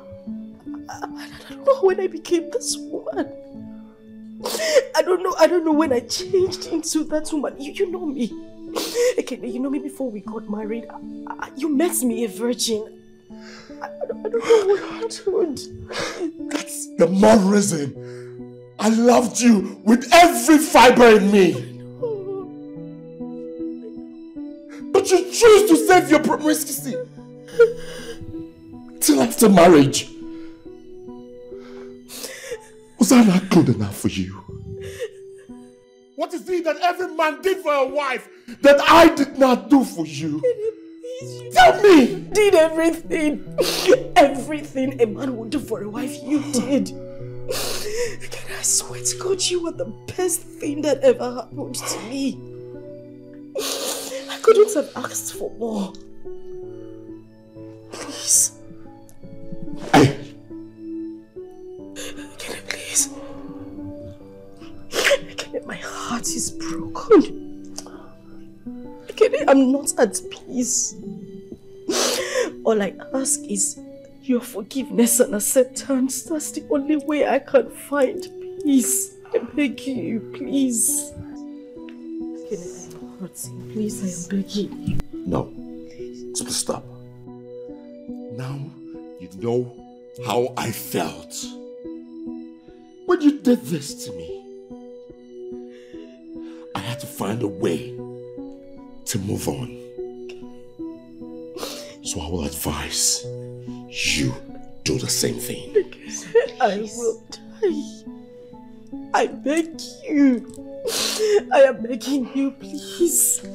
I, I don't know when I became this woman. I don't know. I don't know when I changed into that woman. You, you know me. [LAUGHS] Okay, you know me before we got married. I- I- you met me a virgin. I, I don't, I don't know what happened.
The more reason I loved you with every fiber in me. But you choose to save your promiscuity till after marriage. Was I not good enough for you? What is it that every man did for a wife that I did not do for you? Tell me!
Did everything. Everything a man would do for a wife, you did. Can I swear to God, you were the best thing that ever happened to me. I couldn't have asked for more. Please. Can I please? Heart is broken. Ekene, I'm not at peace. All I ask is your forgiveness and acceptance. That's the only way I can find peace. I beg you, please. I'm. Please, I am begging you.
No. Stop. Now you know how I felt when you did this to me. I had to find a way to move on. So I will advise you do the same thing.
I will die. I beg you. I am begging you, please.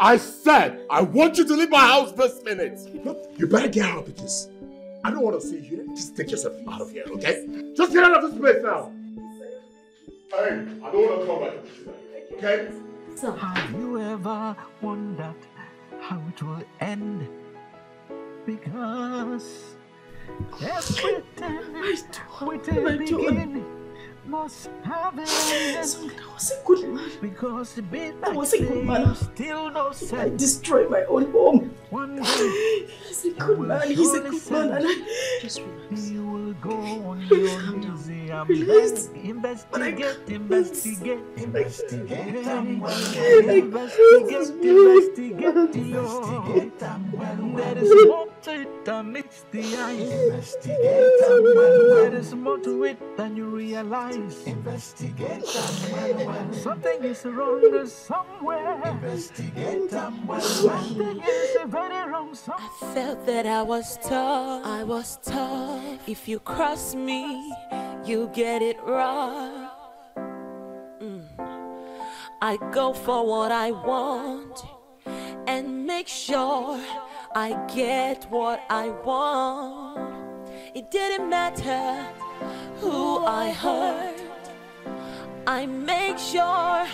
I said I want you to leave my house this minute. You better get out because I don't want to see you. Just take yourself out of here, okay? Just get out of this place now. Hey, I don't want to come back. Okay?
Have you ever wondered how it will end? Because every time with a beginning must have an end.
I was a good man.
Because the bit
I was a good man.
still no sense.
I destroyed my own home.
One day [LAUGHS]
He's a good man. He's a good man. And I [LAUGHS]
just You will go on your knees and beg, investigate, investigate, investigate, investigate, investigate, investigate. There is more to it than meets the eye. Investigate, there is more to it than you realize. Investigate, something is wrong somewhere. Investigate, something is wrong somewhere.
I felt that I was tough. I was tough. If you cross me, you get it wrong. Mm. I go for what I want and make sure I get what I want. It didn't matter who I hurt. I make sure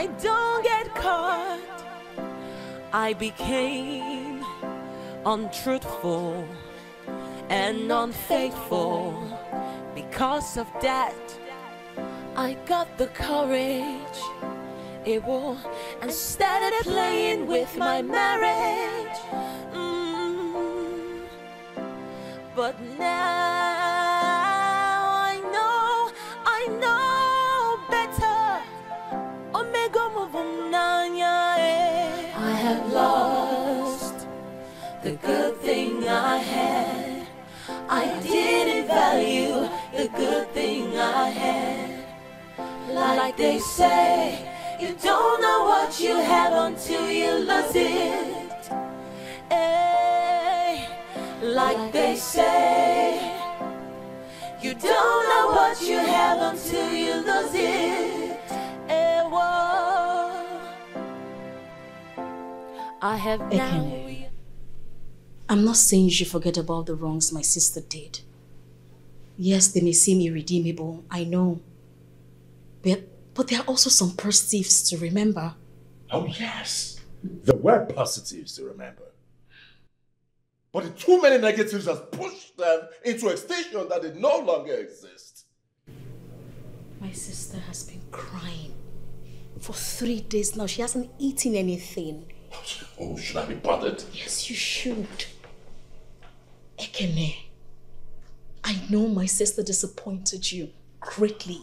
I don't get caught. I became untruthful and unfaithful. Because of that, I got the courage. It will and started playing with my marriage. Mm. But now I know, I know better. Omega Muvunanya. I have lost the good thing I had. I didn't value the good thing I had. Like they say, you don't know what you have until you lose it. Eh, like they say, you don't know what you have until you lose it. Eh, whoa. I have now.
Ekene, I'm not saying you should forget about the wrongs my sister did. Yes, they may seem irredeemable, I know. But, but there are also some positives to remember.
Oh, yes. There were positives to remember. But the too many negatives has pushed them into a station that they no longer exist.
My sister has been crying for three days now. She hasn't eaten anything.
Oh, should I be bothered?
Yes, you should. Ekene, I know my sister disappointed you greatly.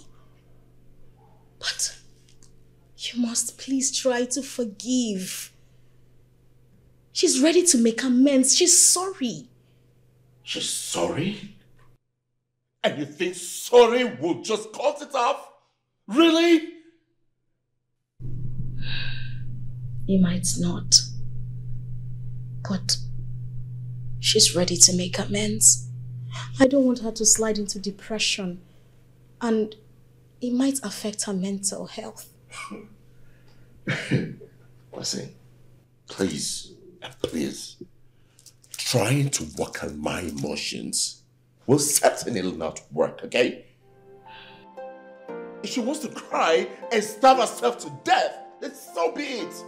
But you must please try to forgive. She's ready to make amends. She's sorry.
She's sorry? And you think sorry will just cut it off? Really?
It might not. But she's ready to make amends. I don't want her to slide into depression. And it might affect her mental health. [LAUGHS]
Listen, please, please, trying to work on my emotions will certainly not work, okay? If she wants to cry and starve herself to death, then so be it.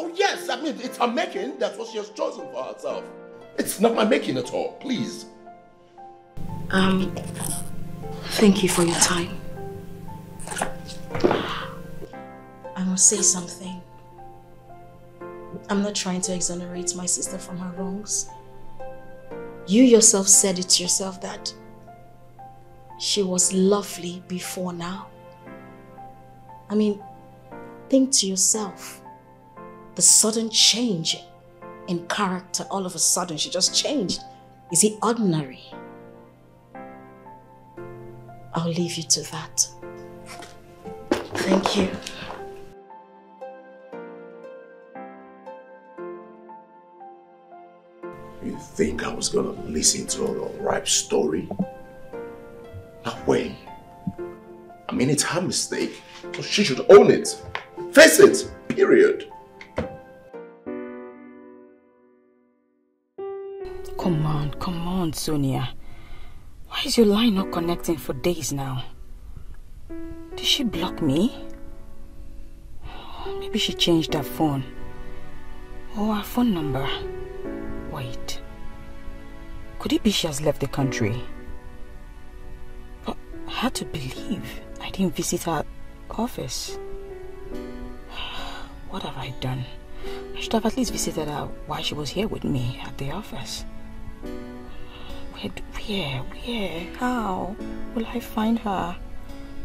Oh yes, I mean, it's her making. That's what she has chosen for herself. It's not my making at all, please.
Um, thank you for your time. I must say something. I'm not trying to exonerate my sister from her wrongs. You yourself said it to yourself that she was lovely before now. I mean, think to yourself. The sudden change in character, all of a sudden, she just changed. Is he ordinary? I'll leave you to that. Thank you.
You think I was gonna listen to a ripe story? No way. I mean, it's her mistake. She should own it. Face it. Period.
Come on, come on, Sonia. Why is your line not connecting for days now? Did she block me? Oh, maybe she changed her phone. Or her phone number. Wait. Could it be she has left the country? But I had to believe I didn't visit her office. [SIGHS] What have I done? I should have at least visited her while she was here with me at the office. Where, where, where, how will I find her?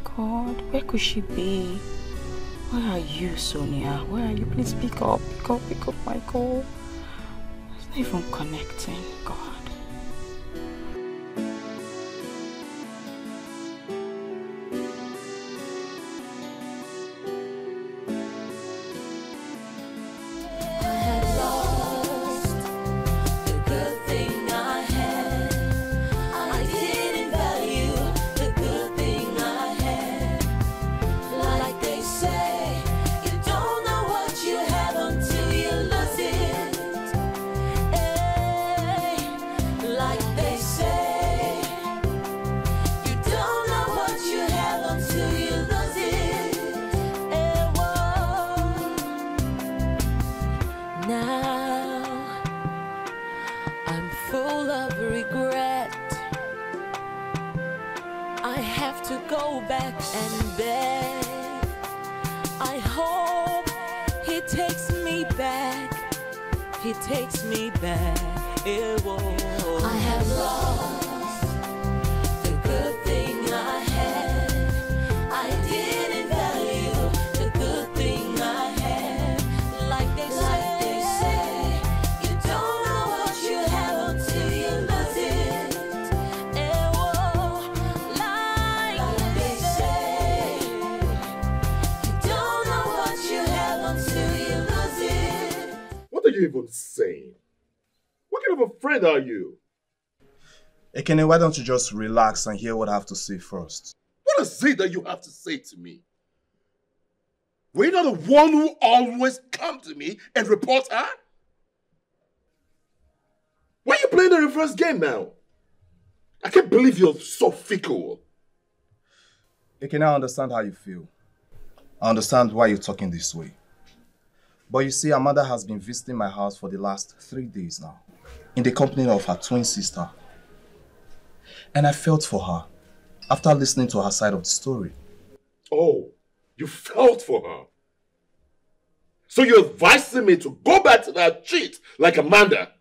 God, where could she be? Where are you, Sonia? Where are you? Please pick up, pick up, pick up my call. It's not even connecting, God.
You
even saying? What kind of a friend are you?
Ekene, why don't you just relax and hear what I have to say first?
What is it that you have to say to me? Were you not the one who always come to me and report her? Why are you playing the reverse game now? I can't believe you're so fickle.
Ekene, I understand how you feel. I understand why you're talking this way. But you see, Amanda has been visiting my house for the last three days now, in the company of her twin sister. And I felt for her after listening to her side of the story.
Oh, you felt for her. So you're advising me to go back to that cheat like Amanda.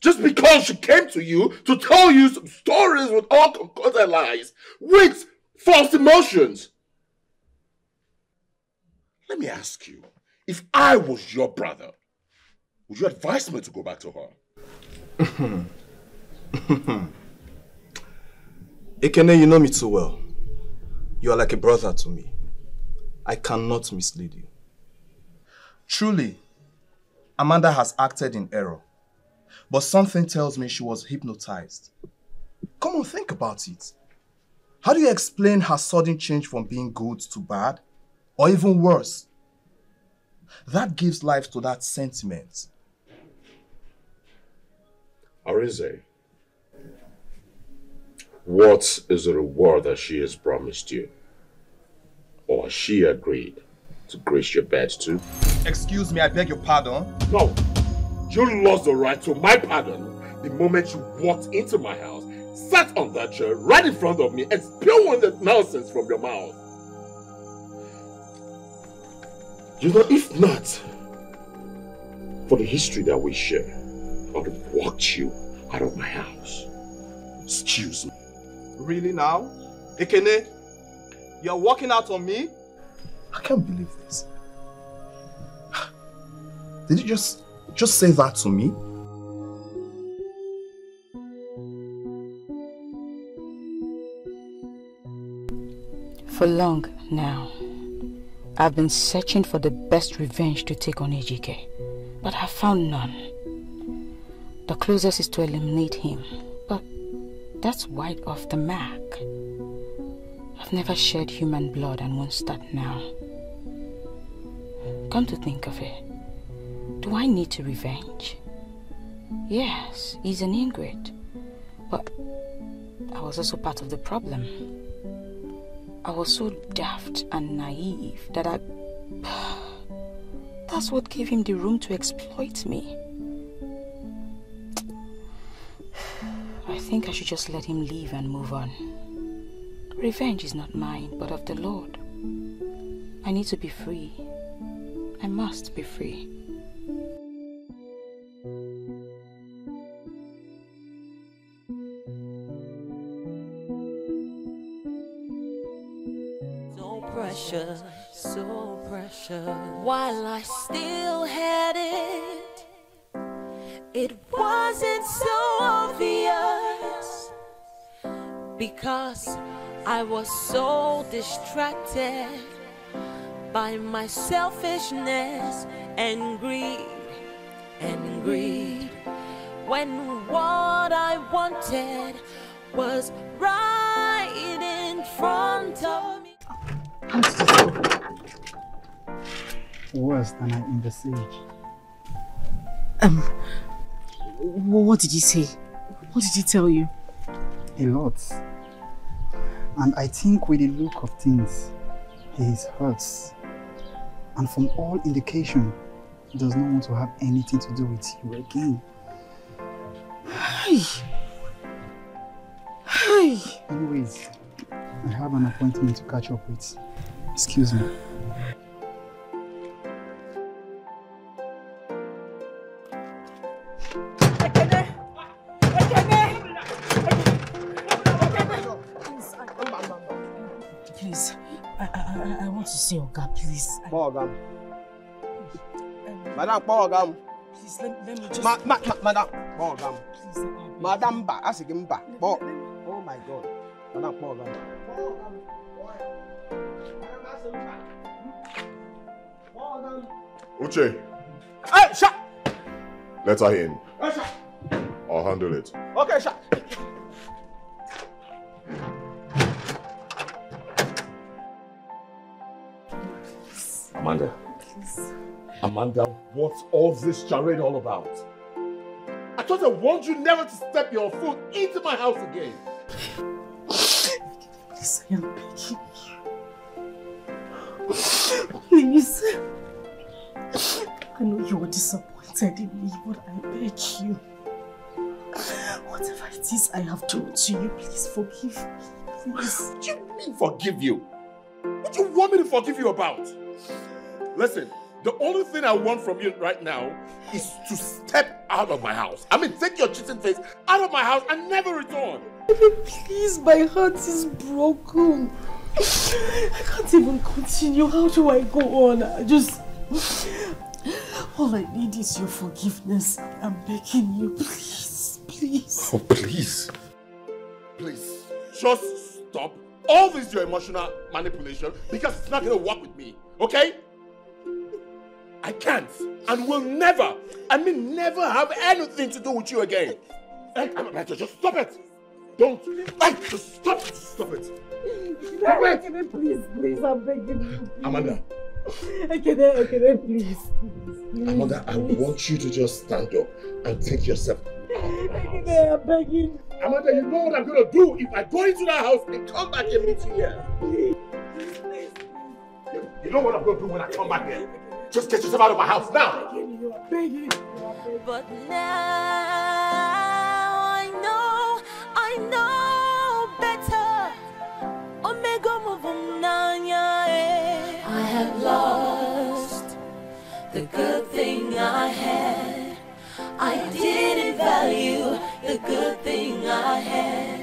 Just because she came to you to tell you some stories with all concocted lies, with false emotions. Let me ask you, if I was your brother, would you advise me to go back to her?
Ekene, [LAUGHS] you know me too well. You are like a brother to me. I cannot mislead you. Truly, Amanda has acted in error. But something tells me she was hypnotized. Come on, think about it. How do you explain her sudden change from being good to bad? Or even worse? That gives life to that sentiment.
Arinze, what is the reward that she has promised you? Or has she agreed to grace your bed too?
Excuse me, I beg your pardon?
No. You lost the right to my pardon the moment you walked into my house, sat on that chair right in front of me, and spewed the nonsense from your mouth. You know, if not for the history that we share, I would have walked you out of my house. Excuse me.
Really now? Ekene, you're walking out on me?
I can't believe this. Did you just just say that to me?
For long now, I've been searching for the best revenge to take on Ejike, but I've found none. The closest is to eliminate him, but that's wide off the mark. I've never shed human blood and won't start now. Come to think of it, do I need to revenge? Yes, he's an ingrate, but I was also part of the problem. I was so daft and naive that I. [SIGHS] That's what gave him the room to exploit me. [SIGHS] I think I should just let him leave and move on. Revenge is not mine, but of the Lord. I need to be free. I must be free.
Precious, so precious. While I still had it, it wasn't so obvious because I was so distracted by my selfishness and greed and greed when what I wanted was right in front of me.
Worse than I envisaged.
Um, what did he say? What did he tell you?
A lot. And I think with the look of things, he is hurt. And from all indication, he does not want to have anything to do with you again.
Hey. Hey.
Anyways, I have an appointment to catch up with. Excuse me.
Please, I, I, I- want to see Oga, please.
M. Madam, ọga m.
Please, let, let me just...
Ma, ma, ma, madam, kpọọ ọga m. Madam mba, a sị gị mba. Oh my God. Madam, ọga m.
Uche,
Hey, sha!
let her in.
Hey, sha!
I'll handle it.
Okay, sha.
Amanda. Amanda, what's all this charade all about? I thought I warned you never to step your foot into my house again.
Please, I am begging you. Please. I know you are disappointed in me, but I beg you. Whatever it is I have done to you, please forgive me. Please.
What do you mean forgive you? What do you want me to forgive you about? Listen, the only thing I want from you right now is to step out of my house. I mean, take your cheating face out of my house and never return.
Please, my heart is broken. I can't even continue. How do I go on? I just. All I need is your forgiveness. I'm begging you, please, please.
Oh, please. Please, just stop all this your emotional manipulation because it's not going to work with me, okay? I can't and will never, I mean never have anything to do with you again. I, Hey, Amanda, just stop it. Don't. Hey, just stop it. Stop it.
Stop it. Please, please, I'm begging you.
Amanda,
Ekene, Ekene, please. please
Amanda, I
please.
want you to just stand up and take yourself.
Ekene, I'm begging.
Amanda, you know what I'm going to do if I go into that house and come back and meet you here. You- You know what I'm going to do when I come back here? Just get yourself out of my house now.
But now I know, I know better. Omega Muvunanya, I have lost the good thing I had. I didn't value the good thing I had.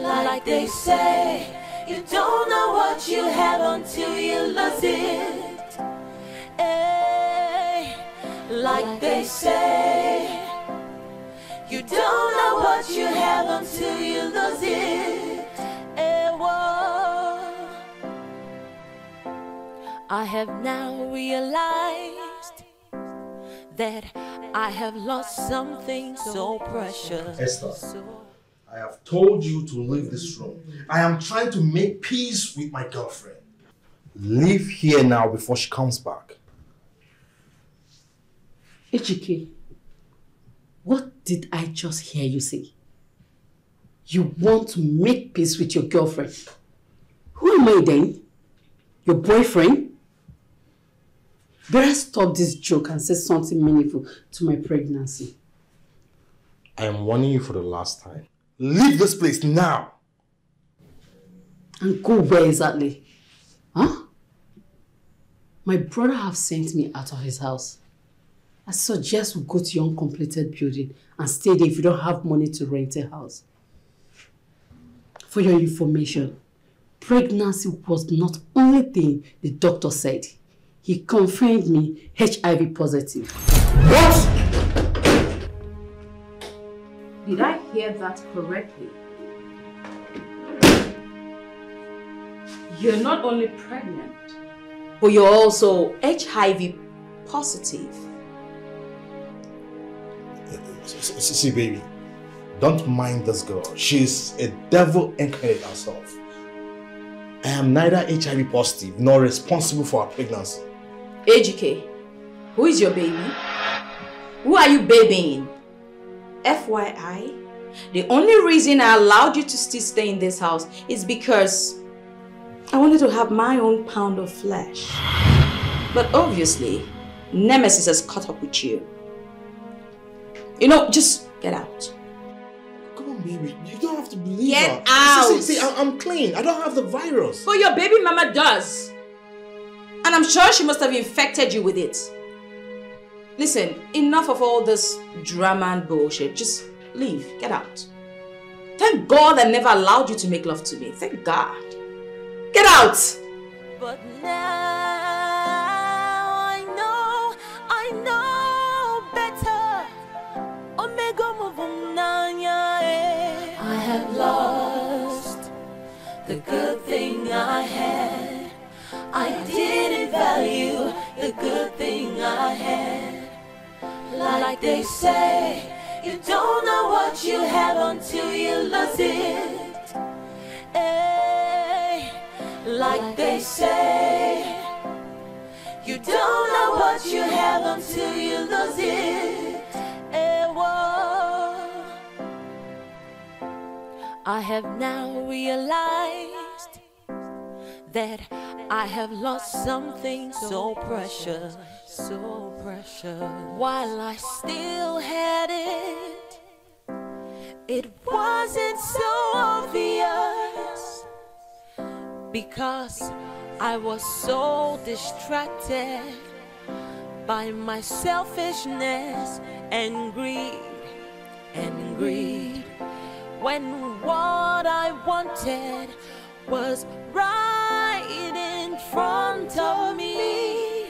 Like they say, you don't know what you have until you lose it. Eh, Like they say, you don't know what you have until you lose it. Eh. I have now realized that I have lost something so precious.
Esther, I have told you to leave this room. I am trying to make peace with my girlfriend. Leave here now before she comes back.
Ejike, what did I just hear you say? You want to make peace with your girlfriend. Who am I then? Your boyfriend? Better stop this joke and say something meaningful to my pregnancy.
I am warning you for the last time. Leave this place now.
And go where exactly? Huh? My brother have sent me out of his house. I suggest we go to your uncompleted building and stay there if you don't have money to rent a house. For your information, pregnancy was not only thing the doctor said. He confirmed me HIV positive.
What?
Did I hear that correctly? You're not only pregnant,
But you're also HIV positive.
See, baby, don't mind this girl. She's a devil incarnate herself. I am neither HIV positive nor responsible for her pregnancy.
Ejike, who is your baby? Who are you babying? FYI, the only reason I allowed you to still stay in this house is because I wanted to have my own pound of flesh. But obviously, Nemesis has caught up with you. You know, just get out.
Come on, baby. You don't have to believe
Get
her.
out!
See, see, see, I- I'm clean. I don't have the virus.
But your baby mama does. And I'm sure she must have infected you with it. Listen, enough of all this drama and bullshit. Just leave. Get out. Thank God I never allowed you to make love to me. Thank God. Get out!
But now Have lost the good thing I had. I didn't value the good thing I had. Like they say, you don't know what you have until you lose it. Eh, like they say, you don't know what you have until you lose it. Eh, whoa. I have now realized that I have lost something so precious, so precious. While I still had it, it wasn't so obvious because I was so distracted by my selfishness and greed and greed when what I wanted was right in front of me.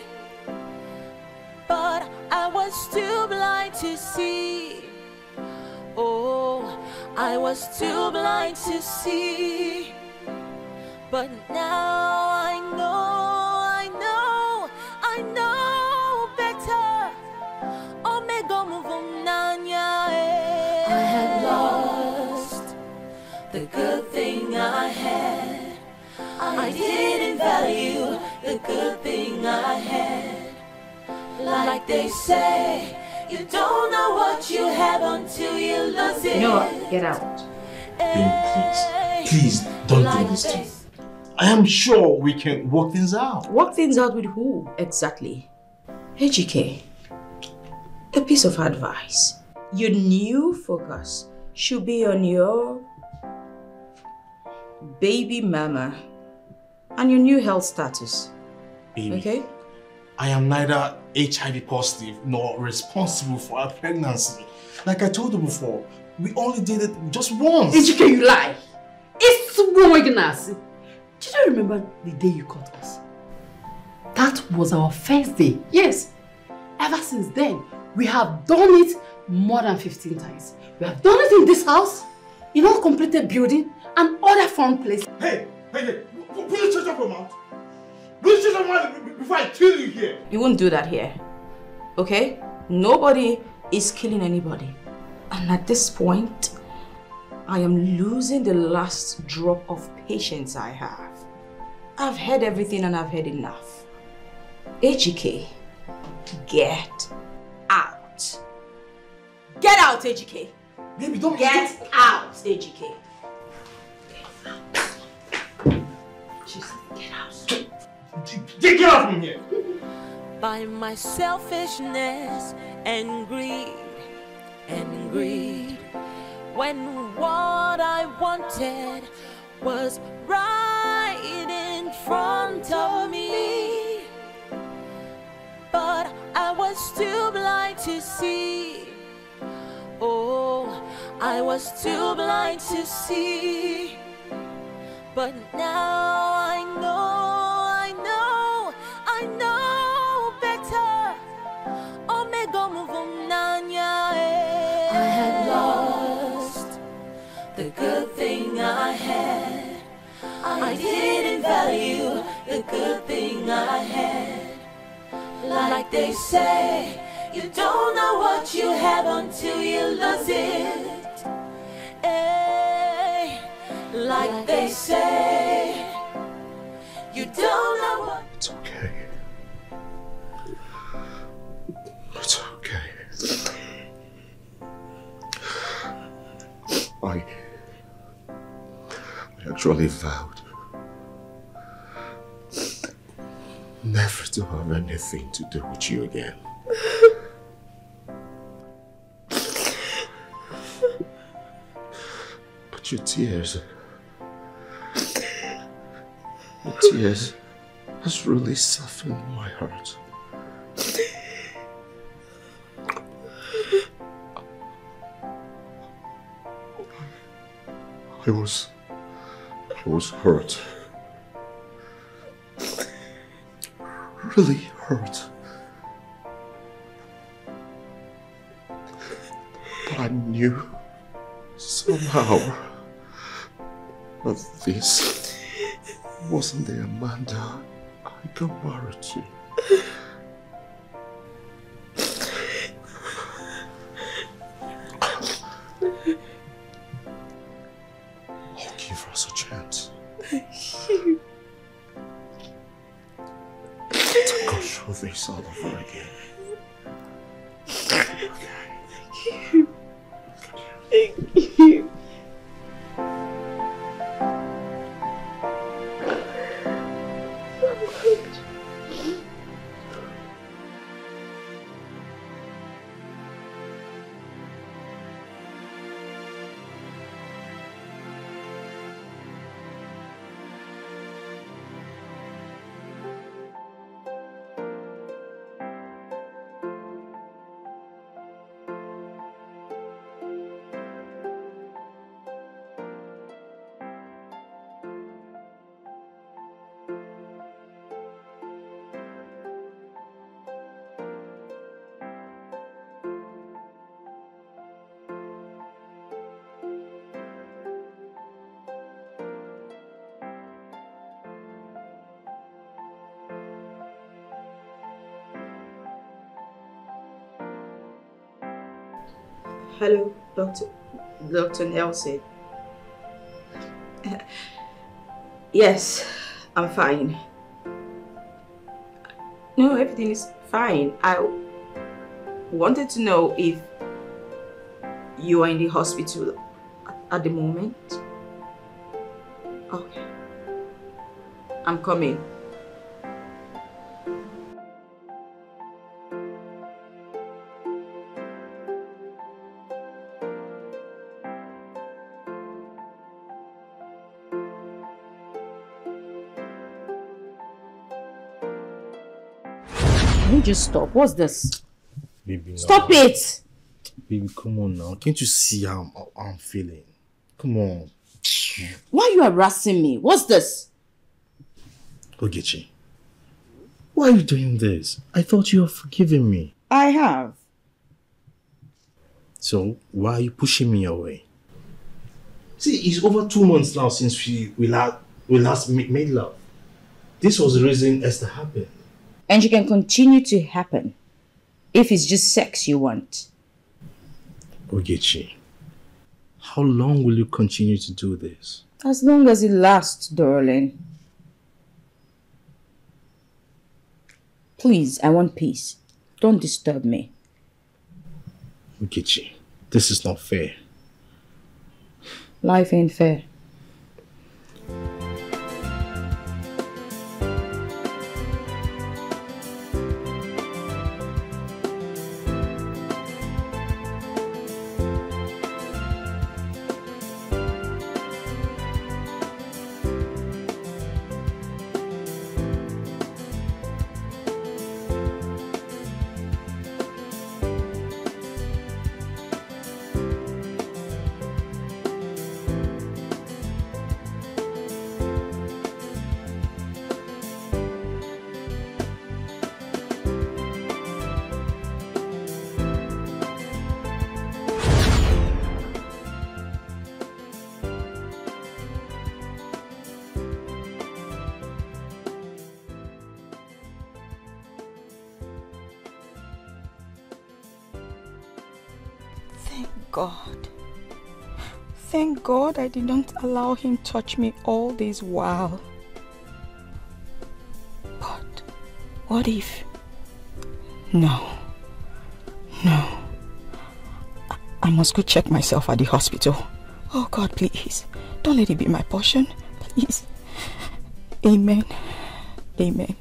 But I was too blind to see. Oh, I was too blind to see. But now good thing I had. I didn't value the good thing I had. Like they say, you don't know what you have until you lose it.
You know what? Get out.
Baby, please. Please, don't do this to me. I am sure we can work things out.
Work things out with who exactly? Ejike, a piece of advice. Your new focus should be on your baby mama and your new health status.
Baby.
Okay?
I am neither HIV positive nor responsible for her pregnancy. Like I told you before, we only did it just once.
Ejike, you lie. It's Ignacy. Do you remember the day you caught us? That was our first day. Yes. Ever since then, we have done it more than 15 times. We have done it in this house, in our completed building, and other fun places.
Hey, hey, hey, will you shut up your mouth? Will you shut up your mouth before I kill you here?
You won't do that here. Okay? Nobody is killing anybody. And at this point, I am losing the last drop of patience I have. I've heard everything and I've heard enough. Ejike, get out. Get out, Ejike.
Baby, don't
get out, Ejike.
Jesus, get out.
Get, get out from here.
by my selfishness and greed and greed when what I wanted was right in front of me but I was too blind to see oh I was too blind to see but now I know, I know, I know better. Omega Muvumnanya. I had lost the good thing I had. I didn't value the good thing I had. Like they say, you don't know what you have until you lose it. Eh, like they say, you don't know what.
It's okay. It's okay. I. I actually vowed never to have anything to do with you again. But your tears. Your tears has really softened my heart. I was. I was hurt. Really hurt. But I knew somehow that this wasn't the Amanda I got married to. I'll give us a chance
Thank you.
to go through this all over again.
Thank you. Thank you.
Hello, Doctor Dr. Nelson. Yes, I'm fine. No, everything is fine. I wanted to know if you are in the hospital at the moment. Okay. I'm coming. You just stop? What's this?
Baby, no.
Stop it!
Baby, come on now. Can't you see how I'm, how I'm feeling? Come on.
Why are you harassing me? What's this?
Ogechi, why are you doing this? I thought you were forgiving me.
I have.
So why are you pushing me away? See, it's over two months now since we, we, la- we last made love. This was the reason Esther happened.
And she can continue to happen if it's just sex you want.
Ogechi, how long will you continue to do this?
As long as it lasts, darling. Please, I want peace. Don't disturb me.
Ogechi, this is not fair.
Life ain't fair.
I did not allow him touch me all this while. But what if? No. No. I- I must go check myself at the hospital. Oh God, please. Don't let it be my portion. Please. Amen. Amen.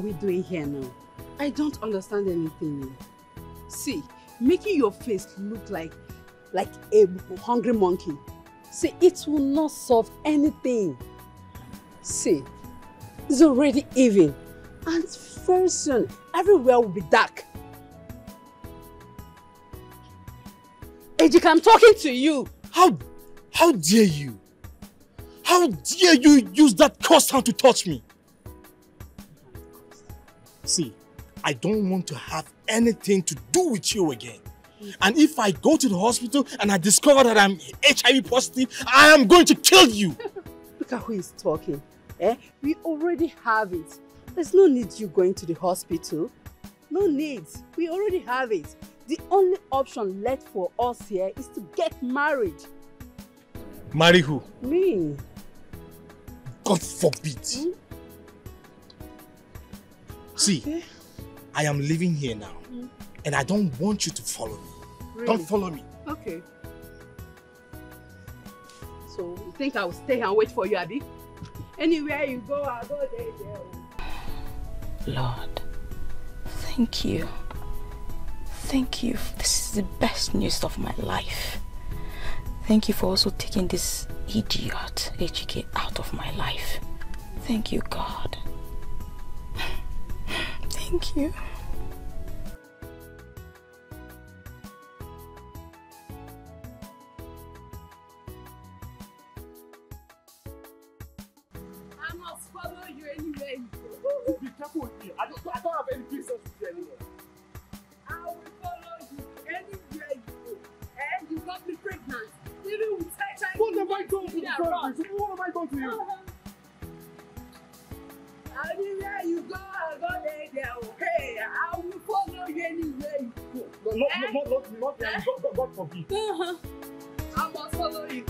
We doing here now? I don't understand anything. See, making your face look like like a hungry monkey. See, it will not solve anything. See, it's already even. And very soon, everywhere will be dark. Ejike, I'm talking to you.
How, how dare you? How dare you use that cursed hand to touch me? See, I don't want to have anything to do with you again. And if I go to the hospital and I discover that I'm HIV positive, I am going to kill you. [LAUGHS]
Look at who is talking. Eh? We already have it. There's no need you going to the hospital. No need. We already have it. The only option left for us here is to get married.
Marry who?
Me.
God forbid. See, I am living here now, mm. and I don't want you to follow me.
Really?
Don't follow me.
Okay. So you think I will stay and wait for you, Abby? Anywhere you go, I'll go there. there.
Lord, thank you. Thank you. This is the best news of my life. Thank you for also taking this idiot Ejike out of my life. Thank you, God. Thank you.
I must follow you anywhere you go.
Be careful with me. I don't, I don't have any business with you anymore.
I will follow you anywhere you go. And you got me pregnant. Even with HIV.
What am I going to
you
do? What am I going to do?
Uh-huh. Anywhere you go, I'll go there. there. Okay, I will follow you anywhere you go.
No, not, not, not, not, not,
Eh?
God, God, God forbid.
Uh-huh. I must follow you.